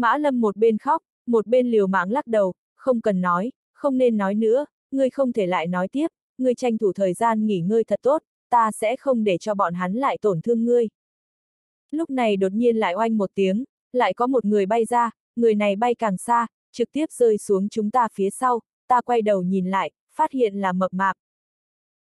Mã Lâm một bên khóc, một bên liều mạng lắc đầu, không cần nói, không nên nói nữa, ngươi không thể lại nói tiếp, ngươi tranh thủ thời gian nghỉ ngơi thật tốt, ta sẽ không để cho bọn hắn lại tổn thương ngươi. Lúc này đột nhiên lại oanh một tiếng, lại có một người bay ra, người này bay càng xa, trực tiếp rơi xuống chúng ta phía sau, ta quay đầu nhìn lại, phát hiện là mập mạp.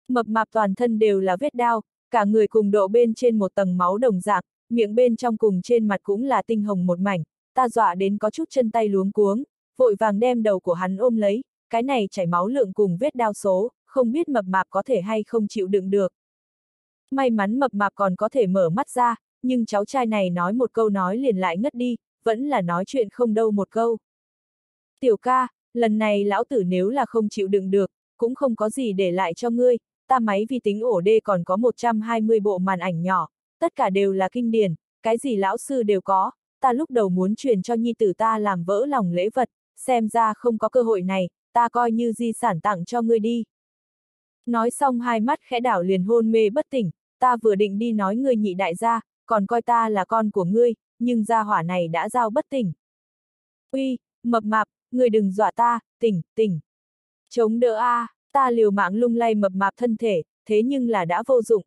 Mập mạp toàn thân đều là vết đao, cả người cùng độ bên trên một tầng máu đồng dạng, miệng bên trong cùng trên mặt cũng là tinh hồng một mảnh, ta dọa đến có chút chân tay luống cuống, vội vàng đem đầu của hắn ôm lấy, cái này chảy máu lượng cùng vết đao số, không biết mập mạp có thể hay không chịu đựng được. May mắn mập mạp còn có thể mở mắt ra, nhưng cháu trai này nói một câu nói liền lại ngất đi, vẫn là nói chuyện không đâu một câu. Tiểu ca, lần này lão tử nếu là không chịu đựng được, cũng không có gì để lại cho ngươi, ta máy vi tính ổ đê còn có 120 bộ màn ảnh nhỏ, tất cả đều là kinh điển, cái gì lão sư đều có, ta lúc đầu muốn truyền cho nhi tử ta làm vỡ lòng lễ vật, xem ra không có cơ hội này, ta coi như di sản tặng cho ngươi đi. Nói xong hai mắt khẽ đảo liền hôn mê bất tỉnh, ta vừa định đi nói ngươi nhị đại gia, còn coi ta là con của ngươi, nhưng gia hỏa này đã giao bất tỉnh. Uy, mập mạp, ngươi đừng dọa ta, tỉnh, tỉnh. Chống đỡ a, ta liều mạng lung lay mập mạp thân thể, thế nhưng là đã vô dụng.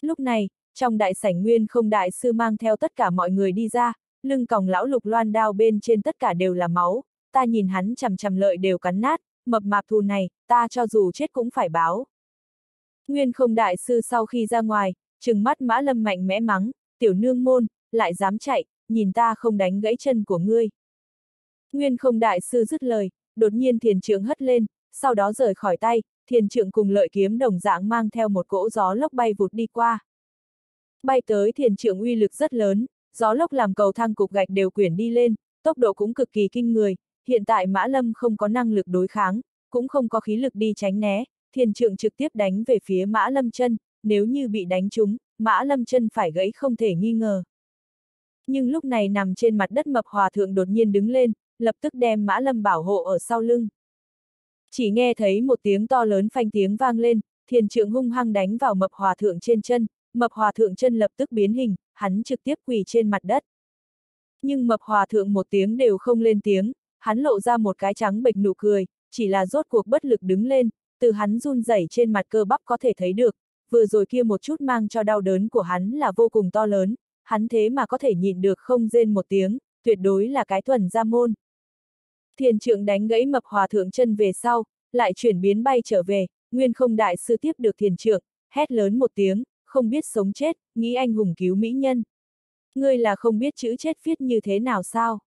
Lúc này, trong đại sảnh nguyên không đại sư mang theo tất cả mọi người đi ra, lưng còng lão lục loan đao bên trên tất cả đều là máu, ta nhìn hắn chằm chằm lợi đều cắn nát, mập mạp thù này, ta cho dù chết cũng phải báo. Nguyên không đại sư sau khi ra ngoài, trừng mắt mã lâm mạnh mẽ mắng, tiểu nương môn, lại dám chạy, nhìn ta không đánh gãy chân của ngươi. Nguyên không đại sư dứt lời, đột nhiên thiền trượng hất lên, sau đó rời khỏi tay, thiền trượng cùng lợi kiếm đồng dạng mang theo một cỗ gió lốc bay vụt đi qua. Bay tới thiền trưởng uy lực rất lớn, gió lốc làm cầu thang cục gạch đều quyển đi lên, tốc độ cũng cực kỳ kinh người, hiện tại Mã Lâm không có năng lực đối kháng, cũng không có khí lực đi tránh né, thiền trượng trực tiếp đánh về phía Mã Lâm chân, nếu như bị đánh trúng, Mã Lâm chân phải gãy không thể nghi ngờ. Nhưng lúc này nằm trên mặt đất mập hòa thượng đột nhiên đứng lên, lập tức đem Mã Lâm bảo hộ ở sau lưng. Chỉ nghe thấy một tiếng to lớn phanh tiếng vang lên, thiền trượng hung hăng đánh vào mập hòa thượng trên chân, mập hòa thượng chân lập tức biến hình, hắn trực tiếp quỳ trên mặt đất. Nhưng mập hòa thượng một tiếng đều không lên tiếng, hắn lộ ra một cái trắng bệch nụ cười, chỉ là rốt cuộc bất lực đứng lên, từ hắn run rẩy trên mặt cơ bắp có thể thấy được, vừa rồi kia một chút mang cho đau đớn của hắn là vô cùng to lớn, hắn thế mà có thể nhịn được không rên một tiếng, tuyệt đối là cái thuần gia môn. Thiền trượng đánh gãy mập hòa thượng chân về sau, lại chuyển biến bay trở về, nguyên không đại sư tiếp được thiền trượng, hét lớn một tiếng, không biết sống chết, nghĩ anh hùng cứu mỹ nhân. Ngươi là không biết chữ chết viết như thế nào sao?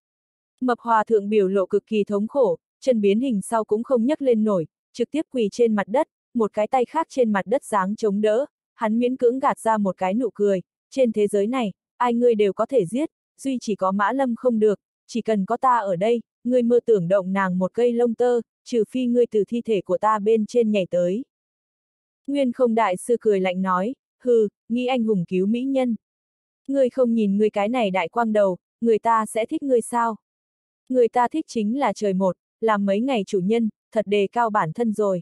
Mập hòa thượng biểu lộ cực kỳ thống khổ, chân biến hình sau cũng không nhấc lên nổi, trực tiếp quỳ trên mặt đất, một cái tay khác trên mặt đất dáng chống đỡ, hắn miễn cưỡng gạt ra một cái nụ cười, trên thế giới này, ai ngươi đều có thể giết, duy chỉ có mã lâm không được, chỉ cần có ta ở đây, ngươi mơ tưởng động nàng một cây lông tơ, trừ phi ngươi từ thi thể của ta bên trên nhảy tới. Nguyên không đại sư cười lạnh nói, hừ, nghĩ anh hùng cứu mỹ nhân. Ngươi không nhìn ngươi cái này đại quang đầu, người ta sẽ thích ngươi sao? Người ta thích chính là trời một, làm mấy ngày chủ nhân, thật đề cao bản thân rồi.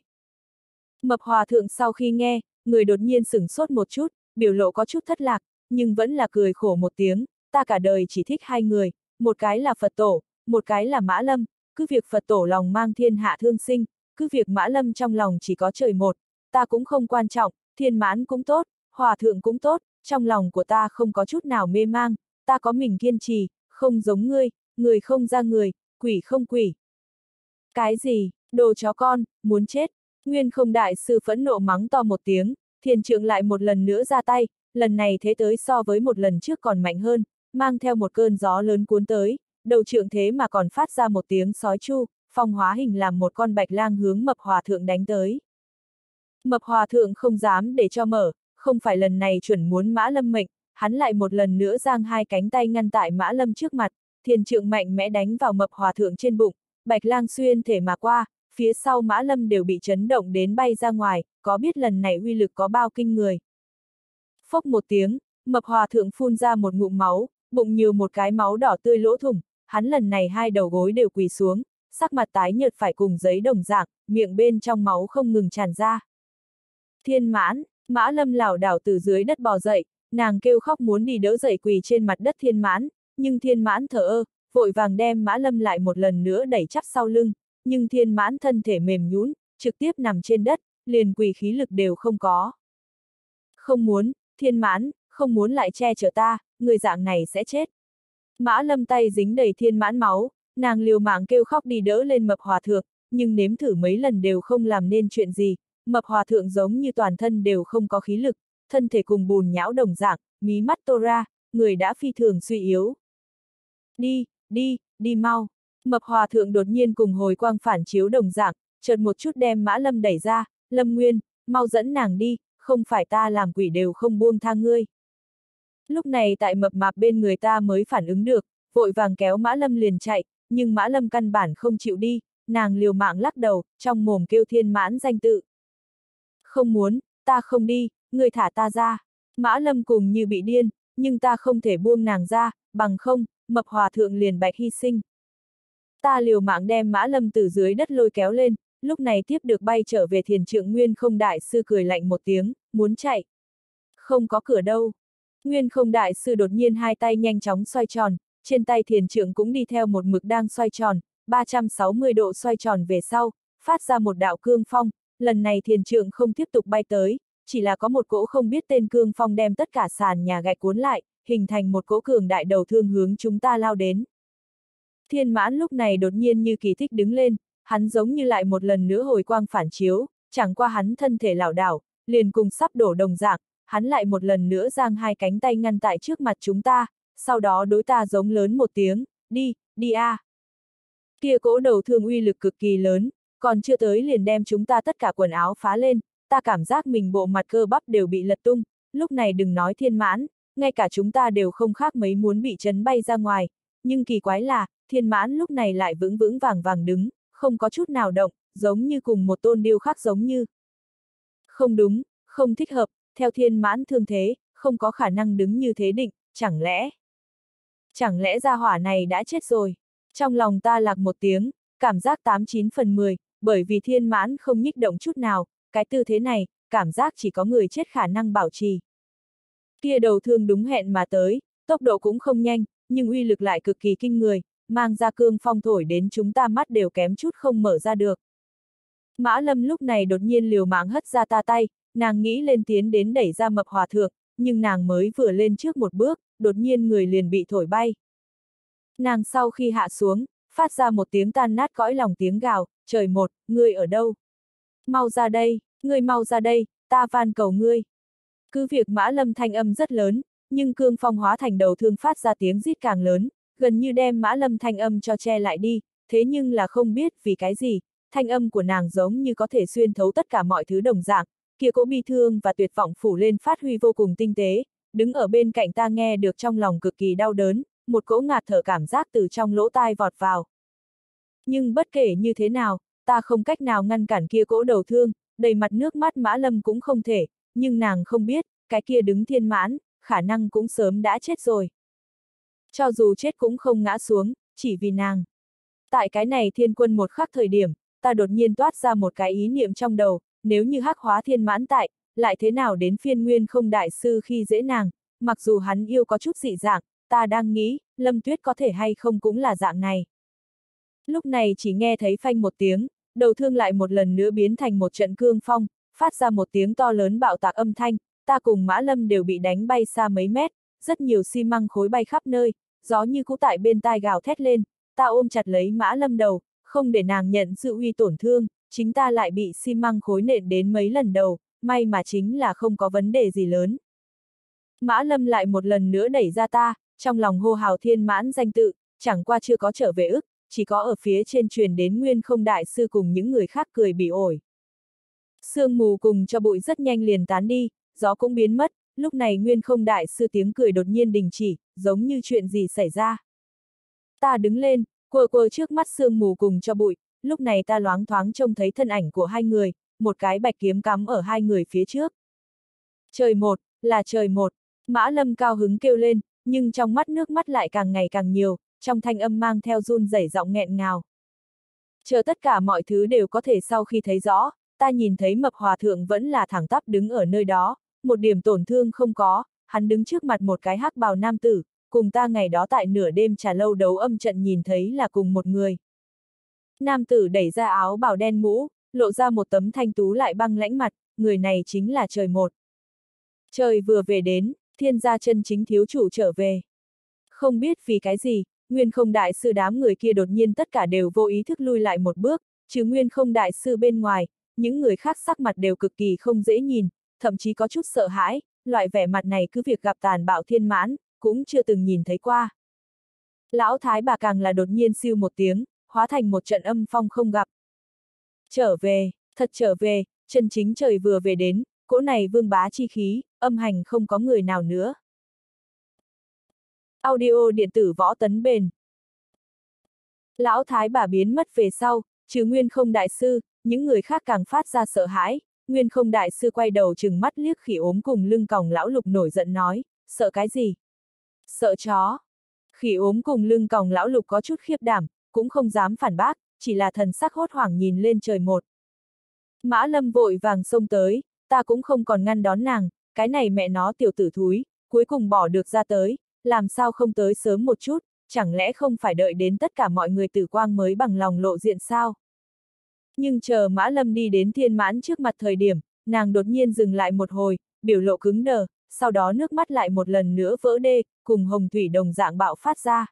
Mập hòa thượng sau khi nghe, người đột nhiên sửng sốt một chút, biểu lộ có chút thất lạc, nhưng vẫn là cười khổ một tiếng, ta cả đời chỉ thích hai người, một cái là Phật tổ, một cái là Mã Lâm, cứ việc Phật tổ lòng mang thiên hạ thương sinh, cứ việc Mã Lâm trong lòng chỉ có trời một, ta cũng không quan trọng, thiên mãn cũng tốt, hòa thượng cũng tốt, trong lòng của ta không có chút nào mê mang, ta có mình kiên trì, không giống ngươi, người không ra người, quỷ không quỷ. Cái gì, đồ chó con, muốn chết, nguyên không đại sư phẫn nộ mắng to một tiếng, thiền trượng lại một lần nữa ra tay, lần này thế tới so với một lần trước còn mạnh hơn, mang theo một cơn gió lớn cuốn tới, đầu trượng thế mà còn phát ra một tiếng sói chu, phong hóa hình làm một con bạch lang hướng mập hòa thượng đánh tới. Mập hòa thượng không dám để cho mở, không phải lần này chuẩn muốn mã lâm mệnh, hắn lại một lần nữa giang hai cánh tay ngăn tại mã lâm trước mặt, thiền trượng mạnh mẽ đánh vào mập hòa thượng trên bụng, bạch lang xuyên thể mà qua, phía sau mã lâm đều bị chấn động đến bay ra ngoài, có biết lần này uy lực có bao kinh người. Phốc một tiếng, mập hòa thượng phun ra một ngụm máu, bụng nhiều một cái máu đỏ tươi lỗ thủng, hắn lần này hai đầu gối đều quỳ xuống, sắc mặt tái nhợt phải cùng giấy đồng dạng, miệng bên trong máu không ngừng tràn ra. Thiên mãn, mã lâm lảo đảo từ dưới đất bò dậy, nàng kêu khóc muốn đi đỡ dậy quỳ trên mặt đất thiên mãn, nhưng thiên mãn thở ơ, vội vàng đem Mã Lâm lại một lần nữa đẩy chắp sau lưng, nhưng thiên mãn thân thể mềm nhũn, trực tiếp nằm trên đất, liền quỳ khí lực đều không có. Không muốn, thiên mãn, không muốn lại che chở ta, người dạng này sẽ chết. Mã lâm tay dính đầy thiên mãn máu, nàng liều mạng kêu khóc đi đỡ lên mập hòa thượng, nhưng nếm thử mấy lần đều không làm nên chuyện gì, mập hòa thượng giống như toàn thân đều không có khí lực, thân thể cùng bùn nhão đồng dạng, mí mắt tô ra, người đã phi thường suy yếu. Đi, đi, đi mau. Mập hòa thượng đột nhiên cùng hồi quang phản chiếu đồng dạng, chợt một chút đem mã lâm đẩy ra, lâm nguyên, mau dẫn nàng đi, không phải ta làm quỷ đều không buông tha ngươi. Lúc này tại mập mạp bên người ta mới phản ứng được, vội vàng kéo mã lâm liền chạy, nhưng mã lâm căn bản không chịu đi, nàng liều mạng lắc đầu, trong mồm kêu thiên mãn danh tự. Không muốn, ta không đi, người thả ta ra. Mã lâm cùng như bị điên, nhưng ta không thể buông nàng ra, bằng không, mập hòa thượng liền bạch hy sinh. Ta liều mạng đem mã lâm từ dưới đất lôi kéo lên, lúc này tiếp được bay trở về thiền trượng nguyên không đại sư cười lạnh một tiếng, muốn chạy. Không có cửa đâu. Nguyên không đại sư đột nhiên hai tay nhanh chóng xoay tròn, trên tay thiền trượng cũng đi theo một mực đang xoay tròn, 360 độ xoay tròn về sau, phát ra một đạo cương phong, lần này thiền trượng không tiếp tục bay tới, chỉ là có một cỗ không biết tên cương phong đem tất cả sàn nhà gạch cuốn lại, hình thành một cỗ cường đại đầu thương hướng chúng ta lao đến. Thiên mãn lúc này đột nhiên như kỳ thích đứng lên, hắn giống như lại một lần nữa hồi quang phản chiếu, chẳng qua hắn thân thể lảo đảo, liền cùng sắp đổ đồng dạng, hắn lại một lần nữa giang hai cánh tay ngăn tại trước mặt chúng ta, sau đó đối ta giống lớn một tiếng, đi, đi a. À. Kia cỗ đầu thương uy lực cực kỳ lớn, còn chưa tới liền đem chúng ta tất cả quần áo phá lên, ta cảm giác mình bộ mặt cơ bắp đều bị lật tung, lúc này đừng nói thiên mãn, ngay cả chúng ta đều không khác mấy muốn bị chấn bay ra ngoài, nhưng kỳ quái là, thiên mãn lúc này lại vững vững vàng vàng đứng, không có chút nào động, giống như cùng một tôn điêu khắc giống như. Không đúng, không thích hợp, theo thiên mãn thương thế, không có khả năng đứng như thế định, chẳng lẽ... Chẳng lẽ gia hỏa này đã chết rồi? Trong lòng ta lạc một tiếng, cảm giác 89 phần 10, bởi vì thiên mãn không nhích động chút nào, cái tư thế này, cảm giác chỉ có người chết khả năng bảo trì. Kia đầu thương đúng hẹn mà tới, tốc độ cũng không nhanh, nhưng uy lực lại cực kỳ kinh người, mang ra cương phong thổi đến chúng ta mắt đều kém chút không mở ra được. Mã lâm lúc này đột nhiên liều mạng hất ra ta tay, nàng nghĩ lên tiến đến đẩy ra mập hòa thượng, nhưng nàng mới vừa lên trước một bước, đột nhiên người liền bị thổi bay. Nàng sau khi hạ xuống, phát ra một tiếng tan nát cõi lòng tiếng gào, trời một, ngươi ở đâu? Mau ra đây, ngươi mau ra đây, ta van cầu ngươi. Cứ việc mã lâm thanh âm rất lớn, nhưng cương phong hóa thành đầu thương phát ra tiếng rít càng lớn, gần như đem mã lâm thanh âm cho che lại đi, thế nhưng là không biết vì cái gì, thanh âm của nàng giống như có thể xuyên thấu tất cả mọi thứ đồng dạng, kia cỗ bi thương và tuyệt vọng phủ lên phát huy vô cùng tinh tế, đứng ở bên cạnh ta nghe được trong lòng cực kỳ đau đớn, một cỗ ngạt thở cảm giác từ trong lỗ tai vọt vào. Nhưng bất kể như thế nào, ta không cách nào ngăn cản kia cỗ đầu thương, đầy mặt nước mắt mã lâm cũng không thể, nhưng nàng không biết, cái kia đứng thiên mãn, khả năng cũng sớm đã chết rồi. Cho dù chết cũng không ngã xuống, chỉ vì nàng. Tại cái này thiên quân một khắc thời điểm, ta đột nhiên toát ra một cái ý niệm trong đầu, nếu như hắc hóa thiên mãn tại, lại thế nào đến phiên nguyên không đại sư khi dễ nàng, mặc dù hắn yêu có chút dị dạng, ta đang nghĩ, lâm tuyết có thể hay không cũng là dạng này. Lúc này chỉ nghe thấy phanh một tiếng, đầu thương lại một lần nữa biến thành một trận cương phong, phát ra một tiếng to lớn bạo tạc âm thanh, ta cùng Mã Lâm đều bị đánh bay xa mấy mét, rất nhiều xi măng khối bay khắp nơi, gió như cũ tại bên tai gào thét lên, ta ôm chặt lấy Mã Lâm đầu, không để nàng nhận sự uy tổn thương, chính ta lại bị xi măng khối nện đến mấy lần đầu, may mà chính là không có vấn đề gì lớn. Mã Lâm lại một lần nữa đẩy ra ta, trong lòng hô hào thiên mãn danh tự, chẳng qua chưa có trở về ức, chỉ có ở phía trên truyền đến nguyên không đại sư cùng những người khác cười bị ổi. Sương mù cùng cho bụi rất nhanh liền tán đi, gió cũng biến mất, lúc này nguyên không đại sư tiếng cười đột nhiên đình chỉ, giống như chuyện gì xảy ra. Ta đứng lên, quơ quơ trước mắt sương mù cùng cho bụi, lúc này ta loáng thoáng trông thấy thân ảnh của hai người, một cái bạch kiếm cắm ở hai người phía trước. Trời một, là trời một, mã lâm cao hứng kêu lên, nhưng trong mắt nước mắt lại càng ngày càng nhiều, trong thanh âm mang theo run rẩy giọng nghẹn ngào. Chờ tất cả mọi thứ đều có thể sau khi thấy rõ, ta nhìn thấy mập hòa thượng vẫn là thẳng tắp đứng ở nơi đó, một điểm tổn thương không có, hắn đứng trước mặt một cái hắc bào nam tử, cùng ta ngày đó tại nửa đêm trà lâu đấu âm trận nhìn thấy là cùng một người. Nam tử đẩy ra áo bào đen mũ, lộ ra một tấm thanh tú lại băng lãnh mặt, người này chính là trời một. Trời vừa về đến, thiên gia chân chính thiếu chủ trở về. Không biết vì cái gì, nguyên không đại sư đám người kia đột nhiên tất cả đều vô ý thức lui lại một bước, chứ nguyên không đại sư bên ngoài, những người khác sắc mặt đều cực kỳ không dễ nhìn, thậm chí có chút sợ hãi, loại vẻ mặt này cứ việc gặp tàn bạo thiên mãn, cũng chưa từng nhìn thấy qua. Lão thái bà càng là đột nhiên siêu một tiếng, hóa thành một trận âm phong không gặp. Trở về, thật trở về, chân chính trời vừa về đến, cỗ này vương bá chi khí, âm hành không có người nào nữa. Audio điện tử võ tấn bền. Lão thái bà biến mất về sau, trừ nguyên không đại sư, những người khác càng phát ra sợ hãi, nguyên không đại sư quay đầu chừng mắt liếc khỉ ốm cùng lưng còng lão lục nổi giận nói, sợ cái gì? Sợ chó. Khỉ ốm cùng lưng còng lão lục có chút khiếp đảm, cũng không dám phản bác, chỉ là thần sắc hốt hoảng nhìn lên trời một. Mã lâm vội vàng xông tới, ta cũng không còn ngăn đón nàng, cái này mẹ nó tiểu tử thúi, cuối cùng bỏ được ra tới, làm sao không tới sớm một chút, chẳng lẽ không phải đợi đến tất cả mọi người tử quang mới bằng lòng lộ diện sao? Nhưng chờ Mã Lâm đi đến thiên mãn trước mặt thời điểm, nàng đột nhiên dừng lại một hồi, biểu lộ cứng đờ, sau đó nước mắt lại một lần nữa vỡ đê, cùng hồng thủy đồng dạng bạo phát ra.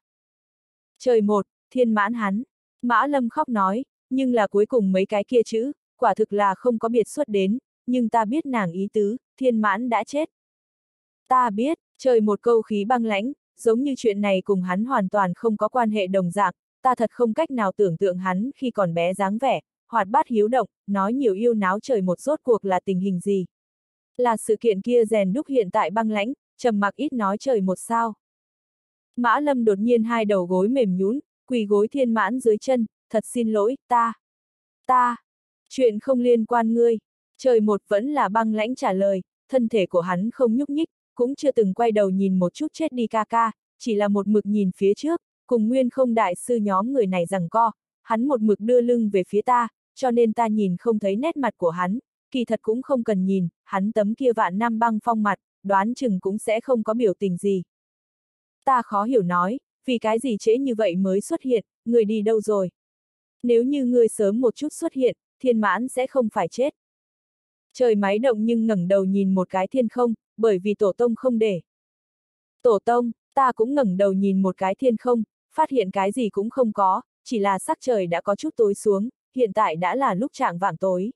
Trời một, thiên mãn hắn. Mã Lâm khóc nói, nhưng là cuối cùng mấy cái kia chữ, quả thực là không có biệt xuất đến, nhưng ta biết nàng ý tứ, thiên mãn đã chết. Ta biết, trời một câu khí băng lãnh, giống như chuyện này cùng hắn hoàn toàn không có quan hệ đồng dạng, ta thật không cách nào tưởng tượng hắn khi còn bé dáng vẻ, hoạt bát hiếu động, nói nhiều yêu náo trời một rốt cuộc là tình hình gì. Là sự kiện kia rèn đúc hiện tại băng lãnh, trầm mặc ít nói trời một sao. Mã lâm đột nhiên hai đầu gối mềm nhún, quỳ gối thiên mãn dưới chân, thật xin lỗi, ta. Ta. Chuyện không liên quan ngươi. Trời một vẫn là băng lãnh trả lời, thân thể của hắn không nhúc nhích, cũng chưa từng quay đầu nhìn một chút chết đi ca ca, chỉ là một mực nhìn phía trước, cùng nguyên không đại sư nhóm người này rằng co, hắn một mực đưa lưng về phía ta, cho nên ta nhìn không thấy nét mặt của hắn, kỳ thật cũng không cần nhìn, hắn tấm kia vạn năm băng phong mặt, đoán chừng cũng sẽ không có biểu tình gì. Ta khó hiểu nói, vì cái gì trễ như vậy mới xuất hiện, người đi đâu rồi? Nếu như người sớm một chút xuất hiện, thiên mãn sẽ không phải chết. Trời máy động nhưng ngẩng đầu nhìn một cái thiên không, bởi vì tổ tông không để. Tổ tông, ta cũng ngẩng đầu nhìn một cái thiên không, phát hiện cái gì cũng không có, chỉ là sắc trời đã có chút tối xuống, hiện tại đã là lúc trạng vạng tối.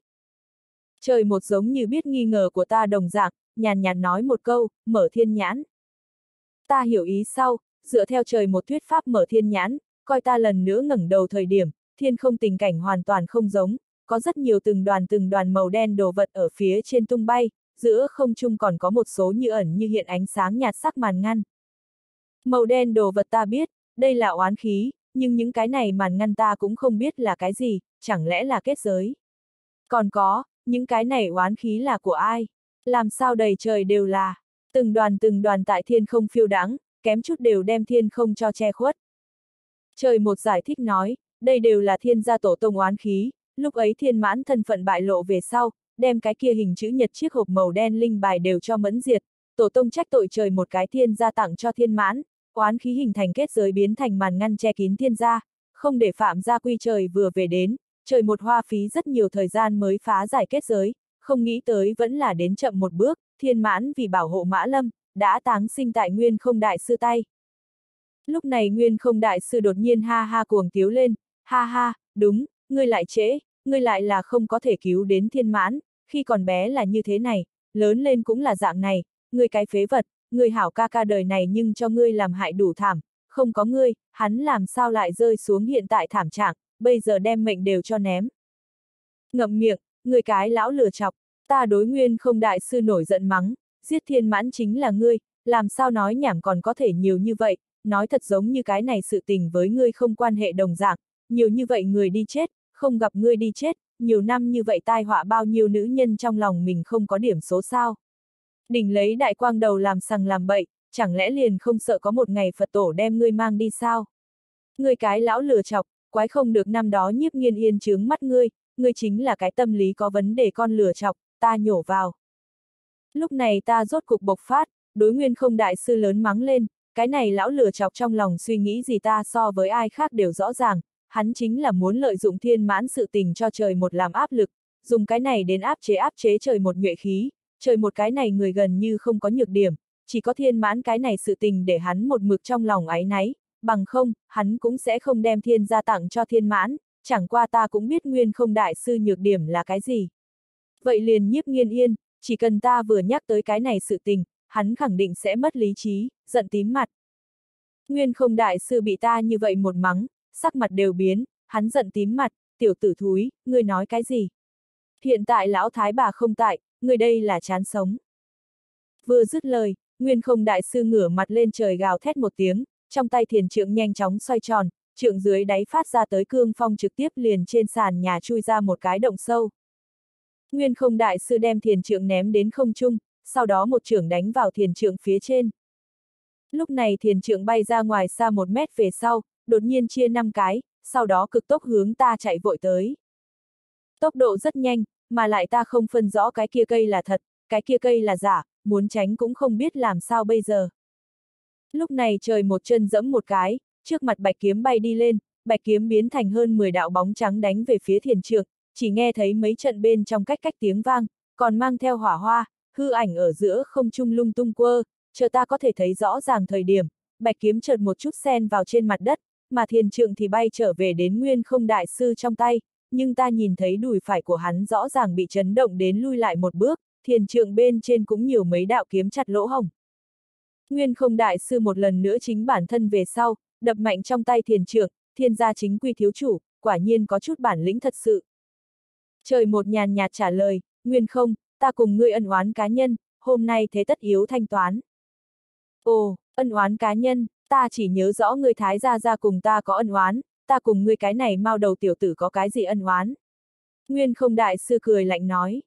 Trời một giống như biết nghi ngờ của ta đồng dạng, nhàn nhạt nói một câu, mở thiên nhãn. Ta hiểu ý sau, dựa theo trời một thuyết pháp mở thiên nhãn, coi ta lần nữa ngẩng đầu thời điểm, thiên không tình cảnh hoàn toàn không giống, có rất nhiều từng đoàn từng đoàn màu đen đồ vật ở phía trên tung bay, giữa không trung còn có một số như ẩn như hiện ánh sáng nhạt sắc màn ngăn. Màu đen đồ vật ta biết, đây là oán khí, nhưng những cái này màn ngăn ta cũng không biết là cái gì, chẳng lẽ là kết giới. Còn có, những cái này oán khí là của ai? Làm sao đầy trời đều là, từng đoàn từng đoàn tại thiên không phiêu đắng, kém chút đều đem thiên không cho che khuất. Trời một giải thích nói, đây đều là thiên gia tổ tông oán khí, lúc ấy thiên mãn thân phận bại lộ về sau, đem cái kia hình chữ nhật chiếc hộp màu đen linh bài đều cho mẫn diệt, tổ tông trách tội trời một cái thiên gia tặng cho thiên mãn, oán khí hình thành kết giới biến thành màn ngăn che kín thiên gia, không để phạm gia quy trời vừa về đến, trời một hoa phí rất nhiều thời gian mới phá giải kết giới, không nghĩ tới vẫn là đến chậm một bước, thiên mãn vì bảo hộ mã lâm, đã táng sinh tại nguyên không đại sư tay. Lúc này nguyên không đại sư đột nhiên ha ha cuồng tiếu lên, ha ha, đúng, ngươi lại trễ, ngươi lại là không có thể cứu đến thiên mãn, khi còn bé là như thế này, lớn lên cũng là dạng này, ngươi cái phế vật, ngươi hảo ca ca đời này nhưng cho ngươi làm hại đủ thảm, không có ngươi, hắn làm sao lại rơi xuống hiện tại thảm trạng, bây giờ đem mệnh đều cho ném. Ngậm miệng, người cái lão lừa chọc, ta đối nguyên không đại sư nổi giận mắng, giết thiên mãn chính là ngươi, làm sao nói nhảm còn có thể nhiều như vậy, nói thật giống như cái này sự tình với ngươi không quan hệ đồng dạng, nhiều như vậy người đi chết, không gặp ngươi đi chết, nhiều năm như vậy tai họa bao nhiêu nữ nhân trong lòng mình không có điểm số sao. Đỉnh lấy đại quang đầu làm sằng làm bậy, chẳng lẽ liền không sợ có một ngày Phật tổ đem ngươi mang đi sao? Ngươi cái lão lừa chọc, quái không được năm đó nhiếp nghiên yên chướng mắt ngươi, ngươi chính là cái tâm lý có vấn đề con lừa chọc, ta nhổ vào. Lúc này ta rốt cục bộc phát, đối nguyên không đại sư lớn mắng lên, cái này lão lừa chọc trong lòng suy nghĩ gì ta so với ai khác đều rõ ràng, hắn chính là muốn lợi dụng thiên mãn sự tình cho trời một làm áp lực, dùng cái này đến áp chế áp chế trời một nhuệ khí, trời một cái này người gần như không có nhược điểm, chỉ có thiên mãn cái này sự tình để hắn một mực trong lòng ái náy, bằng không, hắn cũng sẽ không đem thiên gia tặng cho thiên mãn, chẳng qua ta cũng biết nguyên không đại sư nhược điểm là cái gì. Vậy liền nhiếp nghiên yên, chỉ cần ta vừa nhắc tới cái này sự tình, hắn khẳng định sẽ mất lý trí, giận tím mặt. Nguyên không đại sư bị ta như vậy một mắng, sắc mặt đều biến, hắn giận tím mặt, tiểu tử thúi, ngươi nói cái gì? Hiện tại lão thái bà không tại, người đây là chán sống. Vừa dứt lời, Nguyên không đại sư ngửa mặt lên trời gào thét một tiếng, trong tay thiền trượng nhanh chóng xoay tròn, trượng dưới đáy phát ra tới cương phong trực tiếp liền trên sàn nhà chui ra một cái động sâu. Nguyên không đại sư đem thiền trượng ném đến không trung, sau đó một trưởng đánh vào thiền trượng phía trên. Lúc này thiền trượng bay ra ngoài xa một mét về sau, đột nhiên chia năm cái, sau đó cực tốc hướng ta chạy vội tới. Tốc độ rất nhanh, mà lại ta không phân rõ cái kia cây là thật, cái kia cây là giả, muốn tránh cũng không biết làm sao bây giờ. Lúc này trời một chân dẫm một cái, trước mặt bạch kiếm bay đi lên, bạch kiếm biến thành hơn 10 đạo bóng trắng đánh về phía thiền trường, chỉ nghe thấy mấy trận bên trong cách cách tiếng vang, còn mang theo hỏa hoa, hư ảnh ở giữa không trung lung tung quơ, chờ ta có thể thấy rõ ràng thời điểm, bạch kiếm chợt một chút sen vào trên mặt đất, mà thiền trượng thì bay trở về đến nguyên không đại sư trong tay, nhưng ta nhìn thấy đùi phải của hắn rõ ràng bị chấn động đến lui lại một bước, thiền trượng bên trên cũng nhiều mấy đạo kiếm chặt lỗ hồng. Nguyên không đại sư một lần nữa chính bản thân về sau, đập mạnh trong tay thiền trượng, thiên gia chính quy thiếu chủ, quả nhiên có chút bản lĩnh thật sự. Trời một nhàn nhạt trả lời, Nguyên không, ta cùng ngươi ân oán cá nhân, hôm nay thế tất yếu thanh toán. Ồ, ân oán cá nhân, ta chỉ nhớ rõ người thái gia gia cùng ta có ân oán, ta cùng ngươi cái này mau đầu tiểu tử có cái gì ân oán. Nguyên không đại sư cười lạnh nói.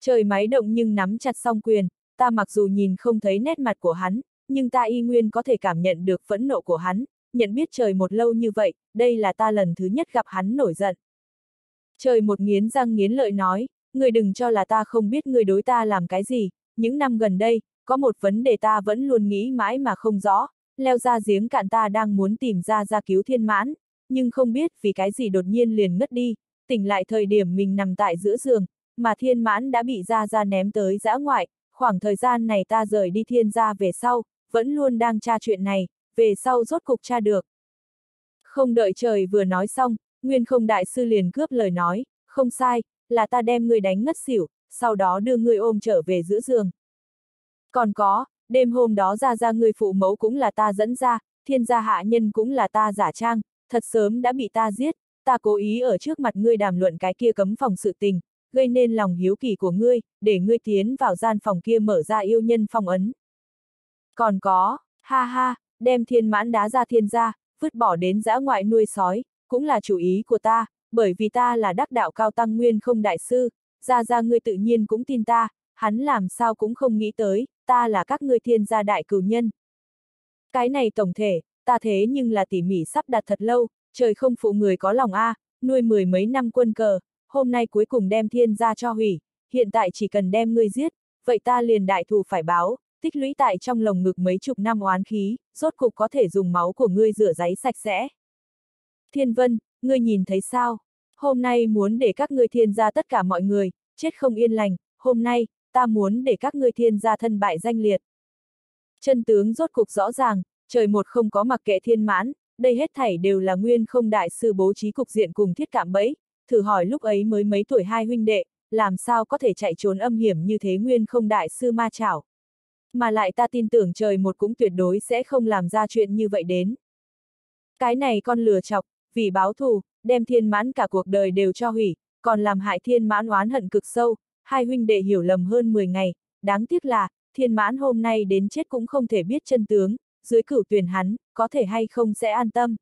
Trời máy động nhưng nắm chặt song quyền, ta mặc dù nhìn không thấy nét mặt của hắn, nhưng ta y nguyên có thể cảm nhận được phẫn nộ của hắn, nhận biết trời một lâu như vậy, đây là ta lần thứ nhất gặp hắn nổi giận. Trời một nghiến răng nghiến lợi nói, người đừng cho là ta không biết người đối ta làm cái gì, những năm gần đây, có một vấn đề ta vẫn luôn nghĩ mãi mà không rõ, leo ra giếng cạn ta đang muốn tìm ra ra cứu thiên mãn, nhưng không biết vì cái gì đột nhiên liền ngất đi, tỉnh lại thời điểm mình nằm tại giữa giường, mà thiên mãn đã bị ra ra ném tới giã ngoại, khoảng thời gian này ta rời đi thiên gia về sau, vẫn luôn đang tra chuyện này, về sau rốt cục tra được. Không đợi trời vừa nói xong, Nguyên không đại sư liền cướp lời nói, không sai, là ta đem ngươi đánh ngất xỉu, sau đó đưa ngươi ôm trở về giữa giường. Còn có, đêm hôm đó ra ra người phụ mẫu cũng là ta dẫn ra, thiên gia hạ nhân cũng là ta giả trang, thật sớm đã bị ta giết, ta cố ý ở trước mặt ngươi đàm luận cái kia cấm phòng sự tình, gây nên lòng hiếu kỳ của ngươi, để ngươi tiến vào gian phòng kia mở ra yêu nhân phong ấn. Còn có, ha ha, đem thiên mãn đá ra thiên gia, vứt bỏ đến giã ngoại nuôi sói, cũng là chủ ý của ta, bởi vì ta là đắc đạo cao tăng nguyên không đại sư, ra ra ngươi tự nhiên cũng tin ta, hắn làm sao cũng không nghĩ tới, ta là các ngươi thiên gia đại cửu nhân. Cái này tổng thể, ta thế nhưng là tỉ mỉ sắp đặt thật lâu, trời không phụ người có lòng a, nuôi mười mấy năm quân cờ, hôm nay cuối cùng đem thiên gia cho hủy, hiện tại chỉ cần đem ngươi giết, vậy ta liền đại thù phải báo, tích lũy tại trong lồng ngực mấy chục năm oán khí, rốt cục có thể dùng máu của ngươi rửa giấy sạch sẽ. Thiên Vân, ngươi nhìn thấy sao? Hôm nay muốn để các ngươi thiên gia tất cả mọi người, chết không yên lành, hôm nay, ta muốn để các ngươi thiên gia thân bại danh liệt. Chân tướng rốt cục rõ ràng, trời một không có mặc kệ thiên mãn, đây hết thảy đều là nguyên không đại sư bố trí cục diện cùng thiết cảm bẫy, thử hỏi lúc ấy mới mấy tuổi hai huynh đệ, làm sao có thể chạy trốn âm hiểm như thế nguyên không đại sư ma chảo. Mà lại ta tin tưởng trời một cũng tuyệt đối sẽ không làm ra chuyện như vậy đến. Cái này con lừa chọc, vì báo thù, đem thiên mãn cả cuộc đời đều cho hủy, còn làm hại thiên mãn oán hận cực sâu, hai huynh đệ hiểu lầm hơn 10 ngày, đáng tiếc là, thiên mãn hôm nay đến chết cũng không thể biết chân tướng, dưới cửu tuyển hắn, có thể hay không sẽ an tâm.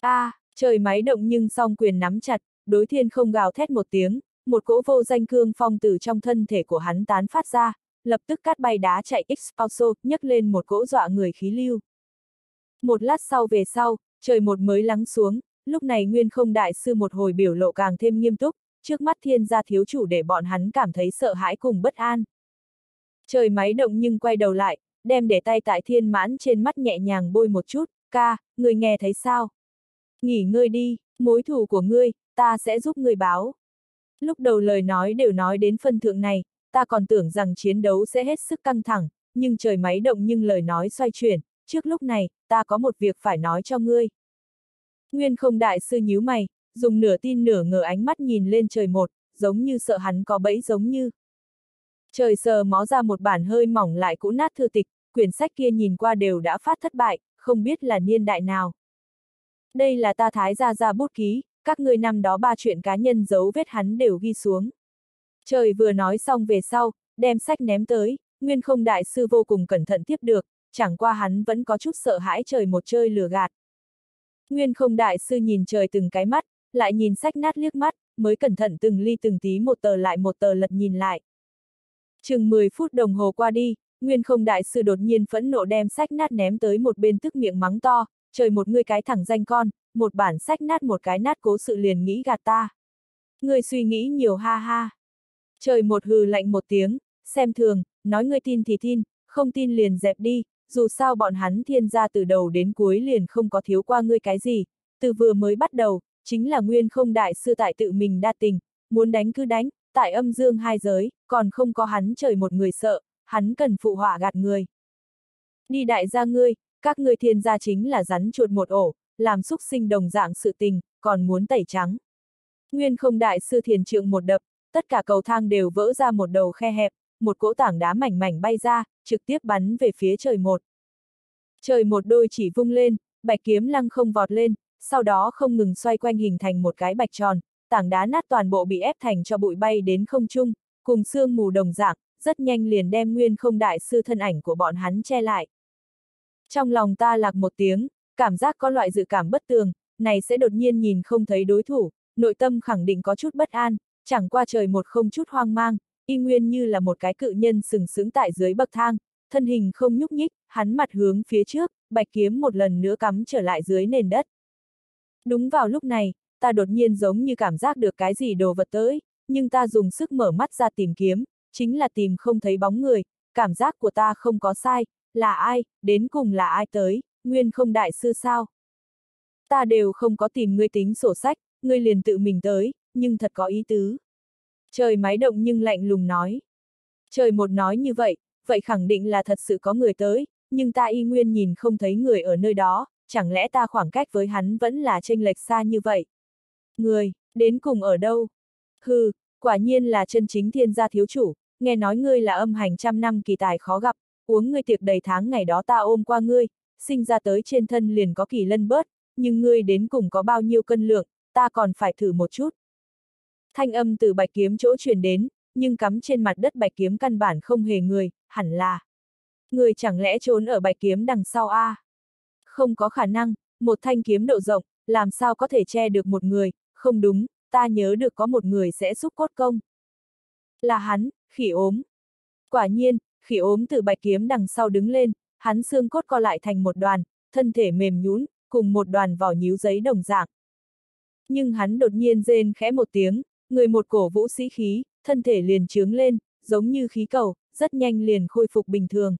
a à, trời máy động nhưng song quyền nắm chặt, đối thiên không gào thét một tiếng, một cỗ vô danh cương phong từ trong thân thể của hắn tán phát ra, lập tức cát bay đá chạy expulso, nhấc lên một cỗ dọa người khí lưu. Một lát sau về sau, trời một mới lắng xuống, lúc này nguyên không đại sư một hồi biểu lộ càng thêm nghiêm túc, trước mắt thiên gia thiếu chủ để bọn hắn cảm thấy sợ hãi cùng bất an. Trời máy động nhưng quay đầu lại, đem để tay tại thiên mãn trên mắt nhẹ nhàng bôi một chút, ca, người nghe thấy sao? Nghỉ ngơi đi, mối thù của ngươi, ta sẽ giúp ngươi báo. Lúc đầu lời nói đều nói đến phân thượng này, ta còn tưởng rằng chiến đấu sẽ hết sức căng thẳng, nhưng trời máy động nhưng lời nói xoay chuyển, trước lúc này, ta có một việc phải nói cho ngươi. Nguyên không đại sư nhíu mày, dùng nửa tin nửa ngờ ánh mắt nhìn lên trời một, giống như sợ hắn có bẫy giống như. Trời sờ mó ra một bản hơi mỏng lại cũ nát thư tịch, quyển sách kia nhìn qua đều đã phát thất bại, không biết là niên đại nào. Đây là ta thái gia ra bút ký, các ngươi năm đó ba chuyện cá nhân giấu vết hắn đều ghi xuống. Trời vừa nói xong về sau, đem sách ném tới, nguyên không đại sư vô cùng cẩn thận tiếp được, chẳng qua hắn vẫn có chút sợ hãi trời một chơi lừa gạt. Nguyên không đại sư nhìn trời từng cái mắt, lại nhìn sách nát liếc mắt, mới cẩn thận từng ly từng tí một tờ lại một tờ lật nhìn lại. Chừng 10 phút đồng hồ qua đi, Nguyên không đại sư đột nhiên phẫn nộ đem sách nát ném tới một bên tức miệng mắng to, trời một ngươi cái thẳng danh con, một bản sách nát một cái nát cố sự liền nghĩ gạt ta. Ngươi suy nghĩ nhiều ha ha. Trời một hừ lạnh một tiếng, xem thường, nói ngươi tin thì tin, không tin liền dẹp đi, dù sao bọn hắn thiên gia từ đầu đến cuối liền không có thiếu qua ngươi cái gì, từ vừa mới bắt đầu, chính là nguyên không đại sư tại tự mình đa tình, muốn đánh cứ đánh, tại âm dương hai giới, còn không có hắn trời một người sợ, hắn cần phụ họa gạt người. Đi đại gia ngươi, các ngươi thiên gia chính là rắn chuột một ổ, làm xúc sinh đồng dạng sự tình, còn muốn tẩy trắng. Nguyên không đại sư thiền trượng một đập, tất cả cầu thang đều vỡ ra một đầu khe hẹp, một cỗ tảng đá mảnh mảnh bay ra, trực tiếp bắn về phía trời một. Trời một đôi chỉ vung lên, bạch kiếm lăng không vọt lên, sau đó không ngừng xoay quanh hình thành một cái bạch tròn, tảng đá nát toàn bộ bị ép thành cho bụi bay đến không trung, cùng xương mù đồng dạng, rất nhanh liền đem nguyên không đại sư thân ảnh của bọn hắn che lại. Trong lòng ta lạc một tiếng, cảm giác có loại dự cảm bất tường, này sẽ đột nhiên nhìn không thấy đối thủ, nội tâm khẳng định có chút bất an, chẳng qua trời một không chút hoang mang, y nguyên như là một cái cự nhân sừng sững tại dưới bậc thang, thân hình không nhúc nhích, hắn mặt hướng phía trước, bạch kiếm một lần nữa cắm trở lại dưới nền đất. Đúng vào lúc này, ta đột nhiên giống như cảm giác được cái gì đồ vật tới, nhưng ta dùng sức mở mắt ra tìm kiếm, chính là tìm không thấy bóng người, cảm giác của ta không có sai, là ai, đến cùng là ai tới, nguyên không đại sư sao? Ta đều không có tìm ngươi tính sổ sách, ngươi liền tự mình tới, nhưng thật có ý tứ. Trời máy động nhưng lạnh lùng nói. Trời một nói như vậy, vậy khẳng định là thật sự có người tới, nhưng ta y nguyên nhìn không thấy người ở nơi đó, chẳng lẽ ta khoảng cách với hắn vẫn là chênh lệch xa như vậy? Người, đến cùng ở đâu? Hừ, quả nhiên là chân chính thiên gia thiếu chủ, nghe nói ngươi là âm hành trăm năm kỳ tài khó gặp, uống ngươi tiệc đầy tháng ngày đó ta ôm qua ngươi, sinh ra tới trên thân liền có kỳ lân bớt, nhưng ngươi đến cùng có bao nhiêu cân lượng, ta còn phải thử một chút. Thanh âm từ bạch kiếm chỗ truyền đến, nhưng cắm trên mặt đất bạch kiếm căn bản không hề người, hẳn là. Người chẳng lẽ trốn ở bạch kiếm đằng sau a? À? Không có khả năng, một thanh kiếm độ rộng, làm sao có thể che được một người, không đúng, ta nhớ được có một người sẽ giúp cốt công. Là hắn, khỉ ốm. Quả nhiên, khỉ ốm từ bạch kiếm đằng sau đứng lên, hắn xương cốt co lại thành một đoàn, thân thể mềm nhún, cùng một đoàn vỏ nhíu giấy đồng dạng. Nhưng hắn đột nhiên rên khẽ một tiếng, người một cổ vũ sĩ khí, thân thể liền trướng lên, giống như khí cầu, rất nhanh liền khôi phục bình thường.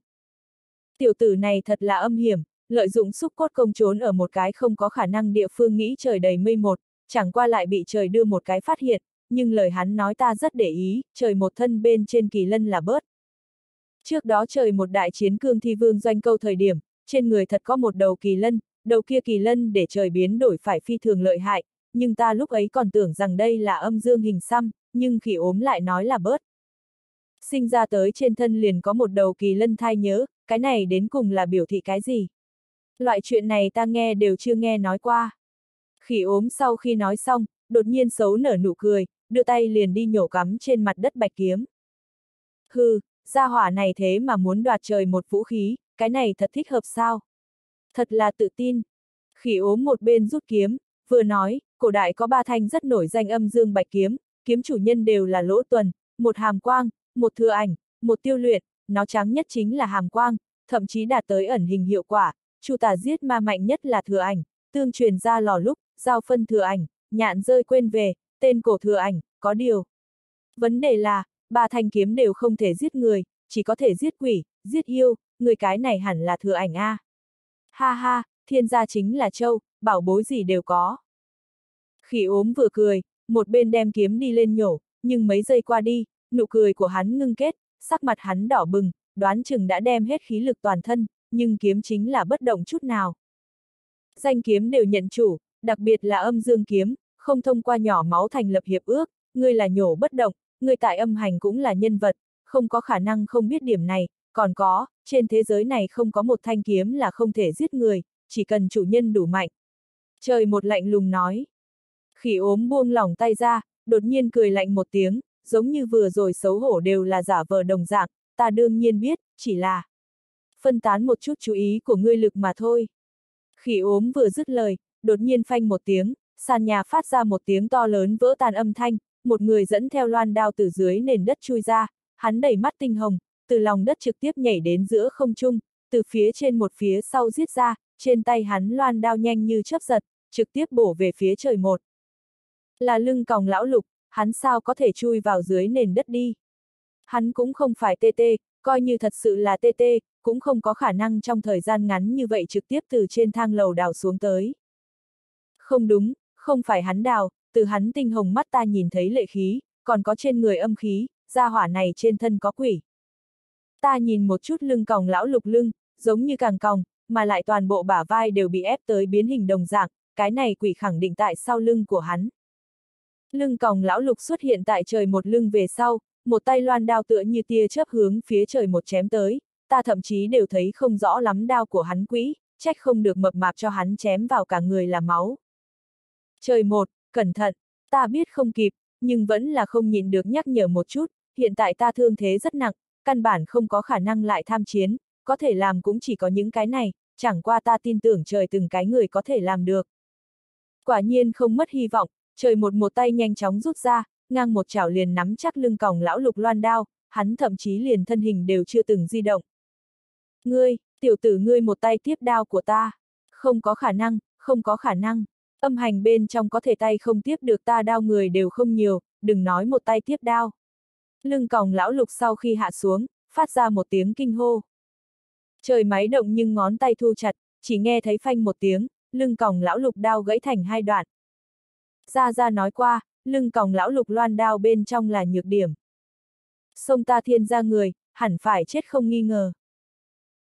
Tiểu tử này thật là âm hiểm, lợi dụng xúc cốt công trốn ở một cái không có khả năng địa phương nghĩ trời đầy mây một, chẳng qua lại bị trời đưa một cái phát hiện, nhưng lời hắn nói ta rất để ý, trời một thân bên trên kỳ lân là bớt. Trước đó trời một đại chiến cương thi vương doanh câu thời điểm, trên người thật có một đầu kỳ lân, đầu kia kỳ lân để trời biến đổi phải phi thường lợi hại, nhưng ta lúc ấy còn tưởng rằng đây là âm dương hình xăm, nhưng khi ốm lại nói là bớt. Sinh ra tới trên thân liền có một đầu kỳ lân thai nhớ, cái này đến cùng là biểu thị cái gì? Loại chuyện này ta nghe đều chưa nghe nói qua. Khỉ ốm sau khi nói xong, đột nhiên xấu nở nụ cười, đưa tay liền đi nhổ cắm trên mặt đất bạch kiếm. Hừ, gia hỏa này thế mà muốn đoạt trời một vũ khí, cái này thật thích hợp sao? Thật là tự tin. Khỉ ốm một bên rút kiếm, vừa nói, cổ đại có ba thanh rất nổi danh âm dương bạch kiếm, kiếm chủ nhân đều là lỗ tuần, một hàm quang, một thừa ảnh, một tiêu luyện, nó trắng nhất chính là hàm quang, thậm chí đạt tới ẩn hình hiệu quả, chu tà giết ma mạnh nhất là thừa ảnh, tương truyền ra lò lúc, giao phân thừa ảnh, nhạn rơi quên về, tên cổ thừa ảnh, có điều. Vấn đề là, ba thanh kiếm đều không thể giết người, chỉ có thể giết quỷ, giết yêu, người cái này hẳn là thừa ảnh a. Ha ha, thiên gia chính là châu, bảo bối gì đều có. Khỉ ốm vừa cười, một bên đem kiếm đi lên nhổ, nhưng mấy giây qua đi, nụ cười của hắn ngưng kết, sắc mặt hắn đỏ bừng, đoán chừng đã đem hết khí lực toàn thân, nhưng kiếm chính là bất động chút nào. Danh kiếm đều nhận chủ, đặc biệt là âm dương kiếm, không thông qua nhỏ máu thành lập hiệp ước, ngươi là nhổ bất động, ngươi tại âm hành cũng là nhân vật, không có khả năng không biết điểm này, còn có, trên thế giới này không có một thanh kiếm là không thể giết người, chỉ cần chủ nhân đủ mạnh. Trời một lạnh lùng nói. Khỉ ốm buông lỏng tay ra, đột nhiên cười lạnh một tiếng, giống như vừa rồi xấu hổ đều là giả vờ đồng dạng, ta đương nhiên biết, chỉ là phân tán một chút chú ý của ngươi lực mà thôi. Khỉ ốm vừa dứt lời, đột nhiên phanh một tiếng, sàn nhà phát ra một tiếng to lớn vỡ tan âm thanh, một người dẫn theo loan đao từ dưới nền đất chui ra, hắn đẩy mắt tinh hồng, từ lòng đất trực tiếp nhảy đến giữa không trung, từ phía trên một phía sau giết ra, trên tay hắn loan đao nhanh như chớp giật, trực tiếp bổ về phía trời một. Là lưng còng lão lục, hắn sao có thể chui vào dưới nền đất đi. Hắn cũng không phải tê tê, coi như thật sự là tê tê, cũng không có khả năng trong thời gian ngắn như vậy trực tiếp từ trên thang lầu đào xuống tới. Không đúng, không phải hắn đào, từ hắn tinh hồng mắt ta nhìn thấy lệ khí, còn có trên người âm khí, gia hỏa này trên thân có quỷ. Ta nhìn một chút lưng còng lão lục lưng, giống như càng còng, mà lại toàn bộ bả vai đều bị ép tới biến hình đồng dạng, cái này quỷ khẳng định tại sau lưng của hắn. Lưng còng lão lục xuất hiện tại trời một lưng về sau, một tay loan đao tựa như tia chớp hướng phía trời một chém tới, ta thậm chí đều thấy không rõ lắm đao của hắn quỹ, trách không được mập mạp cho hắn chém vào cả người là máu. Trời một, cẩn thận, ta biết không kịp, nhưng vẫn là không nhìn được nhắc nhở một chút, hiện tại ta thương thế rất nặng, căn bản không có khả năng lại tham chiến, có thể làm cũng chỉ có những cái này, chẳng qua ta tin tưởng trời từng cái người có thể làm được. Quả nhiên không mất hy vọng, trời một một tay nhanh chóng rút ra, ngang một chảo liền nắm chắc lưng còng lão lục loan đao, hắn thậm chí liền thân hình đều chưa từng di động. Ngươi, tiểu tử ngươi một tay tiếp đao của ta. Không có khả năng, không có khả năng. Âm hành bên trong có thể tay không tiếp được ta đao người đều không nhiều, đừng nói một tay tiếp đao. Lưng còng lão lục sau khi hạ xuống, phát ra một tiếng kinh hô. Trời máy động nhưng ngón tay thu chặt, chỉ nghe thấy phanh một tiếng, lưng còng lão lục đao gãy thành hai đoạn. Gia Gia nói qua, lưng còng lão lục loan đao bên trong là nhược điểm. Sông ta thiên ra người, hẳn phải chết không nghi ngờ.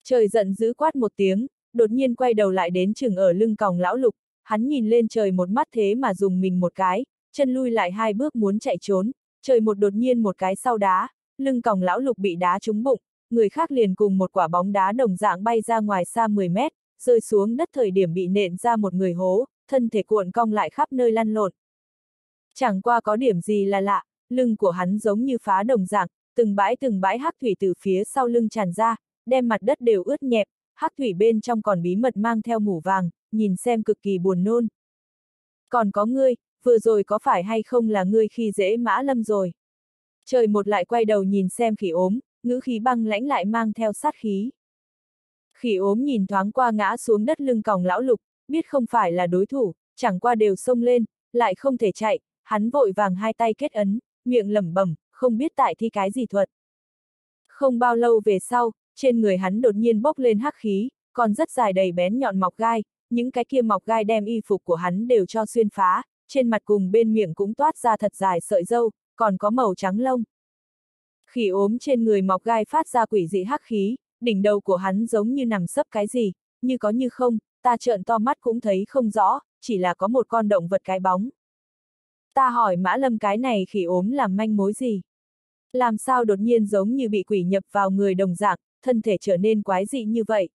Trời giận dữ quát một tiếng, đột nhiên quay đầu lại đến chừng ở lưng còng lão lục, hắn nhìn lên trời một mắt thế mà dùng mình một cái, chân lui lại hai bước muốn chạy trốn, trời một đột nhiên một cái sau đá, lưng còng lão lục bị đá trúng bụng, người khác liền cùng một quả bóng đá đồng dạng bay ra ngoài xa 10 mét, rơi xuống đất thời điểm bị nện ra một người hố, thân thể cuộn cong lại khắp nơi lăn lộn. Chẳng qua có điểm gì là lạ, lưng của hắn giống như phá đồng dạng, từng bãi từng bãi hắc thủy từ phía sau lưng tràn ra, đem mặt đất đều ướt nhẹp, hắc thủy bên trong còn bí mật mang theo mủ vàng, nhìn xem cực kỳ buồn nôn. Còn có ngươi, vừa rồi có phải hay không là ngươi khi dễ mã lâm rồi? Trời một lại quay đầu nhìn xem khỉ ốm, ngữ khí băng lãnh lại mang theo sát khí. Khỉ ốm nhìn thoáng qua ngã xuống đất lưng còng lão lục, biết không phải là đối thủ, chẳng qua đều xông lên, lại không thể chạy, hắn vội vàng hai tay kết ấn, miệng lẩm bẩm, không biết tại thi cái gì thuật. Không bao lâu về sau, trên người hắn đột nhiên bốc lên hắc khí, còn rất dài đầy bén nhọn mọc gai, những cái kia mọc gai đem y phục của hắn đều cho xuyên phá, trên mặt cùng bên miệng cũng toát ra thật dài sợi dâu, còn có màu trắng lông. Khỉ ốm trên người mọc gai phát ra quỷ dị hắc khí, đỉnh đầu của hắn giống như nằm sấp cái gì, như có như không, ta trợn to mắt cũng thấy không rõ, chỉ là có một con động vật cái bóng. Ta hỏi Mã Lâm cái này khỉ ốm làm manh mối gì? Làm sao đột nhiên giống như bị quỷ nhập vào người đồng dạng, thân thể trở nên quái dị như vậy?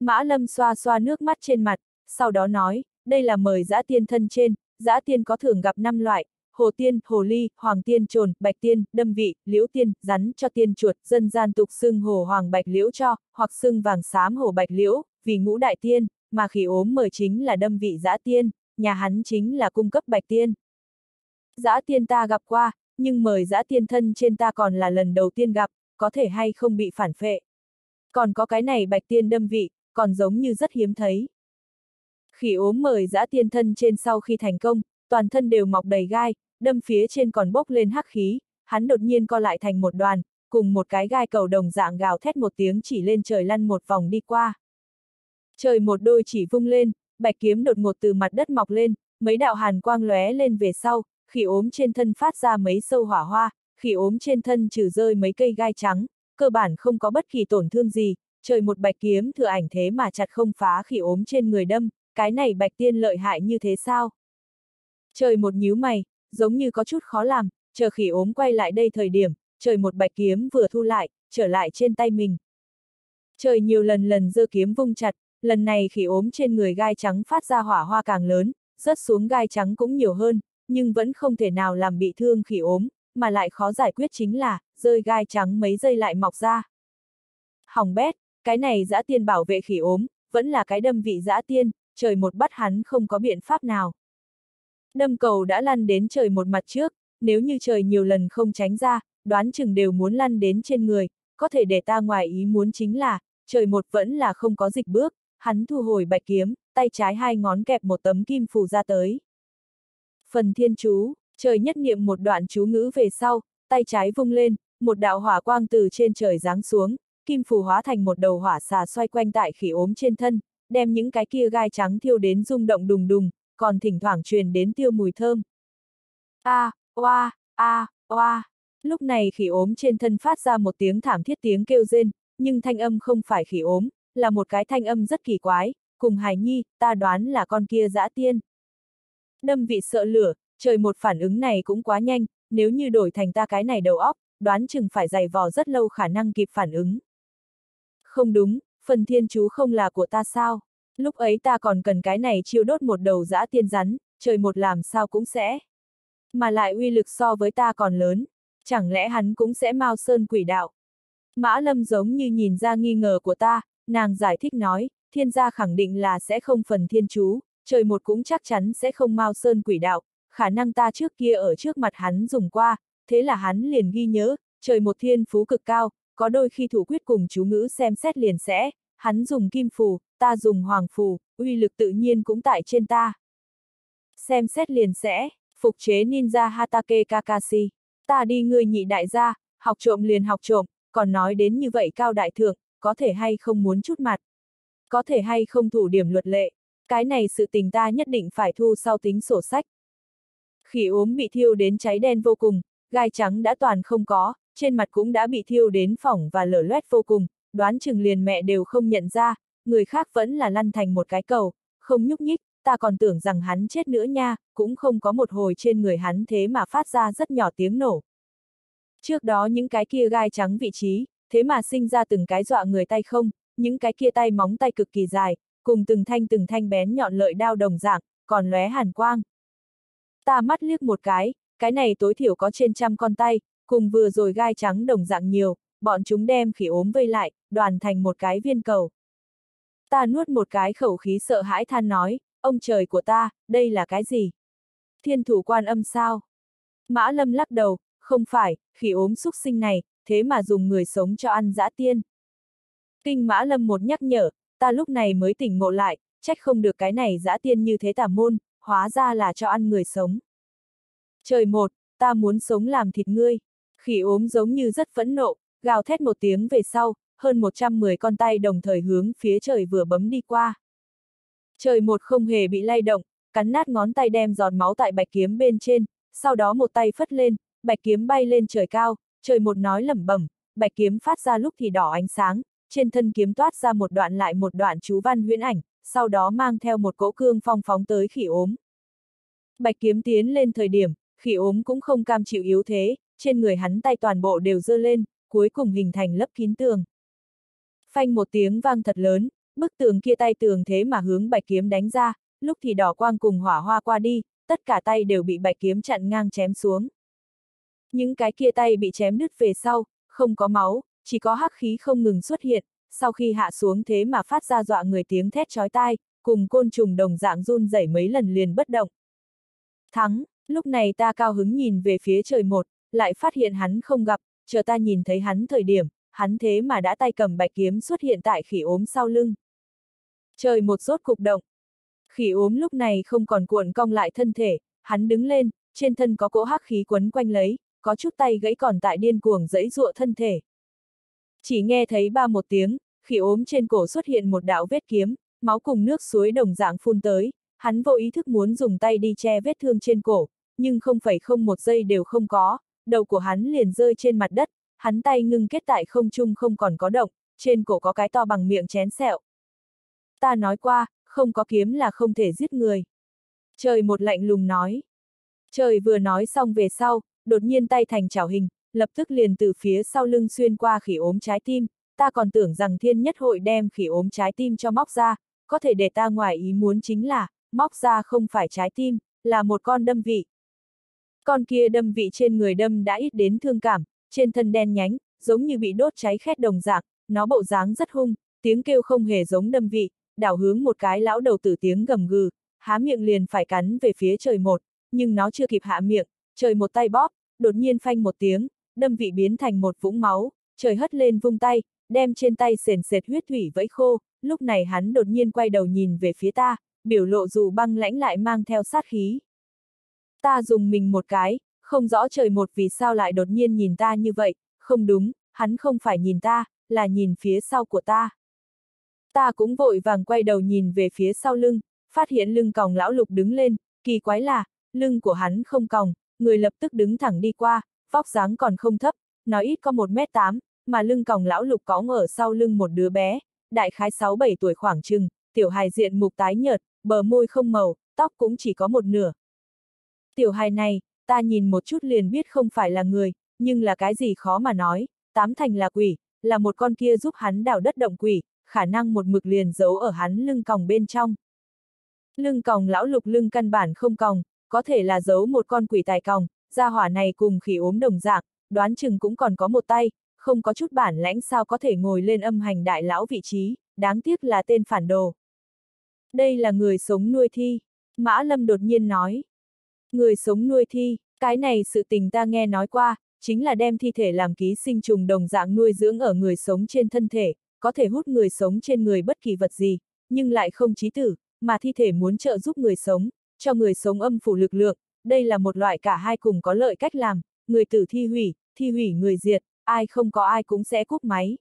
Mã Lâm xoa xoa nước mắt trên mặt, sau đó nói, đây là mời dã tiên thân trên, dã tiên có thường gặp năm loại, hồ tiên, hồ ly, hoàng tiên trồn, bạch tiên, đâm vị, liễu tiên, rắn cho tiên chuột, dân gian tục xưng hồ hoàng bạch liễu cho, hoặc xưng vàng xám hồ bạch liễu, vì ngũ đại tiên, mà khỉ ốm mời chính là đâm vị dã tiên, nhà hắn chính là cung cấp bạch tiên. Dã tiên ta gặp qua, nhưng mời dã tiên thân trên ta còn là lần đầu tiên gặp, có thể hay không bị phản phệ. Còn có cái này bạch tiên đâm vị, còn giống như rất hiếm thấy. Khỉ ốm mời dã tiên thân trên sau khi thành công, toàn thân đều mọc đầy gai, đâm phía trên còn bốc lên hắc khí, hắn đột nhiên co lại thành một đoàn, cùng một cái gai cầu đồng dạng gào thét một tiếng chỉ lên trời lăn một vòng đi qua. Trời một đôi chỉ vung lên, bạch kiếm đột ngột từ mặt đất mọc lên, mấy đạo hàn quang lóe lên về sau, khỉ ốm trên thân phát ra mấy sâu hỏa hoa, khỉ ốm trên thân trừ rơi mấy cây gai trắng, cơ bản không có bất kỳ tổn thương gì, trời một bạch kiếm thừa ảnh thế mà chặt không phá khỉ ốm trên người đâm, cái này bạch tiên lợi hại như thế sao? Trời một nhíu mày, giống như có chút khó làm, chờ khỉ ốm quay lại đây thời điểm, trời một bạch kiếm vừa thu lại, trở lại trên tay mình. Trời nhiều lần lần dơ kiếm vung chặt, lần này khỉ ốm trên người gai trắng phát ra hỏa hoa càng lớn, rớt xuống gai trắng cũng nhiều hơn, nhưng vẫn không thể nào làm bị thương khỉ ốm, mà lại khó giải quyết chính là, rơi gai trắng mấy giây lại mọc ra. Hỏng bét, cái này dã tiên bảo vệ khỉ ốm, vẫn là cái đâm vị dã tiên, trời một bắt hắn không có biện pháp nào. Đâm cầu đã lăn đến trời một mặt trước, nếu như trời nhiều lần không tránh ra, đoán chừng đều muốn lăn đến trên người, có thể để ta ngoài ý muốn chính là, trời một vẫn là không có dịch bước, hắn thu hồi bạch kiếm, tay trái hai ngón kẹp một tấm kim phù ra tới. Phần thiên chú, trời nhất niệm một đoạn chú ngữ về sau, tay trái vung lên, một đạo hỏa quang từ trên trời giáng xuống, kim phù hóa thành một đầu hỏa xà xoay quanh tại khỉ ốm trên thân, đem những cái kia gai trắng thiêu đến rung động đùng đùng, còn thỉnh thoảng truyền đến tiêu mùi thơm. A, oa, a, oa. Lúc này khỉ ốm trên thân phát ra một tiếng thảm thiết tiếng kêu rên, nhưng thanh âm không phải khỉ ốm, là một cái thanh âm rất kỳ quái, cùng hài nhi, ta đoán là con kia dã tiên. Đâm vị sợ lửa, trời một phản ứng này cũng quá nhanh, nếu như đổi thành ta cái này đầu óc, đoán chừng phải dày vò rất lâu khả năng kịp phản ứng. Không đúng, phần thiên chú không là của ta sao? Lúc ấy ta còn cần cái này chiêu đốt một đầu dã tiên rắn, trời một làm sao cũng sẽ. Mà lại uy lực so với ta còn lớn, chẳng lẽ hắn cũng sẽ mau sơn quỷ đạo. Mã lâm giống như nhìn ra nghi ngờ của ta, nàng giải thích nói, thiên gia khẳng định là sẽ không phần thiên chú, trời một cũng chắc chắn sẽ không mau sơn quỷ đạo, khả năng ta trước kia ở trước mặt hắn dùng qua, thế là hắn liền ghi nhớ, trời một thiên phú cực cao, có đôi khi thủ quyết cùng chú ngữ xem xét liền sẽ, hắn dùng kim phù, ta dùng hoàng phù, uy lực tự nhiên cũng tại trên ta. Xem xét liền sẽ, phục chế ninja Hatake Kakashi, ta đi người nhị đại gia, học trộm liền học trộm, còn nói đến như vậy cao đại thượng, có thể hay không muốn chút mặt. Có thể hay không thủ điểm luật lệ, cái này sự tình ta nhất định phải thu sau tính sổ sách. Khỉ ốm bị thiêu đến cháy đen vô cùng, gai trắng đã toàn không có, trên mặt cũng đã bị thiêu đến phỏng và lở loét vô cùng, đoán chừng liền mẹ đều không nhận ra, người khác vẫn là lăn thành một cái cầu, không nhúc nhích, ta còn tưởng rằng hắn chết nữa nha, cũng không có một hồi trên người hắn thế mà phát ra rất nhỏ tiếng nổ. Trước đó những cái kia gai trắng vị trí, thế mà sinh ra từng cái dọa người tay không, những cái kia tay móng tay cực kỳ dài, cùng từng thanh từng thanh bén nhọn lợi đao đồng dạng, còn lóe hàn quang. Ta mắt liếc một cái, cái này tối thiểu có trên trăm con tay, cùng vừa rồi gai trắng đồng dạng nhiều, bọn chúng đem khỉ ốm vây lại, đoàn thành một cái viên cầu. Ta nuốt một cái khẩu khí sợ hãi than nói, ông trời của ta, đây là cái gì? Thiên thủ quan âm sao? Mã lâm lắc đầu, không phải, khỉ ốm xúc sinh này, thế mà dùng người sống cho ăn dã tiên. Kinh mã lâm một nhắc nhở, ta lúc này mới tỉnh ngộ lại, trách không được cái này dã tiên như thế tả môn, hóa ra là cho ăn người sống. Trời một, ta muốn sống làm thịt ngươi. Khỉ ốm giống như rất phẫn nộ, gào thét một tiếng về sau, hơn 110 con tay đồng thời hướng phía trời vừa bấm đi qua. Trời một không hề bị lay động, cắn nát ngón tay đem giọt máu tại bạch kiếm bên trên, sau đó một tay phất lên, bạch kiếm bay lên trời cao, trời một nói lẩm bẩm, bạch kiếm phát ra lúc thì đỏ ánh sáng, trên thân kiếm toát ra một đoạn lại một đoạn chú văn huyễn ảnh, sau đó mang theo một cỗ cương phong phóng tới khỉ ốm. Bạch kiếm tiến lên thời điểm, khỉ ốm cũng không cam chịu yếu thế, trên người hắn tay toàn bộ đều dơ lên, cuối cùng hình thành lấp kín tường. Phanh một tiếng vang thật lớn, bức tường kia tay tường thế mà hướng bạch kiếm đánh ra, lúc thì đỏ quang cùng hỏa hoa qua đi, tất cả tay đều bị bạch kiếm chặn ngang chém xuống. Những cái kia tay bị chém đứt về sau, không có máu, chỉ có hắc khí không ngừng xuất hiện, sau khi hạ xuống thế mà phát ra dọa người tiếng thét chói tai, cùng côn trùng đồng dạng run rẩy mấy lần liền bất động. Thắng, lúc này ta cao hứng nhìn về phía trời một, lại phát hiện hắn không gặp, chờ ta nhìn thấy hắn thời điểm, hắn thế mà đã tay cầm bạch kiếm xuất hiện tại khỉ ốm sau lưng. Trời một rốt cục động. Khỉ ốm lúc này không còn cuộn cong lại thân thể, hắn đứng lên, trên thân có cỗ hắc khí quấn quanh lấy, có chút tay gãy còn tại điên cuồng dẫy dụa thân thể. Chỉ nghe thấy ba một tiếng, khi ốm trên cổ xuất hiện một đạo vết kiếm, máu cùng nước suối đồng dạng phun tới, hắn vô ý thức muốn dùng tay đi che vết thương trên cổ, nhưng không phải không một giây đều không có, đầu của hắn liền rơi trên mặt đất, hắn tay ngưng kết tại không trung không còn có động, trên cổ có cái to bằng miệng chén sẹo. Ta nói qua, không có kiếm là không thể giết người. Trời một lạnh lùng nói. Trời vừa nói xong về sau, đột nhiên tay thành chảo hình, lập tức liền từ phía sau lưng xuyên qua khỉ ốm trái tim, ta còn tưởng rằng thiên nhất hội đem khỉ ốm trái tim cho móc ra, có thể để ta ngoài ý muốn chính là, móc ra không phải trái tim, là một con đâm vị. Con kia đâm vị trên người đâm đã ít đến thương cảm, trên thân đen nhánh, giống như bị đốt cháy khét đồng dạng, nó bộ dáng rất hung, tiếng kêu không hề giống đâm vị, đảo hướng một cái lão đầu tử tiếng gầm gừ, há miệng liền phải cắn về phía trời một, nhưng nó chưa kịp hạ miệng, trời một tay bóp, đột nhiên phanh một tiếng, đâm vị biến thành một vũng máu, trời hất lên vung tay, đem trên tay sền sệt huyết thủy vẫy khô, lúc này hắn đột nhiên quay đầu nhìn về phía ta, biểu lộ dù băng lãnh lại mang theo sát khí. Ta dùng mình một cái, không rõ trời một vì sao lại đột nhiên nhìn ta như vậy, không đúng, hắn không phải nhìn ta, là nhìn phía sau của ta. Ta cũng vội vàng quay đầu nhìn về phía sau lưng, phát hiện lưng còng lão lục đứng lên, kỳ quái là, lưng của hắn không còng, người lập tức đứng thẳng đi qua, vóc dáng còn không thấp, nói ít có 1m8, mà lưng còng lão lục cõng ở sau lưng một đứa bé, đại khái 6-7 tuổi khoảng chừng, tiểu hài diện mục tái nhợt, bờ môi không màu, tóc cũng chỉ có một nửa. Tiểu hài này, ta nhìn một chút liền biết không phải là người, nhưng là cái gì khó mà nói, tám thành là quỷ, là một con kia giúp hắn đào đất động quỷ, khả năng một mực liền giấu ở hắn lưng còng bên trong. Lưng còng lão lục lưng căn bản không còng, có thể là giấu một con quỷ tài còng, gia hỏa này cùng khỉ ốm đồng dạng, đoán chừng cũng còn có một tay, không có chút bản lãnh sao có thể ngồi lên âm hành đại lão vị trí, đáng tiếc là tên phản đồ. Đây là người sống nuôi thi, Mã Lâm đột nhiên nói. Người sống nuôi thi, cái này sự tình ta nghe nói qua, chính là đem thi thể làm ký sinh trùng đồng dạng nuôi dưỡng ở người sống trên thân thể, có thể hút người sống trên người bất kỳ vật gì, nhưng lại không trí tử, mà thi thể muốn trợ giúp người sống, cho người sống âm phủ lực lượng, đây là một loại cả hai cùng có lợi cách làm, người tử thi hủy, thi hủy người diệt, ai không có ai cũng sẽ cúp máy.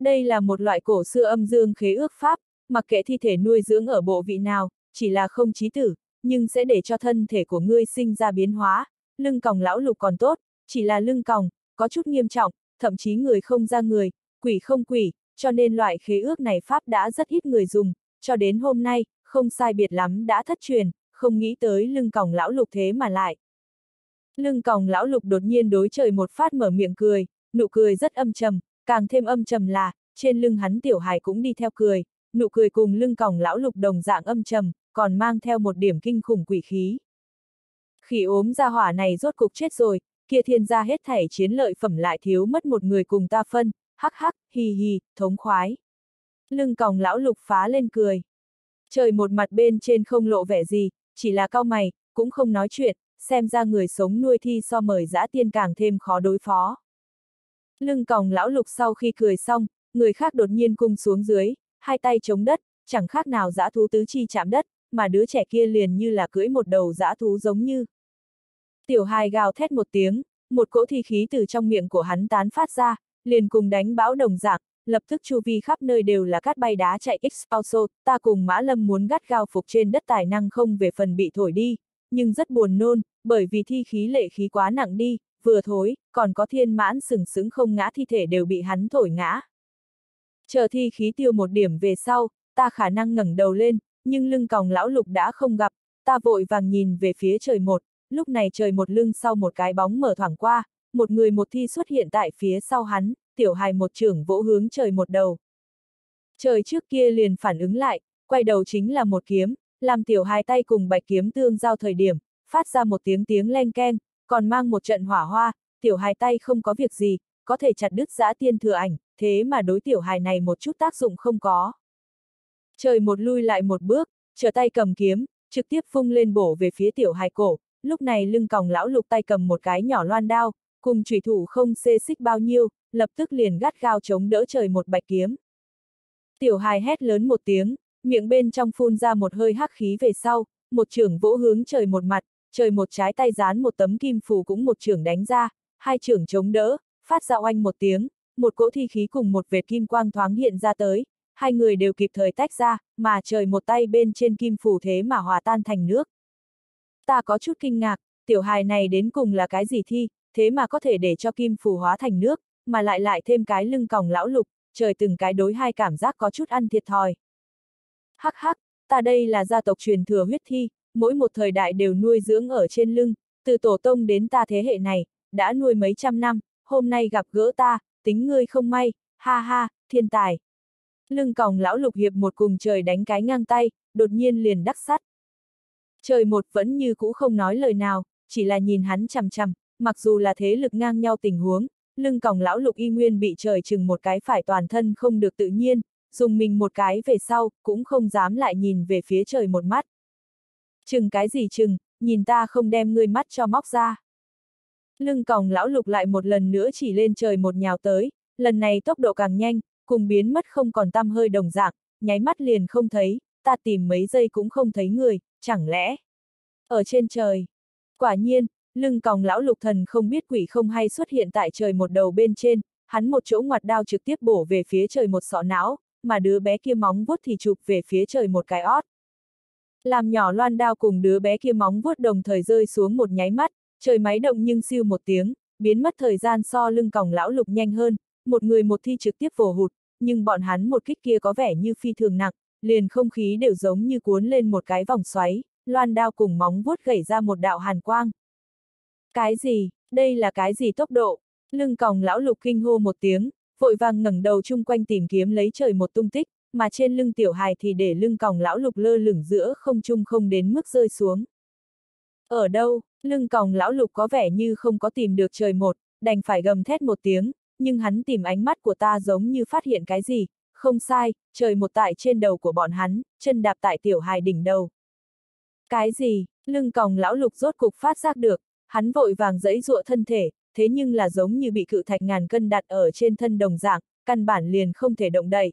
Đây là một loại cổ xưa âm dương khế ước pháp, mặc kệ thi thể nuôi dưỡng ở bộ vị nào, chỉ là không chí tử, nhưng sẽ để cho thân thể của ngươi sinh ra biến hóa, lưng còng lão lục còn tốt, chỉ là lưng còng, có chút nghiêm trọng, thậm chí người không ra người, quỷ không quỷ, cho nên loại khế ước này pháp đã rất ít người dùng, cho đến hôm nay, không sai biệt lắm đã thất truyền, không nghĩ tới lưng còng lão lục thế mà lại. Lưng còng lão lục đột nhiên đối trời một phát mở miệng cười, nụ cười rất âm trầm, càng thêm âm trầm là, trên lưng hắn tiểu hài cũng đi theo cười, nụ cười cùng lưng còng lão lục đồng dạng âm trầm, còn mang theo một điểm kinh khủng quỷ khí. Khi ốm ra hỏa này rốt cục chết rồi, kia thiên gia hết thảy chiến lợi phẩm lại thiếu mất một người cùng ta phân, hắc hắc, hì hì, thống khoái. Lưng còng lão lục phá lên cười. Trời một mặt bên trên không lộ vẻ gì, chỉ là cao mày, cũng không nói chuyện, xem ra người sống nuôi thi so mời dã tiên càng thêm khó đối phó. Lưng còng lão lục sau khi cười xong, người khác đột nhiên cung xuống dưới, hai tay chống đất, chẳng khác nào dã thú tứ chi chạm đất, mà đứa trẻ kia liền như là cưỡi một đầu dã thú giống như. Tiểu hài gào thét một tiếng, một cỗ thi khí từ trong miệng của hắn tán phát ra, liền cùng đánh bão đồng dạng, lập tức chu vi khắp nơi đều là cát bay đá chạy expulso, ta cùng Mã Lâm muốn gắt gao phục trên đất tài năng không về phần bị thổi đi, nhưng rất buồn nôn, bởi vì thi khí lệ khí quá nặng đi, vừa thối, còn có thiên mãn sừng sững không ngã thi thể đều bị hắn thổi ngã. Chờ thi khí tiêu một điểm về sau, ta khả năng ngẩng đầu lên, nhưng lưng còng lão lục đã không gặp, ta vội vàng nhìn về phía trời một, lúc này trời một lưng sau một cái bóng mở thoảng qua, một người một thi xuất hiện tại phía sau hắn, tiểu hài một trưởng vỗ hướng trời một đầu. Trời trước kia liền phản ứng lại, quay đầu chính là một kiếm, làm tiểu hài tay cùng bạch kiếm tương giao thời điểm, phát ra một tiếng tiếng len keng, còn mang một trận hỏa hoa, tiểu hài tay không có việc gì, có thể chặt đứt giã tiên thừa ảnh, thế mà đối tiểu hài này một chút tác dụng không có. Trời một lui lại một bước, trở tay cầm kiếm, trực tiếp phung lên bổ về phía tiểu hài cổ, lúc này lưng còng lão lục tay cầm một cái nhỏ loan đao, cùng trùy thủ không xê xích bao nhiêu, lập tức liền gắt gao chống đỡ trời một bạch kiếm. Tiểu hài hét lớn một tiếng, miệng bên trong phun ra một hơi hắc khí về sau, một trưởng vỗ hướng trời một mặt, trời một trái tay dán một tấm kim phù cũng một trưởng đánh ra, hai trưởng chống đỡ, phát ra oanh một tiếng, một cỗ thi khí cùng một vệt kim quang thoáng hiện ra tới, hai người đều kịp thời tách ra, mà trời một tay bên trên kim phù thế mà hòa tan thành nước. Ta có chút kinh ngạc, tiểu hài này đến cùng là cái gì thi, thế mà có thể để cho kim phù hóa thành nước, mà lại lại thêm cái lưng còng lão lục, trời từng cái đối hai cảm giác có chút ăn thiệt thòi. Hắc hắc, ta đây là gia tộc truyền thừa huyết thi, mỗi một thời đại đều nuôi dưỡng ở trên lưng, từ tổ tông đến ta thế hệ này, đã nuôi mấy trăm năm, hôm nay gặp gỡ ta, tính ngươi không may, ha ha, thiên tài. Lưng còng lão lục hiệp một cùng trời đánh cái ngang tay, đột nhiên liền đắc sắt. Trời một vẫn như cũ không nói lời nào, chỉ là nhìn hắn chằm chằm, mặc dù là thế lực ngang nhau tình huống, lưng còng lão lục y nguyên bị trời chừng một cái phải toàn thân không được tự nhiên, dùng mình một cái về sau, cũng không dám lại nhìn về phía trời một mắt. Chừng cái gì chừng, nhìn ta không đem ngươi mắt cho móc ra. Lưng còng lão lục lại một lần nữa chỉ lên trời một nhào tới, lần này tốc độ càng nhanh, cùng biến mất không còn tăm hơi đồng dạng, nháy mắt liền không thấy, ta tìm mấy giây cũng không thấy người, chẳng lẽ? Ở trên trời. Quả nhiên, lưng còng lão lục thần không biết quỷ không hay xuất hiện tại trời một đầu bên trên, hắn một chỗ ngoặt đao trực tiếp bổ về phía trời một sọ não, mà đứa bé kia móng vuốt thì chụp về phía trời một cái ót. Làm nhỏ loan đao cùng đứa bé kia móng vuốt đồng thời rơi xuống một nháy mắt, trời máy động nhưng siêu một tiếng, biến mất thời gian so lưng còng lão lục nhanh hơn, một người một thi trực tiếp vồ hụt, nhưng bọn hắn một kích kia có vẻ như phi thường nặng, liền không khí đều giống như cuốn lên một cái vòng xoáy, loan đao cùng móng vuốt gảy ra một đạo hàn quang. Cái gì, đây là cái gì tốc độ? Lưng còng lão lục kinh hô một tiếng, vội vàng ngẩng đầu chung quanh tìm kiếm lấy trời một tung tích, mà trên lưng tiểu hài thì để lưng còng lão lục lơ lửng giữa không trung không đến mức rơi xuống. Ở đâu, lưng còng lão lục có vẻ như không có tìm được trời một, đành phải gầm thét một tiếng, nhưng hắn tìm ánh mắt của ta giống như phát hiện cái gì, không sai, trời một tại trên đầu của bọn hắn, chân đạp tại tiểu hài đỉnh đầu. Cái gì, lưng còng lão lục rốt cục phát giác được, hắn vội vàng dẫy dụa thân thể, thế nhưng là giống như bị cự thạch ngàn cân đặt ở trên thân đồng dạng, căn bản liền không thể động đậy.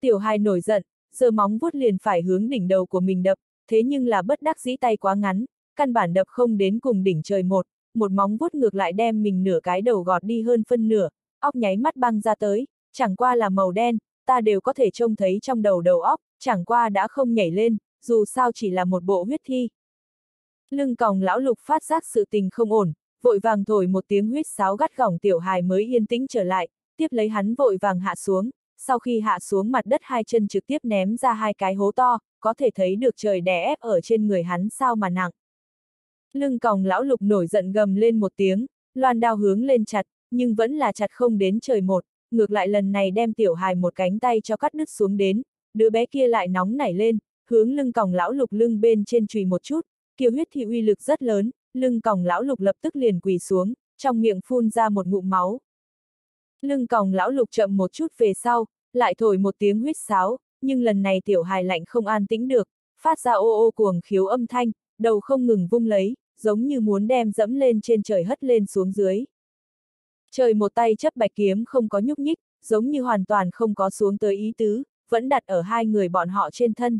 Tiểu hai nổi giận, giơ móng vuốt liền phải hướng đỉnh đầu của mình đập, thế nhưng là bất đắc dĩ tay quá ngắn, căn bản đập không đến cùng đỉnh trời một, một móng vuốt ngược lại đem mình nửa cái đầu gọt đi hơn phân nửa, óc nháy mắt băng ra tới, chẳng qua là màu đen, ta đều có thể trông thấy trong đầu đầu óc, chẳng qua đã không nhảy lên, dù sao chỉ là một bộ huyết thi. Lưng còng lão lục phát giác sự tình không ổn, vội vàng thổi một tiếng huyết sáo gắt gỏng tiểu hài mới yên tĩnh trở lại, tiếp lấy hắn vội vàng hạ xuống, sau khi hạ xuống mặt đất hai chân trực tiếp ném ra hai cái hố to, có thể thấy được trời đè ép ở trên người hắn sao mà nặng. Lưng còng lão lục nổi giận gầm lên một tiếng, loan đao hướng lên chặt, nhưng vẫn là chặt không đến trời một, ngược lại lần này đem tiểu hài một cánh tay cho cắt đứt xuống đến, đứa bé kia lại nóng nảy lên, hướng lưng còng lão lục lưng bên trên chùy một chút, kiều huyết thị uy lực rất lớn, lưng còng lão lục lập tức liền quỳ xuống, trong miệng phun ra một ngụm máu. Lưng còng lão lục chậm một chút về sau, lại thổi một tiếng huyết sáo, nhưng lần này tiểu hài lạnh không an tĩnh được, phát ra ô ô cuồng khiếu âm thanh, đầu không ngừng vung lấy, giống như muốn đem dẫm lên trên trời hất lên xuống dưới. Trời một tay chấp bạch kiếm không có nhúc nhích, giống như hoàn toàn không có xuống tới ý tứ, vẫn đặt ở hai người bọn họ trên thân.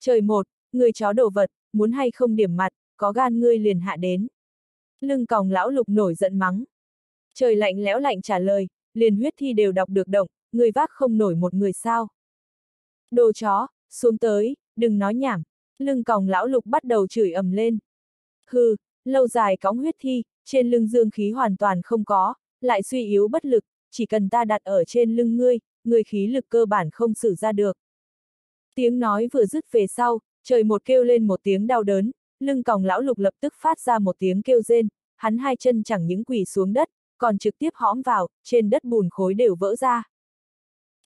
Trời một, người chó đồ vật, muốn hay không điểm mặt, có gan ngươi liền hạ đến. Lưng còng lão lục nổi giận mắng. Trời lạnh lẽo lạnh trả lời, liền huyết thi đều đọc được động, người vác không nổi một người sao. Đồ chó, xuống tới, đừng nói nhảm. Lưng còng lão lục bắt đầu chửi ầm lên. Hừ, lâu dài cõng huyết thi, trên lưng dương khí hoàn toàn không có, lại suy yếu bất lực, chỉ cần ta đặt ở trên lưng ngươi, người khí lực cơ bản không xử ra được. Tiếng nói vừa dứt về sau, trời một kêu lên một tiếng đau đớn, lưng còng lão lục lập tức phát ra một tiếng kêu rên, hắn hai chân chẳng những quỳ xuống đất, còn trực tiếp hõm vào, trên đất bùn khối đều vỡ ra.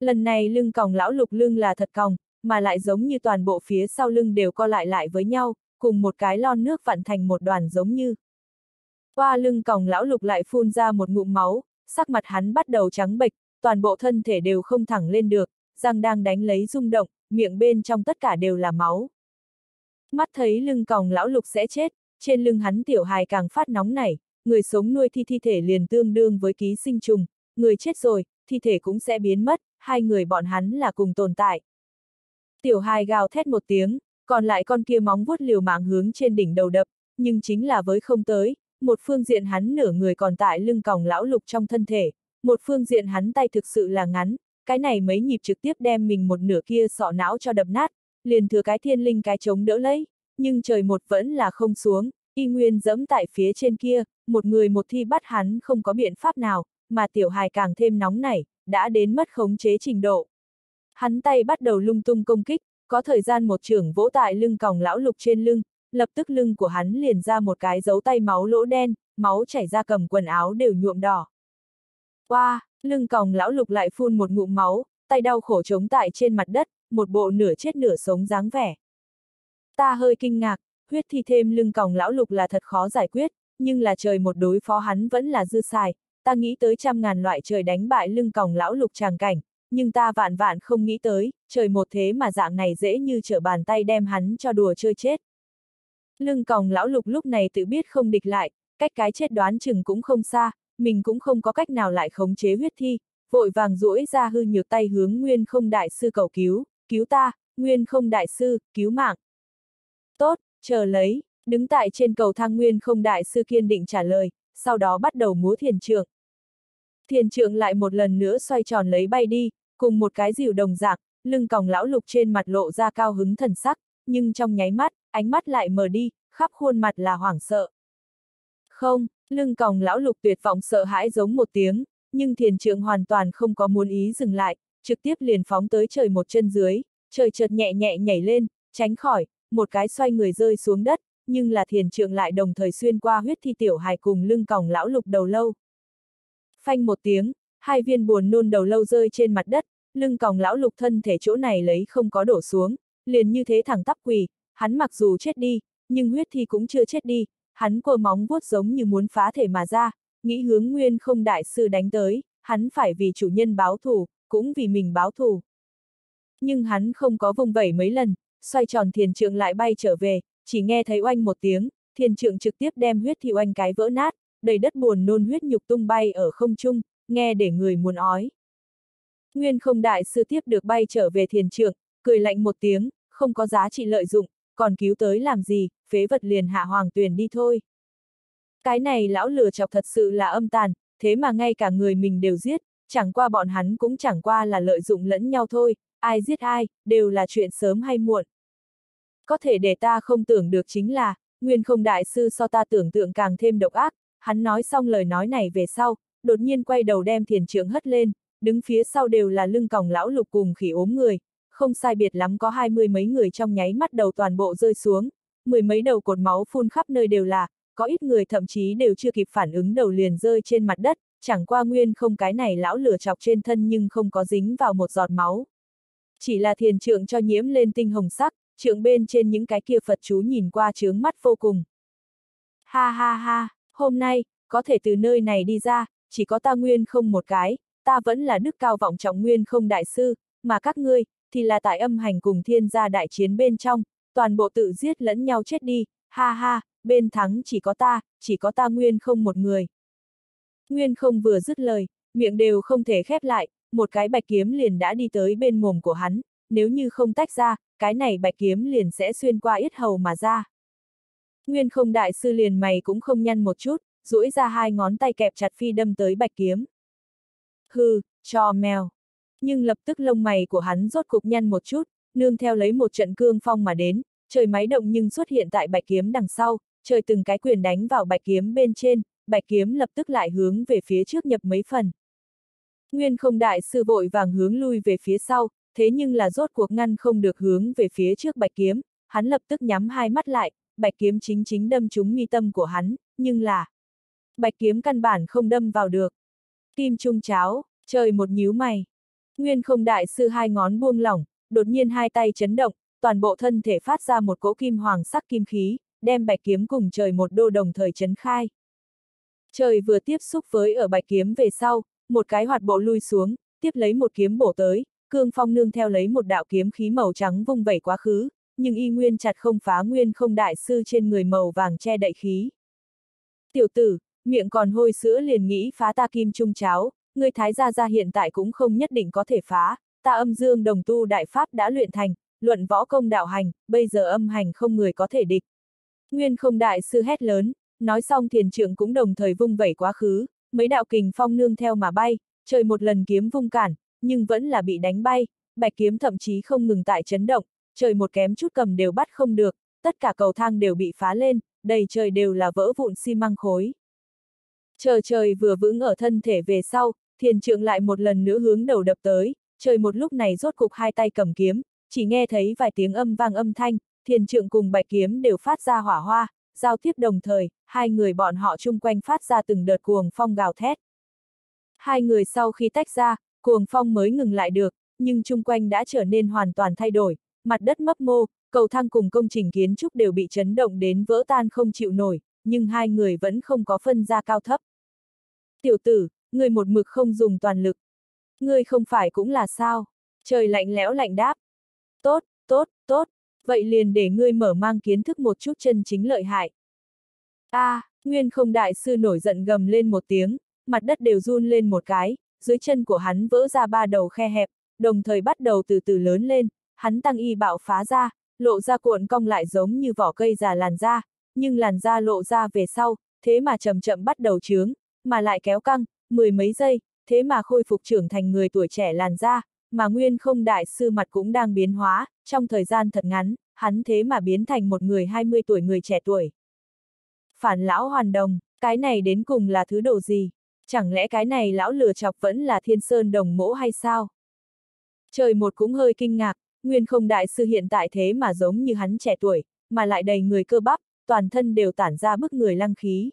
Lần này lưng còng lão lục lưng là thật còng, mà lại giống như toàn bộ phía sau lưng đều co lại lại với nhau, cùng một cái lon nước vặn thành một đoàn giống như. Qua lưng còng lão lục lại phun ra một ngụm máu, sắc mặt hắn bắt đầu trắng bệch, toàn bộ thân thể đều không thẳng lên được, răng đang đánh lấy rung động, miệng bên trong tất cả đều là máu. Mắt thấy lưng còng lão lục sẽ chết, trên lưng hắn tiểu hài càng phát nóng nảy, người sống nuôi thi thi thể liền tương đương với ký sinh trùng, người chết rồi, thi thể cũng sẽ biến mất, hai người bọn hắn là cùng tồn tại. Tiểu hài gào thét một tiếng, còn lại con kia móng vuốt liều mạng hướng trên đỉnh đầu đập, nhưng chính là với không tới, một phương diện hắn nửa người còn tại lưng còng lão lục trong thân thể, một phương diện hắn tay thực sự là ngắn, cái này mấy nhịp trực tiếp đem mình một nửa kia sọ não cho đập nát, liền thừa cái thiên linh cái chống đỡ lấy, nhưng trời một vẫn là không xuống, y nguyên dẫm tại phía trên kia, một người một thi bắt hắn không có biện pháp nào, mà tiểu hài càng thêm nóng nảy, đã đến mất khống chế trình độ. Hắn tay bắt đầu lung tung công kích, có thời gian một trưởng vỗ tại lưng còng lão lục trên lưng, lập tức lưng của hắn liền ra một cái dấu tay máu lỗ đen, máu chảy ra cầm quần áo đều nhuộm đỏ. Qua, wow, lưng còng lão lục lại phun một ngụm máu, tay đau khổ chống tại trên mặt đất, một bộ nửa chết nửa sống dáng vẻ. Ta hơi kinh ngạc, huyết thi thêm lưng còng lão lục là thật khó giải quyết, nhưng là trời một đối phó hắn vẫn là dư xài, ta nghĩ tới trăm ngàn loại trời đánh bại lưng còng lão lục tràng cảnh, nhưng ta vạn vạn không nghĩ tới, trời một thế mà dạng này dễ như trở bàn tay đem hắn cho đùa chơi chết. Lưng còng lão lục lúc này tự biết không địch lại, cách cái chết đoán chừng cũng không xa, mình cũng không có cách nào lại khống chế huyết thi, vội vàng duỗi ra hư nhược tay hướng nguyên không đại sư cầu cứu, cứu ta, nguyên không đại sư, cứu mạng. Tốt, chờ lấy, đứng tại trên cầu thang nguyên không đại sư kiên định trả lời, sau đó bắt đầu múa thiền trượng. Thiền trượng lại một lần nữa xoay tròn lấy bay đi, cùng một cái dìu đồng dạng, lưng còng lão lục trên mặt lộ ra cao hứng thần sắc, nhưng trong nháy mắt, ánh mắt lại mờ đi, khắp khuôn mặt là hoảng sợ. Không, lưng còng lão lục tuyệt vọng sợ hãi giống một tiếng, nhưng thiền trượng hoàn toàn không có muốn ý dừng lại, trực tiếp liền phóng tới trời một chân dưới, trời chợt nhẹ nhẹ nhảy lên, tránh khỏi, một cái xoay người rơi xuống đất, nhưng là thiền trượng lại đồng thời xuyên qua huyết thi tiểu hài cùng lưng còng lão lục đầu lâu. Phanh một tiếng, hai viên buồn nôn đầu lâu rơi trên mặt đất, lưng còng lão lục thân thể chỗ này lấy không có đổ xuống, liền như thế thẳng tắp quỳ, hắn mặc dù chết đi, nhưng huyết thi cũng chưa chết đi, hắn cua móng vuốt giống như muốn phá thể mà ra, nghĩ hướng nguyên không đại sư đánh tới, hắn phải vì chủ nhân báo thù, cũng vì mình báo thù. Nhưng hắn không có vùng vẩy mấy lần, xoay tròn thiền trượng lại bay trở về, chỉ nghe thấy oanh một tiếng, thiền trượng trực tiếp đem huyết thi oanh cái vỡ nát, đầy đất buồn nôn huyết nhục tung bay ở không trung, nghe để người muốn ói. Nguyên không đại sư tiếp được bay trở về thiền trượng, cười lạnh một tiếng, không có giá trị lợi dụng, còn cứu tới làm gì, phế vật liền hạ hoàng tuyển đi thôi. Cái này lão lừa chọc thật sự là âm tàn, thế mà ngay cả người mình đều giết, chẳng qua bọn hắn cũng chẳng qua là lợi dụng lẫn nhau thôi, ai giết ai, đều là chuyện sớm hay muộn. Có thể để ta không tưởng được chính là, nguyên không đại sư so ta tưởng tượng càng thêm độc ác, hắn nói xong lời nói này về sau, đột nhiên quay đầu đem thiền trưởng hất lên, đứng phía sau đều là lưng còng lão lục cùng khỉ ốm người, không sai biệt lắm có hai mươi mấy người trong nháy mắt đầu toàn bộ rơi xuống, mười mấy đầu cột máu phun khắp nơi đều là, có ít người thậm chí đều chưa kịp phản ứng đầu liền rơi trên mặt đất, chẳng qua nguyên không cái này lão lửa chọc trên thân nhưng không có dính vào một giọt máu. Chỉ là thiền trượng cho nhiễm lên tinh hồng sắc, trượng bên trên những cái kia Phật chú nhìn qua trướng mắt vô cùng. Ha ha ha, hôm nay, có thể từ nơi này đi ra, chỉ có ta nguyên không một cái, ta vẫn là đức cao vọng trọng nguyên không đại sư, mà các ngươi, thì là tại âm hành cùng thiên gia đại chiến bên trong, toàn bộ tự giết lẫn nhau chết đi, ha ha, bên thắng chỉ có ta, chỉ có ta nguyên không một người. Nguyên không vừa dứt lời, miệng đều không thể khép lại, một cái bạch kiếm liền đã đi tới bên mồm của hắn, nếu như không tách ra, cái này bạch kiếm liền sẽ xuyên qua yết hầu mà ra. Nguyên không đại sư liền mày cũng không nhăn một chút, duỗi ra hai ngón tay kẹp chặt phi đâm tới bạch kiếm. Hừ, cho mèo. Nhưng lập tức lông mày của hắn rốt cục nhăn một chút, nương theo lấy một trận cương phong mà đến, trời máy động nhưng xuất hiện tại bạch kiếm đằng sau, trời từng cái quyền đánh vào bạch kiếm bên trên, bạch kiếm lập tức lại hướng về phía trước nhập mấy phần. Nguyên không đại sư vội vàng hướng lui về phía sau, thế nhưng là rốt cuộc ngăn không được hướng về phía trước bạch kiếm, hắn lập tức nhắm hai mắt lại, bạch kiếm chính chính đâm trúng mi tâm của hắn, nhưng là bạch kiếm căn bản không đâm vào được. Kim trung cháo, trời một nhíu mày. Nguyên không đại sư hai ngón buông lỏng, đột nhiên hai tay chấn động, toàn bộ thân thể phát ra một cỗ kim hoàng sắc kim khí, đem bạch kiếm cùng trời một đô đồng thời chấn khai. Trời vừa tiếp xúc với ở bạch kiếm về sau, một cái hoạt bộ lui xuống, tiếp lấy một kiếm bổ tới, cương phong nương theo lấy một đạo kiếm khí màu trắng vung vẩy quá khứ, nhưng y nguyên chặt không phá nguyên không đại sư trên người màu vàng che đậy khí. Tiểu tử, miệng còn hôi sữa liền nghĩ phá ta kim trung cháo, người thái gia gia hiện tại cũng không nhất định có thể phá, ta âm dương đồng tu đại pháp đã luyện thành, luận võ công đạo hành, bây giờ âm hành không người có thể địch. Nguyên không đại sư hét lớn, nói xong thiền trưởng cũng đồng thời vung vẩy quá khứ, mấy đạo kình phong nương theo mà bay, trời một lần kiếm vung cản, nhưng vẫn là bị đánh bay, bạch kiếm thậm chí không ngừng tại chấn động, trời một kém chút cầm đều bắt không được, tất cả cầu thang đều bị phá lên, đầy trời đều là vỡ vụn xi măng khối. Chờ trời vừa vững ở thân thể về sau, thiền trượng lại một lần nữa hướng đầu đập tới, trời một lúc này rốt cục hai tay cầm kiếm, chỉ nghe thấy vài tiếng âm vang âm thanh, thiền trượng cùng bạch kiếm đều phát ra hỏa hoa, giao tiếp đồng thời, hai người bọn họ chung quanh phát ra từng đợt cuồng phong gào thét. Hai người sau khi tách ra, cuồng phong mới ngừng lại được, nhưng chung quanh đã trở nên hoàn toàn thay đổi, mặt đất mấp mô, cầu thang cùng công trình kiến trúc đều bị chấn động đến vỡ tan không chịu nổi, nhưng hai người vẫn không có phân ra cao thấp. Tiểu tử, người một mực không dùng toàn lực. Ngươi không phải cũng là sao? Trời lạnh lẽo lạnh đáp. Tốt, tốt, tốt, vậy liền để ngươi mở mang kiến thức một chút chân chính lợi hại. A, à, Nguyên không đại sư nổi giận gầm lên một tiếng, mặt đất đều run lên một cái, dưới chân của hắn vỡ ra ba đầu khe hẹp, đồng thời bắt đầu từ từ lớn lên, hắn tăng y bạo phá ra, lộ ra cuộn cong lại giống như vỏ cây già làn da, nhưng làn da lộ ra về sau, thế mà chậm chậm bắt đầu trướng, mà lại kéo căng, mười mấy giây, thế mà khôi phục trưởng thành người tuổi trẻ làn da, mà nguyên không đại sư mặt cũng đang biến hóa, trong thời gian thật ngắn, hắn thế mà biến thành một người 20 tuổi người trẻ tuổi. Phản lão hoàn đồng, cái này đến cùng là thứ độ gì? Chẳng lẽ cái này lão lừa chọc vẫn là thiên sơn đồng mỗ hay sao? Trời một cũng hơi kinh ngạc, nguyên không đại sư hiện tại thế mà giống như hắn trẻ tuổi, mà lại đầy người cơ bắp, toàn thân đều tản ra bức người lăng khí.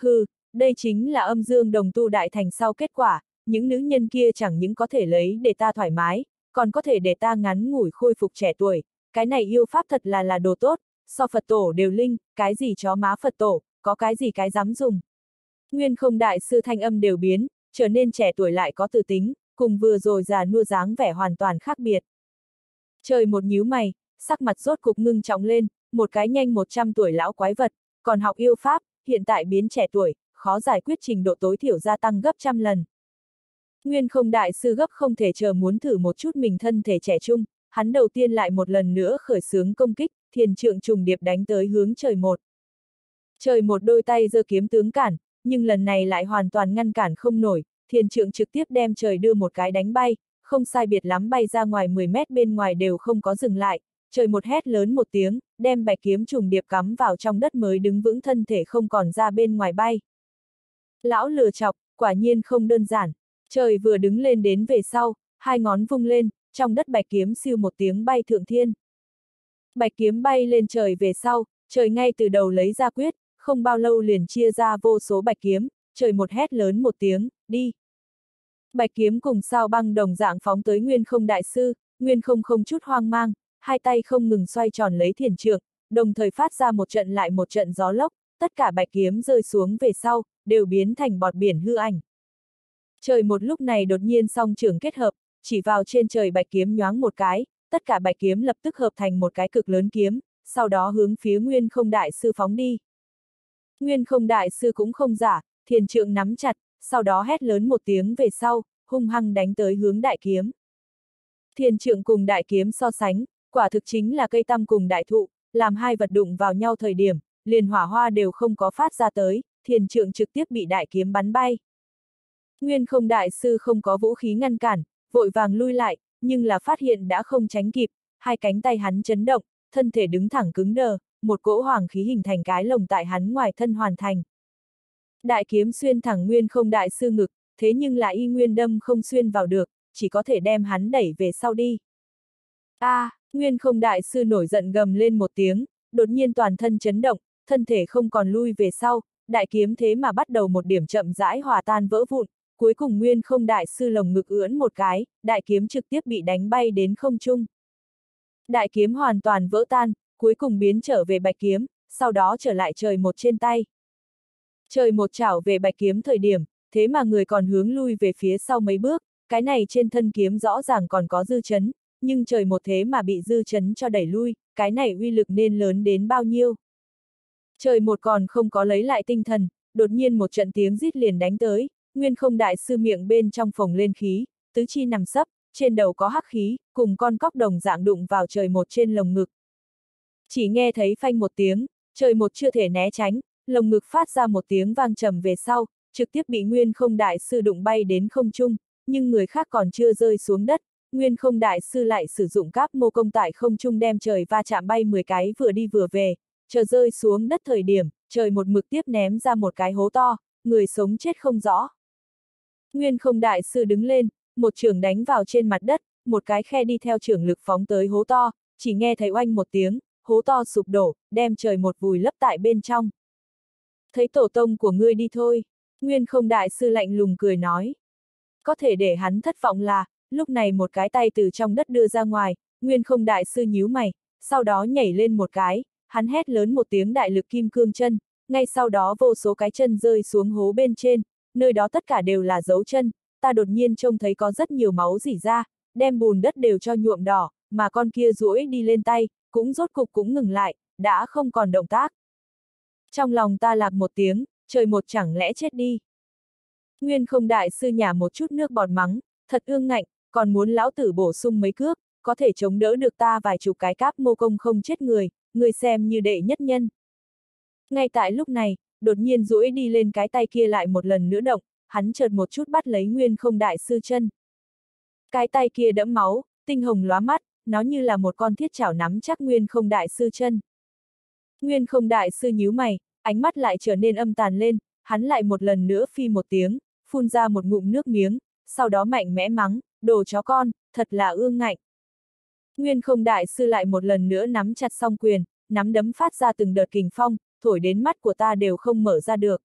Hừ, đây chính là âm dương đồng tu đại thành sau kết quả, những nữ nhân kia chẳng những có thể lấy để ta thoải mái, còn có thể để ta ngắn ngủi khôi phục trẻ tuổi, cái này yêu pháp thật là là đồ tốt, so Phật tổ đều linh, cái gì chó má Phật tổ, có cái gì cái dám dùng. Nguyên không đại sư thanh âm đều biến, trở nên trẻ tuổi lại có tự tính, cùng vừa rồi già nua dáng vẻ hoàn toàn khác biệt. Trời một nhíu mày, sắc mặt rốt cục ngưng trọng lên, một cái nhanh 100 tuổi lão quái vật, còn học yêu pháp, hiện tại biến trẻ tuổi, khó giải quyết trình độ tối thiểu gia tăng gấp trăm lần. Nguyên không đại sư gấp không thể chờ muốn thử một chút mình thân thể trẻ trung, hắn đầu tiên lại một lần nữa khởi xướng công kích, thiền trượng trùng điệp đánh tới hướng trời một. Trời một đôi tay giơ kiếm tướng cản, nhưng lần này lại hoàn toàn ngăn cản không nổi, thiền trượng trực tiếp đem trời đưa một cái đánh bay, không sai biệt lắm bay ra ngoài 10 mét bên ngoài đều không có dừng lại, trời một hét lớn một tiếng, đem bạch kiếm trùng điệp cắm vào trong đất mới đứng vững thân thể không còn ra bên ngoài bay. Lão lừa chọc, quả nhiên không đơn giản, trời vừa đứng lên đến về sau, hai ngón vung lên, trong đất bạch kiếm siêu một tiếng bay thượng thiên. Bạch kiếm bay lên trời về sau, trời ngay từ đầu lấy ra quyết, không bao lâu liền chia ra vô số bạch kiếm, trời một hét lớn một tiếng, đi. Bạch kiếm cùng sao băng đồng dạng phóng tới nguyên không đại sư, nguyên không không chút hoang mang, hai tay không ngừng xoay tròn lấy thiền trượng, đồng thời phát ra một trận lại một trận gió lốc, tất cả bạch kiếm rơi xuống về sau, đều biến thành bọt biển hư ảnh. Trời một lúc này đột nhiên song trưởng kết hợp, chỉ vào trên trời bạch kiếm nhoáng một cái, tất cả bạch kiếm lập tức hợp thành một cái cực lớn kiếm, sau đó hướng phía nguyên không đại sư phóng đi. Nguyên không đại sư cũng không giả, thiền trượng nắm chặt, sau đó hét lớn một tiếng về sau, hung hăng đánh tới hướng đại kiếm. Thiền trượng cùng đại kiếm so sánh, quả thực chính là cây tăm cùng đại thụ, làm hai vật đụng vào nhau thời điểm, liền hỏa hoa đều không có phát ra tới, thiền trượng trực tiếp bị đại kiếm bắn bay. Nguyên không đại sư không có vũ khí ngăn cản, vội vàng lui lại, nhưng là phát hiện đã không tránh kịp, hai cánh tay hắn chấn động, thân thể đứng thẳng cứng đờ, một cỗ hoàng khí hình thành cái lồng tại hắn ngoài thân hoàn thành. Đại kiếm xuyên thẳng nguyên không đại sư ngực, thế nhưng là y nguyên đâm không xuyên vào được, chỉ có thể đem hắn đẩy về sau đi. A, à, nguyên không đại sư nổi giận gầm lên một tiếng, đột nhiên toàn thân chấn động, thân thể không còn lui về sau, đại kiếm thế mà bắt đầu một điểm chậm rãi hòa tan vỡ vụn, cuối cùng nguyên không đại sư lồng ngực ưỡn một cái, đại kiếm trực tiếp bị đánh bay đến không trung. Đại kiếm hoàn toàn vỡ tan, cuối cùng biến trở về bạch kiếm, sau đó trở lại trời một trên tay. Trời một chảo về bạch kiếm thời điểm, thế mà người còn hướng lui về phía sau mấy bước, cái này trên thân kiếm rõ ràng còn có dư chấn, nhưng trời một thế mà bị dư chấn cho đẩy lui, cái này uy lực nên lớn đến bao nhiêu. Trời một còn không có lấy lại tinh thần, đột nhiên một trận tiếng rít liền đánh tới, nguyên không đại sư miệng bên trong phồng lên khí, tứ chi nằm sấp, trên đầu có hắc khí, cùng con cóc đồng dạng đụng vào trời một trên lồng ngực. Chỉ nghe thấy phanh một tiếng, trời một chưa thể né tránh, lồng ngực phát ra một tiếng vang trầm về sau, trực tiếp bị nguyên không đại sư đụng bay đến không trung, nhưng người khác còn chưa rơi xuống đất, nguyên không đại sư lại sử dụng cáp mô công tại không trung đem trời va chạm bay 10 cái vừa đi vừa về, chờ rơi xuống đất thời điểm, trời một mực tiếp ném ra một cái hố to, người sống chết không rõ. Nguyên không đại sư đứng lên, một trường đánh vào trên mặt đất, một cái khe đi theo trường lực phóng tới hố to, chỉ nghe thấy oanh một tiếng, hố to sụp đổ, đem trời một vùi lấp tại bên trong. Thấy tổ tông của ngươi đi thôi, Nguyên không đại sư lạnh lùng cười nói. Có thể để hắn thất vọng là, lúc này một cái tay từ trong đất đưa ra ngoài, Nguyên không đại sư nhíu mày, sau đó nhảy lên một cái, hắn hét lớn một tiếng đại lực kim cương chân, ngay sau đó vô số cái chân rơi xuống hố bên trên, nơi đó tất cả đều là dấu chân, ta đột nhiên trông thấy có rất nhiều máu rỉ ra, đem bùn đất đều cho nhuộm đỏ, mà con kia duỗi đi lên tay, cũng rốt cục cũng ngừng lại, đã không còn động tác. Trong lòng ta lạc một tiếng, trời một chẳng lẽ chết đi. Nguyên không đại sư nhà một chút nước bọt mắng, thật ương ngạnh, còn muốn lão tử bổ sung mấy cước, có thể chống đỡ được ta vài chục cái cáp mô công không chết người, người xem như đệ nhất nhân. Ngay tại lúc này, đột nhiên duỗi đi lên cái tay kia lại một lần nữa động, hắn chợt một chút bắt lấy nguyên không đại sư chân. Cái tay kia đẫm máu, tinh hồng lóa mắt, nó như là một con thiết chảo nắm chắc nguyên không đại sư chân. Nguyên không đại sư nhíu mày, ánh mắt lại trở nên âm tàn lên, hắn lại một lần nữa phi một tiếng, phun ra một ngụm nước miếng, sau đó mạnh mẽ mắng, đồ chó con, thật là ương ngạnh. Nguyên không đại sư lại một lần nữa nắm chặt song quyền, nắm đấm phát ra từng đợt kình phong, thổi đến mắt của ta đều không mở ra được.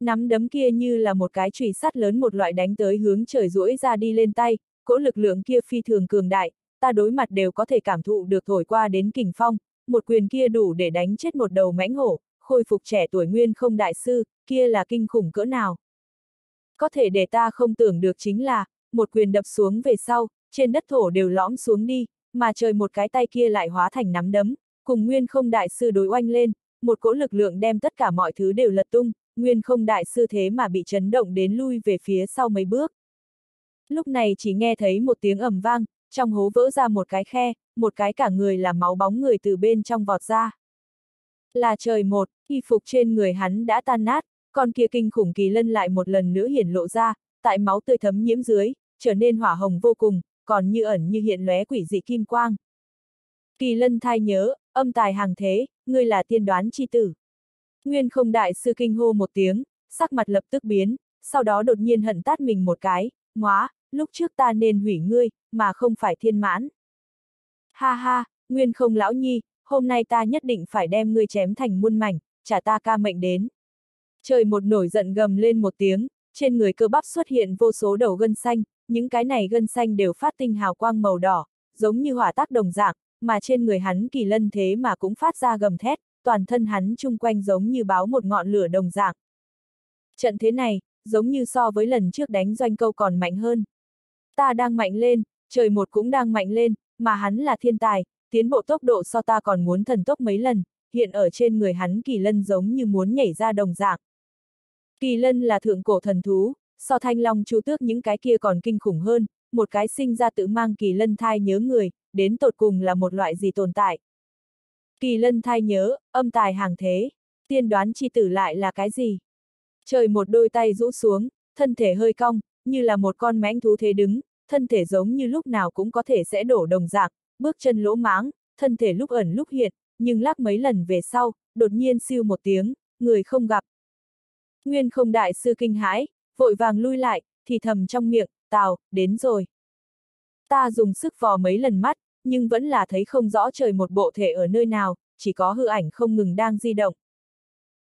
Nắm đấm kia như là một cái chùy sắt lớn một loại đánh tới hướng trời rũi ra đi lên tay, cỗ lực lượng kia phi thường cường đại, ta đối mặt đều có thể cảm thụ được thổi qua đến kình phong, một quyền kia đủ để đánh chết một đầu mãnh hổ, khôi phục trẻ tuổi nguyên không đại sư, kia là kinh khủng cỡ nào. Có thể để ta không tưởng được chính là, một quyền đập xuống về sau, trên đất thổ đều lõm xuống đi, mà trời một cái tay kia lại hóa thành nắm đấm, cùng nguyên không đại sư đối oanh lên, một cỗ lực lượng đem tất cả mọi thứ đều lật tung, nguyên không đại sư thế mà bị chấn động đến lui về phía sau mấy bước. Lúc này chỉ nghe thấy một tiếng ầm vang, trong hố vỡ ra một cái khe, một cái cả người là máu bóng người từ bên trong vọt ra. Là trời một, y phục trên người hắn đã tan nát, con kia kinh khủng kỳ lân lại một lần nữa hiển lộ ra, tại máu tươi thấm nhiễm dưới, trở nên hỏa hồng vô cùng, còn như ẩn như hiện lóe quỷ dị kim quang. Kỳ lân thai nhớ, âm tài hàng thế, ngươi là tiên đoán chi tử. Nguyên không đại sư kinh hô một tiếng, sắc mặt lập tức biến, sau đó đột nhiên hận tát mình một cái, ngóa, lúc trước ta nên hủy ngươi, mà không phải thiên mãn. Ha ha, Nguyên không lão nhi, hôm nay ta nhất định phải đem ngươi chém thành muôn mảnh, trả ta ca mệnh đến. Trời một nổi giận gầm lên một tiếng, trên người cơ bắp xuất hiện vô số đầu gân xanh, những cái này gân xanh đều phát tinh hào quang màu đỏ, giống như hỏa tác đồng dạng, mà trên người hắn kỳ lân thế mà cũng phát ra gầm thét, toàn thân hắn chung quanh giống như báo một ngọn lửa đồng dạng. Trận thế này, giống như so với lần trước đánh doanh câu còn mạnh hơn. Ta đang mạnh lên, trời một cũng đang mạnh lên, mà hắn là thiên tài, tiến bộ tốc độ so ta còn muốn thần tốc mấy lần, hiện ở trên người hắn kỳ lân giống như muốn nhảy ra đồng dạng. Kỳ lân là thượng cổ thần thú, so thanh long chu tước những cái kia còn kinh khủng hơn, một cái sinh ra tự mang kỳ lân thai nhớ người, đến tột cùng là một loại gì tồn tại. Kỳ lân thai nhớ, âm tài hàng thế, tiên đoán chi tử lại là cái gì? Trời một đôi tay rũ xuống, thân thể hơi cong, như là một con mãnh thú thế đứng, thân thể giống như lúc nào cũng có thể sẽ đổ đồng dạng, bước chân lỗ máng, thân thể lúc ẩn lúc hiện, nhưng lắc mấy lần về sau, đột nhiên siêu một tiếng, người không gặp. Nguyên không đại sư kinh hãi, vội vàng lui lại, thì thầm trong miệng, tào, đến rồi. Ta dùng sức vò mấy lần mắt, nhưng vẫn là thấy không rõ trời một bộ thể ở nơi nào, chỉ có hư ảnh không ngừng đang di động.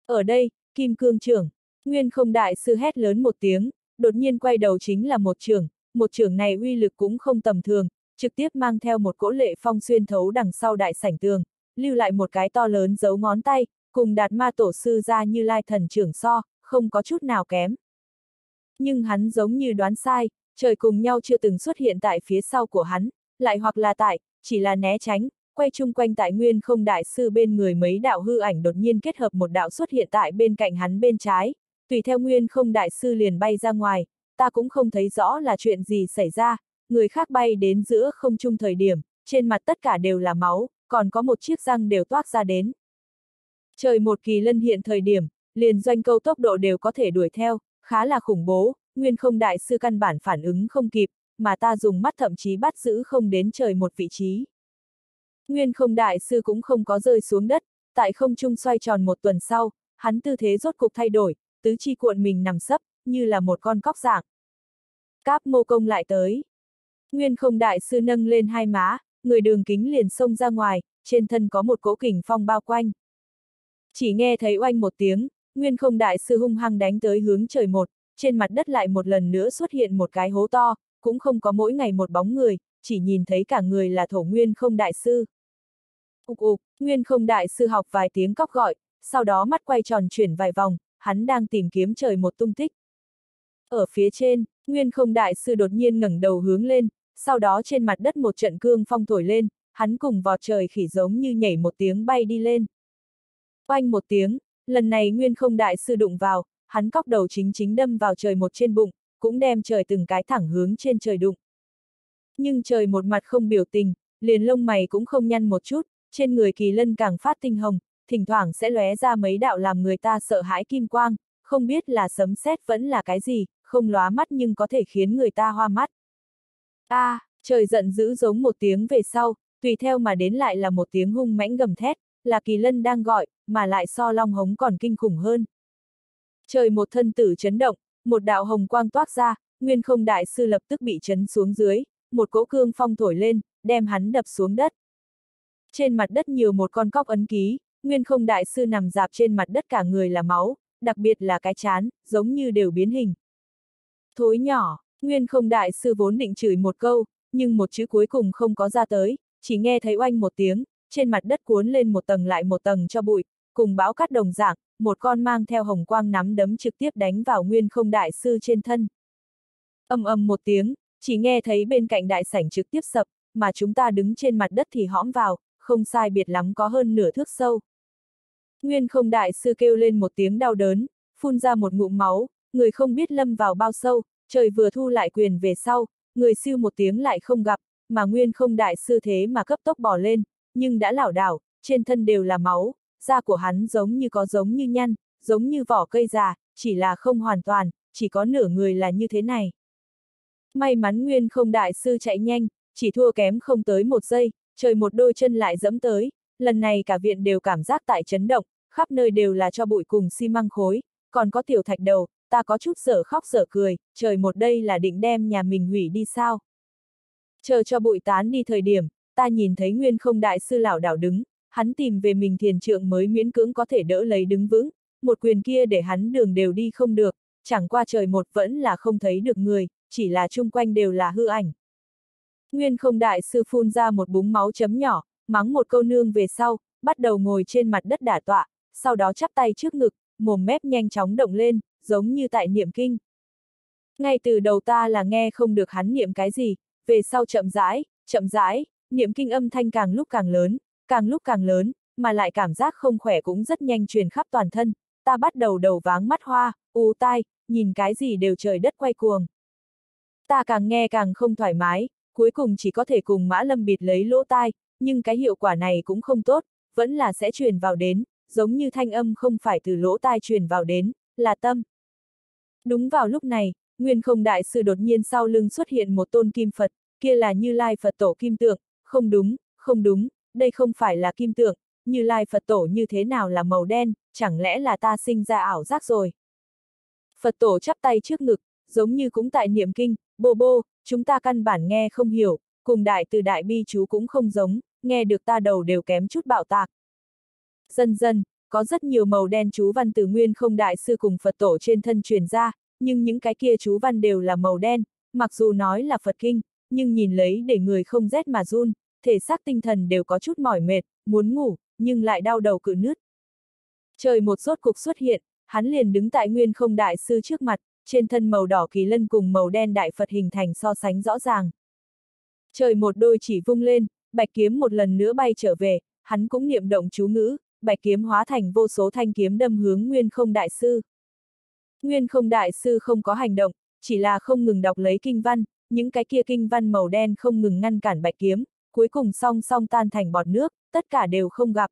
Ở đây, Kim Cương trưởng, Nguyên không đại sư hét lớn một tiếng, đột nhiên quay đầu chính là một trưởng một trưởng này uy lực cũng không tầm thường, trực tiếp mang theo một cỗ lệ phong xuyên thấu đằng sau đại sảnh tường, lưu lại một cái to lớn giấu ngón tay, cùng đạt ma tổ sư ra như lai thần trưởng so, không có chút nào kém. Nhưng hắn giống như đoán sai, trời cùng nhau chưa từng xuất hiện tại phía sau của hắn, lại hoặc là tại, chỉ là né tránh, quay chung quanh tại nguyên không đại sư bên người mấy đạo hư ảnh đột nhiên kết hợp một đạo xuất hiện tại bên cạnh hắn bên trái, tùy theo nguyên không đại sư liền bay ra ngoài, ta cũng không thấy rõ là chuyện gì xảy ra, người khác bay đến giữa không chung thời điểm, trên mặt tất cả đều là máu, còn có một chiếc răng đều toát ra đến. Trời một kỳ lân hiện thời điểm, liền doanh câu tốc độ đều có thể đuổi theo, khá là khủng bố, nguyên không đại sư căn bản phản ứng không kịp, mà ta dùng mắt thậm chí bắt giữ không đến trời một vị trí. Nguyên không đại sư cũng không có rơi xuống đất, tại không trung xoay tròn một tuần sau, hắn tư thế rốt cục thay đổi, tứ chi cuộn mình nằm sấp, như là một con cóc dạng. Cáp mô công lại tới. Nguyên không đại sư nâng lên hai má, người đường kính liền xông ra ngoài, trên thân có một cỗ kình phong bao quanh. Chỉ nghe thấy oanh một tiếng, nguyên không đại sư hung hăng đánh tới hướng trời một, trên mặt đất lại một lần nữa xuất hiện một cái hố to, cũng không có mỗi ngày một bóng người, chỉ nhìn thấy cả người là thổ nguyên không đại sư. Ục ục, nguyên không đại sư học vài tiếng cóc gọi, sau đó mắt quay tròn chuyển vài vòng, hắn đang tìm kiếm trời một tung tích. Ở phía trên, nguyên không đại sư đột nhiên ngẩng đầu hướng lên, sau đó trên mặt đất một trận cương phong thổi lên, hắn cùng vọt trời khỉ giống như nhảy một tiếng bay đi lên. Oanh một tiếng, lần này nguyên không đại sư đụng vào, hắn cóc đầu chính chính đâm vào trời một trên bụng, cũng đem trời từng cái thẳng hướng trên trời đụng. Nhưng trời một mặt không biểu tình, liền lông mày cũng không nhăn một chút, trên người kỳ lân càng phát tinh hồng, thỉnh thoảng sẽ lóe ra mấy đạo làm người ta sợ hãi kim quang, không biết là sấm sét vẫn là cái gì, không lóa mắt nhưng có thể khiến người ta hoa mắt. A, à, trời giận dữ giống một tiếng về sau, tùy theo mà đến lại là một tiếng hung mãnh gầm thét, là kỳ lân đang gọi, mà lại so long hống còn kinh khủng hơn. Trời một thân tử chấn động, một đạo hồng quang toát ra, nguyên không đại sư lập tức bị chấn xuống dưới, một cỗ cương phong thổi lên, đem hắn đập xuống đất. Trên mặt đất nhiều một con cóc ấn ký, nguyên không đại sư nằm dạp trên mặt đất cả người là máu, đặc biệt là cái chán, giống như đều biến hình. Thối nhỏ, nguyên không đại sư vốn định chửi một câu, nhưng một chữ cuối cùng không có ra tới, chỉ nghe thấy oanh một tiếng, trên mặt đất cuốn lên một tầng lại một tầng cho bụi, cùng bão cắt đồng dạng, một con mang theo hồng quang nắm đấm trực tiếp đánh vào nguyên không đại sư trên thân. Âm âm một tiếng, chỉ nghe thấy bên cạnh đại sảnh trực tiếp sập, mà chúng ta đứng trên mặt đất thì hõm vào, không sai biệt lắm có hơn nửa thước sâu. Nguyên không đại sư kêu lên một tiếng đau đớn, phun ra một ngụm máu, người không biết lâm vào bao sâu, trời vừa thu lại quyền về sau, người siêu một tiếng lại không gặp, mà nguyên không đại sư thế mà cấp tốc bỏ lên, nhưng đã lảo đảo, trên thân đều là máu, da của hắn giống như có giống như nhăn, giống như vỏ cây già, chỉ là không hoàn toàn, chỉ có nửa người là như thế này. May mắn nguyên không đại sư chạy nhanh, chỉ thua kém không tới một giây, trời một đôi chân lại dẫm tới, lần này cả viện đều cảm giác tại chấn động, khắp nơi đều là cho bụi cùng xi măng khối, còn có tiểu thạch đầu, ta có chút sợ khóc sợ cười, trời một đây là định đem nhà mình hủy đi sao. Chờ cho bụi tán đi thời điểm, ta nhìn thấy nguyên không đại sư lão đảo đứng, hắn tìm về mình thiền trượng mới miễn cưỡng có thể đỡ lấy đứng vững, một quyền kia để hắn đường đều đi không được, chẳng qua trời một vẫn là không thấy được người, chỉ là chung quanh đều là hư ảnh. Nguyên không đại sư phun ra một búng máu chấm nhỏ, mắng một câu nương về sau, bắt đầu ngồi trên mặt đất đả tọa, sau đó chắp tay trước ngực, mồm mép nhanh chóng động lên, giống như tại niệm kinh. Ngay từ đầu ta là nghe không được hắn niệm cái gì, về sau chậm rãi, chậm rãi, niệm kinh âm thanh càng lúc càng lớn, càng lúc càng lớn, mà lại cảm giác không khỏe cũng rất nhanh truyền khắp toàn thân, ta bắt đầu đầu váng mắt hoa, u tai, nhìn cái gì đều trời đất quay cuồng. Ta càng nghe càng không thoải mái, cuối cùng chỉ có thể cùng Mã Lâm bịt lấy lỗ tai, nhưng cái hiệu quả này cũng không tốt, vẫn là sẽ truyền vào đến, giống như thanh âm không phải từ lỗ tai truyền vào đến, là tâm. Đúng vào lúc này, Nguyên không đại sư đột nhiên sau lưng xuất hiện một tôn kim Phật, kia là Như Lai Phật tổ kim tượng, không đúng, không đúng, đây không phải là kim tượng, Như Lai Phật tổ như thế nào là màu đen, chẳng lẽ là ta sinh ra ảo giác rồi. Phật tổ chắp tay trước ngực, giống như cũng tại niệm kinh, bô bô, chúng ta căn bản nghe không hiểu, cùng đại từ đại bi chú cũng không giống, nghe được ta đầu đều kém chút bạo tạc. Dần dần, có rất nhiều màu đen chú văn từ nguyên không đại sư cùng Phật tổ trên thân truyền ra, nhưng những cái kia chú văn đều là màu đen, mặc dù nói là Phật kinh, nhưng nhìn lấy để người không rét mà run, thể xác tinh thần đều có chút mỏi mệt, muốn ngủ, nhưng lại đau đầu cự nứt. Trời một rốt cục xuất hiện, hắn liền đứng tại nguyên không đại sư trước mặt, trên thân màu đỏ kỳ lân cùng màu đen đại Phật hình thành so sánh rõ ràng. Trời một đôi chỉ vung lên, bạch kiếm một lần nữa bay trở về, hắn cũng niệm động chú ngữ, bạch kiếm hóa thành vô số thanh kiếm đâm hướng nguyên không đại sư. Nguyên không đại sư không có hành động, chỉ là không ngừng đọc lấy kinh văn, những cái kia kinh văn màu đen không ngừng ngăn cản bạch kiếm, cuối cùng song song tan thành bọt nước, tất cả đều không gặp.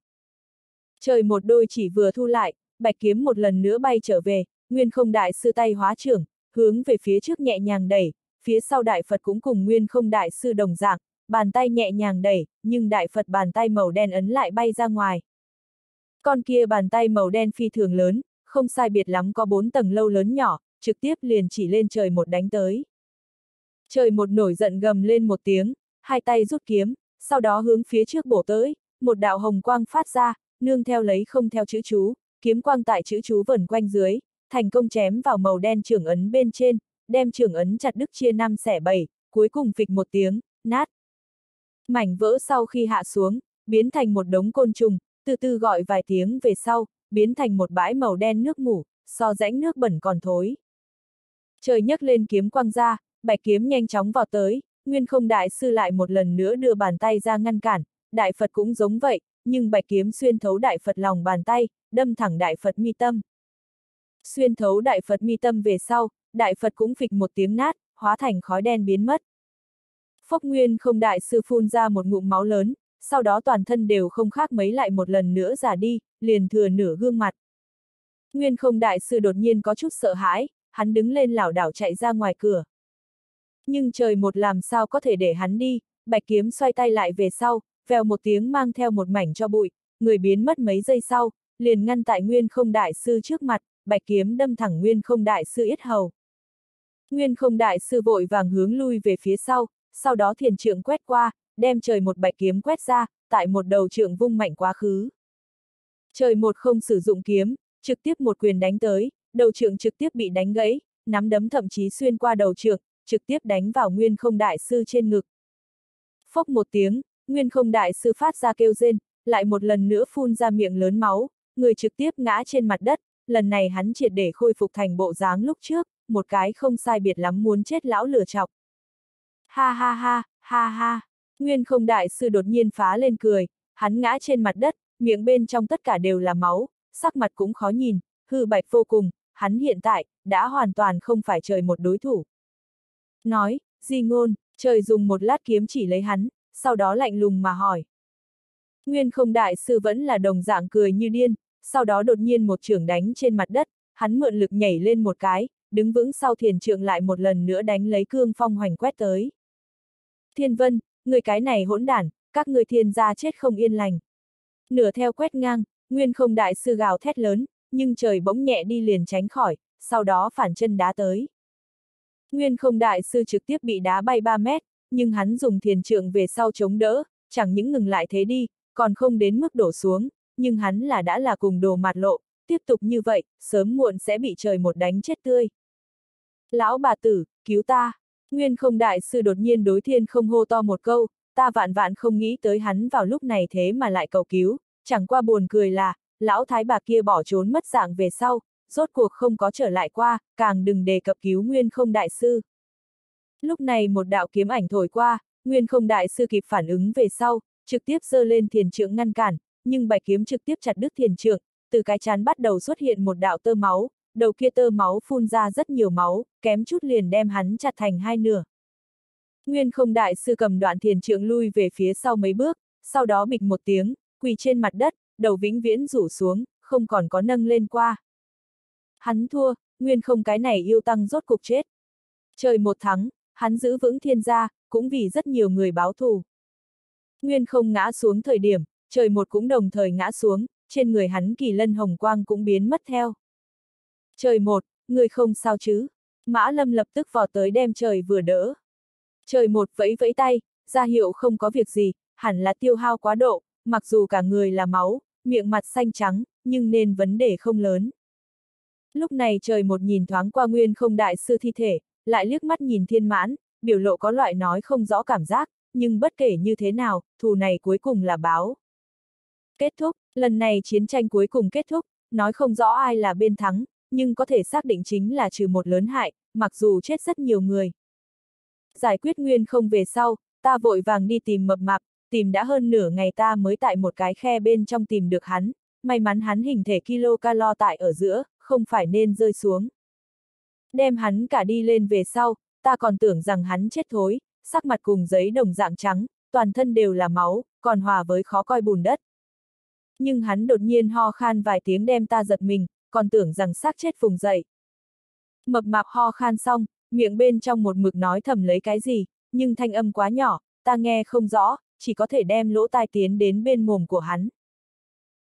Trời một đôi chỉ vừa thu lại, bạch kiếm một lần nữa bay trở về, nguyên không đại sư tay hóa trưởng, hướng về phía trước nhẹ nhàng đẩy, phía sau đại Phật cũng cùng nguyên không đại sư đồng dạng, bàn tay nhẹ nhàng đẩy, nhưng đại Phật bàn tay màu đen ấn lại bay ra ngoài. Con kia bàn tay màu đen phi thường lớn, không sai biệt lắm có bốn tầng lâu lớn nhỏ, trực tiếp liền chỉ lên trời một đánh tới. Trời một nổi giận gầm lên một tiếng, hai tay rút kiếm, sau đó hướng phía trước bổ tới, một đạo hồng quang phát ra, nương theo lấy không theo chữ chú, kiếm quang tại chữ chú vẩn quanh dưới, thành công chém vào màu đen trưởng ấn bên trên, đem trưởng ấn chặt đứt chia năm xẻ bảy, cuối cùng phịch một tiếng, nát. Mảnh vỡ sau khi hạ xuống, biến thành một đống côn trùng, từ từ gọi vài tiếng về sau, biến thành một bãi màu đen nước ngủ, so rãnh nước bẩn còn thối. Trời nhấc lên kiếm quang ra, bạch kiếm nhanh chóng vào tới, nguyên không đại sư lại một lần nữa đưa bàn tay ra ngăn cản, đại Phật cũng giống vậy, nhưng bạch kiếm xuyên thấu đại Phật lòng bàn tay, đâm thẳng đại Phật mi tâm. Xuyên thấu đại Phật mi tâm về sau, đại Phật cũng phịch một tiếng nát, hóa thành khói đen biến mất. Phốc Nguyên không đại sư phun ra một ngụm máu lớn, sau đó toàn thân đều không khác mấy lại một lần nữa giả đi, liền thừa nửa gương mặt. Nguyên không đại sư đột nhiên có chút sợ hãi, hắn đứng lên lảo đảo chạy ra ngoài cửa. Nhưng trời một làm sao có thể để hắn đi, bạch kiếm xoay tay lại về sau, vèo một tiếng mang theo một mảnh cho bụi, người biến mất mấy giây sau, liền ngăn tại nguyên không đại sư trước mặt, bạch kiếm đâm thẳng nguyên không đại sư yết hầu. Nguyên không đại sư vội vàng hướng lui về phía sau, sau đó thiền trượng quét qua, đem trời một bạch kiếm quét ra, tại một đầu trượng vung mạnh quá khứ. Trời một không sử dụng kiếm, trực tiếp một quyền đánh tới, đầu trượng trực tiếp bị đánh gãy, nắm đấm thậm chí xuyên qua đầu trượng, trực tiếp đánh vào nguyên không đại sư trên ngực. Phốc một tiếng, nguyên không đại sư phát ra kêu rên, lại một lần nữa phun ra miệng lớn máu, người trực tiếp ngã trên mặt đất, lần này hắn triệt để khôi phục thành bộ dáng lúc trước, một cái không sai biệt lắm muốn chết lão lửa chọc. Ha ha ha, ha ha, nguyên không đại sư đột nhiên phá lên cười, hắn ngã trên mặt đất, miệng bên trong tất cả đều là máu, sắc mặt cũng khó nhìn, hư bạch vô cùng, hắn hiện tại, đã hoàn toàn không phải trời một đối thủ. Nói, di ngôn, trời dùng một lát kiếm chỉ lấy hắn, sau đó lạnh lùng mà hỏi. Nguyên không đại sư vẫn là đồng dạng cười như điên, sau đó đột nhiên một trường đánh trên mặt đất, hắn mượn lực nhảy lên một cái, đứng vững sau thiền trượng lại một lần nữa đánh lấy cương phong hoành quét tới. Thiên vân, người cái này hỗn đản, các người thiên gia chết không yên lành. Nửa theo quét ngang, nguyên không đại sư gào thét lớn, nhưng trời bỗng nhẹ đi liền tránh khỏi, sau đó phản chân đá tới. Nguyên không đại sư trực tiếp bị đá bay 3 mét, nhưng hắn dùng thiền trượng về sau chống đỡ, chẳng những ngừng lại thế đi, còn không đến mức đổ xuống, nhưng hắn là đã là cùng đồ mặt lộ, tiếp tục như vậy, sớm muộn sẽ bị trời một đánh chết tươi. Lão bà tử, cứu ta! Nguyên không đại sư đột nhiên đối thiên không hô to một câu, ta vạn vạn không nghĩ tới hắn vào lúc này thế mà lại cầu cứu, chẳng qua buồn cười là, lão thái bà kia bỏ trốn mất dạng về sau, rốt cuộc không có trở lại qua, càng đừng đề cập cứu nguyên không đại sư. Lúc này một đạo kiếm ảnh thổi qua, nguyên không đại sư kịp phản ứng về sau, trực tiếp giơ lên thiền trượng ngăn cản, nhưng bạch kiếm trực tiếp chặt đứt thiền trượng, từ cái chán bắt đầu xuất hiện một đạo tơ máu, đầu kia tơ máu phun ra rất nhiều máu, kém chút liền đem hắn chặt thành hai nửa. Nguyên không đại sư cầm đoạn thiền trượng lui về phía sau mấy bước, sau đó bịch một tiếng, quỳ trên mặt đất, đầu vĩnh viễn rủ xuống, không còn có nâng lên qua. Hắn thua, nguyên không cái này yêu tăng rốt cục chết. Trời một thắng, hắn giữ vững thiên gia, cũng vì rất nhiều người báo thù. Nguyên không ngã xuống thời điểm, trời một cũng đồng thời ngã xuống, trên người hắn kỳ lân hồng quang cũng biến mất theo. Trời một, người không sao chứ? Mã lâm lập tức vò tới đem trời vừa đỡ. Trời một vẫy vẫy tay, ra hiệu không có việc gì, hẳn là tiêu hao quá độ, mặc dù cả người là máu, miệng mặt xanh trắng, nhưng nên vấn đề không lớn. Lúc này trời một nhìn thoáng qua nguyên không đại sư thi thể, lại liếc mắt nhìn thiên mãn, biểu lộ có loại nói không rõ cảm giác, nhưng bất kể như thế nào, thù này cuối cùng là báo. Kết thúc, lần này chiến tranh cuối cùng kết thúc, nói không rõ ai là bên thắng, nhưng có thể xác định chính là trừ một lớn hại, mặc dù chết rất nhiều người. Giải quyết nguyên không về sau, ta vội vàng đi tìm mập mạp, tìm đã hơn nửa ngày ta mới tại một cái khe bên trong tìm được hắn, may mắn hắn hình thể kilo calo tại ở giữa, không phải nên rơi xuống. Đem hắn cả đi lên về sau, ta còn tưởng rằng hắn chết thối, sắc mặt cùng giấy đồng dạng trắng, toàn thân đều là máu, còn hòa với khó coi bùn đất. Nhưng hắn đột nhiên ho khan vài tiếng đem ta giật mình, còn tưởng rằng xác chết vùng dậy. Mập mạp ho khan xong, miệng bên trong một mực nói thầm lấy cái gì, nhưng thanh âm quá nhỏ, ta nghe không rõ, chỉ có thể đem lỗ tai tiến đến bên mồm của hắn.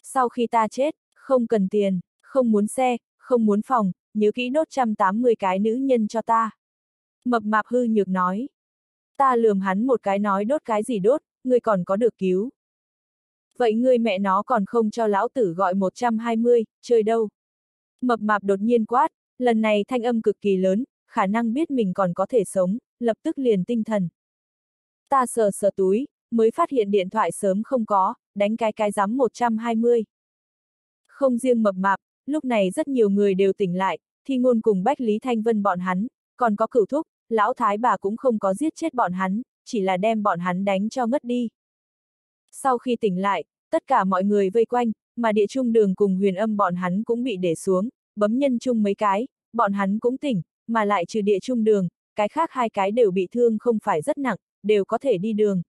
Sau khi ta chết, không cần tiền, không muốn xe, không muốn phòng, nhớ kỹ đốt 180 cái nữ nhân cho ta. Mập mạp hư nhược nói. Ta lườm hắn một cái nói đốt cái gì đốt, ngươi còn có được cứu. Vậy ngươi mẹ nó còn không cho lão tử gọi 120, chơi đâu. Mập mạp đột nhiên quát, lần này thanh âm cực kỳ lớn, khả năng biết mình còn có thể sống, lập tức liền tinh thần. Ta sờ sờ túi, mới phát hiện điện thoại sớm không có, đánh cái cái giám 120. Không riêng mập mạp, lúc này rất nhiều người đều tỉnh lại, thi ngôn cùng Bách Lý Thanh Vân bọn hắn, còn có cửu thúc, lão thái bà cũng không có giết chết bọn hắn, chỉ là đem bọn hắn đánh cho ngất đi. Sau khi tỉnh lại, tất cả mọi người vây quanh, mà địa trung đường cùng huyền âm bọn hắn cũng bị để xuống, bấm nhân chung mấy cái, bọn hắn cũng tỉnh, mà lại trừ địa trung đường, cái khác hai cái đều bị thương không phải rất nặng, đều có thể đi đường.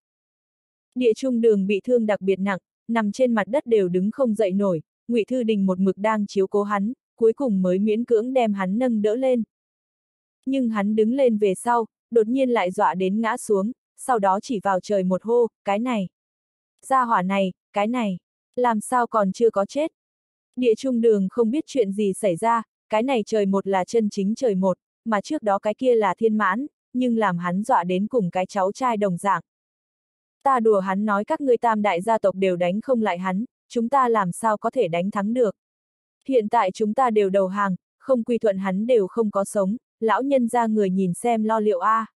Địa trung đường bị thương đặc biệt nặng, nằm trên mặt đất đều đứng không dậy nổi, Ngụy Thư Đình một mực đang chiếu cố hắn, cuối cùng mới miễn cưỡng đem hắn nâng đỡ lên. Nhưng hắn đứng lên về sau, đột nhiên lại dọa đến ngã xuống, sau đó chỉ vào trời một hô, cái này. Gia hỏa này, cái này, làm sao còn chưa có chết. Địa trung đường không biết chuyện gì xảy ra, cái này trời một là chân chính trời một, mà trước đó cái kia là thiên mãn, nhưng làm hắn dọa đến cùng cái cháu trai đồng dạng. Ta đùa hắn nói các ngươi tam đại gia tộc đều đánh không lại hắn, chúng ta làm sao có thể đánh thắng được. Hiện tại chúng ta đều đầu hàng, không quy thuận hắn đều không có sống, lão nhân ra người nhìn xem lo liệu a. À.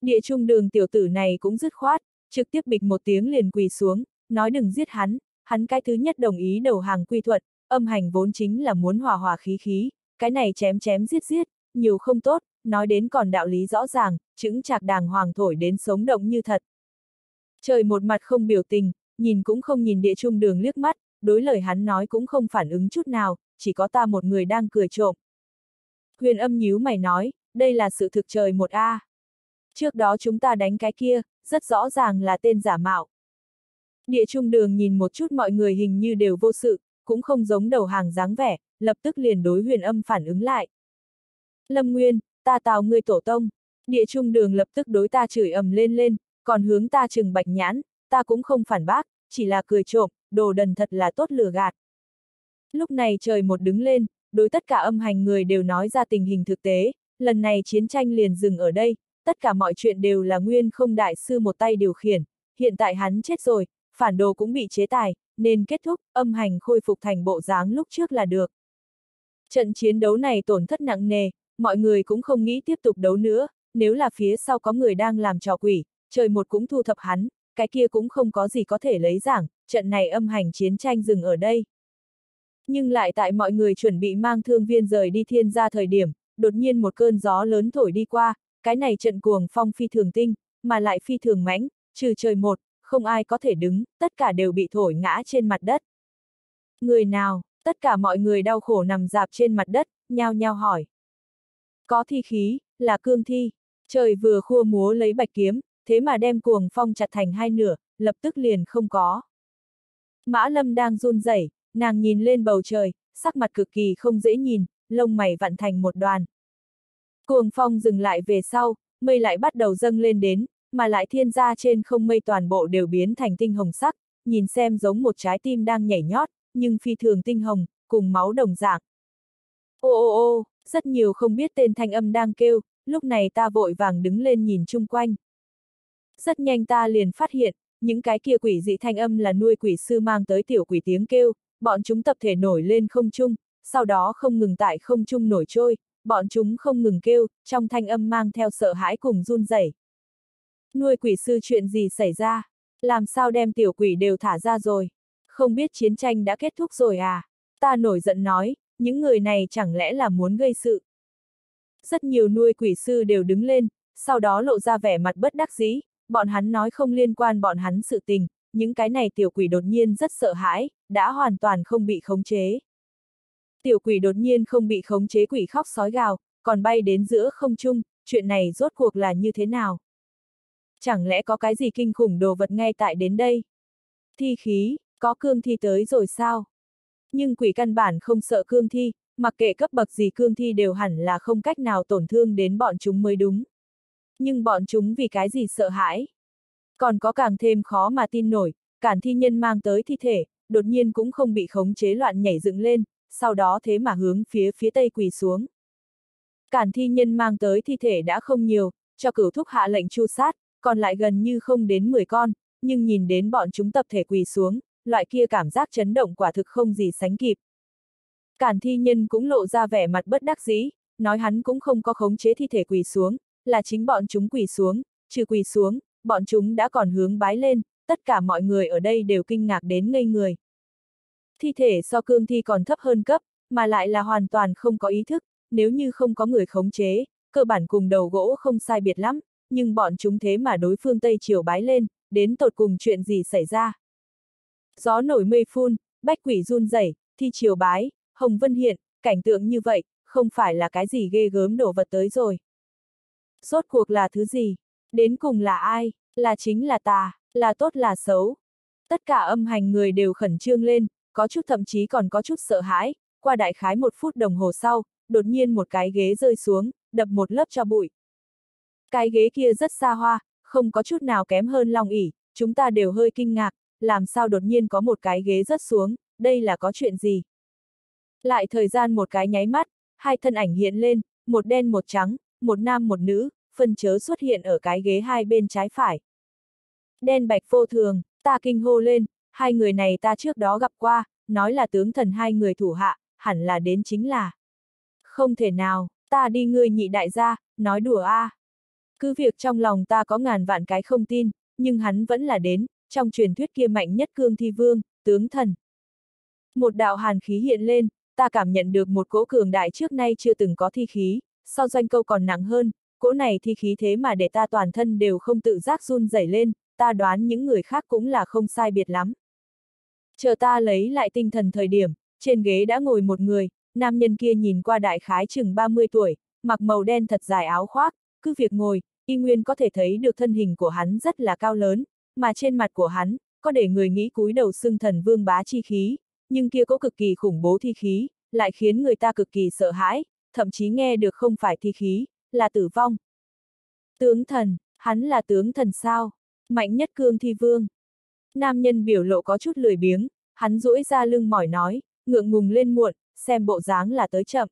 Địa trung đường tiểu tử này cũng dứt khoát, trực tiếp bịch một tiếng liền quỳ xuống, nói đừng giết hắn, hắn cái thứ nhất đồng ý đầu hàng quy thuận, âm hành vốn chính là muốn hòa hòa khí khí, cái này chém chém giết giết, nhiều không tốt, nói đến còn đạo lý rõ ràng, chứng chạc đàng hoàng thổi đến sống động như thật. Trời một mặt không biểu tình, nhìn cũng không nhìn địa trung đường liếc mắt, đối lời hắn nói cũng không phản ứng chút nào, chỉ có ta một người đang cười trộm. Huyền âm nhíu mày nói, đây là sự thực trời một A. Trước đó chúng ta đánh cái kia, rất rõ ràng là tên giả mạo. Địa trung đường nhìn một chút mọi người hình như đều vô sự, cũng không giống đầu hàng dáng vẻ, lập tức liền đối huyền âm phản ứng lại. Lâm Nguyên, ta tào ngươi tổ tông. Địa trung đường lập tức đối ta chửi ầm lên lên, còn hướng ta trừng bạch nhãn, ta cũng không phản bác, chỉ là cười trộm, đồ đần thật là tốt lừa gạt. Lúc này trời một đứng lên, đối tất cả âm hành người đều nói ra tình hình thực tế, lần này chiến tranh liền dừng ở đây, tất cả mọi chuyện đều là nguyên không đại sư một tay điều khiển, hiện tại hắn chết rồi, phản đồ cũng bị chế tài, nên kết thúc, âm hành khôi phục thành bộ dáng lúc trước là được. Trận chiến đấu này tổn thất nặng nề, mọi người cũng không nghĩ tiếp tục đấu nữa, nếu là phía sau có người đang làm trò quỷ, trời một cũng thu thập hắn, cái kia cũng không có gì có thể lấy giảng, trận này âm hành chiến tranh dừng ở đây. Nhưng lại tại mọi người chuẩn bị mang thương viên rời đi thiên ra thời điểm, đột nhiên một cơn gió lớn thổi đi qua, cái này trận cuồng phong phi thường tinh, mà lại phi thường mãnh, trừ trời một, không ai có thể đứng, tất cả đều bị thổi ngã trên mặt đất. Người nào, tất cả mọi người đau khổ nằm dạp trên mặt đất, nhao nhao hỏi. Có thi khí, là cương thi, trời vừa khua múa lấy bạch kiếm, thế mà đem cuồng phong chặt thành hai nửa, lập tức liền không có. Mã Lâm đang run rẩy, nàng nhìn lên bầu trời, sắc mặt cực kỳ không dễ nhìn, lông mày vặn thành một đoàn. Cuồng phong dừng lại về sau, mây lại bắt đầu dâng lên đến, mà lại thiên gia trên không mây toàn bộ đều biến thành tinh hồng sắc, nhìn xem giống một trái tim đang nhảy nhót, nhưng phi thường tinh hồng, cùng máu đồng dạng. Ô ô ô, rất nhiều không biết tên thanh âm đang kêu, lúc này ta vội vàng đứng lên nhìn chung quanh. Rất nhanh ta liền phát hiện, những cái kia quỷ dị thanh âm là nuôi quỷ sư mang tới tiểu quỷ tiếng kêu, bọn chúng tập thể nổi lên không trung, sau đó không ngừng tại không trung nổi trôi, bọn chúng không ngừng kêu, trong thanh âm mang theo sợ hãi cùng run rẩy. Nuôi quỷ sư chuyện gì xảy ra? Làm sao đem tiểu quỷ đều thả ra rồi? Không biết chiến tranh đã kết thúc rồi à? Ta nổi giận nói, những người này chẳng lẽ là muốn gây sự? Rất nhiều nuôi quỷ sư đều đứng lên, sau đó lộ ra vẻ mặt bất đắc dĩ, bọn hắn nói không liên quan bọn hắn sự tình, những cái này tiểu quỷ đột nhiên rất sợ hãi, đã hoàn toàn không bị khống chế. Tiểu quỷ đột nhiên không bị khống chế quỷ khóc sói gào, còn bay đến giữa không trung, chuyện này rốt cuộc là như thế nào? Chẳng lẽ có cái gì kinh khủng đồ vật ngay tại đến đây? Thi khí, có cương thi tới rồi sao? Nhưng quỷ căn bản không sợ cương thi, mặc kệ cấp bậc gì cương thi đều hẳn là không cách nào tổn thương đến bọn chúng mới đúng. Nhưng bọn chúng vì cái gì sợ hãi? Còn có càng thêm khó mà tin nổi, cản thi nhân mang tới thi thể, đột nhiên cũng không bị khống chế loạn nhảy dựng lên, sau đó thế mà hướng phía phía tây quỳ xuống. Cản thi nhân mang tới thi thể đã không nhiều, cho cửu thúc hạ lệnh chu sát, còn lại gần như không đến 10 con, nhưng nhìn đến bọn chúng tập thể quỳ xuống, loại kia cảm giác chấn động quả thực không gì sánh kịp. Cản thi nhân cũng lộ ra vẻ mặt bất đắc dĩ, nói hắn cũng không có khống chế thi thể quỳ xuống, là chính bọn chúng quỳ xuống, trừ quỳ xuống, bọn chúng đã còn hướng bái lên, tất cả mọi người ở đây đều kinh ngạc đến ngây người. Thi thể so cương thi còn thấp hơn cấp, mà lại là hoàn toàn không có ý thức, nếu như không có người khống chế, cơ bản cùng đầu gỗ không sai biệt lắm, nhưng bọn chúng thế mà đối phương Tây Triều bái lên, đến tột cùng chuyện gì xảy ra. Gió nổi mây phun, bách quỷ run rẩy, thi triều bái, hồng vân hiện, cảnh tượng như vậy, không phải là cái gì ghê gớm đổ vật tới rồi. Rốt cuộc là thứ gì? Đến cùng là ai? Là chính là ta, là tốt là xấu. Tất cả âm hành người đều khẩn trương lên, có chút thậm chí còn có chút sợ hãi, qua đại khái một phút đồng hồ sau, đột nhiên một cái ghế rơi xuống, đập một lớp cho bụi. Cái ghế kia rất xa hoa, không có chút nào kém hơn long ỉ, chúng ta đều hơi kinh ngạc, làm sao đột nhiên có một cái ghế rớt xuống, đây là có chuyện gì? Lại thời gian một cái nháy mắt, hai thân ảnh hiện lên, một đen một trắng, một nam một nữ, phân chớ xuất hiện ở cái ghế hai bên trái phải. Đen bạch vô thường, ta kinh hô lên, hai người này ta trước đó gặp qua, nói là tướng thần hai người thủ hạ, hẳn là đến chính là. Không thể nào, ta đi ngươi nhị đại gia, nói đùa a. À. Cứ việc trong lòng ta có ngàn vạn cái không tin, nhưng hắn vẫn là đến, trong truyền thuyết kia mạnh nhất cương thi vương, tướng thần. Một đạo hàn khí hiện lên, ta cảm nhận được một cỗ cường đại trước nay chưa từng có thi khí, so doanh câu còn nặng hơn, cỗ này thi khí thế mà để ta toàn thân đều không tự giác run rẩy lên, ta đoán những người khác cũng là không sai biệt lắm. Chờ ta lấy lại tinh thần thời điểm, trên ghế đã ngồi một người, nam nhân kia nhìn qua đại khái chừng 30 tuổi, mặc màu đen thật dài áo khoác, cứ việc ngồi, y nguyên có thể thấy được thân hình của hắn rất là cao lớn, mà trên mặt của hắn, có để người nghĩ cúi đầu xưng thần vương bá chi khí, nhưng kia có cực kỳ khủng bố thi khí, lại khiến người ta cực kỳ sợ hãi, thậm chí nghe được không phải thi khí, là tử vong. Tướng thần, hắn là tướng thần sao? Mạnh nhất cương thi vương. Nam nhân biểu lộ có chút lười biếng, hắn duỗi ra lưng mỏi nói, ngượng ngùng lên muộn, xem bộ dáng là tới chậm.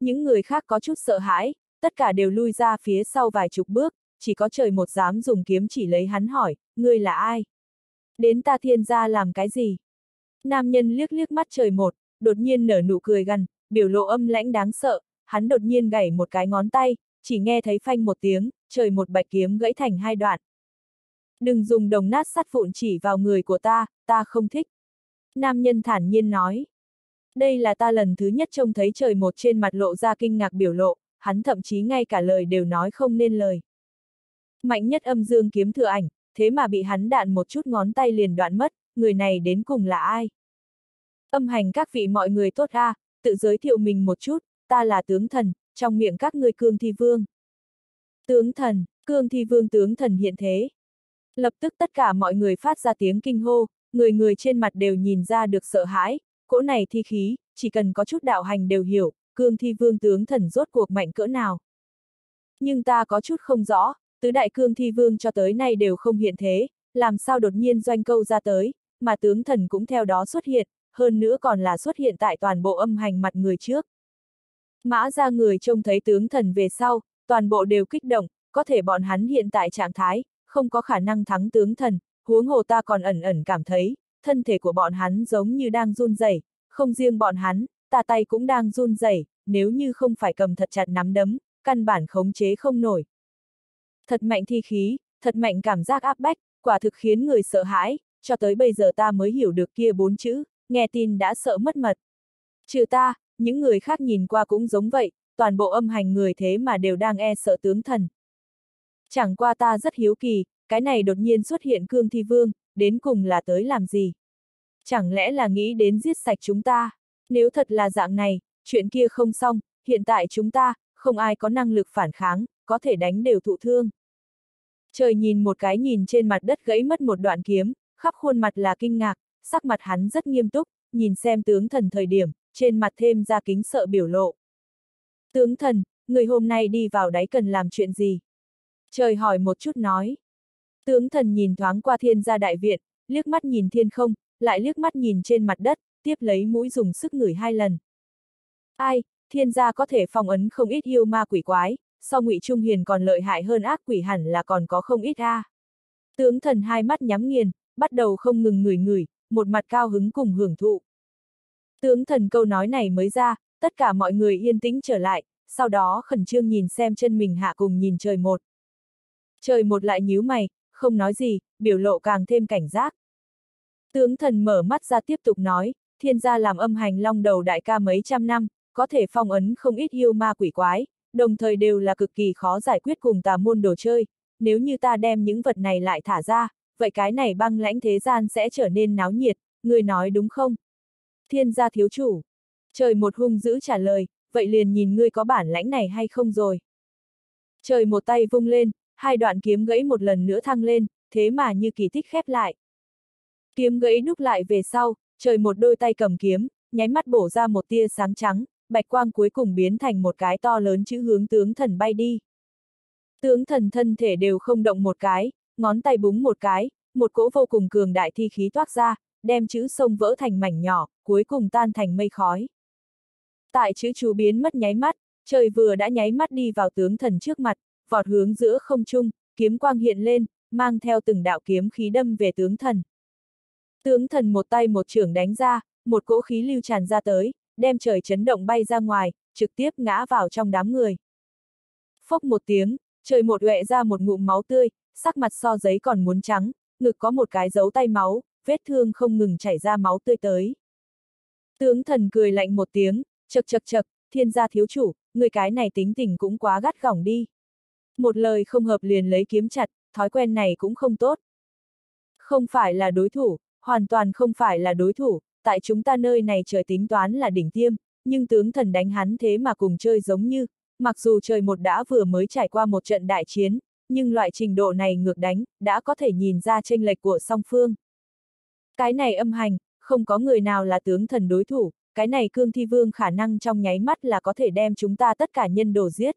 Những người khác có chút sợ hãi, tất cả đều lui ra phía sau vài chục bước, chỉ có trời một dám dùng kiếm chỉ lấy hắn hỏi, ngươi là ai? Đến ta thiên gia làm cái gì? Nam nhân liếc liếc mắt trời một, đột nhiên nở nụ cười gần, biểu lộ âm lãnh đáng sợ, hắn đột nhiên gảy một cái ngón tay, chỉ nghe thấy phanh một tiếng, trời một bạch kiếm gãy thành hai đoạn. Đừng dùng đồng nát sắt vụn chỉ vào người của ta, ta không thích. Nam nhân thản nhiên nói. Đây là ta lần thứ nhất trông thấy trời một trên mặt lộ ra kinh ngạc biểu lộ, hắn thậm chí ngay cả lời đều nói không nên lời. Mạnh nhất âm dương kiếm thừa ảnh, thế mà bị hắn đạn một chút ngón tay liền đoạn mất, người này đến cùng là ai? Âm hành các vị mọi người tốt a tự giới thiệu mình một chút, ta là tướng thần, trong miệng các ngươi cương thi vương. Tướng thần, cương thi vương tướng thần hiện thế. Lập tức tất cả mọi người phát ra tiếng kinh hô, người người trên mặt đều nhìn ra được sợ hãi, cỗ này thi khí, chỉ cần có chút đạo hành đều hiểu, cương thi vương tướng thần rốt cuộc mạnh cỡ nào. Nhưng ta có chút không rõ, tứ đại cương thi vương cho tới nay đều không hiện thế, làm sao đột nhiên doanh câu ra tới, mà tướng thần cũng theo đó xuất hiện, hơn nữa còn là xuất hiện tại toàn bộ âm hành mặt người trước. Mã ra người trông thấy tướng thần về sau, toàn bộ đều kích động, có thể bọn hắn hiện tại trạng thái, không có khả năng thắng tướng thần, huống hồ ta còn ẩn ẩn cảm thấy, thân thể của bọn hắn giống như đang run rẩy, không riêng bọn hắn, ta tay cũng đang run rẩy, nếu như không phải cầm thật chặt nắm đấm, căn bản khống chế không nổi. Thật mạnh thi khí, thật mạnh cảm giác áp bách, quả thực khiến người sợ hãi, cho tới bây giờ ta mới hiểu được kia bốn chữ, nghe tin đã sợ mất mật. Trừ ta, những người khác nhìn qua cũng giống vậy, toàn bộ âm hành người thế mà đều đang e sợ tướng thần. Chẳng qua ta rất hiếu kỳ, cái này đột nhiên xuất hiện cương thi vương, đến cùng là tới làm gì? Chẳng lẽ là nghĩ đến giết sạch chúng ta? Nếu thật là dạng này, chuyện kia không xong, hiện tại chúng ta, không ai có năng lực phản kháng, có thể đánh đều thụ thương. Trời nhìn một cái nhìn trên mặt đất gãy mất một đoạn kiếm, khắp khuôn mặt là kinh ngạc, sắc mặt hắn rất nghiêm túc, nhìn xem tướng thần thời điểm, trên mặt thêm ra kính sợ biểu lộ. Tướng thần, người hôm nay đi vào đáy cần làm chuyện gì? Trời hỏi một chút nói. Tướng thần nhìn thoáng qua thiên gia đại viện, liếc mắt nhìn thiên không, lại liếc mắt nhìn trên mặt đất, tiếp lấy mũi dùng sức ngửi hai lần. Ai, thiên gia có thể phong ấn không ít yêu ma quỷ quái, so ngụy Trung Hiền còn lợi hại hơn ác quỷ hẳn là còn có không ít a. Tướng thần hai mắt nhắm nghiền, bắt đầu không ngừng ngửi ngửi, một mặt cao hứng cùng hưởng thụ. Tướng thần câu nói này mới ra, tất cả mọi người yên tĩnh trở lại, sau đó khẩn trương nhìn xem chân mình hạ cùng nhìn trời một. Trời một lại nhíu mày, không nói gì, biểu lộ càng thêm cảnh giác. Tướng thần mở mắt ra tiếp tục nói, thiên gia làm âm hành long đầu đại ca mấy trăm năm, có thể phong ấn không ít yêu ma quỷ quái, đồng thời đều là cực kỳ khó giải quyết cùng tà môn đồ chơi, nếu như ta đem những vật này lại thả ra, vậy cái này băng lãnh thế gian sẽ trở nên náo nhiệt, người nói đúng không? Thiên gia thiếu chủ. Trời một hung dữ trả lời, vậy liền nhìn ngươi có bản lãnh này hay không rồi. Trời một tay vung lên, hai đoạn kiếm gãy một lần nữa thăng lên, thế mà như kỳ tích khép lại. Kiếm gãy đúc lại về sau, trời một đôi tay cầm kiếm, nháy mắt bổ ra một tia sáng trắng, bạch quang cuối cùng biến thành một cái to lớn chữ hướng tướng thần bay đi. Tướng thần thân thể đều không động một cái, ngón tay búng một cái, một cỗ vô cùng cường đại thi khí toát ra, đem chữ sông vỡ thành mảnh nhỏ, cuối cùng tan thành mây khói. Tại chữ chú biến mất nháy mắt, trời vừa đã nháy mắt đi vào tướng thần trước mặt, vọt hướng giữa không trung, kiếm quang hiện lên, mang theo từng đạo kiếm khí đâm về tướng thần. Tướng thần một tay một trưởng đánh ra, một cỗ khí lưu tràn ra tới, đem trời chấn động bay ra ngoài, trực tiếp ngã vào trong đám người. Phốc một tiếng, trời một huệ ra một ngụm máu tươi, sắc mặt so giấy còn muốn trắng, ngực có một cái dấu tay máu, vết thương không ngừng chảy ra máu tươi tới. Tướng thần cười lạnh một tiếng, chật chật chật, thiên gia thiếu chủ, người cái này tính tình cũng quá gắt gỏng đi. Một lời không hợp liền lấy kiếm chặt, thói quen này cũng không tốt. Không phải là đối thủ, hoàn toàn không phải là đối thủ, tại chúng ta nơi này trời tính toán là đỉnh tiêm, nhưng tướng thần đánh hắn thế mà cùng chơi giống như, mặc dù trời một đã vừa mới trải qua một trận đại chiến, nhưng loại trình độ này ngược đánh, đã có thể nhìn ra tranh lệch của song phương. Cái này âm hành, không có người nào là tướng thần đối thủ, cái này cương thi vương khả năng trong nháy mắt là có thể đem chúng ta tất cả nhân đồ giết.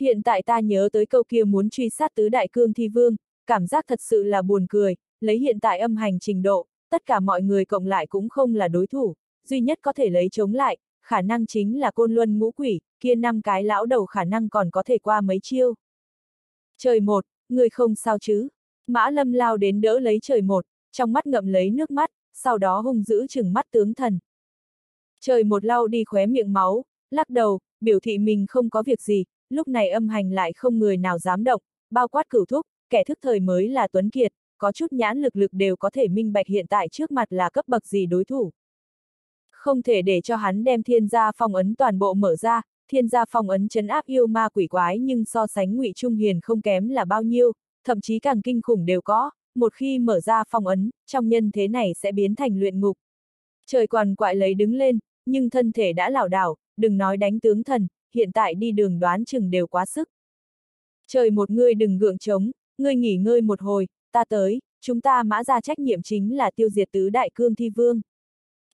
Hiện tại ta nhớ tới câu kia muốn truy sát tứ đại cương thi vương, cảm giác thật sự là buồn cười, lấy hiện tại âm hành trình độ, tất cả mọi người cộng lại cũng không là đối thủ, duy nhất có thể lấy chống lại, khả năng chính là côn luân ngũ quỷ, kia năm cái lão đầu khả năng còn có thể qua mấy chiêu. Trời một, người không sao chứ. Mã lâm lao đến đỡ lấy trời một, trong mắt ngậm lấy nước mắt, sau đó hung dữ chừng mắt tướng thần. Trời một lau đi khóe miệng máu, lắc đầu, biểu thị mình không có việc gì, lúc này âm hành lại không người nào dám động, bao quát cửu thúc, kẻ thức thời mới là Tuấn Kiệt, có chút nhãn lực lực đều có thể minh bạch hiện tại trước mặt là cấp bậc gì đối thủ. Không thể để cho hắn đem thiên gia phong ấn toàn bộ mở ra, thiên gia phong ấn chấn áp yêu ma quỷ quái nhưng so sánh ngụy Trung Hiền không kém là bao nhiêu, thậm chí càng kinh khủng đều có, một khi mở ra phong ấn, trong nhân thế này sẽ biến thành luyện ngục. Trời còn quại lấy đứng lên, nhưng thân thể đã lảo đảo, đừng nói đánh tướng thần, hiện tại đi đường đoán chừng đều quá sức. Trời một ngươi đừng gượng trống, ngươi nghỉ ngơi một hồi, ta tới, chúng ta mã ra trách nhiệm chính là tiêu diệt tứ đại cương thi vương.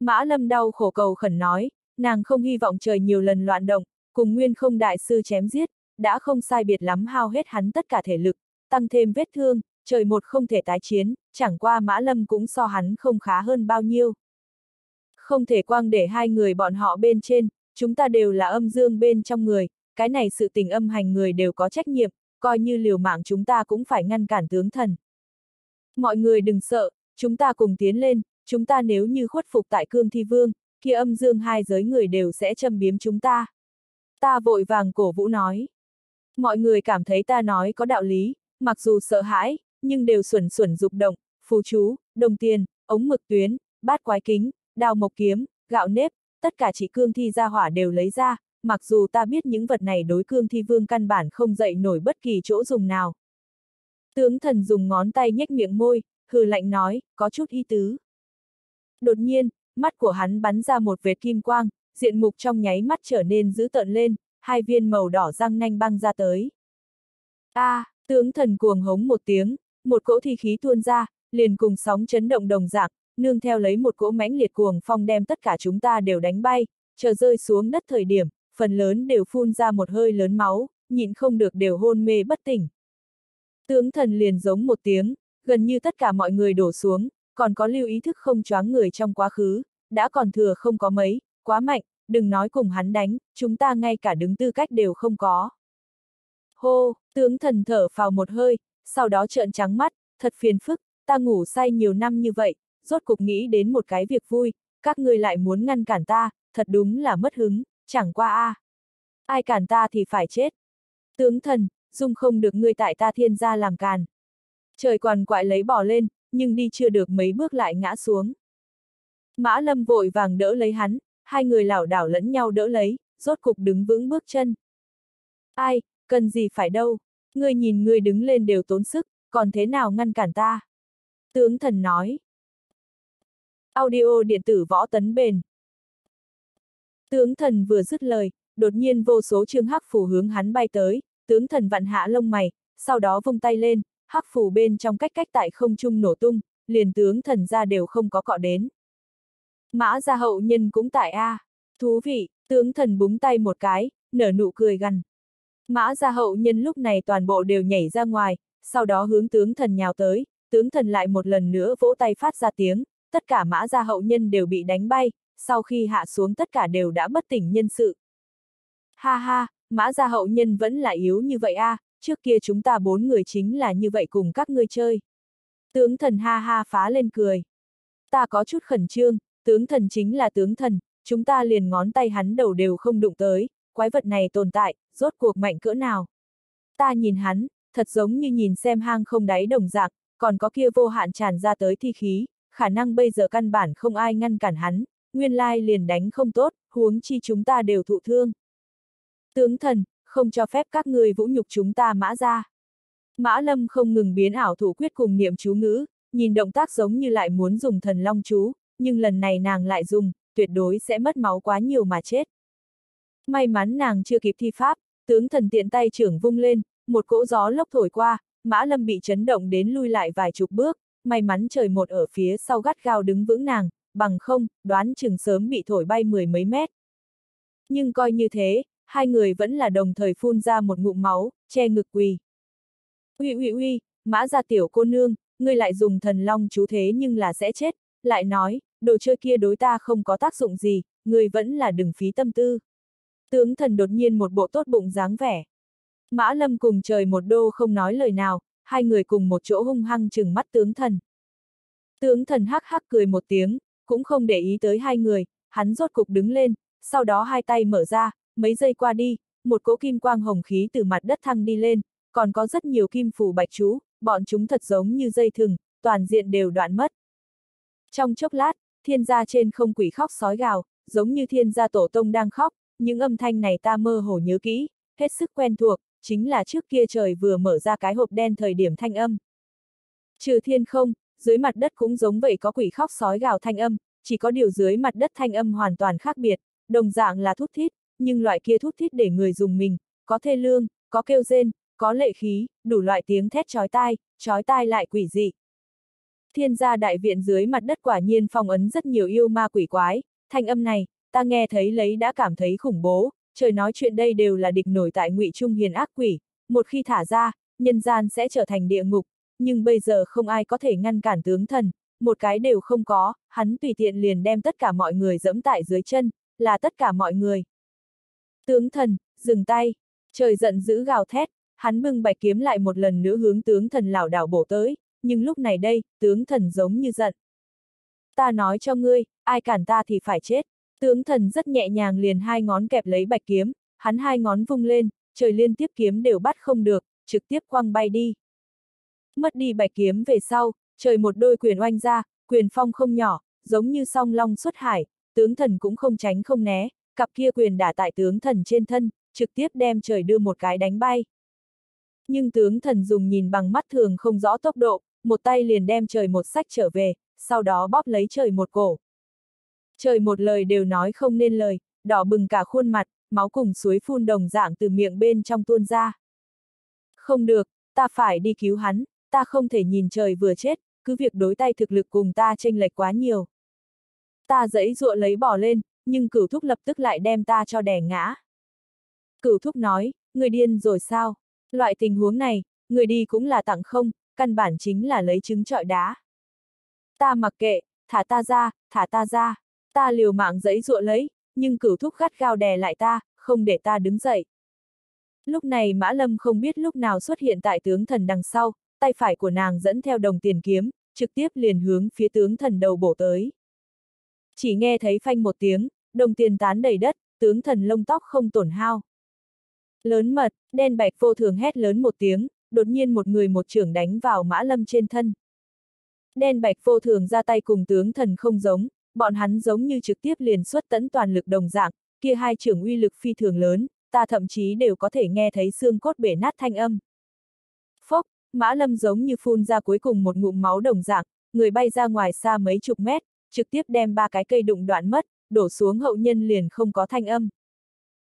Mã lâm đau khổ cầu khẩn nói, nàng không hy vọng trời nhiều lần loạn động, cùng nguyên không đại sư chém giết, đã không sai biệt lắm hao hết hắn tất cả thể lực, tăng thêm vết thương, trời một không thể tái chiến, chẳng qua mã lâm cũng so hắn không khá hơn bao nhiêu. Không thể quang để hai người bọn họ bên trên, chúng ta đều là âm dương bên trong người, cái này sự tình âm hành người đều có trách nhiệm, coi như liều mạng chúng ta cũng phải ngăn cản tướng thần. Mọi người đừng sợ, chúng ta cùng tiến lên, chúng ta nếu như khuất phục tại cương thi vương, kia âm dương hai giới người đều sẽ châm biếm chúng ta. Ta vội vàng cổ vũ nói. Mọi người cảm thấy ta nói có đạo lý, mặc dù sợ hãi, nhưng đều xuẩn xuẩn dục động, phù chú, đồng tiền, ống mực tuyến, bát quái kính, đào mộc kiếm, gạo nếp, tất cả chỉ cương thi ra hỏa đều lấy ra, mặc dù ta biết những vật này đối cương thi vương căn bản không dậy nổi bất kỳ chỗ dùng nào. Tướng thần dùng ngón tay nhếch miệng môi, hừ lạnh nói, có chút y tứ. Đột nhiên, mắt của hắn bắn ra một vệt kim quang, diện mục trong nháy mắt trở nên dữ tợn lên, hai viên màu đỏ răng nanh băng ra tới. A, à, tướng thần cuồng hống một tiếng, một cỗ thi khí tuôn ra, liền cùng sóng chấn động đồng dạng, nương theo lấy một cỗ mãnh liệt cuồng phong đem tất cả chúng ta đều đánh bay, chờ rơi xuống đất thời điểm, phần lớn đều phun ra một hơi lớn máu, nhịn không được đều hôn mê bất tỉnh. Tướng thần liền giống một tiếng, gần như tất cả mọi người đổ xuống, còn có lưu ý thức không choáng người trong quá khứ, đã còn thừa không có mấy, quá mạnh, đừng nói cùng hắn đánh, chúng ta ngay cả đứng tư cách đều không có. Hô, tướng thần thở vào một hơi, sau đó trợn trắng mắt, thật phiền phức, ta ngủ say nhiều năm như vậy, rốt cục nghĩ đến một cái việc vui, các ngươi lại muốn ngăn cản ta, thật đúng là mất hứng, chẳng qua a. À. Ai cản ta thì phải chết. Tướng thần, dung không được ngươi tại ta thiên gia làm càn. Trời quằn quại lấy bỏ lên, nhưng đi chưa được mấy bước lại ngã xuống. Mã lâm vội vàng đỡ lấy hắn, hai người lảo đảo lẫn nhau đỡ lấy, rốt cục đứng vững bước chân. Ai, cần gì phải đâu, ngươi nhìn ngươi đứng lên đều tốn sức, còn thế nào ngăn cản ta? Tướng thần nói. Audio điện tử võ tấn bền. Tướng thần vừa dứt lời, đột nhiên vô số trương hắc phủ hướng hắn bay tới, tướng thần vặn hạ lông mày, sau đó vung tay lên, hắc phủ bên trong cách cách tại không trung nổ tung, liền tướng thần ra đều không có cọ đến. Mã gia hậu nhân cũng tại A. Thú vị, tướng thần búng tay một cái, nở nụ cười gằn. Mã gia hậu nhân lúc này toàn bộ đều nhảy ra ngoài, sau đó hướng tướng thần nhào tới, tướng thần lại một lần nữa vỗ tay phát ra tiếng, tất cả mã gia hậu nhân đều bị đánh bay, sau khi hạ xuống tất cả đều đã bất tỉnh nhân sự. Ha ha, mã gia hậu nhân vẫn là yếu như vậy a, à, trước kia chúng ta bốn người chính là như vậy cùng các ngươi chơi. Tướng thần ha ha phá lên cười. Ta có chút khẩn trương, tướng thần chính là tướng thần, chúng ta liền ngón tay hắn đầu đều không đụng tới, quái vật này tồn tại, rốt cuộc mạnh cỡ nào. Ta nhìn hắn, thật giống như nhìn xem hang không đáy đồng dạng, còn có kia vô hạn tràn ra tới thi khí, khả năng bây giờ căn bản không ai ngăn cản hắn, nguyên lai liền đánh không tốt, huống chi chúng ta đều thụ thương. Tướng thần, không cho phép các người vũ nhục chúng ta mã ra. Mã lâm không ngừng biến ảo thủ quyết cùng niệm chú ngữ, nhìn động tác giống như lại muốn dùng thần long chú, nhưng lần này nàng lại dùng, tuyệt đối sẽ mất máu quá nhiều mà chết. May mắn nàng chưa kịp thi pháp, tướng thần tiện tay trưởng vung lên, một cỗ gió lốc thổi qua, Mã Lâm bị chấn động đến lui lại vài chục bước, may mắn trời một ở phía sau gắt gao đứng vững nàng, bằng không, đoán chừng sớm bị thổi bay mười mấy mét. Nhưng coi như thế, hai người vẫn là đồng thời phun ra một ngụm máu, che ngực quỳ. Uy uy uy, mã ra tiểu cô nương, ngươi lại dùng thần long chú thế nhưng là sẽ chết, lại nói, đồ chơi kia đối ta không có tác dụng gì, ngươi vẫn là đừng phí tâm tư. Tướng thần đột nhiên một bộ tốt bụng dáng vẻ. Mã lâm cùng trời một đô không nói lời nào, hai người cùng một chỗ hung hăng chừng mắt tướng thần. Tướng thần hắc hắc cười một tiếng, cũng không để ý tới hai người, hắn rốt cục đứng lên, sau đó hai tay mở ra, mấy giây qua đi, một cỗ kim quang hồng khí từ mặt đất thăng đi lên, còn có rất nhiều kim phù bạch chú, bọn chúng thật giống như dây thừng, toàn diện đều đoạn mất. Trong chốc lát, thiên gia trên không quỷ khóc sói gào, giống như thiên gia tổ tông đang khóc, những âm thanh này ta mơ hồ nhớ kỹ, hết sức quen thuộc, chính là trước kia trời vừa mở ra cái hộp đen thời điểm thanh âm. Trừ thiên không, dưới mặt đất cũng giống vậy có quỷ khóc sói gào thanh âm, chỉ có điều dưới mặt đất thanh âm hoàn toàn khác biệt, đồng dạng là thút thít, nhưng loại kia thút thít để người dùng mình, có thê lương, có kêu rên, có lệ khí, đủ loại tiếng thét chói tai, chói tai lại quỷ dị. Thiên gia đại viện dưới mặt đất quả nhiên phong ấn rất nhiều yêu ma quỷ quái, thanh âm này, ta nghe thấy lấy đã cảm thấy khủng bố, trời nói chuyện đây đều là địch nổi tại ngụy trung hiền ác quỷ, một khi thả ra, nhân gian sẽ trở thành địa ngục, nhưng bây giờ không ai có thể ngăn cản tướng thần, một cái đều không có, hắn tùy tiện liền đem tất cả mọi người dẫm tại dưới chân, là tất cả mọi người. Tướng thần, dừng tay, trời giận dữ gào thét, hắn bưng bạch kiếm lại một lần nữa hướng tướng thần lảo đảo bổ tới, nhưng lúc này đây, tướng thần giống như giận. Ta nói cho ngươi, ai cản ta thì phải chết. Tướng thần rất nhẹ nhàng liền hai ngón kẹp lấy bạch kiếm, hắn hai ngón vung lên, trời liên tiếp kiếm đều bắt không được, trực tiếp quăng bay đi. Mất đi bạch kiếm về sau, trời một đôi quyền oanh ra, quyền phong không nhỏ, giống như song long xuất hải, tướng thần cũng không tránh không né, cặp kia quyền đả tại tướng thần trên thân, trực tiếp đem trời đưa một cái đánh bay. Nhưng tướng thần dùng nhìn bằng mắt thường không rõ tốc độ, một tay liền đem trời một sách trở về, sau đó bóp lấy trời một cổ. Trời một lời đều nói không nên lời, đỏ bừng cả khuôn mặt, máu cùng suối phun đồng dạng từ miệng bên trong tuôn ra. Không được, ta phải đi cứu hắn, ta không thể nhìn trời vừa chết, cứ việc đối tay thực lực cùng ta chênh lệch quá nhiều. Ta dẫy dụa lấy bỏ lên, nhưng cửu thúc lập tức lại đem ta cho đè ngã. Cửu thúc nói, người điên rồi sao? Loại tình huống này, người đi cũng là tặng không, căn bản chính là lấy trứng trọi đá. Ta mặc kệ, thả ta ra, thả ta ra. Ta liều mạng giấy dụa lấy, nhưng cửu thúc gắt gao đè lại ta, không để ta đứng dậy. Lúc này Mã Lâm không biết lúc nào xuất hiện tại tướng thần đằng sau, tay phải của nàng dẫn theo đồng tiền kiếm, trực tiếp liền hướng phía tướng thần đầu bổ tới. Chỉ nghe thấy phanh một tiếng, đồng tiền tán đầy đất, tướng thần lông tóc không tổn hao. Lớn mật, đen bạch vô thường hét lớn một tiếng, đột nhiên một người một trưởng đánh vào mã lâm trên thân. Đen bạch vô thường ra tay cùng tướng thần không giống, bọn hắn giống như trực tiếp liền xuất tấn toàn lực đồng dạng, kia hai trưởng uy lực phi thường lớn, ta thậm chí đều có thể nghe thấy xương cốt bể nát thanh âm. Phốc, mã lâm giống như phun ra cuối cùng một ngụm máu đồng dạng, người bay ra ngoài xa mấy chục mét, trực tiếp đem ba cái cây đụng đoạn mất, đổ xuống hậu nhân liền không có thanh âm.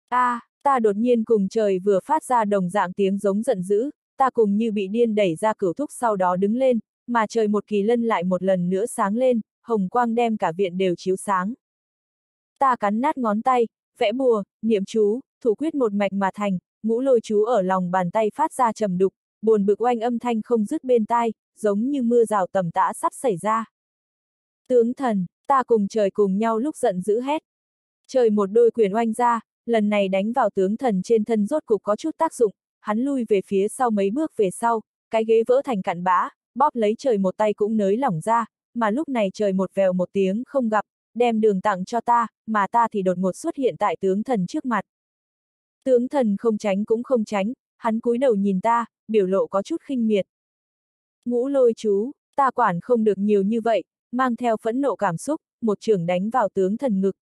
A, à, ta đột nhiên cùng trời vừa phát ra đồng dạng tiếng giống giận dữ, ta cùng như bị điên đẩy ra cửu thúc sau đó đứng lên, mà trời một kỳ lân lại một lần nữa sáng lên, hồng quang đem cả viện đều chiếu sáng. Ta cắn nát ngón tay, vẽ bùa, niệm chú, thủ quyết một mạch mà thành, ngũ lôi chú ở lòng bàn tay phát ra trầm đục, buồn bực oanh âm thanh không dứt bên tai, giống như mưa rào tầm tã sắp xảy ra. Tướng thần, ta cùng trời cùng nhau lúc giận dữ hét. Trời một đôi quyền oanh ra, lần này đánh vào tướng thần trên thân rốt cục có chút tác dụng, hắn lui về phía sau mấy bước về sau, cái ghế vỡ thành cặn bã, bóp lấy trời một tay cũng nới lỏng ra, mà lúc này trời một vèo một tiếng không gặp, đem đường tặng cho ta, mà ta thì đột ngột xuất hiện tại tướng thần trước mặt. Tướng thần không tránh cũng không tránh, hắn cúi đầu nhìn ta, biểu lộ có chút khinh miệt. Ngũ lôi chú, ta quản không được nhiều như vậy, mang theo phẫn nộ cảm xúc, một trường đánh vào tướng thần ngực.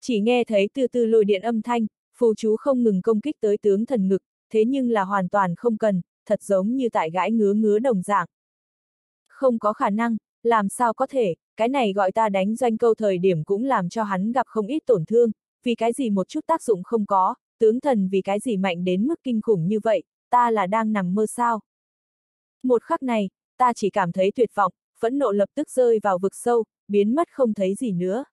Chỉ nghe thấy từ từ lôi điện âm thanh, phù chú không ngừng công kích tới tướng thần ngực, thế nhưng là hoàn toàn không cần, thật giống như tại gãi ngứa ngứa đồng dạng. Không có khả năng, làm sao có thể, cái này gọi ta đánh doanh câu thời điểm cũng làm cho hắn gặp không ít tổn thương, vì cái gì một chút tác dụng không có, tướng thần vì cái gì mạnh đến mức kinh khủng như vậy, ta là đang nằm mơ sao. Một khắc này, ta chỉ cảm thấy tuyệt vọng, phẫn nộ lập tức rơi vào vực sâu, biến mất không thấy gì nữa.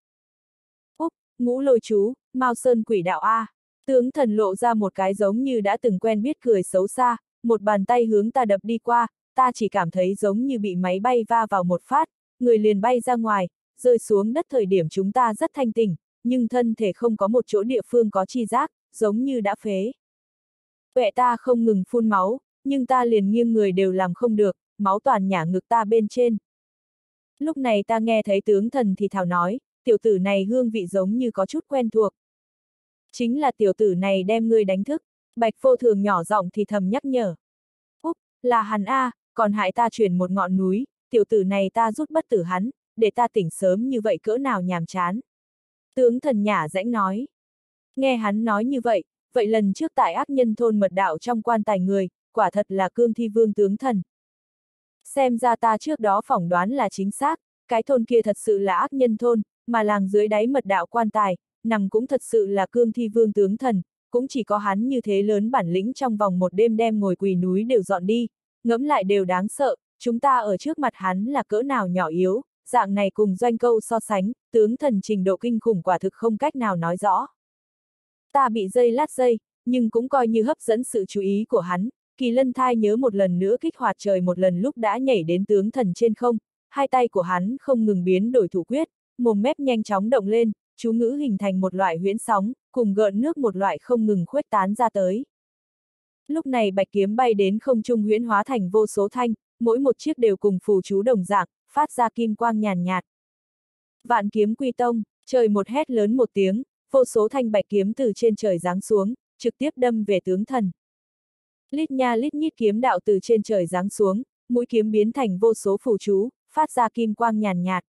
Úc, ngũ lôi chú, Mao Sơn quỷ đạo A. Tướng thần lộ ra một cái giống như đã từng quen biết cười xấu xa, một bàn tay hướng ta đập đi qua, ta chỉ cảm thấy giống như bị máy bay va vào một phát, người liền bay ra ngoài, rơi xuống đất thời điểm chúng ta rất thanh tỉnh, nhưng thân thể không có một chỗ địa phương có chi giác, giống như đã phế. tuệ ta không ngừng phun máu, nhưng ta liền nghiêng người đều làm không được, máu toàn nhả ngực ta bên trên. Lúc này ta nghe thấy tướng thần thì thảo nói, tiểu tử này hương vị giống như có chút quen thuộc. Chính là tiểu tử này đem ngươi đánh thức, bạch vô thường nhỏ giọng thì thầm nhắc nhở. Úp, là hắn A, còn hại ta chuyển một ngọn núi, tiểu tử này ta rút bất tử hắn, để ta tỉnh sớm như vậy cỡ nào nhàm chán. Tướng thần nhả rãnh nói. Nghe hắn nói như vậy, vậy lần trước tại ác nhân thôn mật đạo trong quan tài người, quả thật là cương thi vương tướng thần. Xem ra ta trước đó phỏng đoán là chính xác, cái thôn kia thật sự là ác nhân thôn, mà làng dưới đáy mật đạo quan tài, nằm cũng thật sự là cương thi vương tướng thần, cũng chỉ có hắn như thế lớn bản lĩnh trong vòng một đêm đem ngồi quỳ núi đều dọn đi, ngẫm lại đều đáng sợ, chúng ta ở trước mặt hắn là cỡ nào nhỏ yếu, dạng này cùng doanh câu so sánh, tướng thần trình độ kinh khủng quả thực không cách nào nói rõ. Ta bị dây lát dây, nhưng cũng coi như hấp dẫn sự chú ý của hắn, kỳ lân thai nhớ một lần nữa kích hoạt trời một lần lúc đã nhảy đến tướng thần trên không, hai tay của hắn không ngừng biến đổi thủ quyết, mồm mép nhanh chóng động lên, chú ngữ hình thành một loại huyễn sóng, cùng gợn nước một loại không ngừng khuếch tán ra tới. Lúc này bạch kiếm bay đến không trung huyễn hóa thành vô số thanh, mỗi một chiếc đều cùng phù chú đồng dạng, phát ra kim quang nhàn nhạt. Vạn kiếm quy tông, trời một hét lớn một tiếng, vô số thanh bạch kiếm từ trên trời giáng xuống, trực tiếp đâm về tướng thần. Lít nha lít nhít kiếm đạo từ trên trời giáng xuống, mũi kiếm biến thành vô số phù chú, phát ra kim quang nhàn nhạt.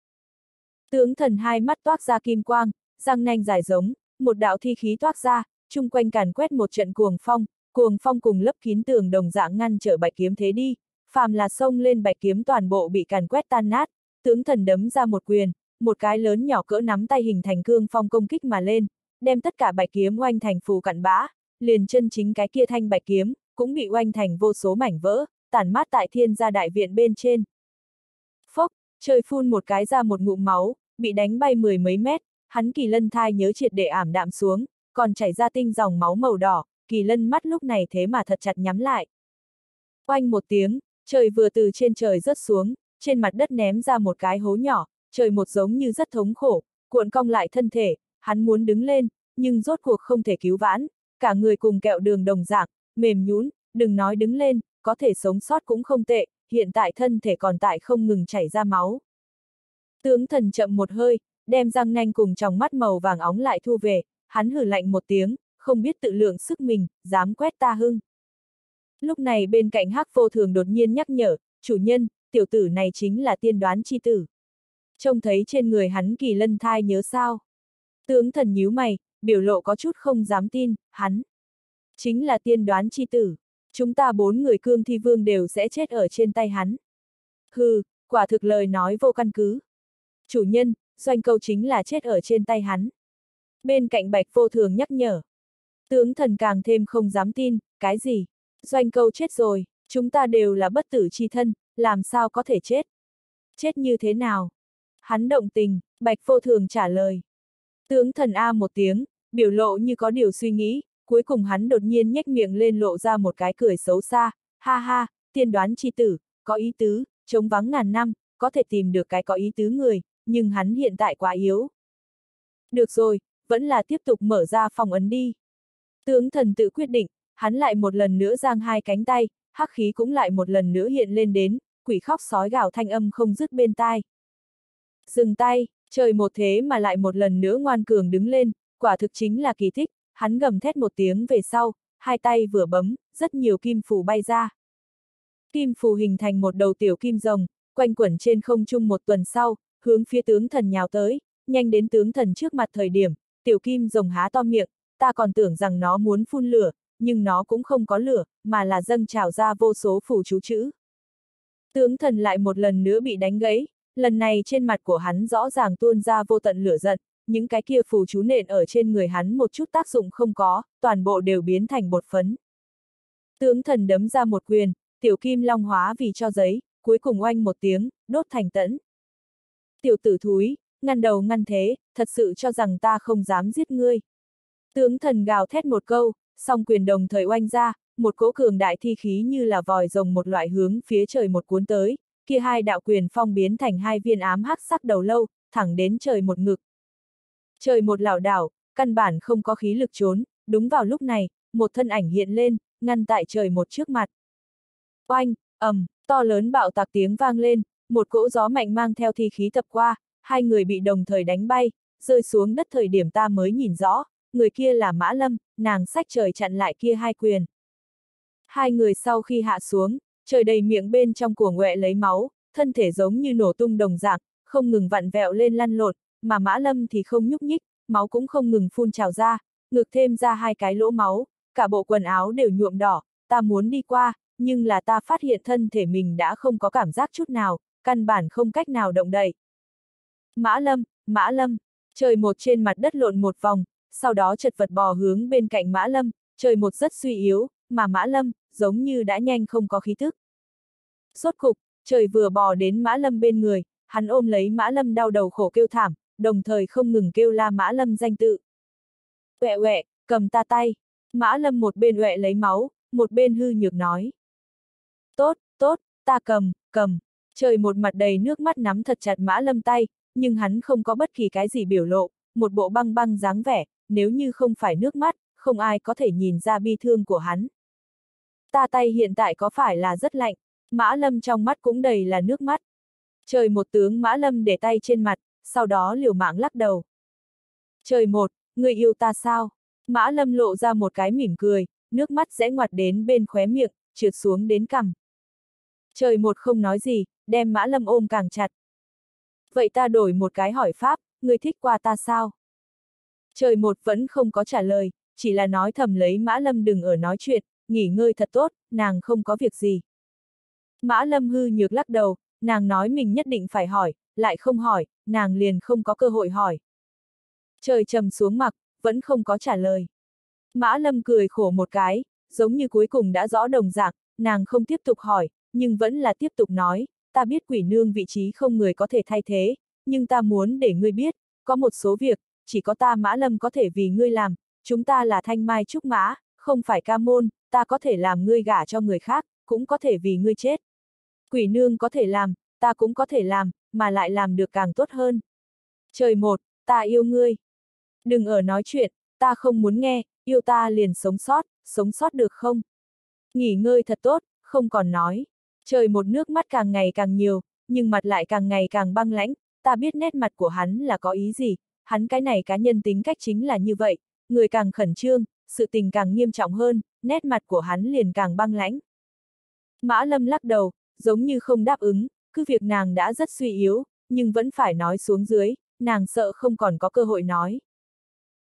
Tướng thần hai mắt toát ra kim quang, răng nanh dài giống, một đạo thi khí toát ra, chung quanh càn quét một trận cuồng phong, cuồng phong cùng lấp kín tường đồng dạng ngăn trở bạch kiếm thế đi, phàm là sông lên bạch kiếm toàn bộ bị càn quét tan nát, tướng thần đấm ra một quyền, một cái lớn nhỏ cỡ nắm tay hình thành cương phong công kích mà lên, đem tất cả bạch kiếm oanh thành phù cặn bã, liền chân chính cái kia thanh bạch kiếm, cũng bị oanh thành vô số mảnh vỡ, tản mát tại thiên gia đại viện bên trên. Phốc, trời phun một cái ra một ngụm máu, bị đánh bay mười mấy mét, hắn kỳ lân thai nhớ triệt để ảm đạm xuống, còn chảy ra tinh dòng máu màu đỏ, kỳ lân mắt lúc này thế mà thật chặt nhắm lại. Oanh một tiếng, trời vừa từ trên trời rớt xuống, trên mặt đất ném ra một cái hố nhỏ, trời một giống như rất thống khổ, cuộn cong lại thân thể, hắn muốn đứng lên, nhưng rốt cuộc không thể cứu vãn, cả người cùng kẹo đường đồng dạng, mềm nhũn, đừng nói đứng lên, có thể sống sót cũng không tệ, hiện tại thân thể còn tại không ngừng chảy ra máu. Tướng thần chậm một hơi, đem răng nanh cùng trong mắt màu vàng óng lại thu về, hắn hử lạnh một tiếng, không biết tự lượng sức mình, dám quét ta hưng. Lúc này bên cạnh hắc vô thường đột nhiên nhắc nhở, chủ nhân, tiểu tử này chính là tiên đoán chi tử. Trông thấy trên người hắn kỳ lân thai nhớ sao. Tướng thần nhíu mày, biểu lộ có chút không dám tin, hắn. Chính là tiên đoán chi tử. Chúng ta bốn người cương thi vương đều sẽ chết ở trên tay hắn. Hừ, quả thực lời nói vô căn cứ. Chủ nhân, doanh câu chính là chết ở trên tay hắn. Bên cạnh bạch vô thường nhắc nhở. Tướng thần càng thêm không dám tin, cái gì? Doanh câu chết rồi, chúng ta đều là bất tử chi thân, làm sao có thể chết? Chết như thế nào? Hắn động tình, bạch vô thường trả lời. Tướng thần A một tiếng, biểu lộ như có điều suy nghĩ, cuối cùng hắn đột nhiên nhếch miệng lên lộ ra một cái cười xấu xa, ha ha, tiên đoán chi tử, có ý tứ, chống vắng ngàn năm, có thể tìm được cái có ý tứ người, nhưng hắn hiện tại quá yếu. Được rồi, vẫn là tiếp tục mở ra phòng ấn đi. Tướng thần tự quyết định, hắn lại một lần nữa giang hai cánh tay, hắc khí cũng lại một lần nữa hiện lên đến, quỷ khóc sói gào thanh âm không dứt bên tai. Dừng tay, trời một thế mà lại một lần nữa ngoan cường đứng lên, quả thực chính là kỳ tích, hắn gầm thét một tiếng về sau, hai tay vừa bấm, rất nhiều kim phù bay ra. Kim phù hình thành một đầu tiểu kim rồng, quanh quẩn trên không trung một tuần sau, hướng phía tướng thần nhào tới, nhanh đến tướng thần trước mặt thời điểm, tiểu kim rồng há to miệng, ta còn tưởng rằng nó muốn phun lửa, nhưng nó cũng không có lửa, mà là dâng trào ra vô số phù chú chữ. Tướng thần lại một lần nữa bị đánh gãy, lần này trên mặt của hắn rõ ràng tuôn ra vô tận lửa giận, những cái kia phù chú nện ở trên người hắn một chút tác dụng không có, toàn bộ đều biến thành bột phấn. Tướng thần đấm ra một quyền, tiểu kim long hóa vì cho giấy, cuối cùng oanh một tiếng, đốt thành tẫn. Tiểu tử thúi, ngăn đầu ngăn thế, thật sự cho rằng ta không dám giết ngươi. Tướng thần gào thét một câu, song quyền đồng thời oanh ra, một cỗ cường đại thi khí như là vòi rồng một loại hướng phía trời một cuốn tới, kia hai đạo quyền phong biến thành hai viên ám hắc sắc đầu lâu, thẳng đến trời một ngực. Trời một lảo đảo, căn bản không có khí lực trốn, đúng vào lúc này, một thân ảnh hiện lên, ngăn tại trời một trước mặt. Oanh, ầm, to lớn bạo tạc tiếng vang lên, một cỗ gió mạnh mang theo thi khí tập qua, hai người bị đồng thời đánh bay, rơi xuống đất thời điểm ta mới nhìn rõ, người kia là Mã Lâm, nàng sách trời chặn lại kia hai quyền. Hai người sau khi hạ xuống, trời đầy miệng bên trong của nguệ lấy máu, thân thể giống như nổ tung đồng dạng, không ngừng vặn vẹo lên lăn lộn, mà Mã Lâm thì không nhúc nhích, máu cũng không ngừng phun trào ra, ngược thêm ra hai cái lỗ máu, cả bộ quần áo đều nhuộm đỏ, ta muốn đi qua, nhưng là ta phát hiện thân thể mình đã không có cảm giác chút nào, căn bản không cách nào động đậy. Mã Lâm, Mã Lâm, trời một trên mặt đất lộn một vòng, sau đó chật vật bò hướng bên cạnh Mã Lâm, trời một rất suy yếu, mà Mã Lâm, giống như đã nhanh không có khí thức. Sốt cục, trời vừa bò đến Mã Lâm bên người, hắn ôm lấy Mã Lâm đau đầu khổ kêu thảm, đồng thời không ngừng kêu la Mã Lâm danh tự. Quẹ quẹ, cầm ta tay. Mã Lâm một bên quẹ lấy máu, một bên hư nhược nói. Tốt, tốt, ta cầm, cầm. Trời một mặt đầy nước mắt nắm thật chặt Mã Lâm tay, nhưng hắn không có bất kỳ cái gì biểu lộ, một bộ băng băng dáng vẻ, nếu như không phải nước mắt, không ai có thể nhìn ra bi thương của hắn. Ta tay hiện tại có phải là rất lạnh, Mã Lâm trong mắt cũng đầy là nước mắt. Trời một tướng Mã Lâm để tay trên mặt, sau đó liều mạng lắc đầu. Trời một, người yêu ta sao? Mã Lâm lộ ra một cái mỉm cười, nước mắt rẽ ngoặt đến bên khóe miệng, trượt xuống đến cằm. Trời một không nói gì, đem Mã Lâm ôm càng chặt. Vậy ta đổi một cái hỏi pháp, người thích qua ta sao? Trời một vẫn không có trả lời, chỉ là nói thầm lấy Mã Lâm đừng ở nói chuyện, nghỉ ngơi thật tốt, nàng không có việc gì. Mã Lâm hư nhược lắc đầu, nàng nói mình nhất định phải hỏi, lại không hỏi, nàng liền không có cơ hội hỏi. Trời trầm xuống mặt, vẫn không có trả lời. Mã Lâm cười khổ một cái, giống như cuối cùng đã rõ đồng dạng, nàng không tiếp tục hỏi, nhưng vẫn là tiếp tục nói, ta biết quỷ nương vị trí không người có thể thay thế, nhưng ta muốn để ngươi biết, có một số việc, chỉ có ta Mã Lâm có thể vì ngươi làm, chúng ta là thanh mai trúc mã, không phải ca môn, ta có thể làm ngươi gả cho người khác, cũng có thể vì ngươi chết. Quỷ nương có thể làm, ta cũng có thể làm, mà lại làm được càng tốt hơn. Trời một, ta yêu ngươi. Đừng ở nói chuyện, ta không muốn nghe, yêu ta liền sống sót, sống sót được không? Nghỉ ngơi thật tốt, không còn nói. Trời một nước mắt càng ngày càng nhiều, nhưng mặt lại càng ngày càng băng lãnh, ta biết nét mặt của hắn là có ý gì, hắn cái này cá nhân tính cách chính là như vậy, người càng khẩn trương, sự tình càng nghiêm trọng hơn, nét mặt của hắn liền càng băng lãnh. Mã Lâm lắc đầu, giống như không đáp ứng, cứ việc nàng đã rất suy yếu, nhưng vẫn phải nói xuống dưới, nàng sợ không còn có cơ hội nói.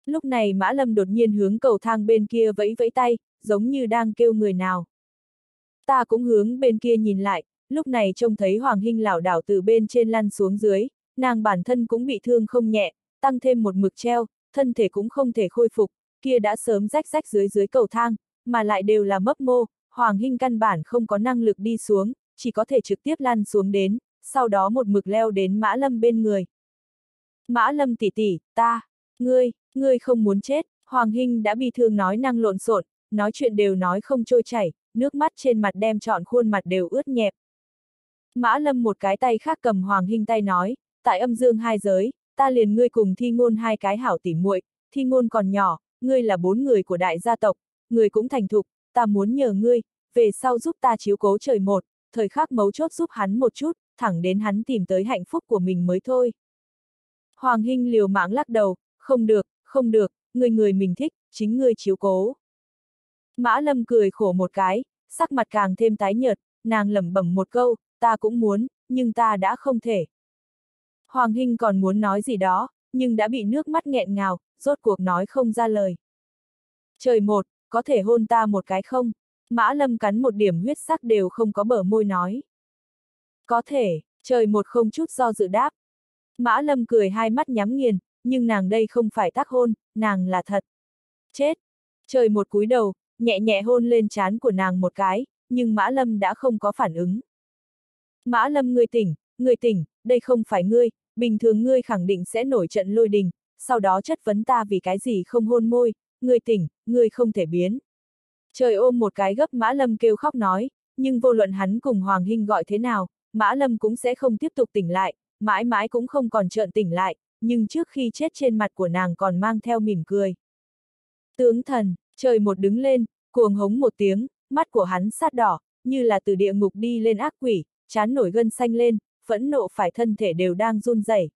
Lúc này Mã Lâm đột nhiên hướng cầu thang bên kia vẫy vẫy tay, giống như đang kêu người nào. Ta cũng hướng bên kia nhìn lại, lúc này trông thấy Hoàng Hinh lảo đảo từ bên trên lăn xuống dưới, nàng bản thân cũng bị thương không nhẹ, tăng thêm một mực treo, thân thể cũng không thể khôi phục, kia đã sớm rách rách dưới dưới cầu thang, mà lại đều là mấp mô, Hoàng Hinh căn bản không có năng lực đi xuống, chỉ có thể trực tiếp lăn xuống đến, sau đó một mực leo đến Mã Lâm bên người. Mã Lâm tỷ tỷ, ta, ngươi, ngươi không muốn chết, Hoàng Hinh đã bị thương nói năng lộn xộn, nói chuyện đều nói không trôi chảy, nước mắt trên mặt đem trọn khuôn mặt đều ướt nhẹp. Mã Lâm một cái tay khác cầm Hoàng Hinh tay nói, tại âm dương hai giới, ta liền ngươi cùng thi ngôn hai cái hảo tỉ muội, thi ngôn còn nhỏ, ngươi là bốn người của đại gia tộc, ngươi cũng thành thục, ta muốn nhờ ngươi, về sau giúp ta chiếu cố trời một, thời khắc mấu chốt giúp hắn một chút, thẳng đến hắn tìm tới hạnh phúc của mình mới thôi. Hoàng Hinh liều mạng lắc đầu, không được, không được, người người mình thích, chính ngươi chiếu cố. Mã Lâm cười khổ một cái, sắc mặt càng thêm tái nhợt, nàng lẩm bẩm một câu, ta cũng muốn, nhưng ta đã không thể. Hoàng Hinh còn muốn nói gì đó, nhưng đã bị nước mắt nghẹn ngào, rốt cuộc nói không ra lời. Trời một, có thể hôn ta một cái không? Mã Lâm cắn một điểm huyết sắc đều không có bờ môi nói. Có thể, trời một không chút do dự đáp. Mã Lâm cười hai mắt nhắm nghiền, nhưng nàng đây không phải tác hôn, nàng là thật. Chết! Trời một cúi đầu, nhẹ nhẹ hôn lên trán của nàng một cái, nhưng Mã Lâm đã không có phản ứng. Mã Lâm ngươi tỉnh, ngươi tỉnh, đây không phải ngươi, bình thường ngươi khẳng định sẽ nổi trận lôi đình, sau đó chất vấn ta vì cái gì không hôn môi, ngươi tỉnh, ngươi không thể biến. Trời ôm một cái gấp Mã Lâm kêu khóc nói, nhưng vô luận hắn cùng Hoàng Hinh gọi thế nào, Mã Lâm cũng sẽ không tiếp tục tỉnh lại, mãi mãi cũng không còn trợn tỉnh lại, nhưng trước khi chết trên mặt của nàng còn mang theo mỉm cười. Tướng thần, trời một đứng lên, cuồng hống một tiếng, mắt của hắn sát đỏ, như là từ địa ngục đi lên ác quỷ, chán nổi gân xanh lên, phẫn nộ phải thân thể đều đang run rẩy.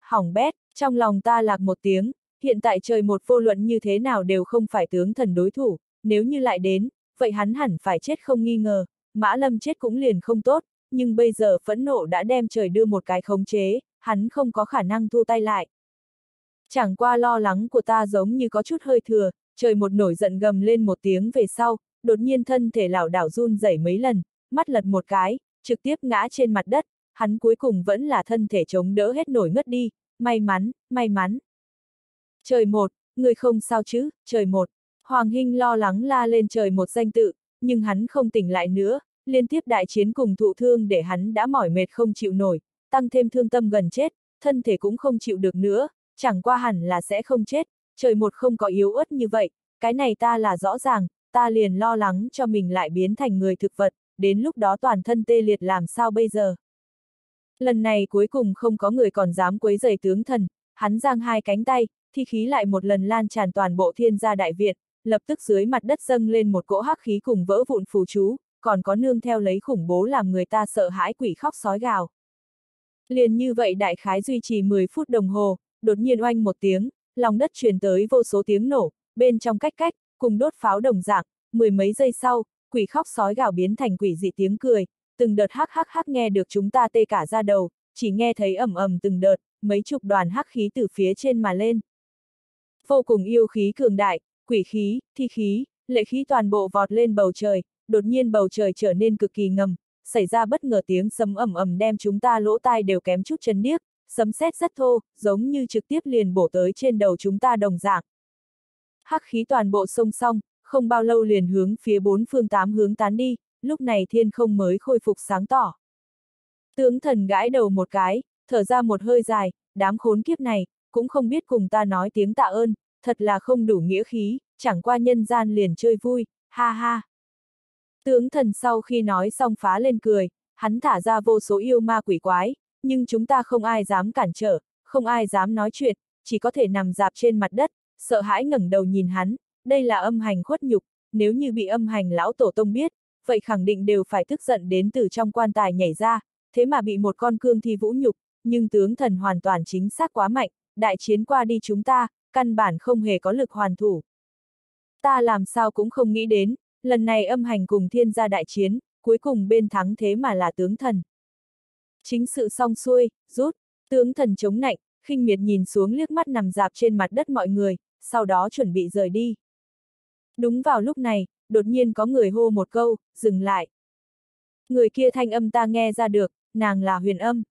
Hỏng bét, trong lòng ta lạc một tiếng, hiện tại trời một vô luận như thế nào đều không phải tướng thần đối thủ, nếu như lại đến, vậy hắn hẳn phải chết không nghi ngờ, Mã Lâm chết cũng liền không tốt, nhưng bây giờ phẫn nộ đã đem trời đưa một cái khống chế, hắn không có khả năng thu tay lại. Chẳng qua lo lắng của ta giống như có chút hơi thừa, trời một nổi giận gầm lên một tiếng về sau, đột nhiên thân thể lảo đảo run rẩy mấy lần, mắt lật một cái, trực tiếp ngã trên mặt đất, hắn cuối cùng vẫn là thân thể chống đỡ hết nổi ngất đi, may mắn, may mắn. Trời một, người không sao chứ, trời một. Hoàng Hinh lo lắng la lên trời một danh tự, nhưng hắn không tỉnh lại nữa, liên tiếp đại chiến cùng thụ thương để hắn đã mỏi mệt không chịu nổi, tăng thêm thương tâm gần chết, thân thể cũng không chịu được nữa, chẳng qua hẳn là sẽ không chết, trời một không có yếu ớt như vậy, cái này ta là rõ ràng, ta liền lo lắng cho mình lại biến thành người thực vật, đến lúc đó toàn thân tê liệt làm sao bây giờ. Lần này cuối cùng không có người còn dám quấy rầy tướng thần, hắn giang hai cánh tay, thi khí lại một lần lan tràn toàn bộ thiên gia đại viện, lập tức dưới mặt đất dâng lên một cỗ hắc khí cùng vỡ vụn phù chú, còn có nương theo lấy khủng bố làm người ta sợ hãi quỷ khóc sói gào. Liền như vậy đại khái duy trì 10 phút đồng hồ, đột nhiên oanh một tiếng, lòng đất truyền tới vô số tiếng nổ, bên trong cách cách, cùng đốt pháo đồng dạng, mười mấy giây sau, quỷ khóc sói gào biến thành quỷ dị tiếng cười, từng đợt hắc hắc hắc nghe được chúng ta tê cả ra đầu, chỉ nghe thấy ầm ầm từng đợt, mấy chục đoàn hắc khí từ phía trên mà lên. Vô cùng yêu khí cường đại, quỷ khí, thi khí, lệ khí toàn bộ vọt lên bầu trời, đột nhiên bầu trời trở nên cực kỳ ngầm, xảy ra bất ngờ tiếng sấm ầm ầm đem chúng ta lỗ tai đều kém chút chân điếc, sấm sét rất thô, giống như trực tiếp liền bổ tới trên đầu chúng ta đồng dạng. Hắc khí toàn bộ sông song, không bao lâu liền hướng phía bốn phương tám hướng tán đi, lúc này thiên không mới khôi phục sáng tỏ. Tướng thần gãi đầu một cái, thở ra một hơi dài, đám khốn kiếp này, cũng không biết cùng ta nói tiếng tạ ơn, thật là không đủ nghĩa khí, chẳng qua nhân gian liền chơi vui, ha ha. Tướng thần sau khi nói xong phá lên cười, hắn thả ra vô số yêu ma quỷ quái, nhưng chúng ta không ai dám cản trở, không ai dám nói chuyện, chỉ có thể nằm dạp trên mặt đất, sợ hãi ngẩng đầu nhìn hắn, đây là âm hành khuất nhục, nếu như bị âm hành lão tổ tông biết, vậy khẳng định đều phải tức giận đến từ trong quan tài nhảy ra, thế mà bị một con cương thi vũ nhục, nhưng tướng thần hoàn toàn chính xác quá mạnh, đại chiến qua đi chúng ta, căn bản không hề có lực hoàn thủ. Ta làm sao cũng không nghĩ đến, lần này âm hành cùng thiên gia đại chiến, cuối cùng bên thắng thế mà là tướng thần. Chính sự xong xuôi, rút, tướng thần chống nạnh, khinh miệt nhìn xuống liếc mắt nằm dạp trên mặt đất mọi người, sau đó chuẩn bị rời đi. Đúng vào lúc này, đột nhiên có người hô một câu, dừng lại. Người kia thanh âm ta nghe ra được, nàng là huyền âm.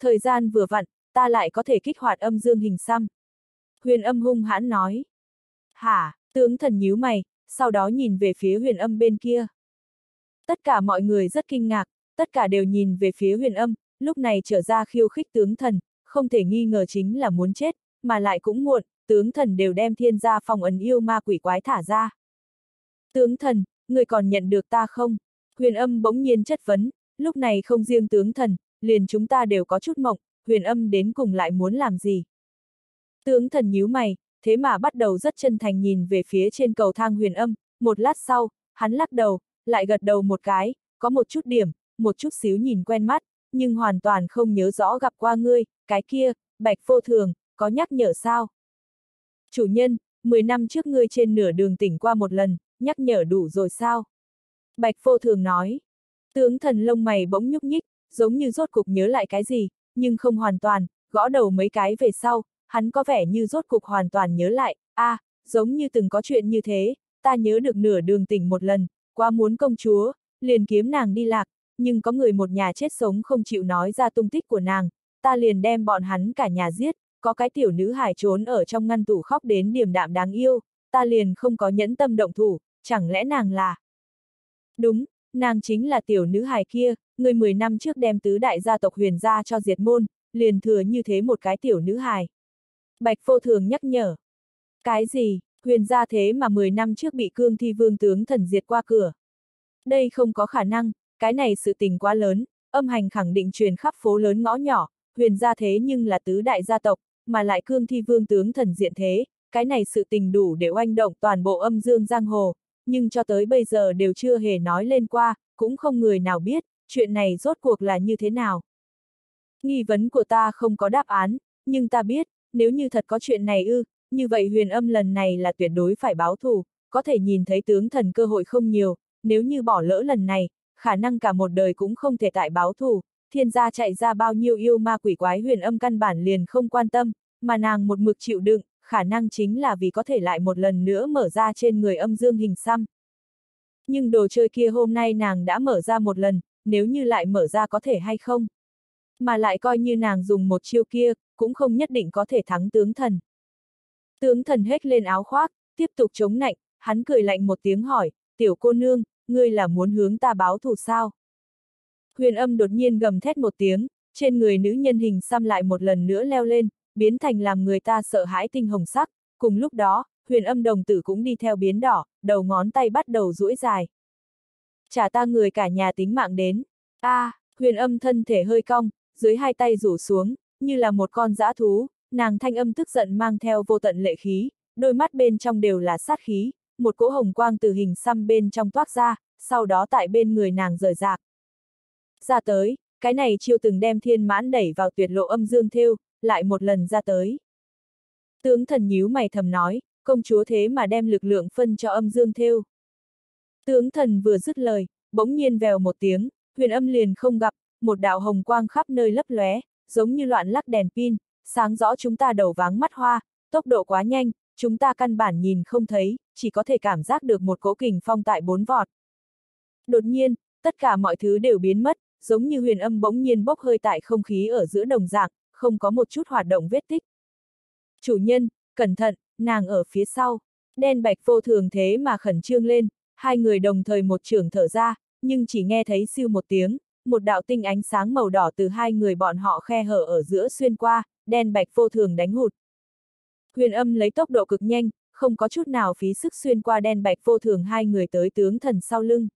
Thời gian vừa vặn, ta lại có thể kích hoạt âm dương hình xăm. Huyền âm hung hãn nói. Hả, tướng thần nhíu mày, sau đó nhìn về phía huyền âm bên kia. Tất cả mọi người rất kinh ngạc, tất cả đều nhìn về phía huyền âm, lúc này trở ra khiêu khích tướng thần, không thể nghi ngờ chính là muốn chết, mà lại cũng muộn, tướng thần đều đem thiên gia phong ấn yêu ma quỷ quái thả ra. Tướng thần, người còn nhận được ta không? Huyền âm bỗng nhiên chất vấn, lúc này không riêng tướng thần, liền chúng ta đều có chút mộng, huyền âm đến cùng lại muốn làm gì? Tướng thần nhíu mày, thế mà bắt đầu rất chân thành nhìn về phía trên cầu thang huyền âm, một lát sau, hắn lắc đầu, lại gật đầu một cái, có một chút điểm, một chút xíu nhìn quen mắt, nhưng hoàn toàn không nhớ rõ gặp qua ngươi, cái kia, bạch vô thường, có nhắc nhở sao? Chủ nhân, 10 năm trước ngươi trên nửa đường tỉnh qua một lần, nhắc nhở đủ rồi sao? Bạch vô thường nói. Tướng thần lông mày bỗng nhúc nhích, giống như rốt cục nhớ lại cái gì, nhưng không hoàn toàn, gõ đầu mấy cái về sau, hắn có vẻ như rốt cục hoàn toàn nhớ lại, a, à, giống như từng có chuyện như thế, ta nhớ được nửa đường tỉnh một lần, quá muốn công chúa, liền kiếm nàng đi lạc, nhưng có người một nhà chết sống không chịu nói ra tung tích của nàng, ta liền đem bọn hắn cả nhà giết, có cái tiểu nữ hải trốn ở trong ngăn tủ khóc đến điềm đạm đáng yêu, ta liền không có nhẫn tâm động thủ, chẳng lẽ nàng là... Đúng, nàng chính là tiểu nữ hài kia, người 10 năm trước đem tứ đại gia tộc huyền gia cho diệt môn, liền thừa như thế một cái tiểu nữ hài. Bạch vô Thường nhắc nhở. Cái gì, huyền gia thế mà 10 năm trước bị cương thi vương tướng thần diệt qua cửa. Đây không có khả năng, cái này sự tình quá lớn, âm hành khẳng định truyền khắp phố lớn ngõ nhỏ, huyền gia thế nhưng là tứ đại gia tộc, mà lại cương thi vương tướng thần diện thế, cái này sự tình đủ để oanh động toàn bộ âm dương giang hồ, nhưng cho tới bây giờ đều chưa hề nói lên qua, cũng không người nào biết, chuyện này rốt cuộc là như thế nào. Nghi vấn của ta không có đáp án, nhưng ta biết, nếu như thật có chuyện này ư, như vậy huyền âm lần này là tuyệt đối phải báo thù, có thể nhìn thấy tướng thần cơ hội không nhiều, nếu như bỏ lỡ lần này, khả năng cả một đời cũng không thể tại báo thù, thiên gia chạy ra bao nhiêu yêu ma quỷ quái huyền âm căn bản liền không quan tâm, mà nàng một mực chịu đựng, khả năng chính là vì có thể lại một lần nữa mở ra trên người âm dương hình xăm. Nhưng đồ chơi kia hôm nay nàng đã mở ra một lần, nếu như lại mở ra có thể hay không? Mà lại coi như nàng dùng một chiêu kia, cũng không nhất định có thể thắng tướng thần. Tướng thần hết lên áo khoác, tiếp tục chống nạnh, hắn cười lạnh một tiếng hỏi, tiểu cô nương, ngươi là muốn hướng ta báo thù sao? Huyền âm đột nhiên gầm thét một tiếng, trên người nữ nhân hình xăm lại một lần nữa leo lên, biến thành làm người ta sợ hãi tinh hồng sắc, cùng lúc đó, huyền âm đồng tử cũng đi theo biến đỏ, đầu ngón tay bắt đầu duỗi dài. Trả ta người cả nhà tính mạng đến. a à, huyền âm thân thể hơi cong, dưới hai tay rủ xuống, như là một con dã thú, nàng thanh âm tức giận mang theo vô tận lệ khí, đôi mắt bên trong đều là sát khí, một cỗ hồng quang từ hình xăm bên trong toát ra, sau đó tại bên người nàng rời rạc. Ra tới, cái này chiêu từng đem thiên mãn đẩy vào tuyệt lộ âm dương thêu, lại một lần ra tới. Tướng thần nhíu mày thầm nói, công chúa thế mà đem lực lượng phân cho âm dương thêu. Tướng thần vừa dứt lời, bỗng nhiên vèo một tiếng, huyền âm liền không gặp, một đạo hồng quang khắp nơi lấp lóe, giống như loạn lắc đèn pin, sáng rõ chúng ta đầu váng mắt hoa, tốc độ quá nhanh, chúng ta căn bản nhìn không thấy, chỉ có thể cảm giác được một cỗ kình phong tại bốn vọt. Đột nhiên, tất cả mọi thứ đều biến mất, giống như huyền âm bỗng nhiên bốc hơi tại không khí ở giữa đồng dạng, không có một chút hoạt động vết tích. Chủ nhân, cẩn thận, nàng ở phía sau. Đen bạch vô thường thế mà khẩn trương lên, hai người đồng thời một trường thở ra, nhưng chỉ nghe thấy siêu một tiếng, một đạo tinh ánh sáng màu đỏ từ hai người bọn họ khe hở ở giữa xuyên qua, đen bạch vô thường đánh hụt. Huyền âm lấy tốc độ cực nhanh, không có chút nào phí sức xuyên qua đen bạch vô thường hai người tới tướng thần sau lưng.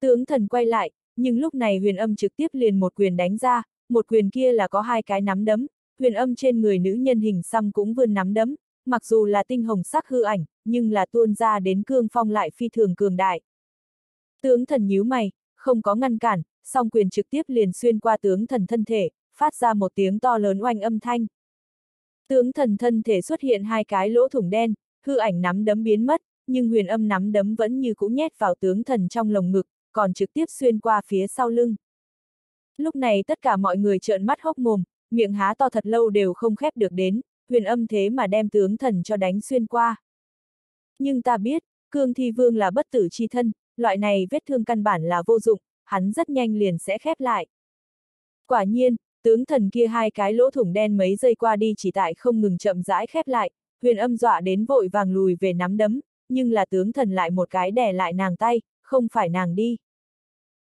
Tướng thần quay lại, nhưng lúc này huyền âm trực tiếp liền một quyền đánh ra, một quyền kia là có hai cái nắm đấm, huyền âm trên người nữ nhân hình xăm cũng vươn nắm đấm, mặc dù là tinh hồng sắc hư ảnh, nhưng là tuôn ra đến cương phong lại phi thường cường đại. Tướng thần nhíu mày, không có ngăn cản, song quyền trực tiếp liền xuyên qua tướng thần thân thể, phát ra một tiếng to lớn oanh âm thanh. Tướng thần thân thể xuất hiện hai cái lỗ thủng đen, hư ảnh nắm đấm biến mất, nhưng huyền âm nắm đấm vẫn như cũ nhét vào tướng thần trong lồng ngực, còn trực tiếp xuyên qua phía sau lưng. Lúc này tất cả mọi người trợn mắt hốc mồm, miệng há to thật lâu đều không khép được đến, huyền âm thế mà đem tướng thần cho đánh xuyên qua. Nhưng ta biết, cương thi vương là bất tử chi thân, loại này vết thương căn bản là vô dụng, hắn rất nhanh liền sẽ khép lại. Quả nhiên, tướng thần kia hai cái lỗ thủng đen mấy giây qua đi chỉ tại không ngừng chậm rãi khép lại, huyền âm dọa đến vội vàng lùi về nắm đấm, nhưng là tướng thần lại một cái đè lại nàng tay, không phải nàng đi.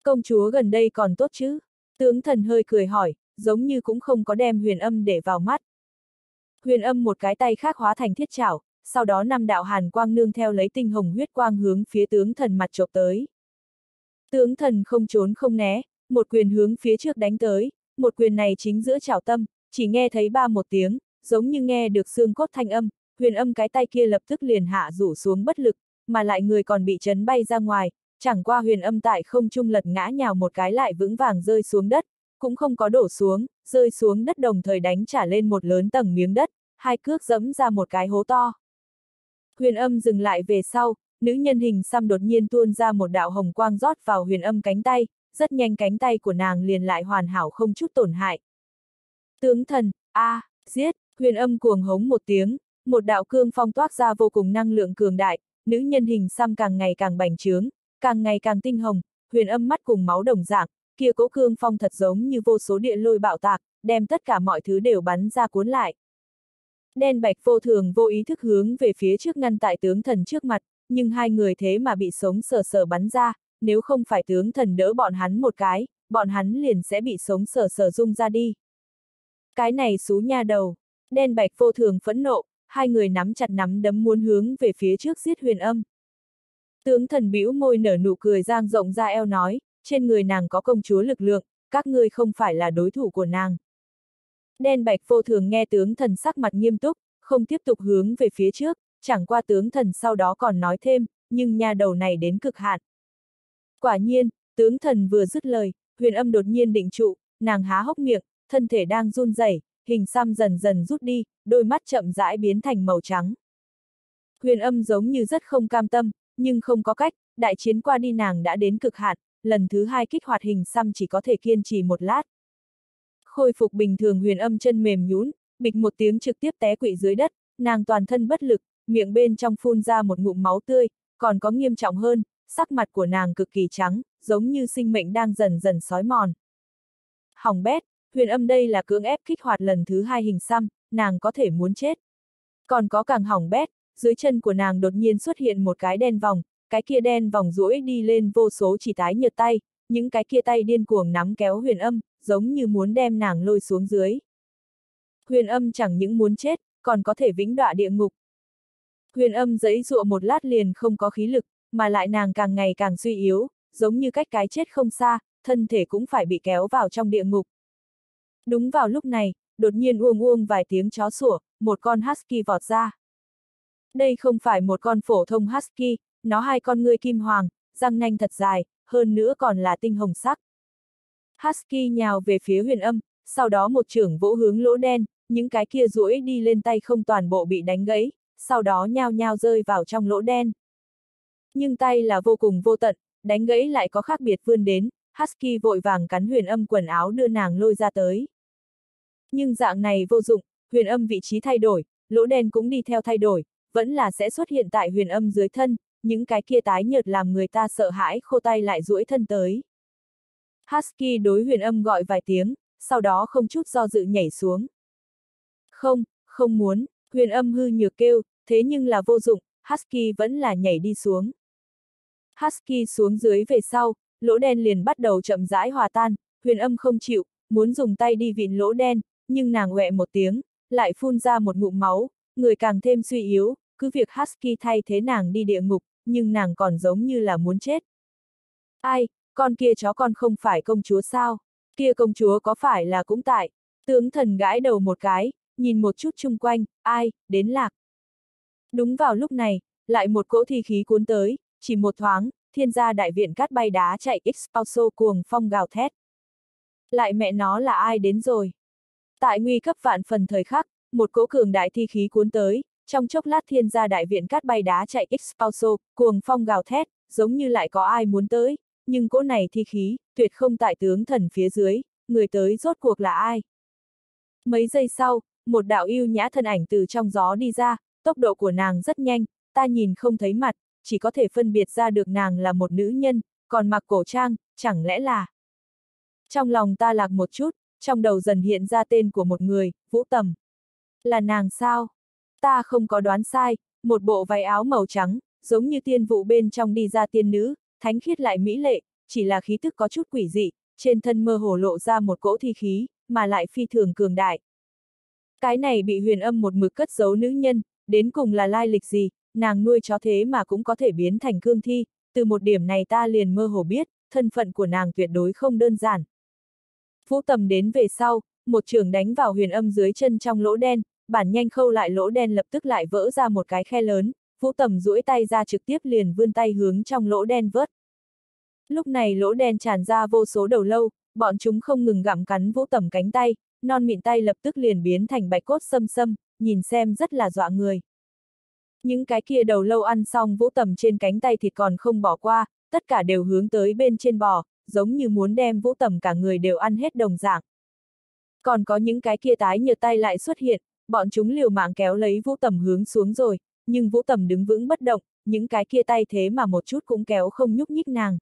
Công chúa gần đây còn tốt chứ? Tướng thần hơi cười hỏi, giống như cũng không có đem huyền âm để vào mắt. Huyền âm một cái tay khác hóa thành thiết chảo, sau đó năm đạo hàn quang nương theo lấy tinh hồng huyết quang hướng phía tướng thần mặt chộp tới. Tướng thần không trốn không né, một quyền hướng phía trước đánh tới, một quyền này chính giữa chảo tâm, chỉ nghe thấy ba một tiếng, giống như nghe được xương cốt thanh âm, huyền âm cái tay kia lập tức liền hạ rủ xuống bất lực, mà lại người còn bị chấn bay ra ngoài, chẳng qua huyền âm tại không trung lật ngã nhào một cái lại vững vàng rơi xuống đất, cũng không có đổ xuống, rơi xuống đất đồng thời đánh trả lên một lớn tầng miếng đất, hai cước dẫm ra một cái hố to. Huyền âm dừng lại về sau, nữ nhân hình xăm đột nhiên tuôn ra một đạo hồng quang rót vào huyền âm cánh tay, rất nhanh cánh tay của nàng liền lại hoàn hảo không chút tổn hại. Tướng thần, a, à, giết, huyền âm cuồng hống một tiếng, một đạo cương phong toát ra vô cùng năng lượng cường đại, nữ nhân hình xăm càng ngày càng bành trướng, càng ngày càng tinh hồng, huyền âm mắt cùng máu đồng dạng, kia cỗ cương phong thật giống như vô số địa lôi bạo tạc, đem tất cả mọi thứ đều bắn ra cuốn lại. Đen bạch vô thường vô ý thức hướng về phía trước ngăn tại tướng thần trước mặt, nhưng hai người thế mà bị sống sờ sờ bắn ra, nếu không phải tướng thần đỡ bọn hắn một cái, bọn hắn liền sẽ bị sống sờ sờ rung ra đi. Cái này xú nha đầu, đen bạch vô thường phẫn nộ, hai người nắm chặt nắm đấm muốn hướng về phía trước giết huyền âm. Tướng thần bĩu môi nở nụ cười giang rộng ra eo nói, trên người nàng có công chúa lực lượng, các ngươi không phải là đối thủ của nàng. Đen bạch vô thường nghe tướng thần sắc mặt nghiêm túc, không tiếp tục hướng về phía trước, chẳng qua tướng thần sau đó còn nói thêm, nhưng nha đầu này đến cực hạn. Quả nhiên, tướng thần vừa dứt lời, huyền âm đột nhiên định trụ, nàng há hốc miệng, thân thể đang run rẩy, hình xăm dần dần rút đi, đôi mắt chậm rãi biến thành màu trắng. Huyền âm giống như rất không cam tâm, nhưng không có cách, đại chiến qua đi nàng đã đến cực hạn, lần thứ hai kích hoạt hình xăm chỉ có thể kiên trì một lát. Khôi phục bình thường huyền âm chân mềm nhún, bịch một tiếng trực tiếp té quỵ dưới đất, nàng toàn thân bất lực, miệng bên trong phun ra một ngụm máu tươi, còn có nghiêm trọng hơn, sắc mặt của nàng cực kỳ trắng, giống như sinh mệnh đang dần dần sói mòn. Hỏng bét, huyền âm đây là cưỡng ép kích hoạt lần thứ hai hình xăm, nàng có thể muốn chết. Còn có càng hỏng bét, dưới chân của nàng đột nhiên xuất hiện một cái đen vòng, cái kia đen vòng duỗi đi lên vô số chỉ tái nhợt tay, những cái kia tay điên cuồng nắm kéo huyền âm, giống như muốn đem nàng lôi xuống dưới. Huyền âm chẳng những muốn chết, còn có thể vĩnh đọa địa ngục. Huyền âm giấy dụa một lát liền không có khí lực, mà lại nàng càng ngày càng suy yếu, giống như cách cái chết không xa, thân thể cũng phải bị kéo vào trong địa ngục. Đúng vào lúc này, đột nhiên uông uông vài tiếng chó sủa, một con husky vọt ra. Đây không phải một con phổ thông husky, nó hai con ngươi kim hoàng, răng nanh thật dài, hơn nữa còn là tinh hồng sắc. Husky nhào về phía huyền âm, sau đó một trưởng vỗ hướng lỗ đen, những cái kia duỗi đi lên tay không toàn bộ bị đánh gãy, sau đó nhao nhao rơi vào trong lỗ đen. Nhưng tay là vô cùng vô tận, đánh gãy lại có khác biệt vươn đến, Husky vội vàng cắn huyền âm quần áo đưa nàng lôi ra tới. Nhưng dạng này vô dụng, huyền âm vị trí thay đổi, lỗ đen cũng đi theo thay đổi, vẫn là sẽ xuất hiện tại huyền âm dưới thân, những cái kia tái nhợt làm người ta sợ hãi khô tay lại duỗi thân tới. Husky đối huyền âm gọi vài tiếng, sau đó không chút do dự nhảy xuống. Không, không muốn, huyền âm hư nhược kêu, thế nhưng là vô dụng, Husky vẫn là nhảy đi xuống. Husky xuống dưới về sau, lỗ đen liền bắt đầu chậm rãi hòa tan, huyền âm không chịu, muốn dùng tay đi vịn lỗ đen, nhưng nàng quẹ một tiếng, lại phun ra một ngụm máu, người càng thêm suy yếu, cứ việc Husky thay thế nàng đi địa ngục, nhưng nàng còn giống như là muốn chết. Ai, con kia chó con không phải công chúa sao? Kia công chúa có phải là cũng tại? Tướng thần gãi đầu một cái, nhìn một chút chung quanh, ai, đến lạc. Đúng vào lúc này, lại một cỗ thi khí cuốn tới, chỉ một thoáng, thiên gia đại viện cát bay đá chạy x cuồng phong gào thét. Lại mẹ nó là ai đến rồi? Tại nguy cấp vạn phần thời khắc, một cỗ cường đại thi khí cuốn tới, trong chốc lát thiên gia đại viện cát bay đá chạy x cuồng phong gào thét, giống như lại có ai muốn tới, nhưng cỗ này thi khí, tuyệt không tại tướng thần phía dưới, người tới rốt cuộc là ai? Mấy giây sau, một đạo yêu nhã thân ảnh từ trong gió đi ra, tốc độ của nàng rất nhanh, ta nhìn không thấy mặt, chỉ có thể phân biệt ra được nàng là một nữ nhân, còn mặc cổ trang, chẳng lẽ là... Trong lòng ta lạc một chút, trong đầu dần hiện ra tên của một người, Vũ Tầm. Là nàng sao? Ta không có đoán sai, một bộ váy áo màu trắng, giống như tiên vụ bên trong đi ra tiên nữ, thánh khiết lại mỹ lệ, chỉ là khí tức có chút quỷ dị, trên thân mơ hồ lộ ra một cỗ thi khí, mà lại phi thường cường đại. Cái này bị huyền âm một mực cất giấu nữ nhân, đến cùng là lai lịch gì, nàng nuôi chó thế mà cũng có thể biến thành cương thi, từ một điểm này ta liền mơ hồ biết, thân phận của nàng tuyệt đối không đơn giản. Phú tầm đến về sau, một trường đánh vào huyền âm dưới chân trong lỗ đen, bản nhanh khâu lại lỗ đen lập tức lại vỡ ra một cái khe lớn, vũ tầm duỗi tay ra trực tiếp liền vươn tay hướng trong lỗ đen vớt. Lúc này lỗ đen tràn ra vô số đầu lâu, bọn chúng không ngừng gặm cắn vũ tầm cánh tay, non mịn tay lập tức liền biến thành bạch cốt xâm xâm, nhìn xem rất là dọa người. Những cái kia đầu lâu ăn xong vũ tầm trên cánh tay thịt còn không bỏ qua, tất cả đều hướng tới bên trên bò, giống như muốn đem vũ tầm cả người đều ăn hết đồng dạng. Còn có những cái kia tái nhợt tay lại xuất hiện, bọn chúng liều mạng kéo lấy vũ tầm hướng xuống rồi, nhưng vũ tầm đứng vững bất động, những cái kia tay thế mà một chút cũng kéo không nhúc nhích nàng.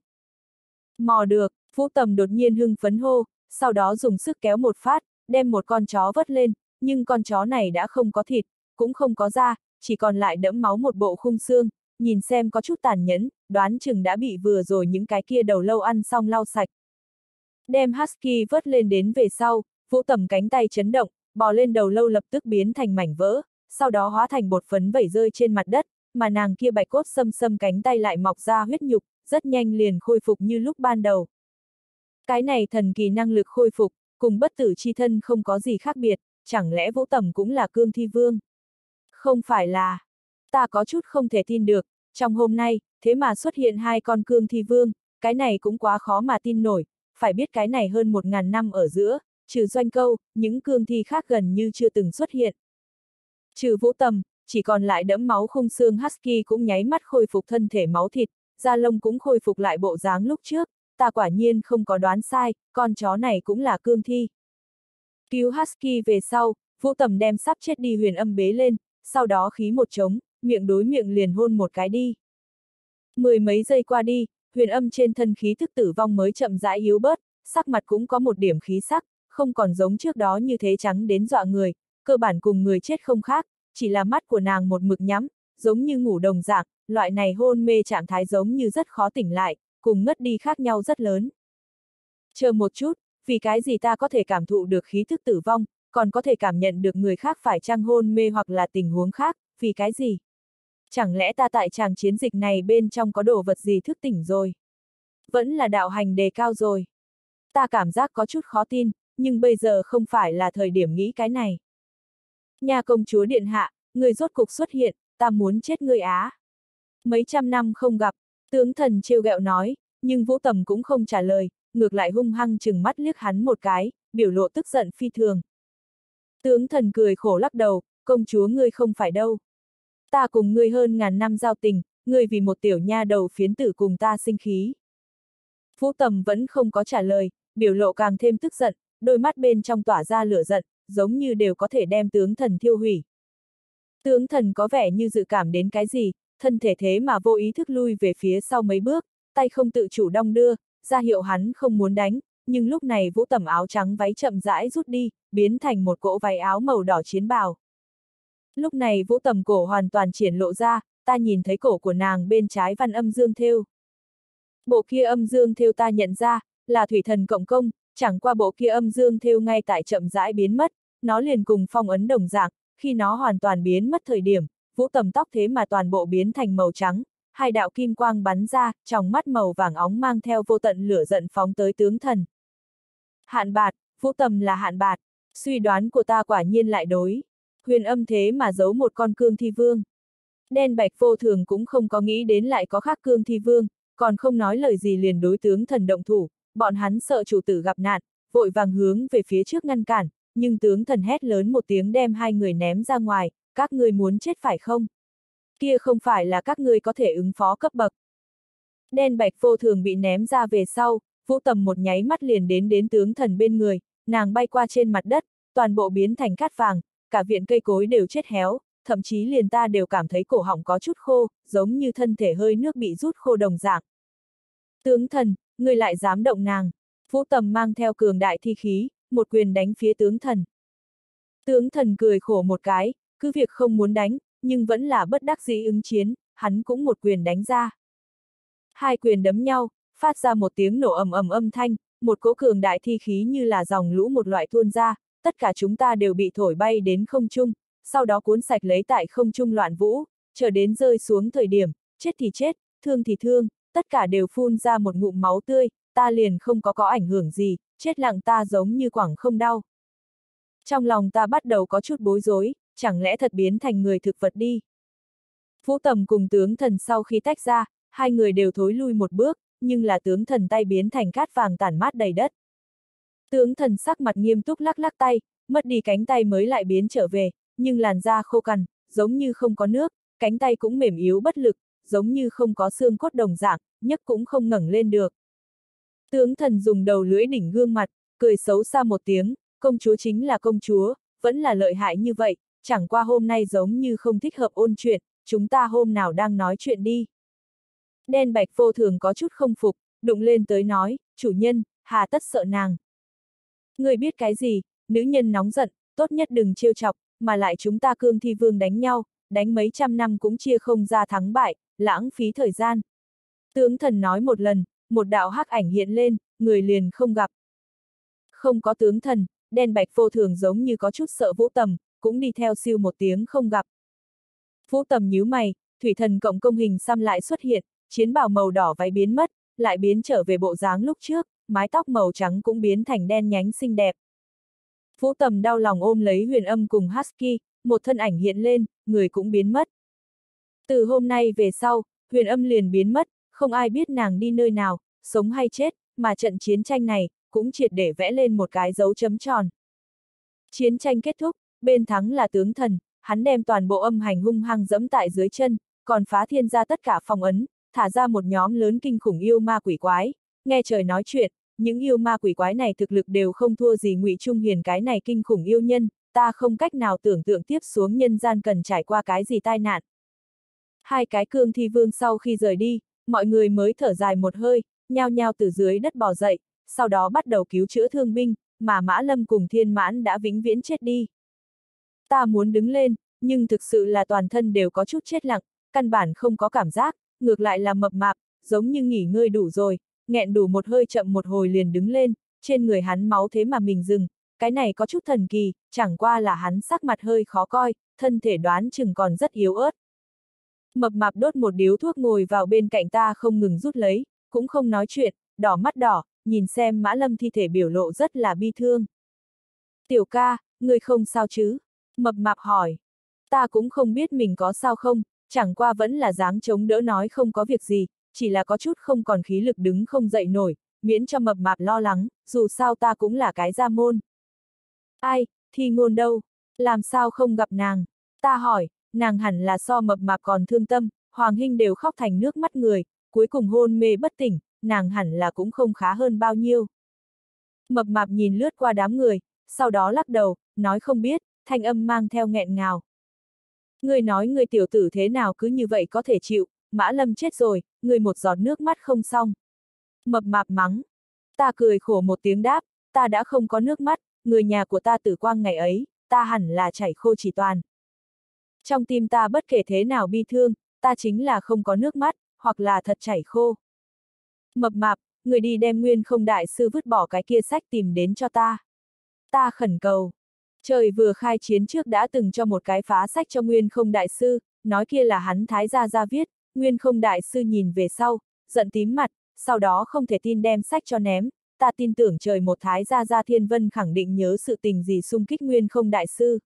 Mò được, vũ tầm đột nhiên hưng phấn hô, sau đó dùng sức kéo một phát, đem một con chó vất lên, nhưng con chó này đã không có thịt, cũng không có da, chỉ còn lại đẫm máu một bộ khung xương, nhìn xem có chút tàn nhẫn, đoán chừng đã bị vừa rồi những cái kia đầu lâu ăn xong lau sạch. Đem Husky vớt lên đến về sau, vũ tầm cánh tay chấn động, bò lên đầu lâu lập tức biến thành mảnh vỡ, sau đó hóa thành bột phấn vẩy rơi trên mặt đất, mà nàng kia bạch cốt xâm xâm cánh tay lại mọc ra huyết nhục, rất nhanh liền khôi phục như lúc ban đầu. Cái này thần kỳ năng lực khôi phục, cùng bất tử chi thân không có gì khác biệt, chẳng lẽ vũ tầm cũng là cương thi vương? Không phải là, ta có chút không thể tin được, trong hôm nay, thế mà xuất hiện hai con cương thi vương, cái này cũng quá khó mà tin nổi, phải biết cái này hơn một ngàn năm ở giữa, trừ doanh câu, những cương thi khác gần như chưa từng xuất hiện. Trừ vũ tầm, chỉ còn lại đẫm máu khung xương husky cũng nháy mắt khôi phục thân thể máu thịt, da lông cũng khôi phục lại bộ dáng lúc trước, ta quả nhiên không có đoán sai, con chó này cũng là cương thi. Cứu husky về sau, vũ tầm đem sắp chết đi huyền âm bế lên, sau đó khí một trống, miệng đối miệng liền hôn một cái đi. Mười mấy giây qua đi, huyền âm trên thân khí thức tử vong mới chậm rãi yếu bớt, sắc mặt cũng có một điểm khí sắc, không còn giống trước đó như thế trắng đến dọa người, cơ bản cùng người chết không khác, chỉ là mắt của nàng một mực nhắm, giống như ngủ đồng dạng, loại này hôn mê trạng thái giống như rất khó tỉnh lại, cùng ngất đi khác nhau rất lớn. Chờ một chút, vì cái gì ta có thể cảm thụ được khí thức tử vong, còn có thể cảm nhận được người khác phải trăng hôn mê hoặc là tình huống khác, vì cái gì? Chẳng lẽ ta tại tràng chiến dịch này bên trong có đồ vật gì thức tỉnh rồi? Vẫn là đạo hành đề cao rồi. Ta cảm giác có chút khó tin, nhưng bây giờ không phải là thời điểm nghĩ cái này. Nhà công chúa điện hạ, người rốt cục xuất hiện, ta muốn chết người Á. Mấy trăm năm không gặp, tướng thần trêu ghẹo nói, nhưng vũ tầm cũng không trả lời, ngược lại hung hăng chừng mắt liếc hắn một cái, biểu lộ tức giận phi thường. Tướng thần cười khổ lắc đầu, công chúa ngươi không phải đâu. Ta cùng ngươi hơn ngàn năm giao tình, ngươi vì một tiểu nha đầu phiến tử cùng ta sinh khí. Vũ tầm vẫn không có trả lời, biểu lộ càng thêm tức giận, đôi mắt bên trong tỏa ra lửa giận, giống như đều có thể đem tướng thần thiêu hủy. Tướng thần có vẻ như dự cảm đến cái gì, thân thể thế mà vô ý thức lui về phía sau mấy bước, tay không tự chủ đong đưa, ra hiệu hắn không muốn đánh, nhưng lúc này vũ tầm áo trắng váy chậm rãi rút đi, biến thành một cỗ váy áo màu đỏ chiến bào. Lúc này vũ tầm cổ hoàn toàn triển lộ ra, ta nhìn thấy cổ của nàng bên trái văn âm dương thêu. Bộ kia âm dương thêu ta nhận ra, là thủy thần cộng công, chẳng qua bộ kia âm dương thêu ngay tại chậm rãi biến mất, nó liền cùng phong ấn đồng dạng, khi nó hoàn toàn biến mất thời điểm, vũ tầm tóc thế mà toàn bộ biến thành màu trắng, hai đạo kim quang bắn ra, trong mắt màu vàng óng mang theo vô tận lửa giận phóng tới tướng thần. Hạn bạt, vũ tầm là hạn bạt, suy đoán của ta quả nhiên lại đối. Huyền âm thế mà giấu một con cương thi vương. Đen bạch vô thường cũng không có nghĩ đến lại có khác cương thi vương, còn không nói lời gì liền đối tướng thần động thủ, bọn hắn sợ chủ tử gặp nạn, vội vàng hướng về phía trước ngăn cản, nhưng tướng thần hét lớn một tiếng đem hai người ném ra ngoài, các ngươi muốn chết phải không? Kia không phải là các ngươi có thể ứng phó cấp bậc. Đen bạch vô thường bị ném ra về sau, vũ tầm một nháy mắt liền đến đến tướng thần bên người, nàng bay qua trên mặt đất, toàn bộ biến thành cát vàng, cả viện cây cối đều chết héo, thậm chí liền ta đều cảm thấy cổ họng có chút khô, giống như thân thể hơi nước bị rút khô đồng dạng. Tướng thần, ngươi lại dám động nàng. Vũ tầm mang theo cường đại thi khí, một quyền đánh phía tướng thần. Tướng thần cười khổ một cái, cứ việc không muốn đánh, nhưng vẫn là bất đắc dĩ ứng chiến, hắn cũng một quyền đánh ra. Hai quyền đấm nhau, phát ra một tiếng nổ ầm ầm âm thanh, một cỗ cường đại thi khí như là dòng lũ một loại tuôn ra, tất cả chúng ta đều bị thổi bay đến không trung, sau đó cuốn sạch lấy tại không trung loạn vũ, chờ đến rơi xuống thời điểm, chết thì chết, thương thì thương, tất cả đều phun ra một ngụm máu tươi, ta liền không có có ảnh hưởng gì, chết lặng ta giống như quảng không đau. Trong lòng ta bắt đầu có chút bối rối, chẳng lẽ thật biến thành người thực vật đi. Phú tầm cùng tướng thần sau khi tách ra, hai người đều thối lui một bước, nhưng là tướng thần tay biến thành cát vàng tản mát đầy đất. Tướng thần sắc mặt nghiêm túc lắc lắc tay, mất đi cánh tay mới lại biến trở về, nhưng làn da khô cằn, giống như không có nước, cánh tay cũng mềm yếu bất lực, giống như không có xương cốt đồng dạng, nhấc cũng không ngẩng lên được. Tướng thần dùng đầu lưỡi đỉnh gương mặt, cười xấu xa một tiếng, công chúa chính là công chúa, vẫn là lợi hại như vậy, chẳng qua hôm nay giống như không thích hợp ôn chuyện, chúng ta hôm nào đang nói chuyện đi. Đen bạch vô thường có chút không phục, đụng lên tới nói, chủ nhân, hà tất sợ nàng. Người biết cái gì, nữ nhân nóng giận, tốt nhất đừng trêu chọc, mà lại chúng ta cương thi vương đánh nhau, đánh mấy trăm năm cũng chia không ra thắng bại, lãng phí thời gian. Tướng thần nói một lần, một đạo hắc ảnh hiện lên, người liền không gặp. Không có tướng thần, đen bạch vô thường giống như có chút sợ vũ tầm, cũng đi theo siêu một tiếng không gặp. Vũ tầm nhíu mày, thủy thần cộng công hình xăm lại xuất hiện, chiến bào màu đỏ váy biến mất, lại biến trở về bộ dáng lúc trước, mái tóc màu trắng cũng biến thành đen nhánh xinh đẹp. Vũ tầm đau lòng ôm lấy huyền âm cùng Husky, một thân ảnh hiện lên, người cũng biến mất. Từ hôm nay về sau, huyền âm liền biến mất, không ai biết nàng đi nơi nào, sống hay chết, mà trận chiến tranh này, cũng triệt để vẽ lên một cái dấu chấm tròn. Chiến tranh kết thúc, bên thắng là tướng thần, hắn đem toàn bộ âm hành hung hăng dẫm tại dưới chân, còn phá thiên ra tất cả phong ấn, thả ra một nhóm lớn kinh khủng yêu ma quỷ quái, nghe trời nói chuyện, những yêu ma quỷ quái này thực lực đều không thua gì ngụy Trung Hiền cái này kinh khủng yêu nhân, ta không cách nào tưởng tượng tiếp xuống nhân gian cần trải qua cái gì tai nạn. Hai cái cương thi vương sau khi rời đi, mọi người mới thở dài một hơi, nhao nhao từ dưới đất bò dậy, sau đó bắt đầu cứu chữa thương binh, mà Mã Lâm cùng Thiên Mãn đã vĩnh viễn chết đi. Ta muốn đứng lên, nhưng thực sự là toàn thân đều có chút chết lặng, căn bản không có cảm giác, ngược lại là mập mạp, giống như nghỉ ngơi đủ rồi, nghẹn đủ một hơi chậm một hồi liền đứng lên, trên người hắn máu thế mà mình dừng, cái này có chút thần kỳ, chẳng qua là hắn sắc mặt hơi khó coi, thân thể đoán chừng còn rất yếu ớt. Mập mạp đốt một điếu thuốc ngồi vào bên cạnh ta không ngừng rút lấy, cũng không nói chuyện, đỏ mắt đỏ, nhìn xem mã lâm thi thể biểu lộ rất là bi thương. Tiểu ca, người không sao chứ? Mập mạp hỏi. Ta cũng không biết mình có sao không, chẳng qua vẫn là dáng chống đỡ nói không có việc gì, chỉ là có chút không còn khí lực đứng không dậy nổi, miễn cho mập mạp lo lắng, dù sao ta cũng là cái gia môn. Ai, thi ngôn đâu? Làm sao không gặp nàng? Ta hỏi, nàng hẳn là so mập mạp còn thương tâm, Hoàng Hinh đều khóc thành nước mắt người, cuối cùng hôn mê bất tỉnh, nàng hẳn là cũng không khá hơn bao nhiêu. Mập mạp nhìn lướt qua đám người, sau đó lắc đầu, nói không biết, thanh âm mang theo nghẹn ngào. Người nói người tiểu tử thế nào cứ như vậy có thể chịu, Mã Lâm chết rồi, người một giọt nước mắt không xong. Mập mạp mắng. Ta cười khổ một tiếng đáp, ta đã không có nước mắt, người nhà của ta tử quang ngày ấy, ta hẳn là chảy khô chỉ toàn. Trong tim ta bất kể thế nào bi thương, ta chính là không có nước mắt, hoặc là thật chảy khô. Mập mạp, người đi đem nguyên không đại sư vứt bỏ cái kia sách tìm đến cho ta. Ta khẩn cầu. Trời vừa khai chiến trước đã từng cho một cái phá sách cho nguyên không đại sư, nói kia là hắn thái gia ra viết, nguyên không đại sư nhìn về sau, giận tím mặt, sau đó không thể tin đem sách cho ném, ta tin tưởng trời một thái gia gia thiên vân khẳng định nhớ sự tình gì xung kích nguyên không đại sư.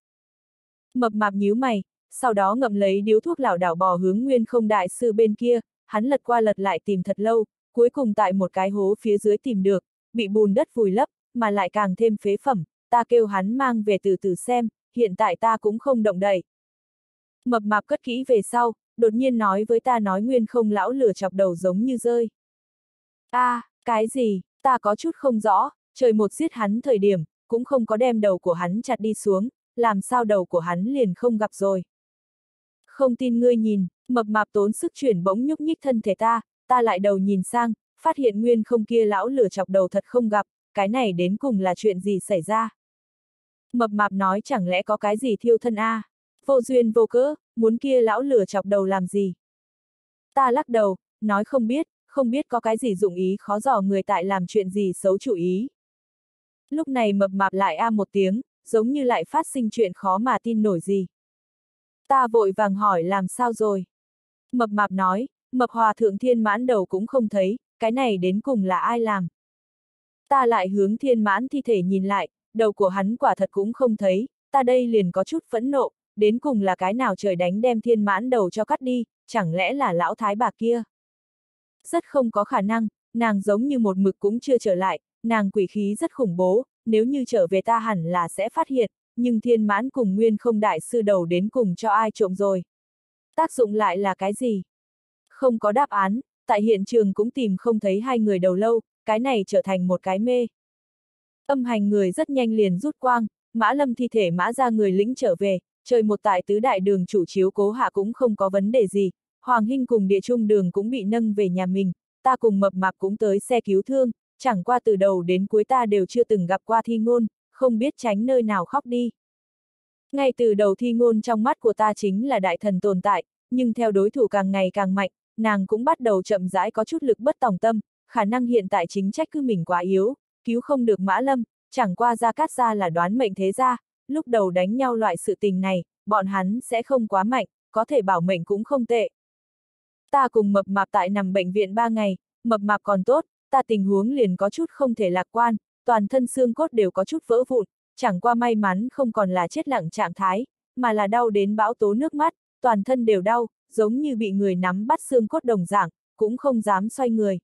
Mập mạp nhíu mày, sau đó ngậm lấy điếu thuốc lảo đảo bò hướng nguyên không đại sư bên kia, hắn lật qua lật lại tìm thật lâu, cuối cùng tại một cái hố phía dưới tìm được, bị bùn đất vùi lấp, mà lại càng thêm phế phẩm, ta kêu hắn mang về từ từ xem, hiện tại ta cũng không động đậy. Mập mạp cất kỹ về sau, đột nhiên nói với ta nói nguyên không lão lửa chọc đầu giống như rơi. a à, cái gì, ta có chút không rõ, trời một giết hắn thời điểm, cũng không có đem đầu của hắn chặt đi xuống, làm sao đầu của hắn liền không gặp rồi. Không tin ngươi nhìn, mập mạp tốn sức chuyển bỗng nhúc nhích thân thể ta, ta lại đầu nhìn sang, phát hiện nguyên không kia lão lửa chọc đầu thật không gặp, cái này đến cùng là chuyện gì xảy ra. Mập mạp nói chẳng lẽ có cái gì thiêu thân a? À? Vô duyên vô cớ, muốn kia lão lửa chọc đầu làm gì? Ta lắc đầu, nói không biết, không biết có cái gì dụng ý khó dò người tại làm chuyện gì xấu chủ ý. Lúc này mập mạp lại a một tiếng, giống như lại phát sinh chuyện khó mà tin nổi gì. Ta vội vàng hỏi làm sao rồi? Mập mạp nói, mập hòa thượng thiên mãn đầu cũng không thấy, cái này đến cùng là ai làm? Ta lại hướng thiên mãn thi thể nhìn lại, đầu của hắn quả thật cũng không thấy, ta đây liền có chút phẫn nộ, đến cùng là cái nào trời đánh đem thiên mãn đầu cho cắt đi, chẳng lẽ là lão thái bà kia? Rất không có khả năng, nàng giống như một mực cũng chưa trở lại, nàng quỷ khí rất khủng bố, nếu như trở về ta hẳn là sẽ phát hiện, nhưng thiên mãn cùng nguyên không đại sư đầu đến cùng cho ai trộm rồi. Tác dụng lại là cái gì? Không có đáp án, tại hiện trường cũng tìm không thấy hai người đầu lâu, cái này trở thành một cái mê. Âm hành người rất nhanh liền rút quang, mã lâm thi thể mã ra người lĩnh trở về, trời một tại tứ đại đường chủ chiếu cố hạ cũng không có vấn đề gì, Hoàng Hinh cùng địa trung đường cũng bị nâng về nhà mình, ta cùng mập mạp cũng tới xe cứu thương, chẳng qua từ đầu đến cuối ta đều chưa từng gặp qua thi ngôn, không biết tránh nơi nào khóc đi. Ngay từ đầu thi ngôn trong mắt của ta chính là đại thần tồn tại, nhưng theo đối thủ càng ngày càng mạnh, nàng cũng bắt đầu chậm rãi có chút lực bất tòng tâm, khả năng hiện tại chính trách cứ mình quá yếu, cứu không được mã lâm, chẳng qua ra cát ra là đoán mệnh thế ra, lúc đầu đánh nhau loại sự tình này, bọn hắn sẽ không quá mạnh, có thể bảo mệnh cũng không tệ. Ta cùng mập mạp tại nằm bệnh viện ba ngày, mập mạp còn tốt, ta tình huống liền có chút không thể lạc quan, toàn thân xương cốt đều có chút vỡ vụn, chẳng qua may mắn không còn là chết lặng trạng thái, mà là đau đến bão tố nước mắt, toàn thân đều đau, giống như bị người nắm bắt xương cốt đồng dạng, cũng không dám xoay người.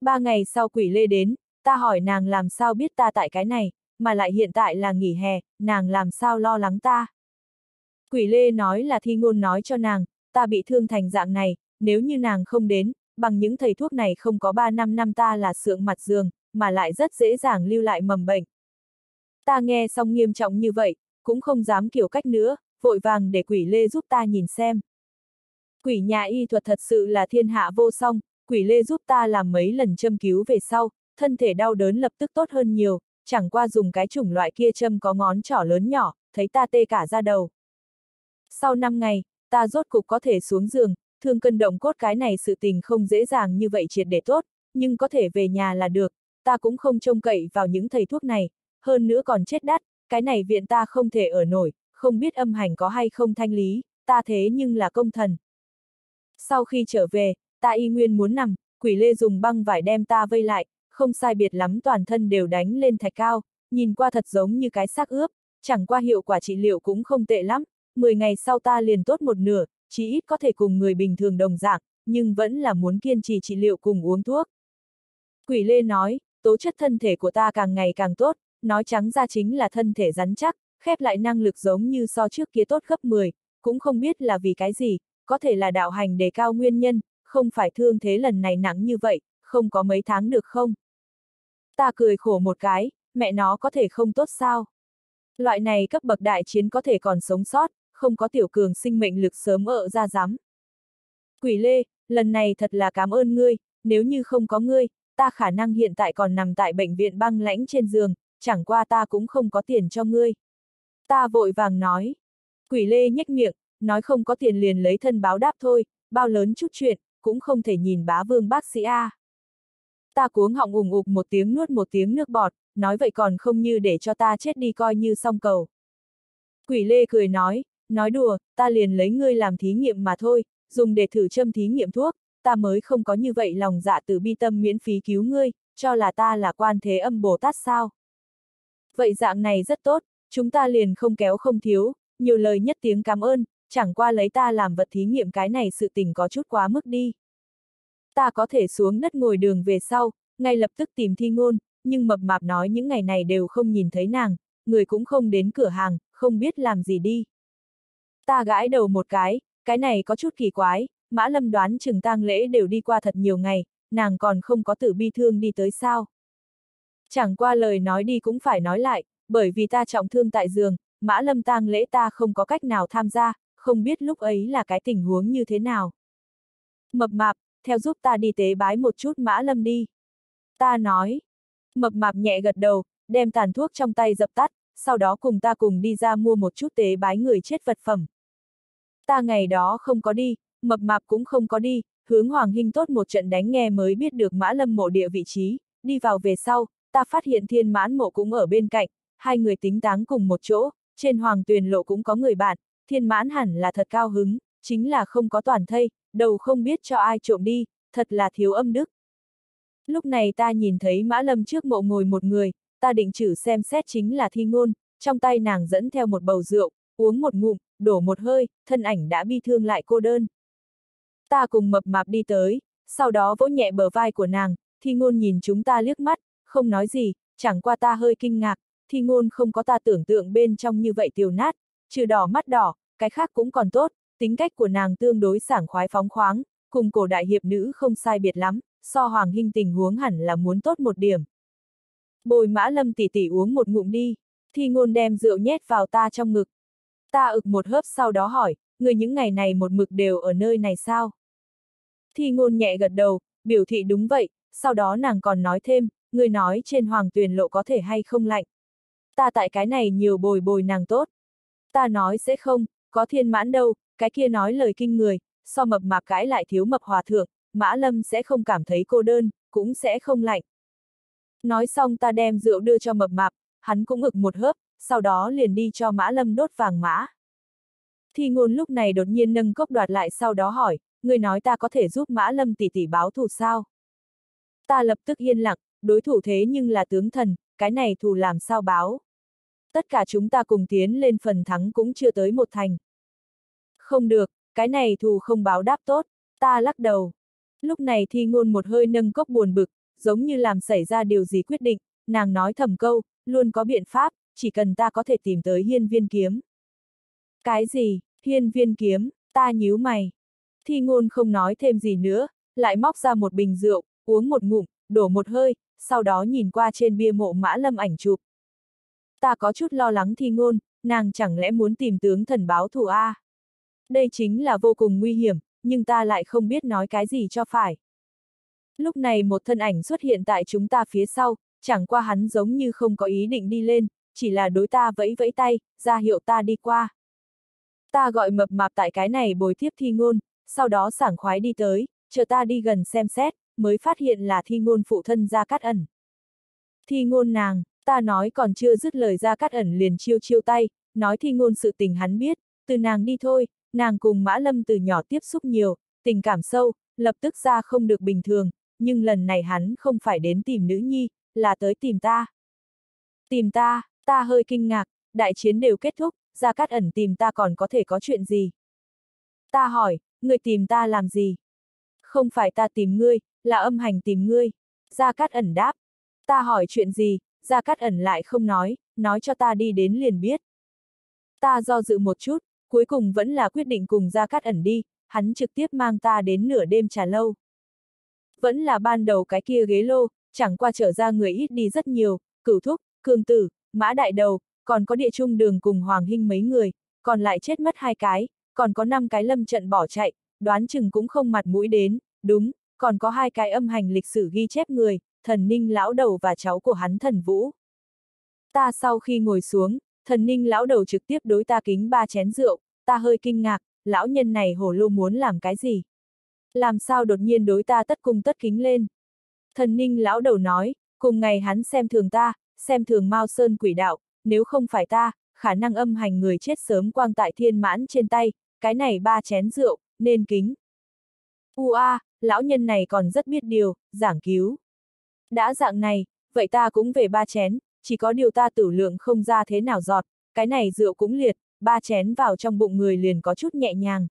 Ba ngày sau quỷ lê đến, ta hỏi nàng làm sao biết ta tại cái này, mà lại hiện tại là nghỉ hè, nàng làm sao lo lắng ta. Quỷ lê nói là thi ngôn nói cho nàng, ta bị thương thành dạng này, nếu như nàng không đến, bằng những thầy thuốc này không có 3 năm năm ta là sượng mặt giường, mà lại rất dễ dàng lưu lại mầm bệnh. Ta nghe xong nghiêm trọng như vậy, cũng không dám kiểu cách nữa, vội vàng để quỷ lê giúp ta nhìn xem. Quỷ nhà y thuật thật sự là thiên hạ vô song, quỷ lê giúp ta làm mấy lần châm cứu về sau, thân thể đau đớn lập tức tốt hơn nhiều, chẳng qua dùng cái chủng loại kia châm có ngón trỏ lớn nhỏ, thấy ta tê cả ra đầu. Sau 5 ngày, ta rốt cục có thể xuống giường, thương cân động cốt cái này sự tình không dễ dàng như vậy triệt để tốt, nhưng có thể về nhà là được, ta cũng không trông cậy vào những thầy thuốc này, hơn nữa còn chết đắt, cái này viện ta không thể ở nổi, không biết âm hành có hay không thanh lý, ta thế nhưng là công thần. Sau khi trở về, ta y nguyên muốn nằm, quỷ lê dùng băng vải đem ta vây lại, không sai biệt lắm toàn thân đều đánh lên thạch cao, nhìn qua thật giống như cái xác ướp, chẳng qua hiệu quả trị liệu cũng không tệ lắm, 10 ngày sau ta liền tốt một nửa, chỉ ít có thể cùng người bình thường đồng dạng, nhưng vẫn là muốn kiên trì trị liệu cùng uống thuốc. Quỷ Lê nói, tố chất thân thể của ta càng ngày càng tốt, nói trắng ra chính là thân thể rắn chắc, khép lại năng lực giống như so trước kia tốt gấp 10, cũng không biết là vì cái gì, có thể là đạo hành đề cao nguyên nhân, không phải thương thế lần này nặng như vậy, không có mấy tháng được không? Ta cười khổ một cái, mẹ nó có thể không tốt sao? Loại này cấp bậc đại chiến có thể còn sống sót, không có tiểu cường sinh mệnh lực sớm ở ra dám. Quỷ Lê, lần này thật là cảm ơn ngươi, nếu như không có ngươi, ta khả năng hiện tại còn nằm tại bệnh viện băng lãnh trên giường, chẳng qua ta cũng không có tiền cho ngươi. Ta vội vàng nói. Quỷ lê nhếch miệng, nói không có tiền liền lấy thân báo đáp thôi, bao lớn chút chuyện, cũng không thể nhìn bá vương bác sĩ A. Ta cuống họng ủng ục một tiếng nuốt một tiếng nước bọt, nói vậy còn không như để cho ta chết đi coi như xong cầu. Quỷ lê cười nói, nói đùa, ta liền lấy ngươi làm thí nghiệm mà thôi, dùng để thử châm thí nghiệm thuốc, ta mới không có như vậy lòng dạ từ bi tâm miễn phí cứu ngươi, cho là ta là quan thế âm Bồ Tát sao. Vậy dạng này rất tốt, chúng ta liền không kéo không thiếu, nhiều lời nhất tiếng cảm ơn, chẳng qua lấy ta làm vật thí nghiệm cái này sự tình có chút quá mức đi. Ta có thể xuống đất ngồi đường về sau, ngay lập tức tìm thi ngôn, nhưng mập mạp nói những ngày này đều không nhìn thấy nàng, người cũng không đến cửa hàng, không biết làm gì đi. Ta gãi đầu một cái, cái này có chút kỳ quái, Mã Lâm đoán chừng tang lễ đều đi qua thật nhiều ngày, nàng còn không có tử bi thương đi tới sao. Chẳng qua lời nói đi cũng phải nói lại, bởi vì ta trọng thương tại giường, Mã Lâm tang lễ ta không có cách nào tham gia, không biết lúc ấy là cái tình huống như thế nào. Mập mạp, theo giúp ta đi tế bái một chút Mã Lâm đi. Ta nói. Mập mạp nhẹ gật đầu, đem tàn thuốc trong tay dập tắt, sau đó cùng ta cùng đi ra mua một chút tế bái người chết vật phẩm. Ta ngày đó không có đi, mập mạp cũng không có đi, hướng Hoàng Hinh tốt một trận đánh nghe mới biết được Mã Lâm mộ địa vị trí, đi vào về sau, ta phát hiện thiên mãn mộ cũng ở bên cạnh, hai người tính táng cùng một chỗ, trên Hoàng Tuyền lộ cũng có người bạn, thiên mãn hẳn là thật cao hứng, chính là không có toàn thây, đầu không biết cho ai trộm đi, thật là thiếu âm đức. Lúc này ta nhìn thấy Mã Lâm trước mộ ngồi một người, ta định chử xem xét chính là thi ngôn, trong tay nàng dẫn theo một bầu rượu, uống một ngụm, đổ một hơi, thân ảnh đã bi thương lại cô đơn. Ta cùng mập mạp đi tới, sau đó vỗ nhẹ bờ vai của nàng, thi ngôn nhìn chúng ta liếc mắt, không nói gì, chẳng qua ta hơi kinh ngạc, thi ngôn không có ta tưởng tượng bên trong như vậy tiêu nát, trừ đỏ mắt đỏ, cái khác cũng còn tốt, tính cách của nàng tương đối sảng khoái phóng khoáng, cùng cổ đại hiệp nữ không sai biệt lắm, so hoàng hình tình huống hẳn là muốn tốt một điểm. Bồi mã lâm tỷ tỷ uống một ngụm đi, thi ngôn đem rượu nhét vào ta trong ngực. Ta ực một hớp sau đó hỏi, người những ngày này một mực đều ở nơi này sao? Thi ngôn nhẹ gật đầu, biểu thị đúng vậy, sau đó nàng còn nói thêm, người nói trên hoàng tuyền lộ có thể hay không lạnh. Ta tại cái này nhiều bồi bồi nàng tốt. Ta nói sẽ không, có thiên mãn đâu, cái kia nói lời kinh người, so mập mạp cãi lại thiếu mập hòa thượng, mã lâm sẽ không cảm thấy cô đơn, cũng sẽ không lạnh. Nói xong ta đem rượu đưa cho mập mạp, hắn cũng ực một hớp, sau đó liền đi cho mã lâm đốt vàng mã. Thi ngôn lúc này đột nhiên nâng cốc đoạt lại sau đó hỏi, người nói ta có thể giúp mã lâm tỷ tỷ báo thù sao? Ta lập tức yên lặng, đối thủ thế nhưng là tướng thần, cái này thù làm sao báo? Tất cả chúng ta cùng tiến lên phần thắng cũng chưa tới một thành. Không được, cái này thù không báo đáp tốt, ta lắc đầu. Lúc này thi ngôn một hơi nâng cốc buồn bực, giống như làm xảy ra điều gì quyết định, nàng nói thầm câu, luôn có biện pháp, chỉ cần ta có thể tìm tới hiên viên kiếm. Cái gì, hiên viên kiếm, ta nhíu mày. Thi ngôn không nói thêm gì nữa, lại móc ra một bình rượu, uống một ngụm, đổ một hơi, sau đó nhìn qua trên bia mộ mã lâm ảnh chụp. Ta có chút lo lắng thi ngôn, nàng chẳng lẽ muốn tìm tướng thần báo thù A. Đây chính là vô cùng nguy hiểm, nhưng ta lại không biết nói cái gì cho phải. Lúc này một thân ảnh xuất hiện tại chúng ta phía sau, chẳng qua hắn giống như không có ý định đi lên, chỉ là đối ta vẫy vẫy tay, ra hiệu ta đi qua. Ta gọi mập mạp tại cái này bồi tiếp thi ngôn, sau đó sảng khoái đi tới, chờ ta đi gần xem xét, mới phát hiện là thi ngôn phụ thân ra cắt ẩn. Thi ngôn nàng, ta nói còn chưa dứt lời ra cắt ẩn liền chiêu chiêu tay, nói thi ngôn sự tình hắn biết, từ nàng đi thôi, nàng cùng Mã Lâm từ nhỏ tiếp xúc nhiều, tình cảm sâu, lập tức ra không được bình thường, nhưng lần này hắn không phải đến tìm nữ nhi, là tới tìm ta. Tìm ta, ta hơi kinh ngạc, đại chiến đều kết thúc, Gia Cát ẩn tìm ta còn có thể có chuyện gì? Ta hỏi, người tìm ta làm gì? Không phải ta tìm ngươi, là âm hành tìm ngươi. Gia Cát ẩn đáp. Ta hỏi chuyện gì, Gia Cát ẩn lại không nói, nói cho ta đi đến liền biết. Ta do dự một chút, cuối cùng vẫn là quyết định cùng Gia Cát ẩn đi, hắn trực tiếp mang ta đến nửa đêm trà lâu. Vẫn là ban đầu cái kia ghế lô, chẳng qua trở ra người ít đi rất nhiều, cửu thúc, cương tử, mã đại đầu, còn có địa trung đường cùng Hoàng Hinh mấy người, còn lại chết mất hai cái, còn có năm cái lâm trận bỏ chạy, đoán chừng cũng không mặt mũi đến, đúng, còn có hai cái âm hành lịch sử ghi chép người, thần ninh lão đầu và cháu của hắn thần vũ. Ta sau khi ngồi xuống, thần ninh lão đầu trực tiếp đối ta kính ba chén rượu, ta hơi kinh ngạc, lão nhân này hồ lô muốn làm cái gì? Làm sao đột nhiên đối ta tất cung tất kính lên? Thần ninh lão đầu nói, cùng ngày hắn xem thường ta, xem thường Mao Sơn quỷ đạo, nếu không phải ta, khả năng âm hành người chết sớm quang tại thiên mãn trên tay, cái này ba chén rượu, nên kính. Ua, a, lão nhân này còn rất biết điều, giảng cứu. Đã dạng này, vậy ta cũng về ba chén, chỉ có điều ta tử lượng không ra thế nào giọt, cái này rượu cũng liệt, ba chén vào trong bụng người liền có chút nhẹ nhàng.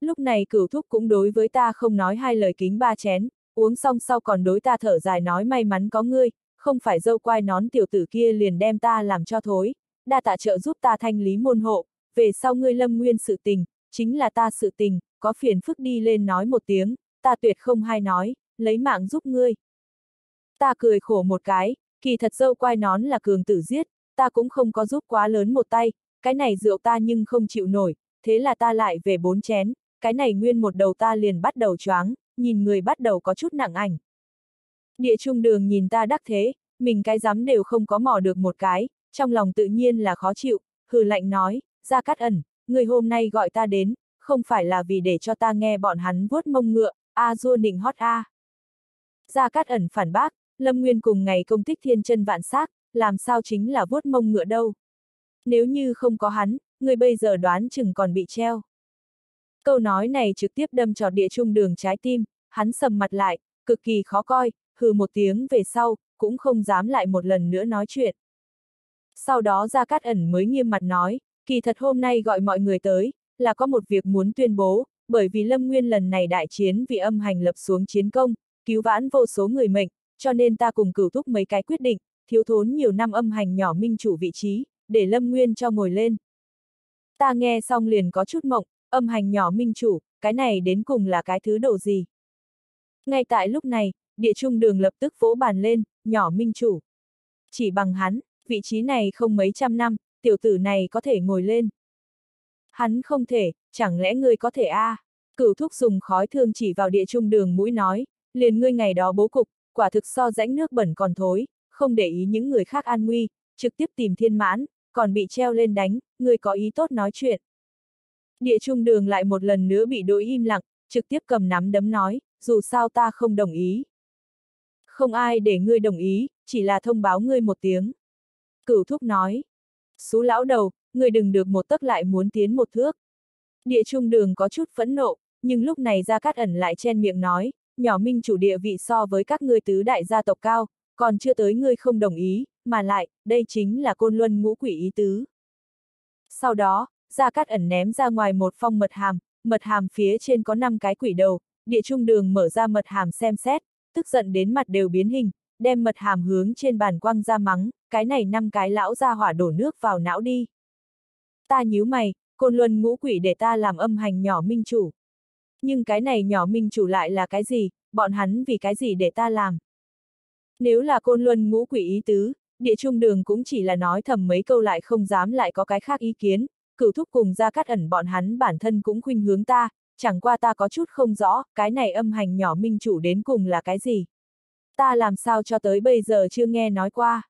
Lúc này cửu thúc cũng đối với ta không nói hai lời kính ba chén, uống xong sau còn đối ta thở dài nói may mắn có ngươi, không phải dâu quai nón tiểu tử kia liền đem ta làm cho thối, đa tạ trợ giúp ta thanh lý môn hộ, về sau ngươi lâm nguyên sự tình, chính là ta sự tình, có phiền phức đi lên nói một tiếng, ta tuyệt không hay nói, lấy mạng giúp ngươi. Ta cười khổ một cái, kỳ thật dâu quai nón là cường tử giết, ta cũng không có giúp quá lớn một tay, cái này rượu ta nhưng không chịu nổi, thế là ta lại về bốn chén, cái này nguyên một đầu ta liền bắt đầu choáng, nhìn người bắt đầu có chút nặng ảnh. Địa trung đường nhìn ta đắc thế, mình cái dám đều không có mò được một cái, trong lòng tự nhiên là khó chịu, hừ lạnh nói, ra cắt ẩn, người hôm nay gọi ta đến, không phải là vì để cho ta nghe bọn hắn vuốt mông ngựa, a à, dua nịnh hót a. Gia Cát ẩn phản bác, Lâm Nguyên cùng ngày công tích thiên chân vạn xác, làm sao chính là vuốt mông ngựa đâu. Nếu như không có hắn, người bây giờ đoán chừng còn bị treo. Câu nói này trực tiếp đâm trọt địa trung đường trái tim, hắn sầm mặt lại, cực kỳ khó coi, hừ một tiếng về sau, cũng không dám lại một lần nữa nói chuyện. Sau đó Gia Cát ẩn mới nghiêm mặt nói, kỳ thật hôm nay gọi mọi người tới, là có một việc muốn tuyên bố, bởi vì Lâm Nguyên lần này đại chiến vì âm hành lập xuống chiến công, cứu vãn vô số người mệnh, cho nên ta cùng cửu thúc mấy cái quyết định, thiếu thốn nhiều năm âm hành nhỏ minh chủ vị trí, để Lâm Nguyên cho ngồi lên. Ta nghe xong liền có chút mộng, âm hành nhỏ minh chủ, cái này đến cùng là cái thứ đồ gì? Ngay tại lúc này, địa trung đường lập tức vỗ bàn lên, nhỏ minh chủ. Chỉ bằng hắn, vị trí này không mấy trăm năm, tiểu tử này có thể ngồi lên. Hắn không thể, chẳng lẽ ngươi có thể a? À? Cửu thúc dùng khói thương chỉ vào địa trung đường mũi nói, liền ngươi ngày đó bố cục, quả thực so rãnh nước bẩn còn thối, không để ý những người khác an nguy, trực tiếp tìm thiên mãn, còn bị treo lên đánh, ngươi có ý tốt nói chuyện. Địa trung đường lại một lần nữa bị đối im lặng, trực tiếp cầm nắm đấm nói, dù sao ta không đồng ý. Không ai để ngươi đồng ý, chỉ là thông báo ngươi một tiếng. Cửu thúc nói. Xú lão đầu, ngươi đừng được một tấc lại muốn tiến một thước. Địa trung đường có chút phẫn nộ, nhưng lúc này Gia Cát ẩn lại chen miệng nói, nhỏ minh chủ địa vị so với các ngươi tứ đại gia tộc cao, còn chưa tới ngươi không đồng ý, mà lại, đây chính là côn luân ngũ quỷ ý tứ. Sau đó, Gia Cát ẩn ném ra ngoài một phong mật hàm, mật hàm phía trên có 5 cái quỷ đầu, địa trung đường mở ra mật hàm xem xét, tức giận đến mặt đều biến hình, đem mật hàm hướng trên bàn quăng ra mắng, cái này năm cái lão ra hỏa đổ nước vào não đi. Ta nhíu mày, côn luân ngũ quỷ để ta làm âm hành nhỏ minh chủ. Nhưng cái này nhỏ minh chủ lại là cái gì, bọn hắn vì cái gì để ta làm? Nếu là côn luân ngũ quỷ ý tứ, địa trung đường cũng chỉ là nói thầm mấy câu lại không dám lại có cái khác ý kiến, cửu thúc cùng ra cắt ẩn bọn hắn bản thân cũng khuynh hướng ta, chẳng qua ta có chút không rõ, cái này âm hành nhỏ minh chủ đến cùng là cái gì. Ta làm sao cho tới bây giờ chưa nghe nói qua.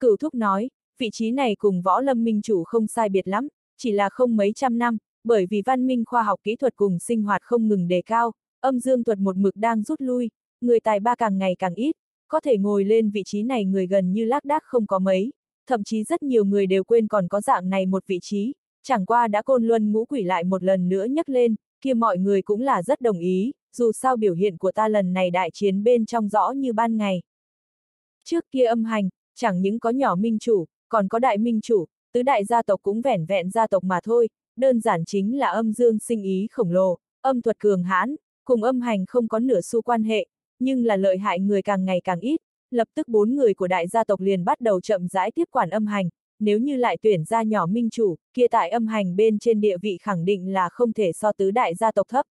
Cửu thúc nói, vị trí này cùng võ lâm minh chủ không sai biệt lắm, chỉ là không mấy trăm năm, bởi vì văn minh khoa học kỹ thuật cùng sinh hoạt không ngừng đề cao, âm dương thuật một mực đang rút lui, người tài ba càng ngày càng ít, có thể ngồi lên vị trí này người gần như lác đác không có mấy, thậm chí rất nhiều người đều quên còn có dạng này một vị trí, chẳng qua đã côn luân ngũ quỷ lại một lần nữa nhấc lên, kia mọi người cũng là rất đồng ý, dù sao biểu hiện của ta lần này đại chiến bên trong rõ như ban ngày. Trước kia âm hành, chẳng những có nhỏ minh chủ, còn có đại minh chủ, tứ đại gia tộc cũng vẻn vẹn gia tộc mà thôi, đơn giản chính là âm dương sinh ý khổng lồ, âm thuật cường hãn, cùng âm hành không có nửa xu quan hệ, nhưng là lợi hại người càng ngày càng ít, lập tức bốn người của đại gia tộc liền bắt đầu chậm rãi tiếp quản âm hành, nếu như lại tuyển ra nhỏ minh chủ, kia tại âm hành bên trên địa vị khẳng định là không thể so tứ đại gia tộc thấp.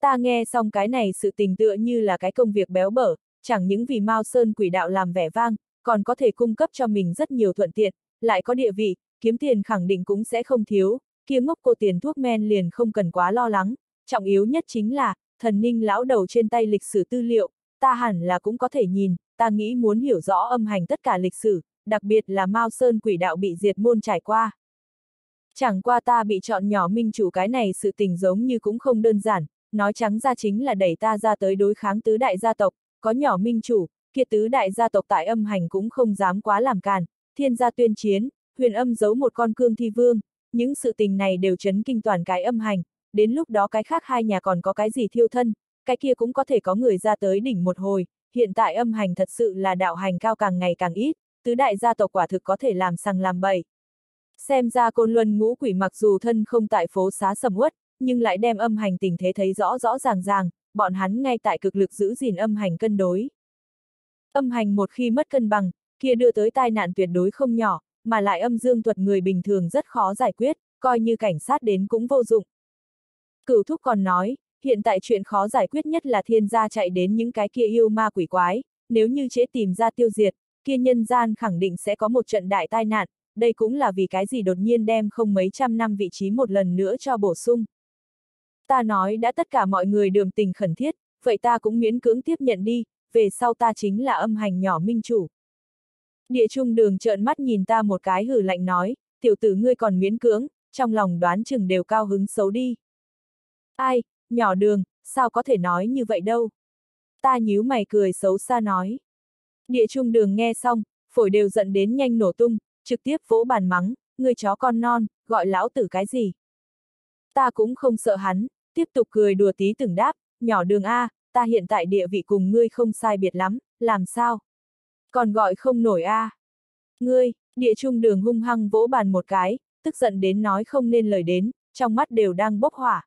Ta nghe xong cái này sự tình tựa như là cái công việc béo bở, chẳng những vì Mao Sơn quỷ đạo làm vẻ vang, còn có thể cung cấp cho mình rất nhiều thuận tiện, lại có địa vị, kiếm tiền khẳng định cũng sẽ không thiếu, kia ngốc cô tiền thuốc men liền không cần quá lo lắng, trọng yếu nhất chính là, thần ninh lão đầu trên tay lịch sử tư liệu, ta hẳn là cũng có thể nhìn, ta nghĩ muốn hiểu rõ âm hành tất cả lịch sử, đặc biệt là Mao Sơn quỷ đạo bị diệt môn trải qua. Chẳng qua ta bị chọn nhỏ minh chủ cái này sự tình giống như cũng không đơn giản, nói trắng ra chính là đẩy ta ra tới đối kháng tứ đại gia tộc, có nhỏ minh chủ, kia tứ đại gia tộc tại âm hành cũng không dám quá làm càn, thiên gia tuyên chiến, huyền âm giấu một con cương thi vương, những sự tình này đều chấn kinh toàn cái âm hành, đến lúc đó cái khác hai nhà còn có cái gì thiêu thân, cái kia cũng có thể có người ra tới đỉnh một hồi, hiện tại âm hành thật sự là đạo hành cao càng ngày càng ít, tứ đại gia tộc quả thực có thể làm sang làm bậy. Xem ra côn luân ngũ quỷ mặc dù thân không tại phố xá sầm uất, nhưng lại đem âm hành tình thế thấy rõ rõ ràng ràng, bọn hắn ngay tại cực lực giữ gìn âm hành cân đối. Âm hành một khi mất cân bằng, kia đưa tới tai nạn tuyệt đối không nhỏ, mà lại âm dương thuật người bình thường rất khó giải quyết, coi như cảnh sát đến cũng vô dụng. Cửu thúc còn nói, hiện tại chuyện khó giải quyết nhất là thiên gia chạy đến những cái kia yêu ma quỷ quái, nếu như chế tìm ra tiêu diệt, kia nhân gian khẳng định sẽ có một trận đại tai nạn, đây cũng là vì cái gì đột nhiên đem không mấy trăm năm vị trí một lần nữa cho bổ sung. Ta nói đã tất cả mọi người đường tình khẩn thiết, vậy ta cũng miễn cưỡng tiếp nhận đi, về sau ta chính là âm hành nhỏ minh chủ. Địa trung đường trợn mắt nhìn ta một cái hử lạnh nói, tiểu tử ngươi còn miễn cưỡng, trong lòng đoán chừng đều cao hứng xấu đi. Ai, nhỏ đường, sao có thể nói như vậy đâu? Ta nhíu mày cười xấu xa nói. Địa trung đường nghe xong, phổi đều giận đến nhanh nổ tung, trực tiếp vỗ bàn mắng, người chó con non, gọi lão tử cái gì? Ta cũng không sợ hắn, tiếp tục cười đùa tí từng đáp, nhỏ đường A, ta hiện tại địa vị cùng ngươi không sai biệt lắm, làm sao? Còn gọi không nổi A. Ngươi, địa trung đường hung hăng vỗ bàn một cái, tức giận đến nói không nên lời đến, trong mắt đều đang bốc hỏa.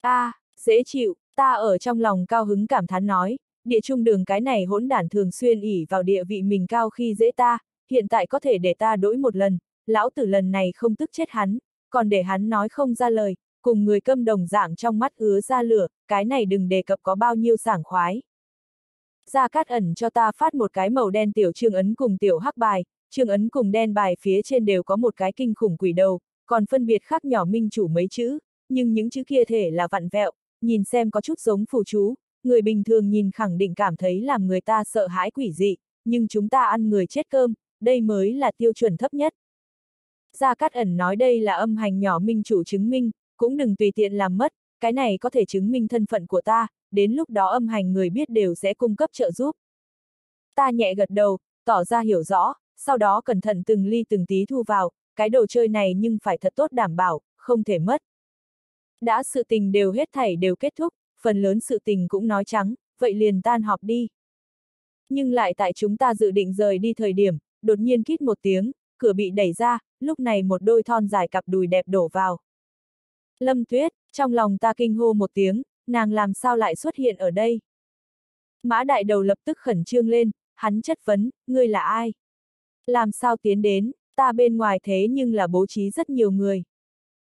A, à, dễ chịu, ta ở trong lòng cao hứng cảm thán nói, địa trung đường cái này hỗn đản thường xuyên ỉ vào địa vị mình cao khi dễ ta, hiện tại có thể để ta đổi một lần, lão tử lần này không tức chết hắn, còn để hắn nói không ra lời, cùng người câm đồng dạng trong mắt ứa ra lửa, cái này đừng đề cập có bao nhiêu sảng khoái. Gia Cát ẩn cho ta phát một cái màu đen tiểu trương ấn cùng tiểu hắc bài, trương ấn cùng đen bài phía trên đều có một cái kinh khủng quỷ đầu, còn phân biệt khác nhỏ minh chủ mấy chữ, nhưng những chữ kia thể là vặn vẹo, nhìn xem có chút giống phù chú, người bình thường nhìn khẳng định cảm thấy làm người ta sợ hãi quỷ dị, nhưng chúng ta ăn người chết cơm, đây mới là tiêu chuẩn thấp nhất. Gia Cát ẩn nói đây là âm hành nhỏ minh chủ chứng minh, cũng đừng tùy tiện làm mất, cái này có thể chứng minh thân phận của ta, đến lúc đó âm hành người biết đều sẽ cung cấp trợ giúp. Ta nhẹ gật đầu, tỏ ra hiểu rõ, sau đó cẩn thận từng ly từng tí thu vào, cái đồ chơi này nhưng phải thật tốt đảm bảo, không thể mất. Đã sự tình đều hết thảy đều kết thúc, phần lớn sự tình cũng nói trắng, vậy liền tan họp đi. Nhưng lại tại chúng ta dự định rời đi thời điểm, đột nhiên kít một tiếng, cửa bị đẩy ra, lúc này một đôi thon dài cặp đùi đẹp đổ vào. Lâm Tuyết, trong lòng ta kinh hô một tiếng, nàng làm sao lại xuất hiện ở đây? Mã đại đầu lập tức khẩn trương lên, hắn chất vấn, ngươi là ai? Làm sao tiến đến, ta bên ngoài thế nhưng là bố trí rất nhiều người.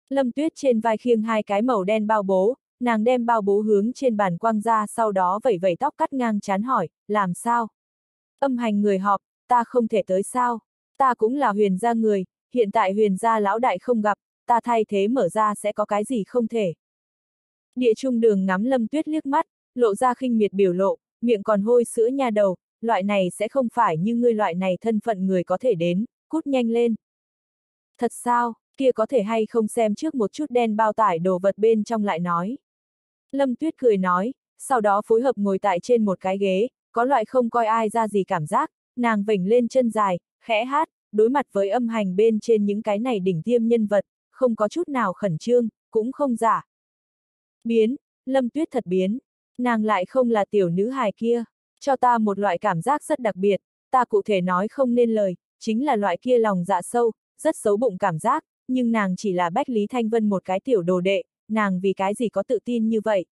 Lâm Tuyết trên vai khiêng hai cái màu đen bao bố, nàng đem bao bố hướng trên bàn quang ra sau đó vẩy vẩy tóc cắt ngang chán hỏi, làm sao? Âm hành người họp, ta không thể tới sao? Ta cũng là huyền gia người, hiện tại huyền gia lão đại không gặp, ta thay thế mở ra sẽ có cái gì không thể. Địa trung đường ngắm lâm tuyết liếc mắt, lộ ra khinh miệt biểu lộ, miệng còn hôi sữa nha đầu, loại này sẽ không phải như ngươi loại này thân phận người có thể đến, cút nhanh lên. Thật sao, kia có thể hay không xem trước một chút đen bao tải đồ vật bên trong lại nói. Lâm Tuyết cười nói, sau đó phối hợp ngồi tại trên một cái ghế, có loại không coi ai ra gì cảm giác, nàng vểnh lên chân dài, khẽ hát, đối mặt với âm hành bên trên những cái này đỉnh tiêm nhân vật, không có chút nào khẩn trương, cũng không giả. Biến, Lâm Tuyết thật biến, nàng lại không là tiểu nữ hài kia, cho ta một loại cảm giác rất đặc biệt, ta cụ thể nói không nên lời, chính là loại kia lòng dạ sâu, rất xấu bụng cảm giác, nhưng nàng chỉ là Bách Lý Thanh Vân một cái tiểu đồ đệ, nàng vì cái gì có tự tin như vậy.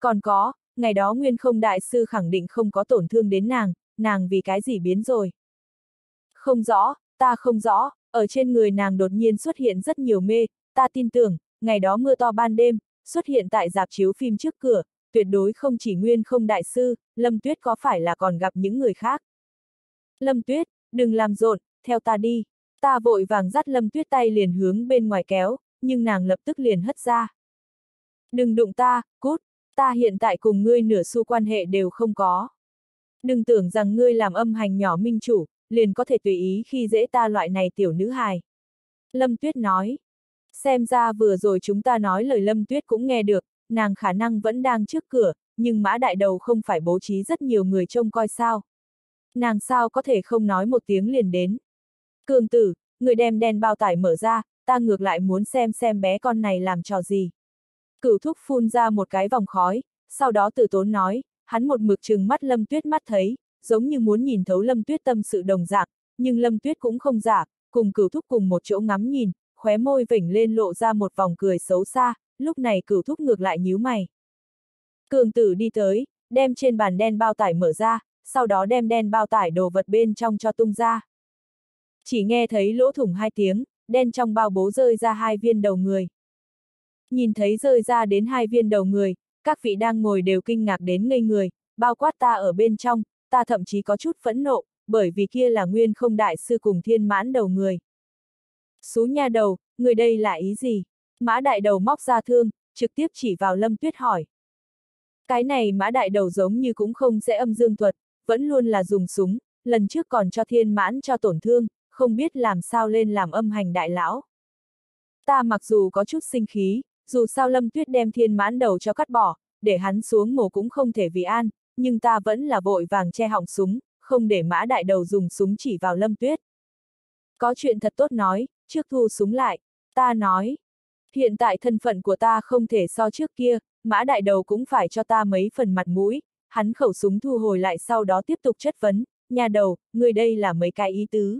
Còn có, ngày đó Nguyên không đại sư khẳng định không có tổn thương đến nàng, nàng vì cái gì biến rồi. Không rõ, ta không rõ, ở trên người nàng đột nhiên xuất hiện rất nhiều mê, ta tin tưởng, ngày đó mưa to ban đêm, xuất hiện tại dạp chiếu phim trước cửa, tuyệt đối không chỉ Nguyên không đại sư, Lâm Tuyết có phải là còn gặp những người khác. Lâm Tuyết, đừng làm rộn, theo ta đi. Ta vội vàng dắt Lâm Tuyết tay liền hướng bên ngoài kéo, nhưng nàng lập tức liền hất ra. Đừng đụng ta, cút, Ta hiện tại cùng ngươi nửa xu quan hệ đều không có. Đừng tưởng rằng ngươi làm âm hành nhỏ minh chủ, liền có thể tùy ý khi dễ ta loại này tiểu nữ hài. Lâm Tuyết nói. Xem ra vừa rồi chúng ta nói lời Lâm Tuyết cũng nghe được, nàng khả năng vẫn đang trước cửa, nhưng mã đại đầu không phải bố trí rất nhiều người trông coi sao. Nàng sao có thể không nói một tiếng liền đến. Cường tử, người đem đen bao tải mở ra, ta ngược lại muốn xem xem bé con này làm trò gì. Cửu thúc phun ra một cái vòng khói, sau đó tử tốn nói, hắn một mực trừng mắt lâm tuyết mắt thấy, giống như muốn nhìn thấu lâm tuyết tâm sự đồng dạng, nhưng lâm tuyết cũng không giả, cùng cửu thúc cùng một chỗ ngắm nhìn, khóe môi vểnh lên lộ ra một vòng cười xấu xa, lúc này cửu thúc ngược lại nhíu mày. Cường tử đi tới, đem trên bàn đen bao tải mở ra, sau đó đem đen bao tải đồ vật bên trong cho tung ra. Chỉ nghe thấy lỗ thủng hai tiếng, đen trong bao bố rơi ra hai viên đầu người. Nhìn thấy rơi ra đến hai viên đầu người, các vị đang ngồi đều kinh ngạc đến ngây người, bao quát ta ở bên trong, ta thậm chí có chút phẫn nộ, bởi vì kia là nguyên không đại sư cùng thiên mãn đầu người. Xú nha đầu, người đây là ý gì? Mã đại đầu móc ra thương, trực tiếp chỉ vào lâm tuyết hỏi. Cái này mã đại đầu giống như cũng không sẽ âm dương thuật, vẫn luôn là dùng súng, lần trước còn cho thiên mãn cho tổn thương, không biết làm sao lên làm âm hành đại lão. Ta mặc dù có chút sinh khí, dù sao lâm tuyết đem thiên mãn đầu cho cắt bỏ, để hắn xuống mồ cũng không thể vì an, nhưng ta vẫn là vội vàng che họng súng, không để mã đại đầu dùng súng chỉ vào lâm tuyết. Có chuyện thật tốt nói, trước thu súng lại, ta nói. Hiện tại thân phận của ta không thể so trước kia, mã đại đầu cũng phải cho ta mấy phần mặt mũi, hắn khẩu súng thu hồi lại sau đó tiếp tục chất vấn, nhà đầu, người đây là mấy cái ý tứ.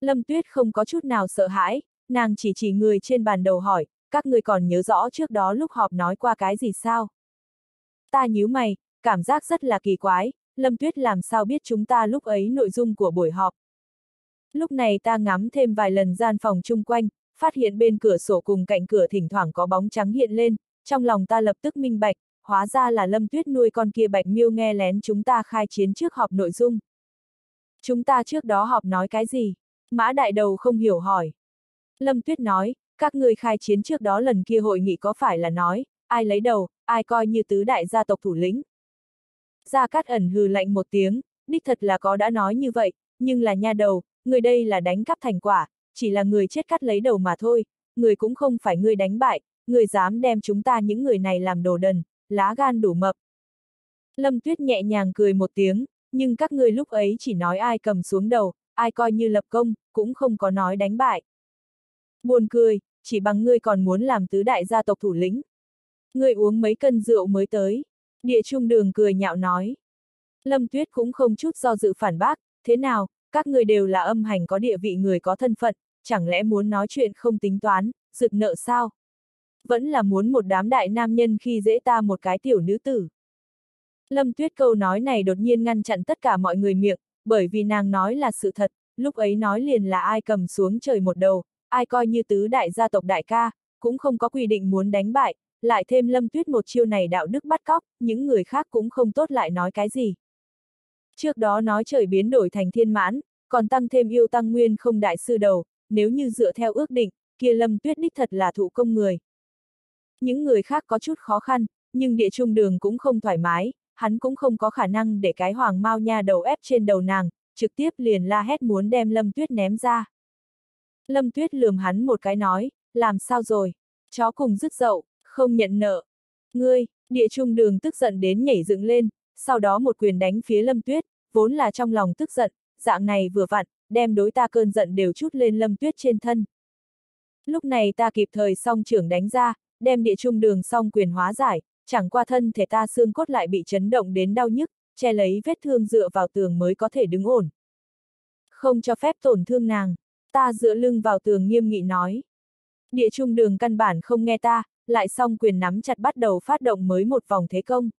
Lâm Tuyết không có chút nào sợ hãi, nàng chỉ chỉ người trên bàn đầu hỏi, các người còn nhớ rõ trước đó lúc họp nói qua cái gì sao? Ta nhíu mày, cảm giác rất là kỳ quái, Lâm Tuyết làm sao biết chúng ta lúc ấy nội dung của buổi họp. Lúc này ta ngắm thêm vài lần gian phòng chung quanh, phát hiện bên cửa sổ cùng cạnh cửa thỉnh thoảng có bóng trắng hiện lên, trong lòng ta lập tức minh bạch, hóa ra là Lâm Tuyết nuôi con kia bạch miêu nghe lén chúng ta khai chiến trước họp nội dung. Chúng ta trước đó họp nói cái gì? Mã đại đầu không hiểu hỏi. Lâm Tuyết nói, các người khai chiến trước đó lần kia hội nghị có phải là nói, ai lấy đầu, ai coi như tứ đại gia tộc thủ lĩnh. Gia Cát ẩn hừ lạnh một tiếng, đích thật là có đã nói như vậy, nhưng là nha đầu, người đây là đánh cắp thành quả, chỉ là người chết cắt lấy đầu mà thôi, người cũng không phải người đánh bại, người dám đem chúng ta những người này làm đồ đần, lá gan đủ mập. Lâm Tuyết nhẹ nhàng cười một tiếng, nhưng các người lúc ấy chỉ nói ai cầm xuống đầu, ai coi như lập công, cũng không có nói đánh bại. Buồn cười, chỉ bằng ngươi còn muốn làm tứ đại gia tộc thủ lĩnh. Ngươi uống mấy cân rượu mới tới. Địa trung đường cười nhạo nói. Lâm Tuyết cũng không chút do dự phản bác, thế nào, các người đều là âm hành có địa vị người có thân phận, chẳng lẽ muốn nói chuyện không tính toán, rực nợ sao? Vẫn là muốn một đám đại nam nhân khi dễ ta một cái tiểu nữ tử. Lâm Tuyết câu nói này đột nhiên ngăn chặn tất cả mọi người miệng, bởi vì nàng nói là sự thật, lúc ấy nói liền là ai cầm xuống trời một đầu, ai coi như tứ đại gia tộc đại ca, cũng không có quy định muốn đánh bại, lại thêm lâm tuyết một chiêu này đạo đức bắt cóc, những người khác cũng không tốt lại nói cái gì. Trước đó nói trời biến đổi thành thiên mãn, còn tăng thêm yêu tăng nguyên không đại sư đầu, nếu như dựa theo ước định, kia lâm tuyết đích thật là thụ công người. Những người khác có chút khó khăn, nhưng địa trung đường cũng không thoải mái, hắn cũng không có khả năng để cái hoàng mau nha đầu ép trên đầu nàng, trực tiếp liền la hét muốn đem lâm tuyết ném ra. Lâm tuyết lườm hắn một cái nói, làm sao rồi, chó cùng dứt dậu, không nhận nợ. Ngươi, địa trung đường tức giận đến nhảy dựng lên, sau đó một quyền đánh phía lâm tuyết, vốn là trong lòng tức giận, dạng này vừa vặn, đem đối ta cơn giận đều chút lên lâm tuyết trên thân. Lúc này ta kịp thời song trưởng đánh ra, đem địa trung đường song quyền hóa giải, chẳng qua thân thể ta xương cốt lại bị chấn động đến đau nhức, che lấy vết thương dựa vào tường mới có thể đứng ổn. Không cho phép tổn thương nàng, ta dựa lưng vào tường nghiêm nghị nói. Địa trung đường căn bản không nghe ta, lại song quyền nắm chặt bắt đầu phát động mới một vòng thế công.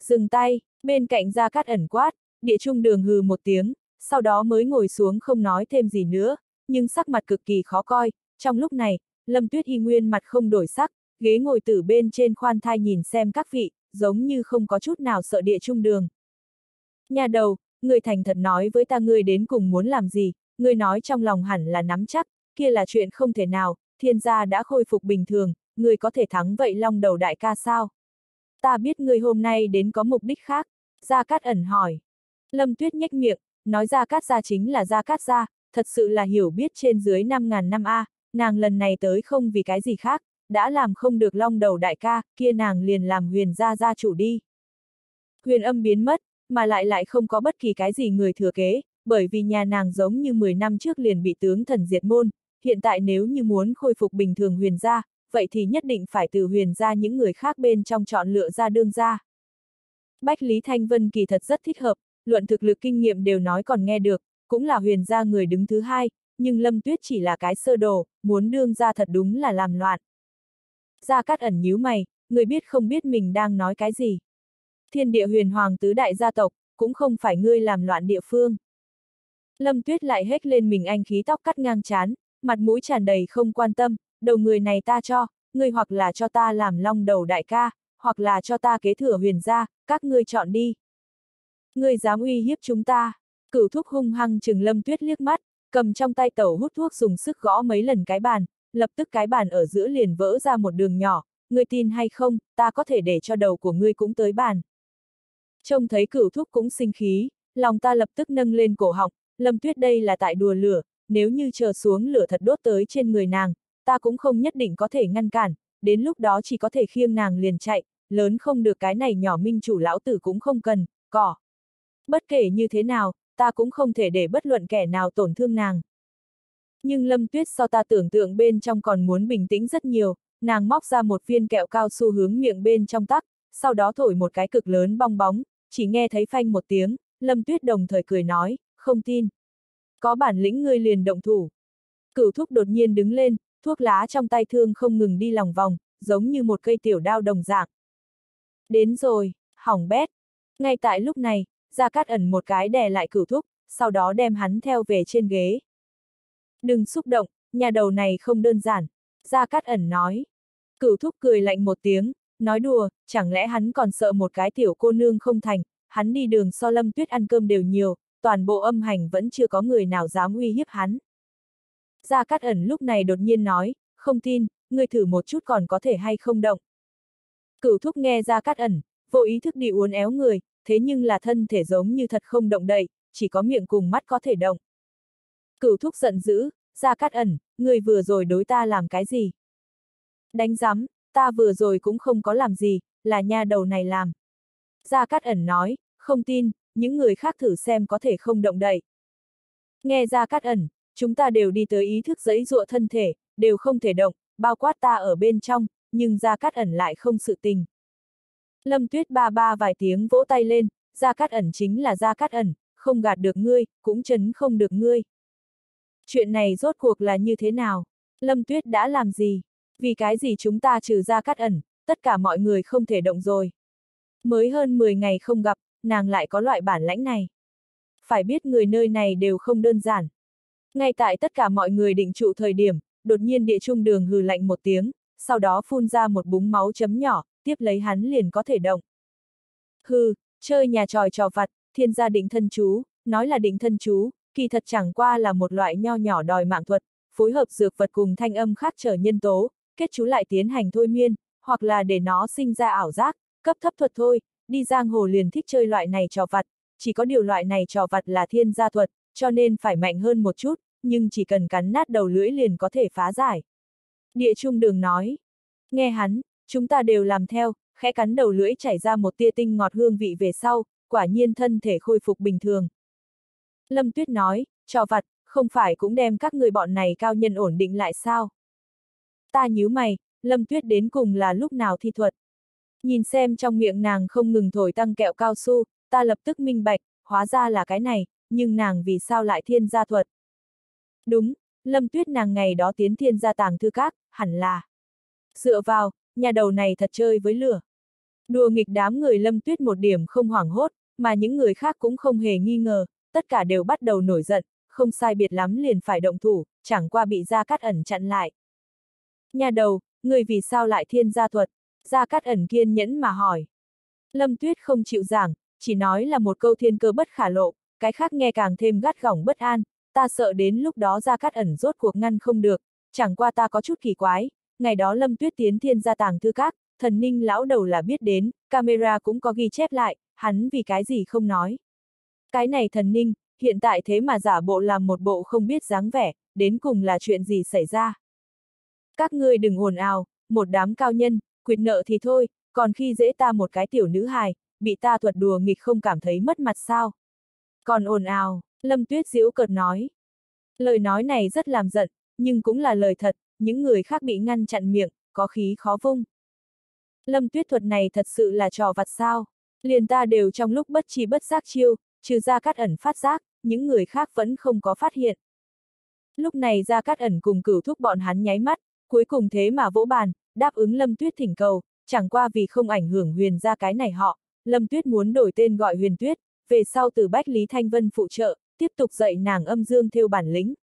Dừng tay, bên cạnh ra cắt ẩn quát, địa trung đường hừ một tiếng, sau đó mới ngồi xuống không nói thêm gì nữa, nhưng sắc mặt cực kỳ khó coi, trong lúc này, Lâm Tuyết Y Nguyên mặt không đổi sắc, ghế ngồi từ bên trên khoan thai nhìn xem các vị, giống như không có chút nào sợ địa trung đường. Nhà đầu, người thành thật nói với ta ngươi đến cùng muốn làm gì, ngươi nói trong lòng hẳn là nắm chắc, kia là chuyện không thể nào, thiên gia đã khôi phục bình thường, người có thể thắng vậy long đầu đại ca sao? Ta biết ngươi hôm nay đến có mục đích khác. Gia Cát ẩn hỏi. Lâm Tuyết nhếch miệng, nói Gia Cát gia chính là Gia Cát gia, thật sự là hiểu biết trên dưới 5.000 năm A, nàng lần này tới không vì cái gì khác, đã làm không được long đầu đại ca, kia nàng liền làm huyền gia gia chủ đi. Huyền âm biến mất, mà lại lại không có bất kỳ cái gì người thừa kế, bởi vì nhà nàng giống như 10 năm trước liền bị tướng thần diệt môn, hiện tại nếu như muốn khôi phục bình thường huyền gia, vậy thì nhất định phải từ huyền gia những người khác bên trong chọn lựa ra đương gia. Bách Lý Thanh Vân kỳ thật rất thích hợp, luận thực lực kinh nghiệm đều nói còn nghe được, cũng là huyền gia người đứng thứ hai, nhưng Lâm Tuyết chỉ là cái sơ đồ, muốn đương ra thật đúng là làm loạn. Gia Cát ẩn nhíu mày, người biết không biết mình đang nói cái gì. Thiên địa huyền hoàng tứ đại gia tộc, cũng không phải ngươi làm loạn địa phương. Lâm Tuyết lại hết lên mình anh khí tóc cắt ngang chán, mặt mũi tràn đầy không quan tâm, đầu người này ta cho, ngươi hoặc là cho ta làm long đầu đại ca, hoặc là cho ta kế thừa huyền gia, các ngươi chọn đi. Ngươi dám uy hiếp chúng ta, cửu thúc hung hăng chừng lâm tuyết liếc mắt, cầm trong tay tẩu hút thuốc dùng sức gõ mấy lần cái bàn, lập tức cái bàn ở giữa liền vỡ ra một đường nhỏ, ngươi tin hay không, ta có thể để cho đầu của ngươi cũng tới bàn. Trông thấy cửu thúc cũng sinh khí, lòng ta lập tức nâng lên cổ họng, lâm tuyết đây là tại đùa lửa, nếu như chờ xuống lửa thật đốt tới trên người nàng, ta cũng không nhất định có thể ngăn cản, đến lúc đó chỉ có thể khiêng nàng liền chạy, lớn không được cái này nhỏ minh chủ lão tử cũng không cần, cỏ. Bất kể như thế nào, ta cũng không thể để bất luận kẻ nào tổn thương nàng. Nhưng Lâm Tuyết so ta tưởng tượng bên trong còn muốn bình tĩnh rất nhiều, nàng móc ra một viên kẹo cao su hướng miệng bên trong tắc, sau đó thổi một cái cực lớn bong bóng, chỉ nghe thấy phanh một tiếng, Lâm Tuyết đồng thời cười nói, không tin. Có bản lĩnh ngươi liền động thủ. Cửu thúc đột nhiên đứng lên, thuốc lá trong tay thương không ngừng đi lòng vòng, giống như một cây tiểu đao đồng dạng. Đến rồi, hỏng bét. Ngay tại lúc này, Gia Cát ẩn một cái đè lại cửu thúc, sau đó đem hắn theo về trên ghế. Đừng xúc động, nhà đầu này không đơn giản. Gia Cát ẩn nói. Cửu thúc cười lạnh một tiếng, nói đùa, chẳng lẽ hắn còn sợ một cái tiểu cô nương không thành, hắn đi đường so lâm tuyết ăn cơm đều nhiều, toàn bộ âm hành vẫn chưa có người nào dám uy hiếp hắn. Gia Cát ẩn lúc này đột nhiên nói, không tin, ngươi thử một chút còn có thể hay không động. Cửu thúc nghe Gia Cát ẩn, vô ý thức đi uốn éo người, thế nhưng là thân thể giống như thật không động đậy, chỉ có miệng cùng mắt có thể động. Cửu thúc giận dữ, Gia Cát ẩn, người vừa rồi đối ta làm cái gì? Đánh giám, ta vừa rồi cũng không có làm gì, là nha đầu này làm. Gia Cát ẩn nói, không tin, những người khác thử xem có thể không động đậy. Nghe Gia Cát ẩn, chúng ta đều đi tới ý thức giấy dụa thân thể, đều không thể động, bao quát ta ở bên trong, nhưng Gia Cát ẩn lại không sự tình. Lâm Tuyết ba ba vài tiếng vỗ tay lên, Gia Cát ẩn chính là Gia Cát ẩn, không gạt được ngươi, cũng chấn không được ngươi. Chuyện này rốt cuộc là như thế nào? Lâm Tuyết đã làm gì? Vì cái gì chúng ta trừ ra Cát ẩn, tất cả mọi người không thể động rồi. Mới hơn 10 ngày không gặp, nàng lại có loại bản lãnh này. Phải biết người nơi này đều không đơn giản. Ngay tại tất cả mọi người định trụ thời điểm, đột nhiên địa trung đường hừ lạnh một tiếng, sau đó phun ra một búng máu chấm nhỏ, tiếp lấy hắn liền có thể động. Hừ, chơi nhà tròi trò vặt, thiên gia định thân chú, nói là định thân chú, kỳ thật chẳng qua là một loại nho nhỏ đòi mạng thuật, phối hợp dược vật cùng thanh âm khác trở nhân tố, kết chú lại tiến hành thôi miên, hoặc là để nó sinh ra ảo giác, cấp thấp thuật thôi, đi giang hồ liền thích chơi loại này trò vặt, chỉ có điều loại này trò vặt là thiên gia thuật, cho nên phải mạnh hơn một chút, nhưng chỉ cần cắn nát đầu lưỡi liền có thể phá giải. Địa trung đường nói, nghe hắn, chúng ta đều làm theo, khẽ cắn đầu lưỡi chảy ra một tia tinh ngọt hương vị về sau, quả nhiên thân thể khôi phục bình thường. Lâm Tuyết nói, trò vặt, không phải cũng đem các người bọn này cao nhân ổn định lại sao? Ta nhíu mày, Lâm Tuyết đến cùng là lúc nào thi thuật. Nhìn xem trong miệng nàng không ngừng thổi tăng kẹo cao su, ta lập tức minh bạch, hóa ra là cái này, nhưng nàng vì sao lại thiên gia thuật? Đúng, Lâm Tuyết nàng ngày đó tiến thiên gia tàng thư các, hẳn là. Dựa vào, nhà đầu này thật chơi với lửa. Đùa nghịch đám người Lâm Tuyết một điểm không hoảng hốt, mà những người khác cũng không hề nghi ngờ, tất cả đều bắt đầu nổi giận, không sai biệt lắm liền phải động thủ, chẳng qua bị Gia Cát ẩn chặn lại. Nhà đầu, người vì sao lại thiên gia thuật? Gia Cát ẩn kiên nhẫn mà hỏi. Lâm Tuyết không chịu giảng, chỉ nói là một câu thiên cơ bất khả lộ, cái khác nghe càng thêm gắt gỏng bất an, ta sợ đến lúc đó Gia Cát ẩn rốt cuộc ngăn không được, chẳng qua ta có chút kỳ quái, ngày đó Lâm Tuyết tiến thiên gia tàng thư các, thần ninh lão đầu là biết đến, camera cũng có ghi chép lại, hắn vì cái gì không nói. Cái này thần ninh, hiện tại thế mà giả bộ làm một bộ không biết dáng vẻ, đến cùng là chuyện gì xảy ra. Các ngươi đừng ồn ào, một đám cao nhân, quyệt nợ thì thôi, còn khi dễ ta một cái tiểu nữ hài, bị ta thuật đùa nghịch không cảm thấy mất mặt sao. Còn ồn ào, Lâm Tuyết Diễu cợt nói. Lời nói này rất làm giận, nhưng cũng là lời thật, những người khác bị ngăn chặn miệng, có khí khó vung. Lâm Tuyết thuật này thật sự là trò vặt sao, liền ta đều trong lúc bất chi bất giác chiêu, trừ ra cát ẩn phát giác, những người khác vẫn không có phát hiện. Lúc này gia cát ẩn cùng cửu thúc bọn hắn nháy mắt, cuối cùng thế mà vỗ bàn, đáp ứng Lâm Tuyết thỉnh cầu, chẳng qua vì không ảnh hưởng huyền ra cái này họ, Lâm Tuyết muốn đổi tên gọi huyền tuyết, về sau từ Bách Lý Thanh Vân phụ trợ, tiếp tục dạy nàng âm dương theo bản lĩnh.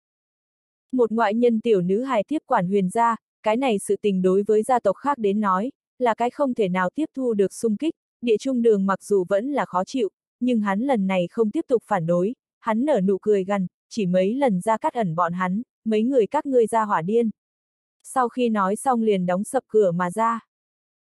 Một ngoại nhân tiểu nữ hài tiếp quản huyền gia, cái này sự tình đối với gia tộc khác đến nói, là cái không thể nào tiếp thu được sung kích, địa trung đường mặc dù vẫn là khó chịu, nhưng hắn lần này không tiếp tục phản đối, hắn nở nụ cười gần, chỉ mấy lần ra cắt ẩn bọn hắn, mấy người các ngươi ra hỏa điên. Sau khi nói xong liền đóng sập cửa mà ra.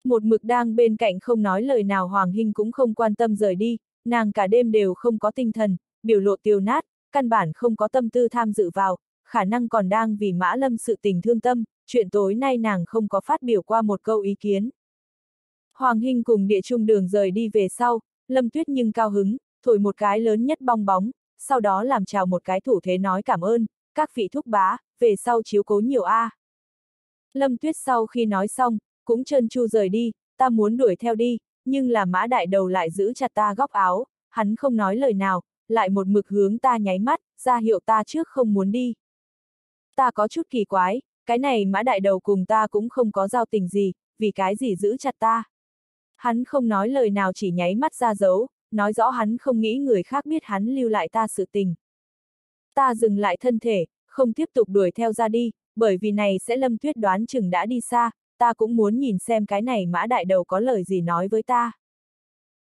Một mực đang bên cạnh không nói lời nào Hoàng Hinh cũng không quan tâm rời đi, nàng cả đêm đều không có tinh thần, biểu lộ tiêu nát, căn bản không có tâm tư tham dự vào, khả năng còn đang vì Mã Lâm sự tình thương tâm, chuyện tối nay nàng không có phát biểu qua một câu ý kiến. Hoàng Hinh cùng địa trung đường rời đi về sau, Lâm Tuyết nhưng cao hứng, thổi một cái lớn nhất bong bóng, sau đó làm chào một cái thủ thế nói cảm ơn, các vị thúc bá, về sau chiếu cố nhiều a. À. Lâm Tuyết sau khi nói xong, cũng chân chu rời đi, ta muốn đuổi theo đi, nhưng là mã đại đầu lại giữ chặt ta góc áo, hắn không nói lời nào, lại một mực hướng ta nháy mắt, ra hiệu ta trước không muốn đi. Ta có chút kỳ quái, cái này mã đại đầu cùng ta cũng không có giao tình gì, vì cái gì giữ chặt ta. Hắn không nói lời nào chỉ nháy mắt ra dấu, nói rõ hắn không nghĩ người khác biết hắn lưu lại ta sự tình. Ta dừng lại thân thể, không tiếp tục đuổi theo ra đi, bởi vì này sẽ lâm tuyết đoán chừng đã đi xa, ta cũng muốn nhìn xem cái này mã đại đầu có lời gì nói với ta.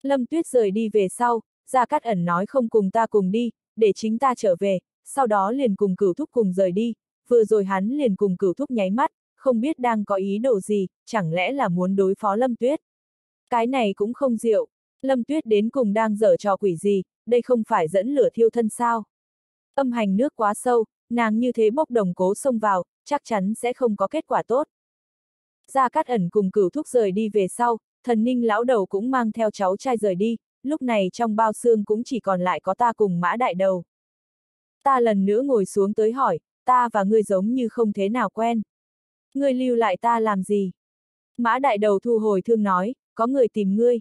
Lâm tuyết rời đi về sau, Gia Cát ẩn nói không cùng ta cùng đi, để chính ta trở về, sau đó liền cùng cửu thúc cùng rời đi, vừa rồi hắn liền cùng cửu thúc nháy mắt, không biết đang có ý đồ gì, chẳng lẽ là muốn đối phó Lâm Tuyết. Cái này cũng không diệu, Lâm Tuyết đến cùng đang dở trò quỷ gì, đây không phải dẫn lửa thiêu thân sao. Âm hành nước quá sâu, nàng như thế bốc đồng cố xông vào, chắc chắn sẽ không có kết quả tốt. Gia Cát ẩn cùng cửu thúc rời đi về sau, thần ninh lão đầu cũng mang theo cháu trai rời đi, lúc này trong bao xương cũng chỉ còn lại có ta cùng mã đại đầu. Ta lần nữa ngồi xuống tới hỏi, ta và ngươi giống như không thế nào quen. Ngươi lưu lại ta làm gì? Mã đại đầu thu hồi thương nói, có người tìm ngươi.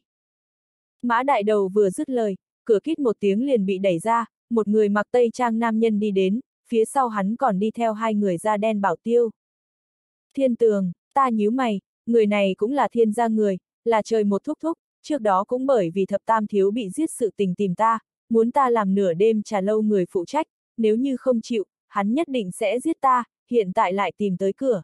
Mã đại đầu vừa dứt lời, cửa kít một tiếng liền bị đẩy ra, một người mặc tây trang nam nhân đi đến, phía sau hắn còn đi theo hai người da đen bảo tiêu. Thiên tường, ta nhíu mày, người này cũng là thiên gia người, là trời một thúc thúc, trước đó cũng bởi vì thập tam thiếu bị giết sự tình tìm ta, muốn ta làm nửa đêm trả lâu người phụ trách, nếu như không chịu, hắn nhất định sẽ giết ta, hiện tại lại tìm tới cửa.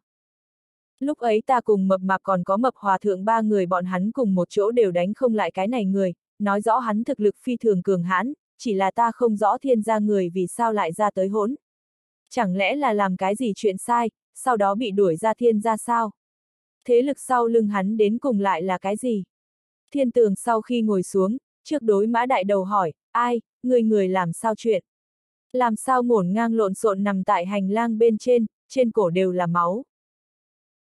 Lúc ấy ta cùng mập mạp còn có mập hòa thượng ba người bọn hắn cùng một chỗ đều đánh không lại cái này người, nói rõ hắn thực lực phi thường cường hãn, chỉ là ta không rõ thiên gia người vì sao lại ra tới hỗn. Chẳng lẽ là làm cái gì chuyện sai, sau đó bị đuổi ra thiên gia sao? Thế lực sau lưng hắn đến cùng lại là cái gì? Thiên tường sau khi ngồi xuống, trước đối mã đại đầu hỏi, ai, người người làm sao chuyện? Làm sao ngổn ngang lộn xộn nằm tại hành lang bên trên, trên cổ đều là máu.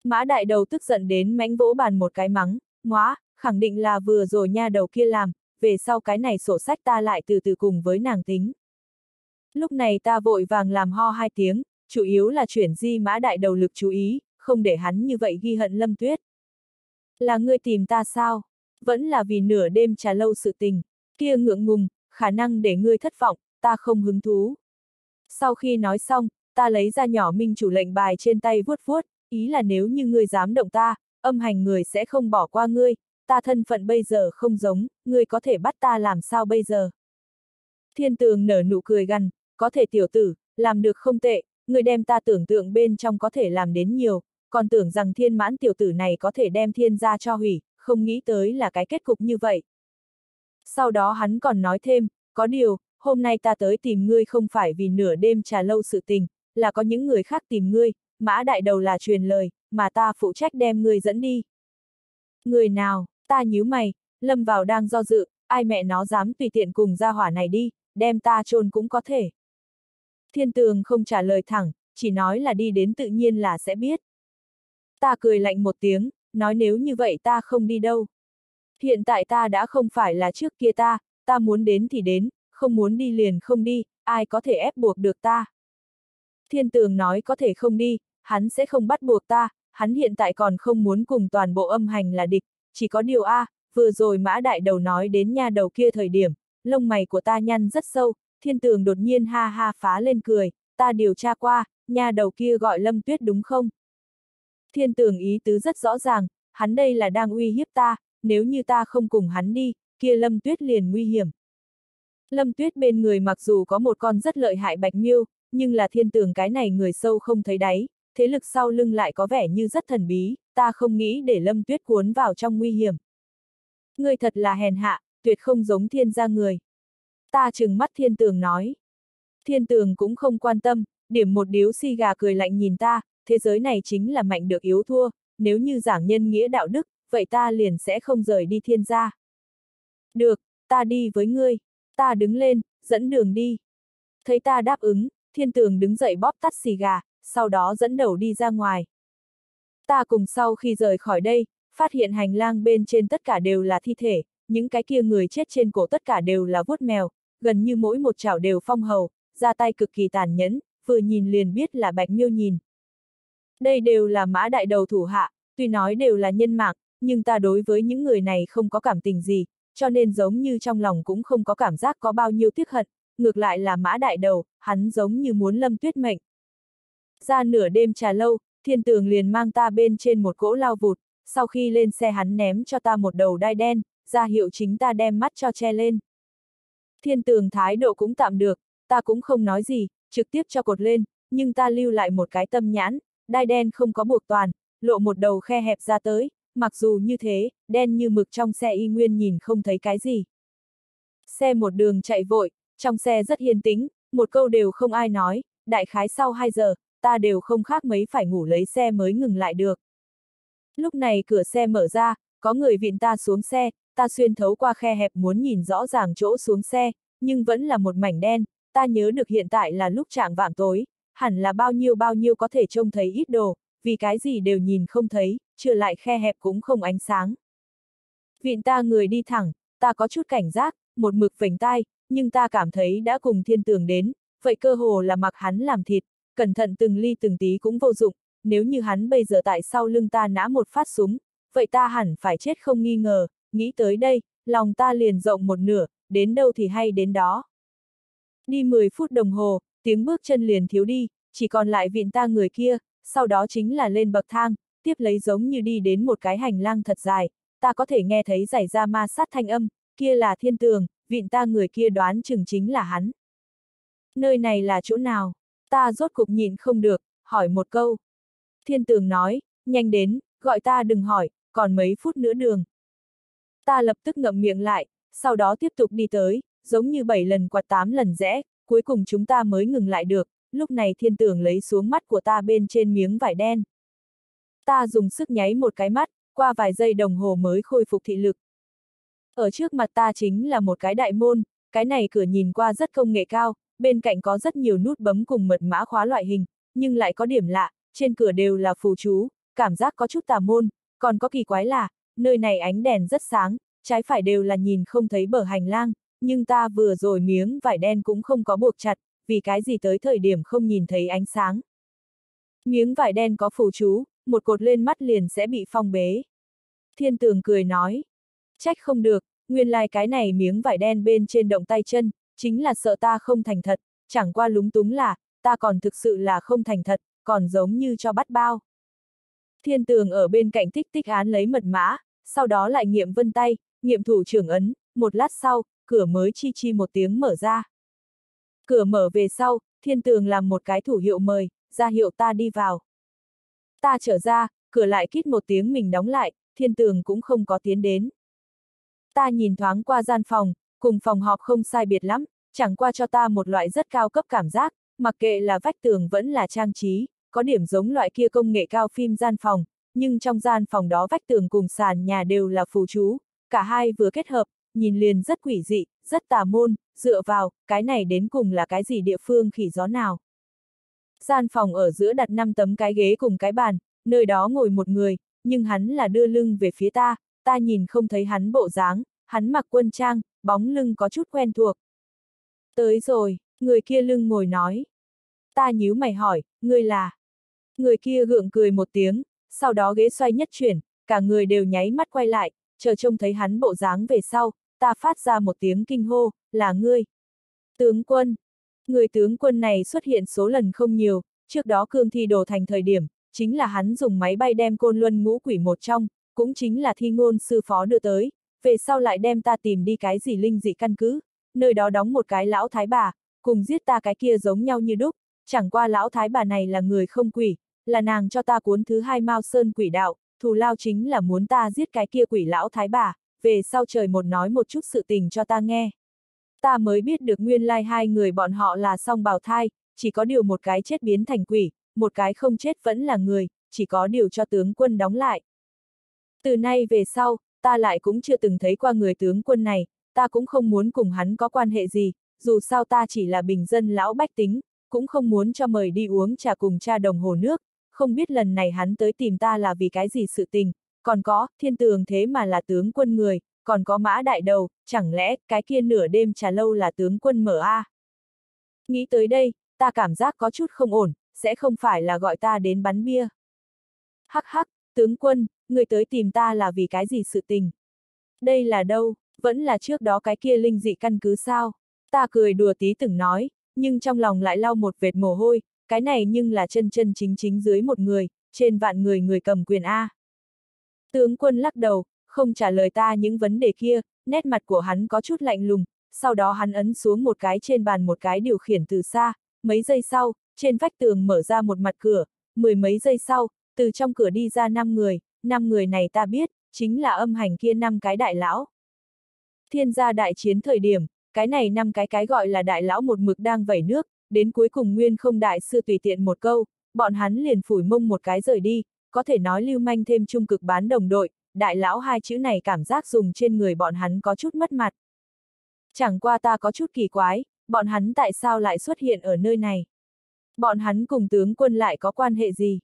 Mã đại đầu tức giận đến mánh vỗ bàn một cái mắng, ngóa, khẳng định là vừa rồi nha đầu kia làm, về sau cái này sổ sách ta lại từ từ cùng với nàng tính. Lúc này ta vội vàng làm ho hai tiếng, chủ yếu là chuyển di mã đại đầu lực chú ý, không để hắn như vậy ghi hận lâm tuyết. Là ngươi tìm ta sao? Vẫn là vì nửa đêm trà lâu sự tình, kia ngượng ngùng, khả năng để ngươi thất vọng, ta không hứng thú. Sau khi nói xong, ta lấy ra nhỏ minh chủ lệnh bài trên tay vuốt vuốt, ý là nếu như ngươi dám động ta, âm hành người sẽ không bỏ qua ngươi, ta thân phận bây giờ không giống, ngươi có thể bắt ta làm sao bây giờ. Thiên tường nở nụ cười gằn, có thể tiểu tử, làm được không tệ, ngươi đem ta tưởng tượng bên trong có thể làm đến nhiều, còn tưởng rằng thiên mãn tiểu tử này có thể đem thiên gia cho hủy, không nghĩ tới là cái kết cục như vậy. Sau đó hắn còn nói thêm, có điều, hôm nay ta tới tìm ngươi không phải vì nửa đêm trà lâu sự tình, là có những người khác tìm ngươi, mã đại đầu là truyền lời, mà ta phụ trách đem người dẫn đi. Người nào, ta nhíu mày, lâm vào đang do dự, ai mẹ nó dám tùy tiện cùng ra hỏa này đi, đem ta chôn cũng có thể. Thiên tường không trả lời thẳng, chỉ nói là đi đến tự nhiên là sẽ biết. Ta cười lạnh một tiếng, nói nếu như vậy ta không đi đâu. Hiện tại ta đã không phải là trước kia ta, ta muốn đến thì đến, không muốn đi liền không đi, ai có thể ép buộc được ta. Thiên tường nói có thể không đi, hắn sẽ không bắt buộc ta, hắn hiện tại còn không muốn cùng toàn bộ âm hành là địch, chỉ có điều A, vừa rồi mã đại đầu nói đến nhà đầu kia thời điểm, lông mày của ta nhăn rất sâu, thiên tường đột nhiên ha ha phá lên cười, ta điều tra qua, nhà đầu kia gọi lâm tuyết đúng không? Thiên tường ý tứ rất rõ ràng, hắn đây là đang uy hiếp ta, nếu như ta không cùng hắn đi, kia lâm tuyết liền nguy hiểm. Lâm tuyết bên người mặc dù có một con rất lợi hại bạch miêu, nhưng là thiên tường cái này người sâu không thấy đáy, thế lực sau lưng lại có vẻ như rất thần bí, ta không nghĩ để lâm tuyết cuốn vào trong nguy hiểm. Người thật là hèn hạ, tuyệt không giống thiên gia người. Ta chừng mắt thiên tường nói. Thiên tường cũng không quan tâm, điểm một điếu si gà cười lạnh nhìn ta, thế giới này chính là mạnh được yếu thua, nếu như giảng nhân nghĩa đạo đức, vậy ta liền sẽ không rời đi thiên gia. Được, ta đi với ngươi. Ta đứng lên, dẫn đường đi. Thấy ta đáp ứng, thiên tường đứng dậy bóp tắt xì gà, sau đó dẫn đầu đi ra ngoài. Ta cùng sau khi rời khỏi đây, phát hiện hành lang bên trên tất cả đều là thi thể, những cái kia người chết trên cổ tất cả đều là vuốt mèo, gần như mỗi một chảo đều phong hầu, ra tay cực kỳ tàn nhẫn, vừa nhìn liền biết là bạch miêu nhìn. Đây đều là mã đại đầu thủ hạ, tuy nói đều là nhân mạng, nhưng ta đối với những người này không có cảm tình gì, cho nên giống như trong lòng cũng không có cảm giác có bao nhiêu tiếc hận, ngược lại là mã đại đầu, hắn giống như muốn lâm tuyết mệnh. Ra nửa đêm trà lâu, thiên tường liền mang ta bên trên một cỗ lao vụt, sau khi lên xe hắn ném cho ta một đầu đai đen, ra hiệu chính ta đem mắt cho che lên. Thiên tường thái độ cũng tạm được, ta cũng không nói gì, trực tiếp cho cột lên, nhưng ta lưu lại một cái tâm nhãn, đai đen không có buộc toàn, lộ một đầu khe hẹp ra tới, mặc dù như thế, đen như mực trong xe y nguyên nhìn không thấy cái gì. Xe một đường chạy vội, trong xe rất yên tĩnh, một câu đều không ai nói, đại khái sau 2 giờ, ta đều không khác mấy phải ngủ lấy xe mới ngừng lại được. Lúc này cửa xe mở ra, có người viện ta xuống xe, ta xuyên thấu qua khe hẹp muốn nhìn rõ ràng chỗ xuống xe, nhưng vẫn là một mảnh đen, ta nhớ được hiện tại là lúc trạng vạng tối, hẳn là bao nhiêu bao nhiêu có thể trông thấy ít đồ, vì cái gì đều nhìn không thấy, chưa lại khe hẹp cũng không ánh sáng. Viện ta người đi thẳng, ta có chút cảnh giác, một mực vành tai, nhưng ta cảm thấy đã cùng thiên tường đến, vậy cơ hồ là mặc hắn làm thịt, cẩn thận từng ly từng tí cũng vô dụng, nếu như hắn bây giờ tại sau lưng ta nã một phát súng, vậy ta hẳn phải chết không nghi ngờ, nghĩ tới đây, lòng ta liền rộng một nửa, đến đâu thì hay đến đó. Đi 10 phút đồng hồ, tiếng bước chân liền thiếu đi, chỉ còn lại viện ta người kia, sau đó chính là lên bậc thang, tiếp lấy giống như đi đến một cái hành lang thật dài, ta có thể nghe thấy giải ra ma sát thanh âm, kia là thiên tường, vịn ta người kia đoán chừng chính là hắn. Nơi này là chỗ nào? Ta rốt cục nhìn không được, hỏi một câu. Thiên tường nói, nhanh đến, gọi ta đừng hỏi, còn mấy phút nữa đường. Ta lập tức ngậm miệng lại, sau đó tiếp tục đi tới, giống như bảy lần quạt tám lần rẽ, cuối cùng chúng ta mới ngừng lại được, lúc này thiên tường lấy xuống mắt của ta bên trên miếng vải đen. Ta dùng sức nháy một cái mắt, qua vài giây đồng hồ mới khôi phục thị lực. Ở trước mặt ta chính là một cái đại môn, cái này cửa nhìn qua rất công nghệ cao, bên cạnh có rất nhiều nút bấm cùng mật mã khóa loại hình, nhưng lại có điểm lạ, trên cửa đều là phù chú, cảm giác có chút tà môn, còn có kỳ quái là, nơi này ánh đèn rất sáng, trái phải đều là nhìn không thấy bờ hành lang, nhưng ta vừa rồi miếng vải đen cũng không có buộc chặt, vì cái gì tới thời điểm không nhìn thấy ánh sáng. Miếng vải đen có phù chú, một cột lên mắt liền sẽ bị phong bế. Thiên tường cười nói, trách không được, nguyên lai like cái này miếng vải đen bên trên động tay chân, chính là sợ ta không thành thật, chẳng qua lúng túng là, ta còn thực sự là không thành thật, còn giống như cho bắt bao. Thiên tường ở bên cạnh tích tích án lấy mật mã, sau đó lại nghiệm vân tay, nghiệm thủ trưởng ấn, một lát sau, cửa mới chi chi một tiếng mở ra. Cửa mở về sau, thiên tường làm một cái thủ hiệu mời, ra hiệu ta đi vào. Ta trở ra, cửa lại kít một tiếng mình đóng lại, thiên tường cũng không có tiến đến. Ta nhìn thoáng qua gian phòng, cùng phòng họp không sai biệt lắm, chẳng qua cho ta một loại rất cao cấp cảm giác, mặc kệ là vách tường vẫn là trang trí, có điểm giống loại kia công nghệ cao phim gian phòng, nhưng trong gian phòng đó vách tường cùng sàn nhà đều là phù chú, cả hai vừa kết hợp, nhìn liền rất quỷ dị, rất tà môn, dựa vào, cái này đến cùng là cái gì địa phương khỉ gió nào. Gian phòng ở giữa đặt 5 tấm cái ghế cùng cái bàn, nơi đó ngồi một người, nhưng hắn là đưa lưng về phía ta, ta nhìn không thấy hắn bộ dáng, hắn mặc quân trang, bóng lưng có chút quen thuộc. Tới rồi, người kia lưng ngồi nói. Ta nhíu mày hỏi, ngươi là? Người kia gượng cười một tiếng, sau đó ghế xoay nhất chuyển, cả người đều nháy mắt quay lại, chờ trông thấy hắn bộ dáng về sau, ta phát ra một tiếng kinh hô, là ngươi. Tướng quân. Người tướng quân này xuất hiện số lần không nhiều, trước đó cương thi đồ thành thời điểm, chính là hắn dùng máy bay đem côn luân ngũ quỷ một trong, cũng chính là thi ngôn sư phó đưa tới, về sau lại đem ta tìm đi cái gì linh dị căn cứ, nơi đó đóng một cái lão thái bà, cùng giết ta cái kia giống nhau như đúc, chẳng qua lão thái bà này là người không quỷ, là nàng cho ta cuốn thứ hai Mao Sơn quỷ đạo, thù lao chính là muốn ta giết cái kia quỷ lão thái bà, về sau trời một nói một chút sự tình cho ta nghe. Ta mới biết được nguyên lai like hai người bọn họ là song bào thai, chỉ có điều một cái chết biến thành quỷ, một cái không chết vẫn là người, chỉ có điều cho tướng quân đóng lại. Từ nay về sau, ta lại cũng chưa từng thấy qua người tướng quân này, ta cũng không muốn cùng hắn có quan hệ gì, dù sao ta chỉ là bình dân lão bách tính, cũng không muốn cho mời đi uống trà cùng cha đồng hồ nước, không biết lần này hắn tới tìm ta là vì cái gì sự tình, còn có, thiên tường thế mà là tướng quân người, còn có mã đại đầu, chẳng lẽ cái kia nửa đêm trà lâu là tướng quân mở a? Nghĩ tới đây, ta cảm giác có chút không ổn, sẽ không phải là gọi ta đến bắn bia. Hắc hắc, tướng quân, người tới tìm ta là vì cái gì sự tình? Đây là đâu, vẫn là trước đó cái kia linh dị căn cứ sao? Ta cười đùa tí từng nói, nhưng trong lòng lại lau một vệt mồ hôi, cái này nhưng là chân chân chính chính dưới một người, trên vạn người người cầm quyền A. Tướng quân lắc đầu, không trả lời ta những vấn đề kia, nét mặt của hắn có chút lạnh lùng, sau đó hắn ấn xuống một cái trên bàn một cái điều khiển từ xa, mấy giây sau, trên vách tường mở ra một mặt cửa, mười mấy giây sau, từ trong cửa đi ra năm người, năm người này ta biết, chính là âm hành kia năm cái đại lão. Thiên gia đại chiến thời điểm, cái này năm cái cái gọi là đại lão một mực đang vẩy nước, đến cuối cùng nguyên không đại sư tùy tiện một câu, bọn hắn liền phủi mông một cái rời đi, có thể nói lưu manh thêm trung cực bán đồng đội, đại lão hai chữ này cảm giác dùng trên người bọn hắn có chút mất mặt. Chẳng qua ta có chút kỳ quái, bọn hắn tại sao lại xuất hiện ở nơi này? Bọn hắn cùng tướng quân lại có quan hệ gì?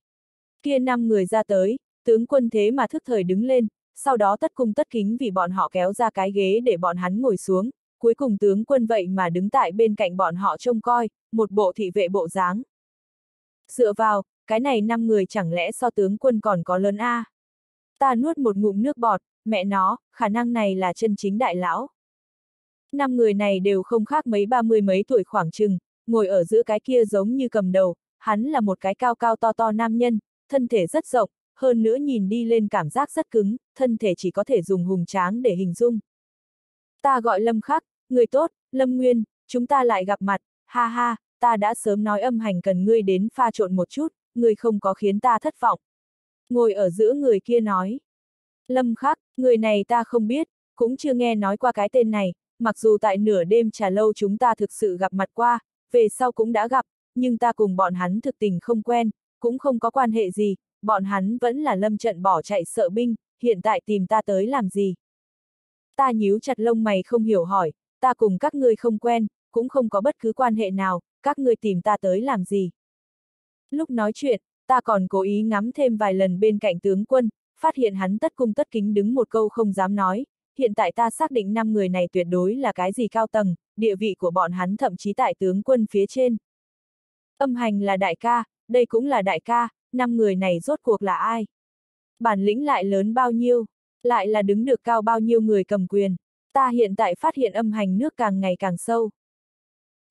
Kia năm người ra tới, tướng quân thế mà thức thời đứng lên, sau đó tất cung tất kính vì bọn họ kéo ra cái ghế để bọn hắn ngồi xuống, cuối cùng tướng quân vậy mà đứng tại bên cạnh bọn họ trông coi, một bộ thị vệ bộ dáng. Dựa vào, cái này năm người chẳng lẽ so tướng quân còn có lớn A. Ta nuốt một ngụm nước bọt, mẹ nó, khả năng này là chân chính đại lão. Năm người này đều không khác mấy ba mươi mấy tuổi khoảng chừng, ngồi ở giữa cái kia giống như cầm đầu, hắn là một cái cao cao to to nam nhân, thân thể rất rộng, hơn nữa nhìn đi lên cảm giác rất cứng, thân thể chỉ có thể dùng hùng tráng để hình dung. Ta gọi Lâm Khắc, người tốt, Lâm Nguyên, chúng ta lại gặp mặt, ha ha, ta đã sớm nói âm hành cần ngươi đến pha trộn một chút, ngươi không có khiến ta thất vọng. Ngồi ở giữa người kia nói. Lâm Khắc, người này ta không biết, cũng chưa nghe nói qua cái tên này, mặc dù tại nửa đêm trà lâu chúng ta thực sự gặp mặt qua, về sau cũng đã gặp, nhưng ta cùng bọn hắn thực tình không quen, cũng không có quan hệ gì, bọn hắn vẫn là lâm trận bỏ chạy sợ binh, hiện tại tìm ta tới làm gì. Ta nhíu chặt lông mày không hiểu hỏi, ta cùng các ngươi không quen, cũng không có bất cứ quan hệ nào, các ngươi tìm ta tới làm gì. Lúc nói chuyện, ta còn cố ý ngắm thêm vài lần bên cạnh tướng quân, phát hiện hắn tất cung tất kính đứng một câu không dám nói, hiện tại ta xác định năm người này tuyệt đối là cái gì cao tầng, địa vị của bọn hắn thậm chí tại tướng quân phía trên. Âm hành là đại ca, đây cũng là đại ca, năm người này rốt cuộc là ai? Bản lĩnh lại lớn bao nhiêu? Lại là đứng được cao bao nhiêu người cầm quyền? Ta hiện tại phát hiện âm hành nước càng ngày càng sâu.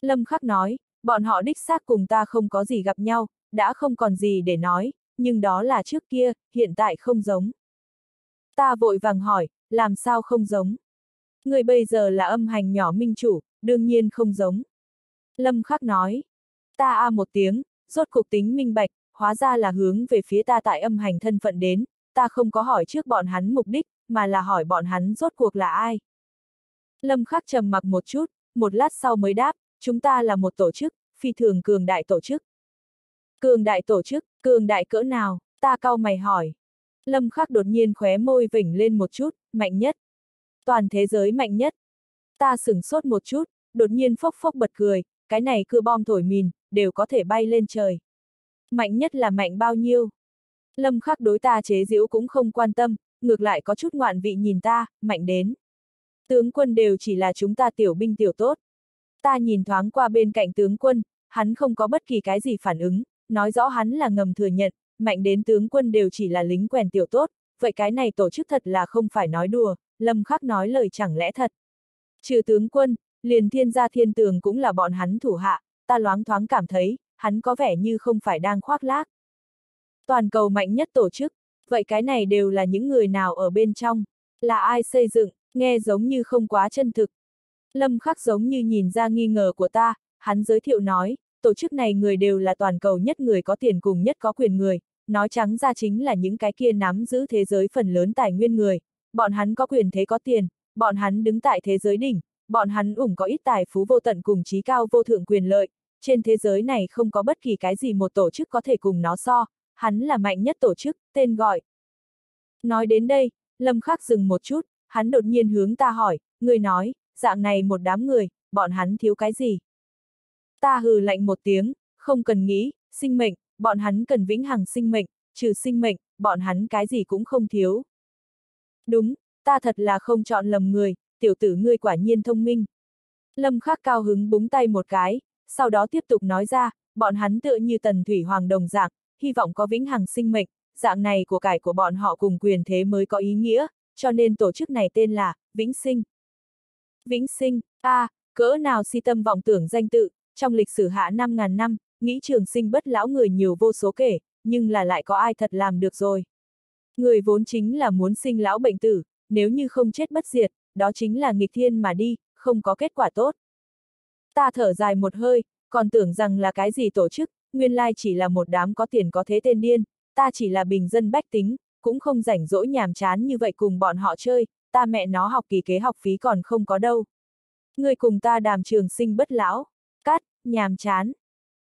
Lâm Khắc nói, bọn họ đích xác cùng ta không có gì gặp nhau, đã không còn gì để nói, nhưng đó là trước kia, hiện tại không giống. Ta vội vàng hỏi, làm sao không giống? Người bây giờ là âm hành nhỏ minh chủ, đương nhiên không giống. Lâm Khắc nói, ta a một tiếng, rốt cục tính minh bạch, hóa ra là hướng về phía ta tại âm hành thân phận đến, ta không có hỏi trước bọn hắn mục đích, mà là hỏi bọn hắn rốt cuộc là ai. Lâm Khắc trầm mặc một chút, một lát sau mới đáp, chúng ta là một tổ chức, phi thường cường đại tổ chức. Cường đại tổ chức, cường đại cỡ nào, ta cau mày hỏi. Lâm khắc đột nhiên khóe môi vỉnh lên một chút, mạnh nhất. Toàn thế giới mạnh nhất. Ta sửng sốt một chút, đột nhiên phốc phốc bật cười, cái này cưa bom thổi mìn, đều có thể bay lên trời. Mạnh nhất là mạnh bao nhiêu? Lâm khắc đối ta chế giễu cũng không quan tâm, ngược lại có chút ngoạn vị nhìn ta, mạnh đến. Tướng quân đều chỉ là chúng ta tiểu binh tiểu tốt. Ta nhìn thoáng qua bên cạnh tướng quân, hắn không có bất kỳ cái gì phản ứng, nói rõ hắn là ngầm thừa nhận, mạnh đến tướng quân đều chỉ là lính quèn tiểu tốt, vậy cái này tổ chức thật là không phải nói đùa, lâm khắc nói lời chẳng lẽ thật. Trừ tướng quân, liền thiên gia thiên tường cũng là bọn hắn thủ hạ, ta loáng thoáng cảm thấy, hắn có vẻ như không phải đang khoác lác. Toàn cầu mạnh nhất tổ chức, vậy cái này đều là những người nào ở bên trong, là ai xây dựng, nghe giống như không quá chân thực. Lâm khắc giống như nhìn ra nghi ngờ của ta, hắn giới thiệu nói, tổ chức này người đều là toàn cầu nhất người có tiền cùng nhất có quyền người, nói trắng ra chính là những cái kia nắm giữ thế giới phần lớn tài nguyên người, bọn hắn có quyền thế có tiền, bọn hắn đứng tại thế giới đỉnh, bọn hắn ủng có ít tài phú vô tận cùng trí cao vô thượng quyền lợi, trên thế giới này không có bất kỳ cái gì một tổ chức có thể cùng nó so, hắn là mạnh nhất tổ chức, tên gọi. Nói đến đây, Lâm Khắc dừng một chút, hắn đột nhiên hướng ta hỏi, người nói, dạng này một đám người, bọn hắn thiếu cái gì? Ta hừ lạnh một tiếng, không cần nghĩ, sinh mệnh, bọn hắn cần vĩnh hằng sinh mệnh, trừ sinh mệnh, bọn hắn cái gì cũng không thiếu. Đúng, ta thật là không chọn lầm người, tiểu tử ngươi quả nhiên thông minh. Lâm khắc cao hứng búng tay một cái, sau đó tiếp tục nói ra, bọn hắn tựa như tần thủy hoàng đồng dạng, hy vọng có vĩnh hằng sinh mệnh, dạng này của cải của bọn họ cùng quyền thế mới có ý nghĩa, cho nên tổ chức này tên là, Vĩnh Sinh. Vĩnh Sinh, a à, cỡ nào si tâm vọng tưởng danh tự, trong lịch sử hạ 5.000 năm, nghĩ trường sinh bất lão người nhiều vô số kể, nhưng là lại có ai thật làm được rồi. Người vốn chính là muốn sinh lão bệnh tử, nếu như không chết bất diệt, đó chính là nghịch thiên mà đi, không có kết quả tốt. Ta thở dài một hơi, còn tưởng rằng là cái gì tổ chức, nguyên lai chỉ là một đám có tiền có thế tên điên, ta chỉ là bình dân bách tính, cũng không rảnh rỗi nhàm chán như vậy cùng bọn họ chơi, ta mẹ nó học kỳ kế học phí còn không có đâu. Người cùng ta đàm trường sinh bất lão, cắt, nhàm chán.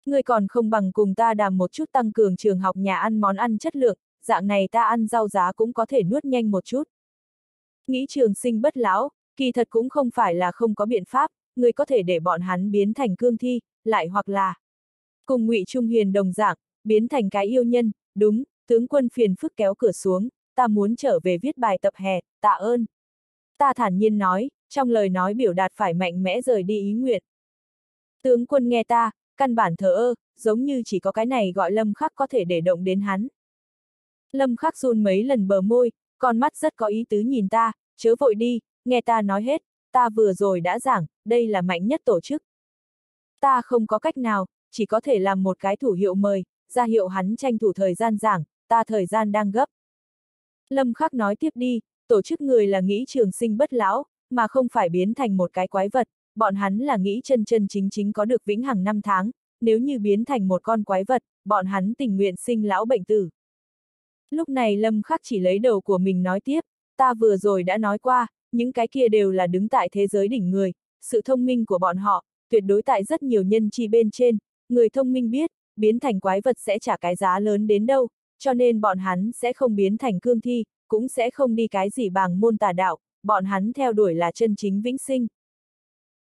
Người còn không bằng cùng ta đàm một chút tăng cường trường học nhà ăn món ăn chất lượng, dạng này ta ăn rau giá cũng có thể nuốt nhanh một chút. Nghĩ trường sinh bất lão, kỳ thật cũng không phải là không có biện pháp, người có thể để bọn hắn biến thành cương thi, lại hoặc là cùng ngụy Trung Hiền đồng dạng, biến thành cái yêu nhân, đúng, tướng quân phiền phức kéo cửa xuống, ta muốn trở về viết bài tập hè, tạ ơn. Ta thản nhiên nói, trong lời nói biểu đạt phải mạnh mẽ rời đi ý nguyện. Tướng quân nghe ta, căn bản thờ ơ, giống như chỉ có cái này gọi lâm khắc có thể để động đến hắn. Lâm khắc run mấy lần bờ môi, con mắt rất có ý tứ nhìn ta, chớ vội đi, nghe ta nói hết, ta vừa rồi đã giảng, đây là mạnh nhất tổ chức. Ta không có cách nào, chỉ có thể làm một cái thủ hiệu mời, ra hiệu hắn tranh thủ thời gian giảng, ta thời gian đang gấp. Lâm Khắc nói tiếp đi, tổ chức người là nghĩ trường sinh bất lão, mà không phải biến thành một cái quái vật, bọn hắn là nghĩ chân chân chính chính có được vĩnh hằng năm tháng, nếu như biến thành một con quái vật, bọn hắn tình nguyện sinh lão bệnh tử. Lúc này Lâm Khắc chỉ lấy đầu của mình nói tiếp, ta vừa rồi đã nói qua, những cái kia đều là đứng tại thế giới đỉnh người, sự thông minh của bọn họ, tuyệt đối tại rất nhiều nhân chi bên trên, người thông minh biết, biến thành quái vật sẽ trả cái giá lớn đến đâu, cho nên bọn hắn sẽ không biến thành cương thi, cũng sẽ không đi cái gì bằng môn tà đạo, bọn hắn theo đuổi là chân chính vĩnh sinh.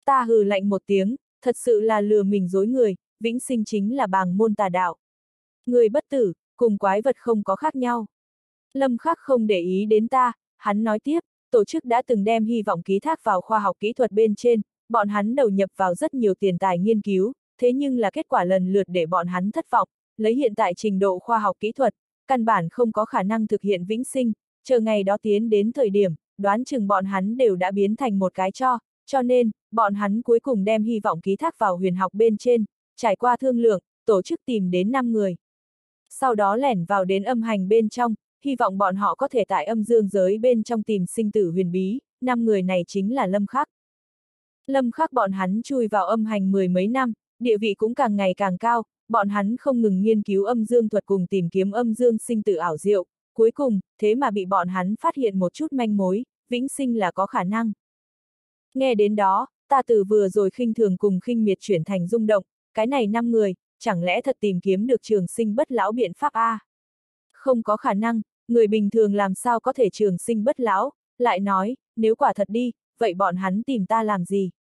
Ta hừ lạnh một tiếng, thật sự là lừa mình dối người, vĩnh sinh chính là bằng môn tà đạo. Người bất tử, cùng quái vật không có khác nhau. Lâm khắc không để ý đến ta, hắn nói tiếp, tổ chức đã từng đem hy vọng ký thác vào khoa học kỹ thuật bên trên, bọn hắn đầu nhập vào rất nhiều tiền tài nghiên cứu, thế nhưng là kết quả lần lượt để bọn hắn thất vọng, lấy hiện tại trình độ khoa học kỹ thuật, căn bản không có khả năng thực hiện vĩnh sinh, chờ ngày đó tiến đến thời điểm, đoán chừng bọn hắn đều đã biến thành một cái cho, cho nên, bọn hắn cuối cùng đem hy vọng ký thác vào huyền học bên trên, trải qua thương lượng, tổ chức tìm đến 5 người. Sau đó lẻn vào đến âm hành bên trong, hy vọng bọn họ có thể tại âm dương giới bên trong tìm sinh tử huyền bí, năm người này chính là Lâm Khắc. Lâm Khắc bọn hắn chui vào âm hành mười mấy năm, địa vị cũng càng ngày càng cao, bọn hắn không ngừng nghiên cứu âm dương thuật cùng tìm kiếm âm dương sinh tử ảo diệu, cuối cùng, thế mà bị bọn hắn phát hiện một chút manh mối, vĩnh sinh là có khả năng. Nghe đến đó, ta từ vừa rồi khinh thường cùng khinh miệt chuyển thành rung động, cái này năm người, chẳng lẽ thật tìm kiếm được trường sinh bất lão biện pháp A? Không có khả năng, người bình thường làm sao có thể trường sinh bất lão, lại nói, nếu quả thật đi, vậy bọn hắn tìm ta làm gì?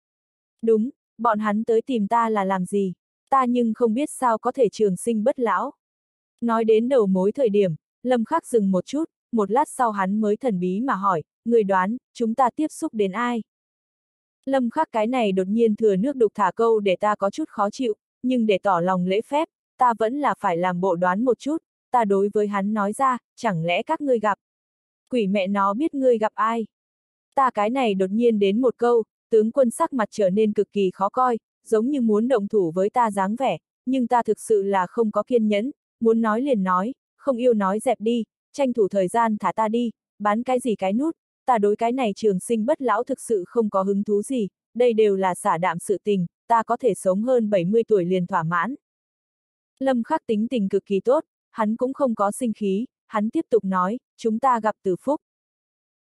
Đúng, bọn hắn tới tìm ta là làm gì? Ta nhưng không biết sao có thể trường sinh bất lão. Nói đến đầu mối thời điểm, Lâm Khắc dừng một chút, một lát sau hắn mới thần bí mà hỏi, người đoán, chúng ta tiếp xúc đến ai? Lâm Khắc cái này đột nhiên thừa nước đục thả câu để ta có chút khó chịu, nhưng để tỏ lòng lễ phép, ta vẫn là phải làm bộ đoán một chút, ta đối với hắn nói ra, chẳng lẽ các ngươi gặp? Quỷ mẹ nó biết ngươi gặp ai? Ta cái này đột nhiên đến một câu, tướng quân sắc mặt trở nên cực kỳ khó coi, giống như muốn động thủ với ta dáng vẻ, nhưng ta thực sự là không có kiên nhẫn, muốn nói liền nói, không yêu nói dẹp đi, tranh thủ thời gian thả ta đi, bán cái gì cái nút, ta đối cái này trường sinh bất lão thực sự không có hứng thú gì, đây đều là xả đạm sự tình, ta có thể sống hơn 70 tuổi liền thỏa mãn. Lâm khắc tính tình cực kỳ tốt, hắn cũng không có sinh khí, hắn tiếp tục nói, chúng ta gặp từ phúc.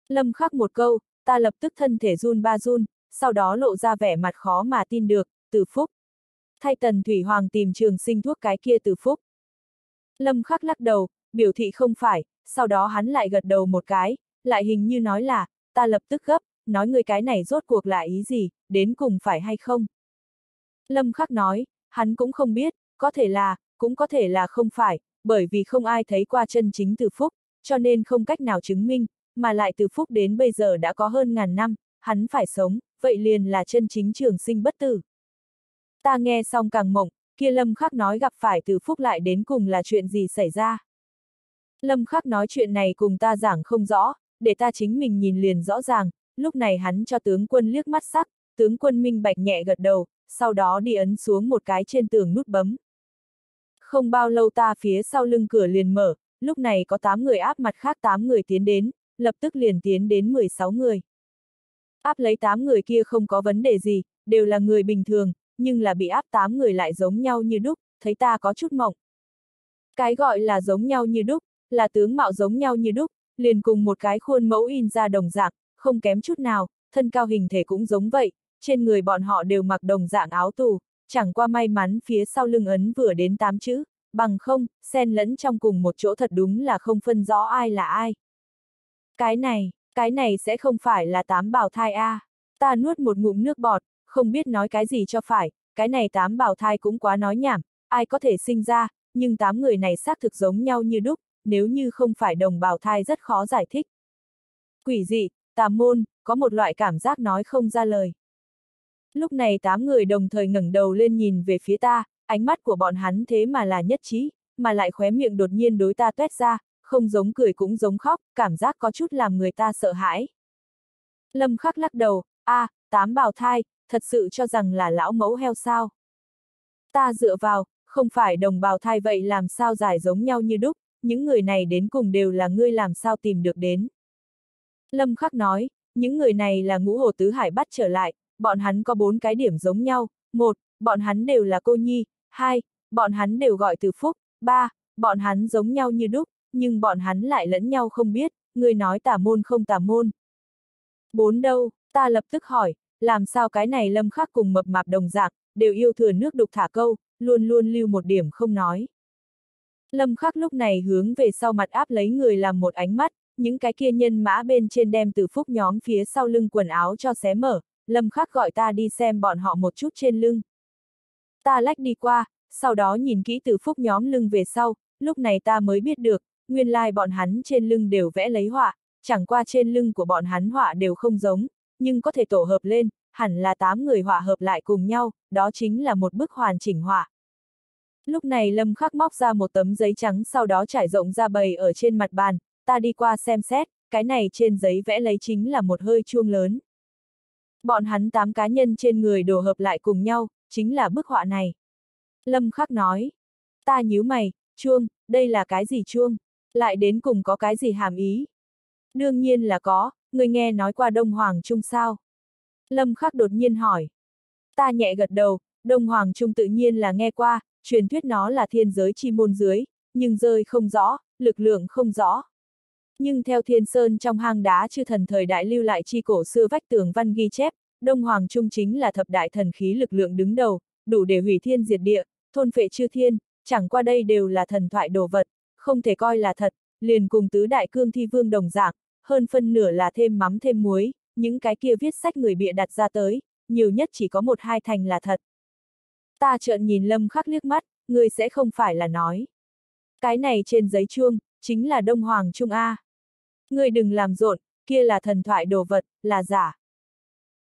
Lâm khắc một câu, ta lập tức thân thể run ba run, sau đó lộ ra vẻ mặt khó mà tin được, từ phúc. Thay tần Thủy Hoàng tìm trường sinh thuốc cái kia từ phúc. Lâm khắc lắc đầu, biểu thị không phải, sau đó hắn lại gật đầu một cái, lại hình như nói là, ta lập tức gấp, nói người cái này rốt cuộc là ý gì, đến cùng phải hay không. Lâm khắc nói, hắn cũng không biết, có thể là, cũng có thể là không phải, bởi vì không ai thấy qua chân chính từ phúc, cho nên không cách nào chứng minh, mà lại từ phúc đến bây giờ đã có hơn ngàn năm, hắn phải sống, vậy liền là chân chính trường sinh bất tử. Ta nghe xong càng mộng, kia Lâm Khắc nói gặp phải từ phúc lại đến cùng là chuyện gì xảy ra. Lâm Khắc nói chuyện này cùng ta giảng không rõ, để ta chính mình nhìn liền rõ ràng, lúc này hắn cho tướng quân liếc mắt sắc, tướng quân minh bạch nhẹ gật đầu, sau đó đi ấn xuống một cái trên tường nút bấm. Không bao lâu ta phía sau lưng cửa liền mở, lúc này có 8 người áp mặt khác 8 người tiến đến, lập tức liền tiến đến 16 người. Áp lấy 8 người kia không có vấn đề gì, đều là người bình thường, nhưng là bị áp 8 người lại giống nhau như đúc, thấy ta có chút mộng. Cái gọi là giống nhau như đúc, là tướng mạo giống nhau như đúc, liền cùng một cái khuôn mẫu in ra đồng dạng, không kém chút nào, thân cao hình thể cũng giống vậy, trên người bọn họ đều mặc đồng dạng áo tù, chẳng qua may mắn phía sau lưng ấn vừa đến tám chữ, bằng không, xen lẫn trong cùng một chỗ thật đúng là không phân rõ ai là ai. Cái này, cái này sẽ không phải là tám bảo thai a. À. Ta nuốt một ngụm nước bọt, không biết nói cái gì cho phải, cái này tám bảo thai cũng quá nói nhảm, ai có thể sinh ra, nhưng tám người này xác thực giống nhau như đúc, nếu như không phải đồng bào thai rất khó giải thích. Quỷ dị, tà môn, có một loại cảm giác nói không ra lời. Lúc này tám người đồng thời ngẩng đầu lên nhìn về phía ta, ánh mắt của bọn hắn thế mà là nhất trí, mà lại khóe miệng đột nhiên đối ta tuét ra, không giống cười cũng giống khóc, cảm giác có chút làm người ta sợ hãi. Lâm khắc lắc đầu, a, à, tám bào thai, thật sự cho rằng là lão mẫu heo sao. Ta dựa vào, không phải đồng bào thai vậy làm sao giải giống nhau như đúc, những người này đến cùng đều là ngươi làm sao tìm được đến. Lâm Khắc nói, những người này là ngũ hồ tứ hải bắt trở lại, bọn hắn có bốn cái điểm giống nhau, một, bọn hắn đều là cô nhi, hai, bọn hắn đều gọi từ phúc, ba, bọn hắn giống nhau như đúc, nhưng bọn hắn lại lẫn nhau không biết, người nói tà môn không tà môn. Bốn đâu, ta lập tức hỏi, làm sao cái này lâm khắc cùng mập mạp đồng dạng, đều yêu thừa nước đục thả câu, luôn luôn lưu một điểm không nói. Lâm khắc lúc này hướng về sau mặt áp lấy người làm một ánh mắt, những cái kia nhân mã bên trên đem từ phúc nhóm phía sau lưng quần áo cho xé mở, lâm khắc gọi ta đi xem bọn họ một chút trên lưng. Ta lách đi qua, sau đó nhìn kỹ từ phúc nhóm lưng về sau, lúc này ta mới biết được, nguyên lai like bọn hắn trên lưng đều vẽ lấy họa, chẳng qua trên lưng của bọn hắn họa đều không giống, nhưng có thể tổ hợp lên, hẳn là 8 người họa hợp lại cùng nhau, đó chính là một bức hoàn chỉnh họa. Lúc này Lâm Khắc móc ra một tấm giấy trắng sau đó trải rộng ra bầy ở trên mặt bàn, ta đi qua xem xét, cái này trên giấy vẽ lấy chính là một hơi chuông lớn. Bọn hắn tám cá nhân trên người đổ hợp lại cùng nhau, chính là bức họa này. Lâm Khắc nói, ta nhíu mày, chuông, đây là cái gì chuông? Lại đến cùng có cái gì hàm ý? Đương nhiên là có, người nghe nói qua Đông Hoàng Trung sao? Lâm Khắc đột nhiên hỏi. Ta nhẹ gật đầu, Đông Hoàng Trung tự nhiên là nghe qua, truyền thuyết nó là thiên giới chi môn dưới, nhưng rơi không rõ, lực lượng không rõ. Nhưng theo thiên sơn trong hang đá chư thần thời đại lưu lại chi cổ xưa vách tường văn ghi chép, Đông Hoàng Trung chính là thập đại thần khí lực lượng đứng đầu, đủ để hủy thiên diệt địa, thôn phệ chư thiên, chẳng qua đây đều là thần thoại đồ vật, không thể coi là thật, liền cùng tứ đại cương thi vương đồng dạng, hơn phân nửa là thêm mắm thêm muối, những cái kia viết sách người bịa đặt ra tới, nhiều nhất chỉ có một hai thành là thật. Ta trợn nhìn lâm khắc liếc mắt, người sẽ không phải là nói. Cái này trên giấy chuông, chính là Đông Hoàng Trung A. Ngươi đừng làm rộn, kia là thần thoại đồ vật, là giả.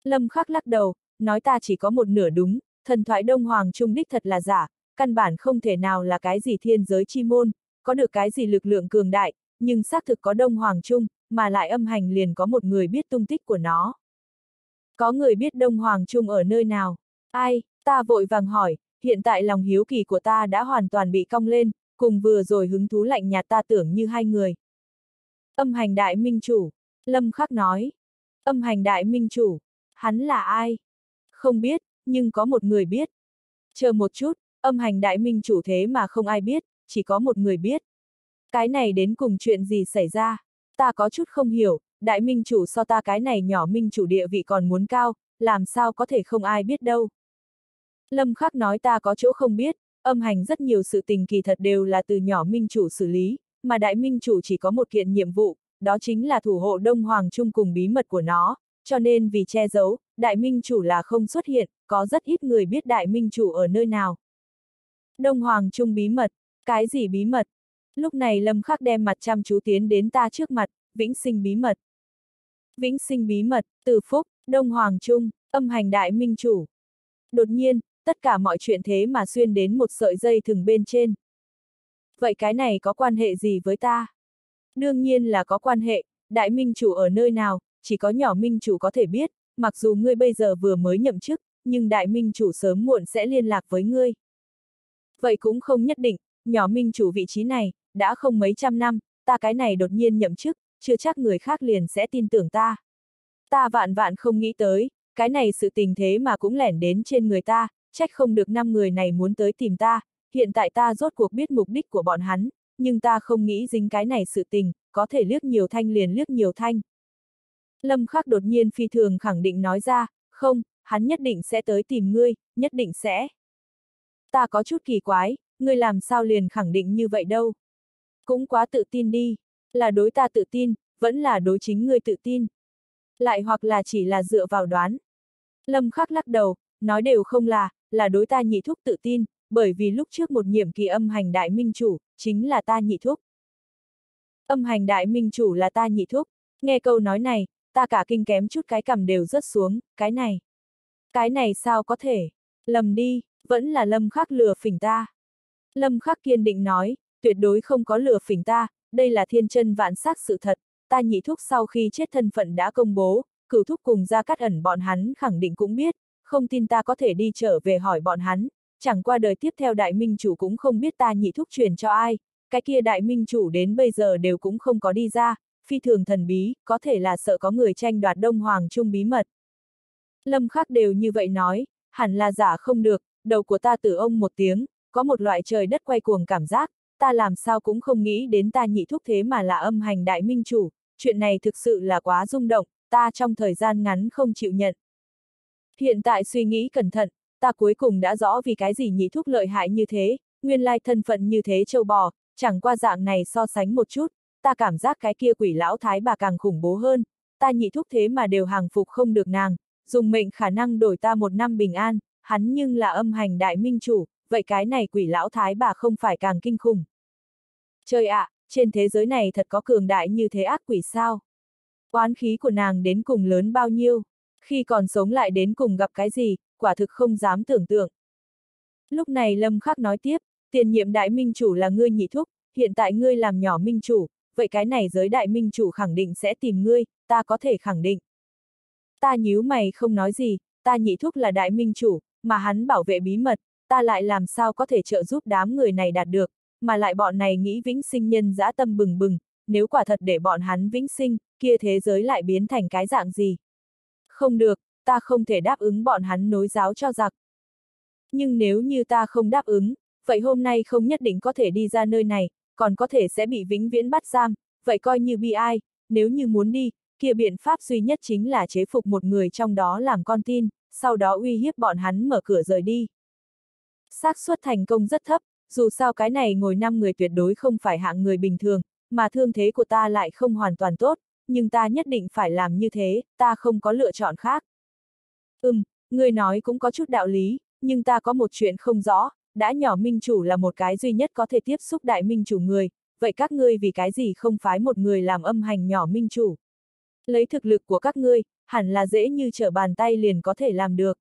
Lâm khắc lắc đầu, nói ta chỉ có một nửa đúng, thần thoại Đông Hoàng Trung đích thật là giả, căn bản không thể nào là cái gì thiên giới chi môn, có được cái gì lực lượng cường đại, nhưng xác thực có Đông Hoàng Trung, mà lại âm hành liền có một người biết tung tích của nó. Có người biết Đông Hoàng Trung ở nơi nào? Ai? Ta vội vàng hỏi, hiện tại lòng hiếu kỳ của ta đã hoàn toàn bị cong lên, cùng vừa rồi hứng thú lạnh nhạt ta tưởng như hai người. Âm hành đại minh chủ, Lâm Khắc nói. Âm hành đại minh chủ, hắn là ai? Không biết, nhưng có một người biết. Chờ một chút, âm hành đại minh chủ thế mà không ai biết, chỉ có một người biết. Cái này đến cùng chuyện gì xảy ra? Ta có chút không hiểu, đại minh chủ so ta cái này nhỏ minh chủ địa vị còn muốn cao, làm sao có thể không ai biết đâu. Lâm Khắc nói ta có chỗ không biết, âm hành rất nhiều sự tình kỳ thật đều là từ nhỏ minh chủ xử lý, mà đại minh chủ chỉ có một kiện nhiệm vụ, đó chính là thủ hộ Đông Hoàng Trung cùng bí mật của nó, cho nên vì che giấu, đại minh chủ là không xuất hiện, có rất ít người biết đại minh chủ ở nơi nào. Đông Hoàng Trung bí mật, cái gì bí mật? Lúc này Lâm Khắc đem mặt chăm chú tiến đến ta trước mặt, vĩnh sinh bí mật. Vĩnh sinh bí mật, từ phúc, Đông Hoàng Trung, âm hành đại minh chủ. Đột nhiên, tất cả mọi chuyện thế mà xuyên đến một sợi dây thừng bên trên. Vậy cái này có quan hệ gì với ta? Đương nhiên là có quan hệ, đại minh chủ ở nơi nào, chỉ có nhỏ minh chủ có thể biết, mặc dù ngươi bây giờ vừa mới nhậm chức, nhưng đại minh chủ sớm muộn sẽ liên lạc với ngươi. Vậy cũng không nhất định, nhỏ minh chủ vị trí này, đã không mấy trăm năm, ta cái này đột nhiên nhậm chức, chưa chắc người khác liền sẽ tin tưởng ta. Ta vạn vạn không nghĩ tới, cái này sự tình thế mà cũng lẻn đến trên người ta, trách không được năm người này muốn tới tìm ta, hiện tại ta rốt cuộc biết mục đích của bọn hắn, nhưng ta không nghĩ dính cái này sự tình, có thể liếc nhiều thanh liền liếc nhiều thanh. Lâm Khắc đột nhiên phi thường khẳng định nói ra, không, hắn nhất định sẽ tới tìm ngươi, nhất định sẽ. Ta có chút kỳ quái, ngươi làm sao liền khẳng định như vậy đâu. Cũng quá tự tin đi, là đối ta tự tin, vẫn là đối chính ngươi tự tin. Lại hoặc là chỉ là dựa vào đoán. Lâm Khắc lắc đầu, nói đều không là, là đối ta nhị thúc tự tin, bởi vì lúc trước một nhiệm kỳ âm hành đại minh chủ, chính là ta nhị thúc. Âm hành đại minh chủ là ta nhị thúc, nghe câu nói này, ta cả kinh kém chút cái cầm đều rớt xuống, cái này. Cái này sao có thể? Lầm đi, vẫn là lâm khắc lừa phỉnh ta. Lâm khắc kiên định nói, tuyệt đối không có lừa phỉnh ta, đây là thiên chân vạn sắc sự thật, ta nhị thúc sau khi chết thân phận đã công bố, cửu thúc cùng ra cắt ẩn bọn hắn khẳng định cũng biết, không tin ta có thể đi trở về hỏi bọn hắn, chẳng qua đời tiếp theo đại minh chủ cũng không biết ta nhị thúc truyền cho ai, cái kia đại minh chủ đến bây giờ đều cũng không có đi ra, phi thường thần bí, có thể là sợ có người tranh đoạt Đông Hoàng Trung bí mật. Lâm khắc đều như vậy nói, hẳn là giả không được, đầu của ta tử ông một tiếng, có một loại trời đất quay cuồng cảm giác, ta làm sao cũng không nghĩ đến ta nhị thúc thế mà là âm hành đại minh chủ, chuyện này thực sự là quá rung động, ta trong thời gian ngắn không chịu nhận. Hiện tại suy nghĩ cẩn thận, ta cuối cùng đã rõ vì cái gì nhị thúc lợi hại như thế, nguyên lai thân phận như thế châu bò, chẳng qua dạng này so sánh một chút, ta cảm giác cái kia quỷ lão thái bà càng khủng bố hơn, ta nhị thúc thế mà đều hàng phục không được nàng, dùng mệnh khả năng đổi ta một năm bình an, hắn nhưng là âm hành đại minh chủ, vậy cái này quỷ lão thái bà không phải càng kinh khủng. Trời ạ, à, trên thế giới này thật có cường đại như thế ác quỷ sao? Oán khí của nàng đến cùng lớn bao nhiêu? Khi còn sống lại đến cùng gặp cái gì, quả thực không dám tưởng tượng. Lúc này Lâm Khắc nói tiếp, tiền nhiệm đại minh chủ là ngươi nhị thúc, hiện tại ngươi làm nhỏ minh chủ, vậy cái này giới đại minh chủ khẳng định sẽ tìm ngươi, ta có thể khẳng định. Ta nhíu mày không nói gì, ta nhị thúc là đại minh chủ, mà hắn bảo vệ bí mật, ta lại làm sao có thể trợ giúp đám người này đạt được, mà lại bọn này nghĩ vĩnh sinh nhân dã tâm bừng bừng, nếu quả thật để bọn hắn vĩnh sinh, kia thế giới lại biến thành cái dạng gì. Không được, ta không thể đáp ứng bọn hắn nối giáo cho giặc. Nhưng nếu như ta không đáp ứng, vậy hôm nay không nhất định có thể đi ra nơi này, còn có thể sẽ bị vĩnh viễn bắt giam, vậy coi như bi ai, nếu như muốn đi, kia biện pháp duy nhất chính là chế phục một người trong đó làm con tin, sau đó uy hiếp bọn hắn mở cửa rời đi. xác suất thành công rất thấp, dù sao cái này ngồi năm người tuyệt đối không phải hạng người bình thường, mà thương thế của ta lại không hoàn toàn tốt, nhưng ta nhất định phải làm như thế, ta không có lựa chọn khác. Ừm, ngươi nói cũng có chút đạo lý, nhưng ta có một chuyện không rõ, đã nhỏ minh chủ là một cái duy nhất có thể tiếp xúc đại minh chủ người, vậy các ngươi vì cái gì không phái một người làm âm hành nhỏ minh chủ? Lấy thực lực của các ngươi, hẳn là dễ như trở bàn tay liền có thể làm được.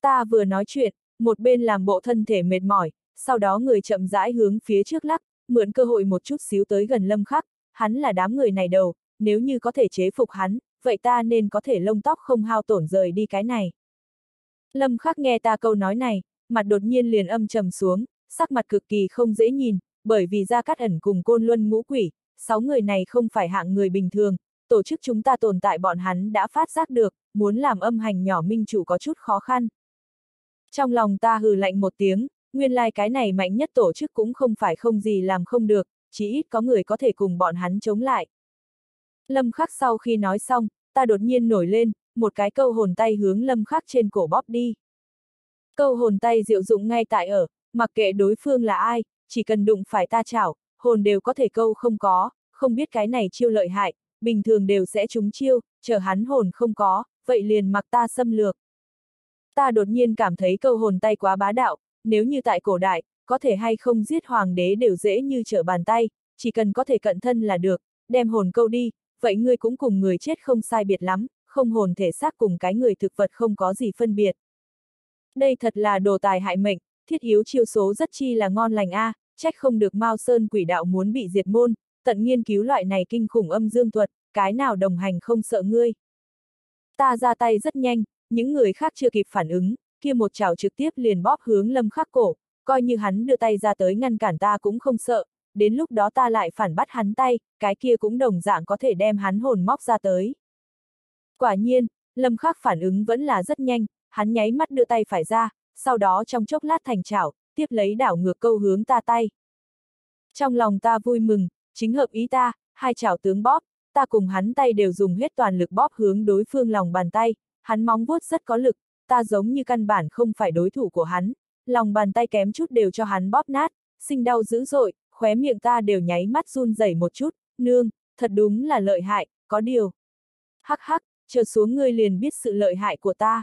Ta vừa nói chuyện, một bên làm bộ thân thể mệt mỏi, sau đó người chậm rãi hướng phía trước lắc, mượn cơ hội một chút xíu tới gần lâm khắc, hắn là đám người này đầu, nếu như có thể chế phục hắn, vậy ta nên có thể lông tóc không hao tổn rời đi cái này. Lâm khắc nghe ta câu nói này, mặt đột nhiên liền âm trầm xuống, sắc mặt cực kỳ không dễ nhìn, bởi vì ra cắt ẩn cùng côn luân ngũ quỷ, sáu người này không phải hạng người bình thường, tổ chức chúng ta tồn tại bọn hắn đã phát giác được, muốn làm âm hành nhỏ minh chủ có chút khó khăn. Trong lòng ta hừ lạnh một tiếng, nguyên lai like cái này mạnh nhất tổ chức cũng không phải không gì làm không được, chỉ ít có người có thể cùng bọn hắn chống lại. Lâm khắc sau khi nói xong, ta đột nhiên nổi lên, một cái câu hồn tay hướng lâm khắc trên cổ bóp đi. Câu hồn tay diệu dụng ngay tại ở, mặc kệ đối phương là ai, chỉ cần đụng phải ta chảo, hồn đều có thể câu không có, không biết cái này chiêu lợi hại, bình thường đều sẽ trúng chiêu, chờ hắn hồn không có, vậy liền mặc ta xâm lược. Ta đột nhiên cảm thấy câu hồn tay quá bá đạo, nếu như tại cổ đại, có thể hay không giết hoàng đế đều dễ như trở bàn tay, chỉ cần có thể cận thân là được, đem hồn câu đi, vậy ngươi cũng cùng người chết không sai biệt lắm, không hồn thể xác cùng cái người thực vật không có gì phân biệt. Đây thật là đồ tài hại mệnh, thiết yếu chiêu số rất chi là ngon lành a, à, trách không được Mao Sơn quỷ đạo muốn bị diệt môn, tận nghiên cứu loại này kinh khủng âm dương thuật, cái nào đồng hành không sợ ngươi. Ta ra tay rất nhanh, những người khác chưa kịp phản ứng, kia một chảo trực tiếp liền bóp hướng lâm khắc cổ, coi như hắn đưa tay ra tới ngăn cản ta cũng không sợ, đến lúc đó ta lại phản bắt hắn tay, cái kia cũng đồng dạng có thể đem hắn hồn móc ra tới. Quả nhiên, lâm khắc phản ứng vẫn là rất nhanh, hắn nháy mắt đưa tay phải ra, sau đó trong chốc lát thành chảo, tiếp lấy đảo ngược câu hướng ta tay. Trong lòng ta vui mừng, chính hợp ý ta, hai chảo tướng bóp, ta cùng hắn tay đều dùng hết toàn lực bóp hướng đối phương lòng bàn tay, hắn móng vuốt rất có lực, ta giống như căn bản không phải đối thủ của hắn, lòng bàn tay kém chút đều cho hắn bóp nát, sinh đau dữ dội, khóe miệng ta đều nháy mắt run rẩy một chút, nương, thật đúng là lợi hại, có điều. Hắc hắc, chờ xuống ngươi liền biết sự lợi hại của ta.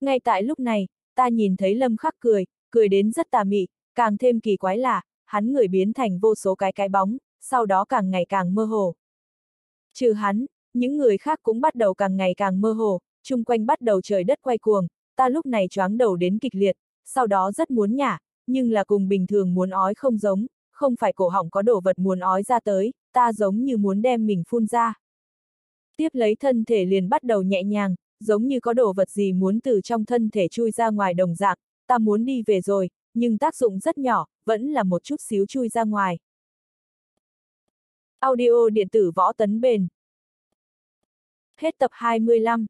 Ngay tại lúc này, ta nhìn thấy lâm khắc cười, cười đến rất tà mị, càng thêm kỳ quái là, hắn người biến thành vô số cái cái bóng, sau đó càng ngày càng mơ hồ. Trừ hắn, những người khác cũng bắt đầu càng ngày càng mơ hồ, chung quanh bắt đầu trời đất quay cuồng, ta lúc này choáng đầu đến kịch liệt, sau đó rất muốn nhả, nhưng là cùng bình thường muốn ói không giống, không phải cổ họng có đồ vật muốn ói ra tới, ta giống như muốn đem mình phun ra. Tiếp lấy thân thể liền bắt đầu nhẹ nhàng, giống như có đồ vật gì muốn từ trong thân thể chui ra ngoài đồng dạng, ta muốn đi về rồi, nhưng tác dụng rất nhỏ, vẫn là một chút xíu chui ra ngoài. Audio điện tử võ tấn bền Hết tập 25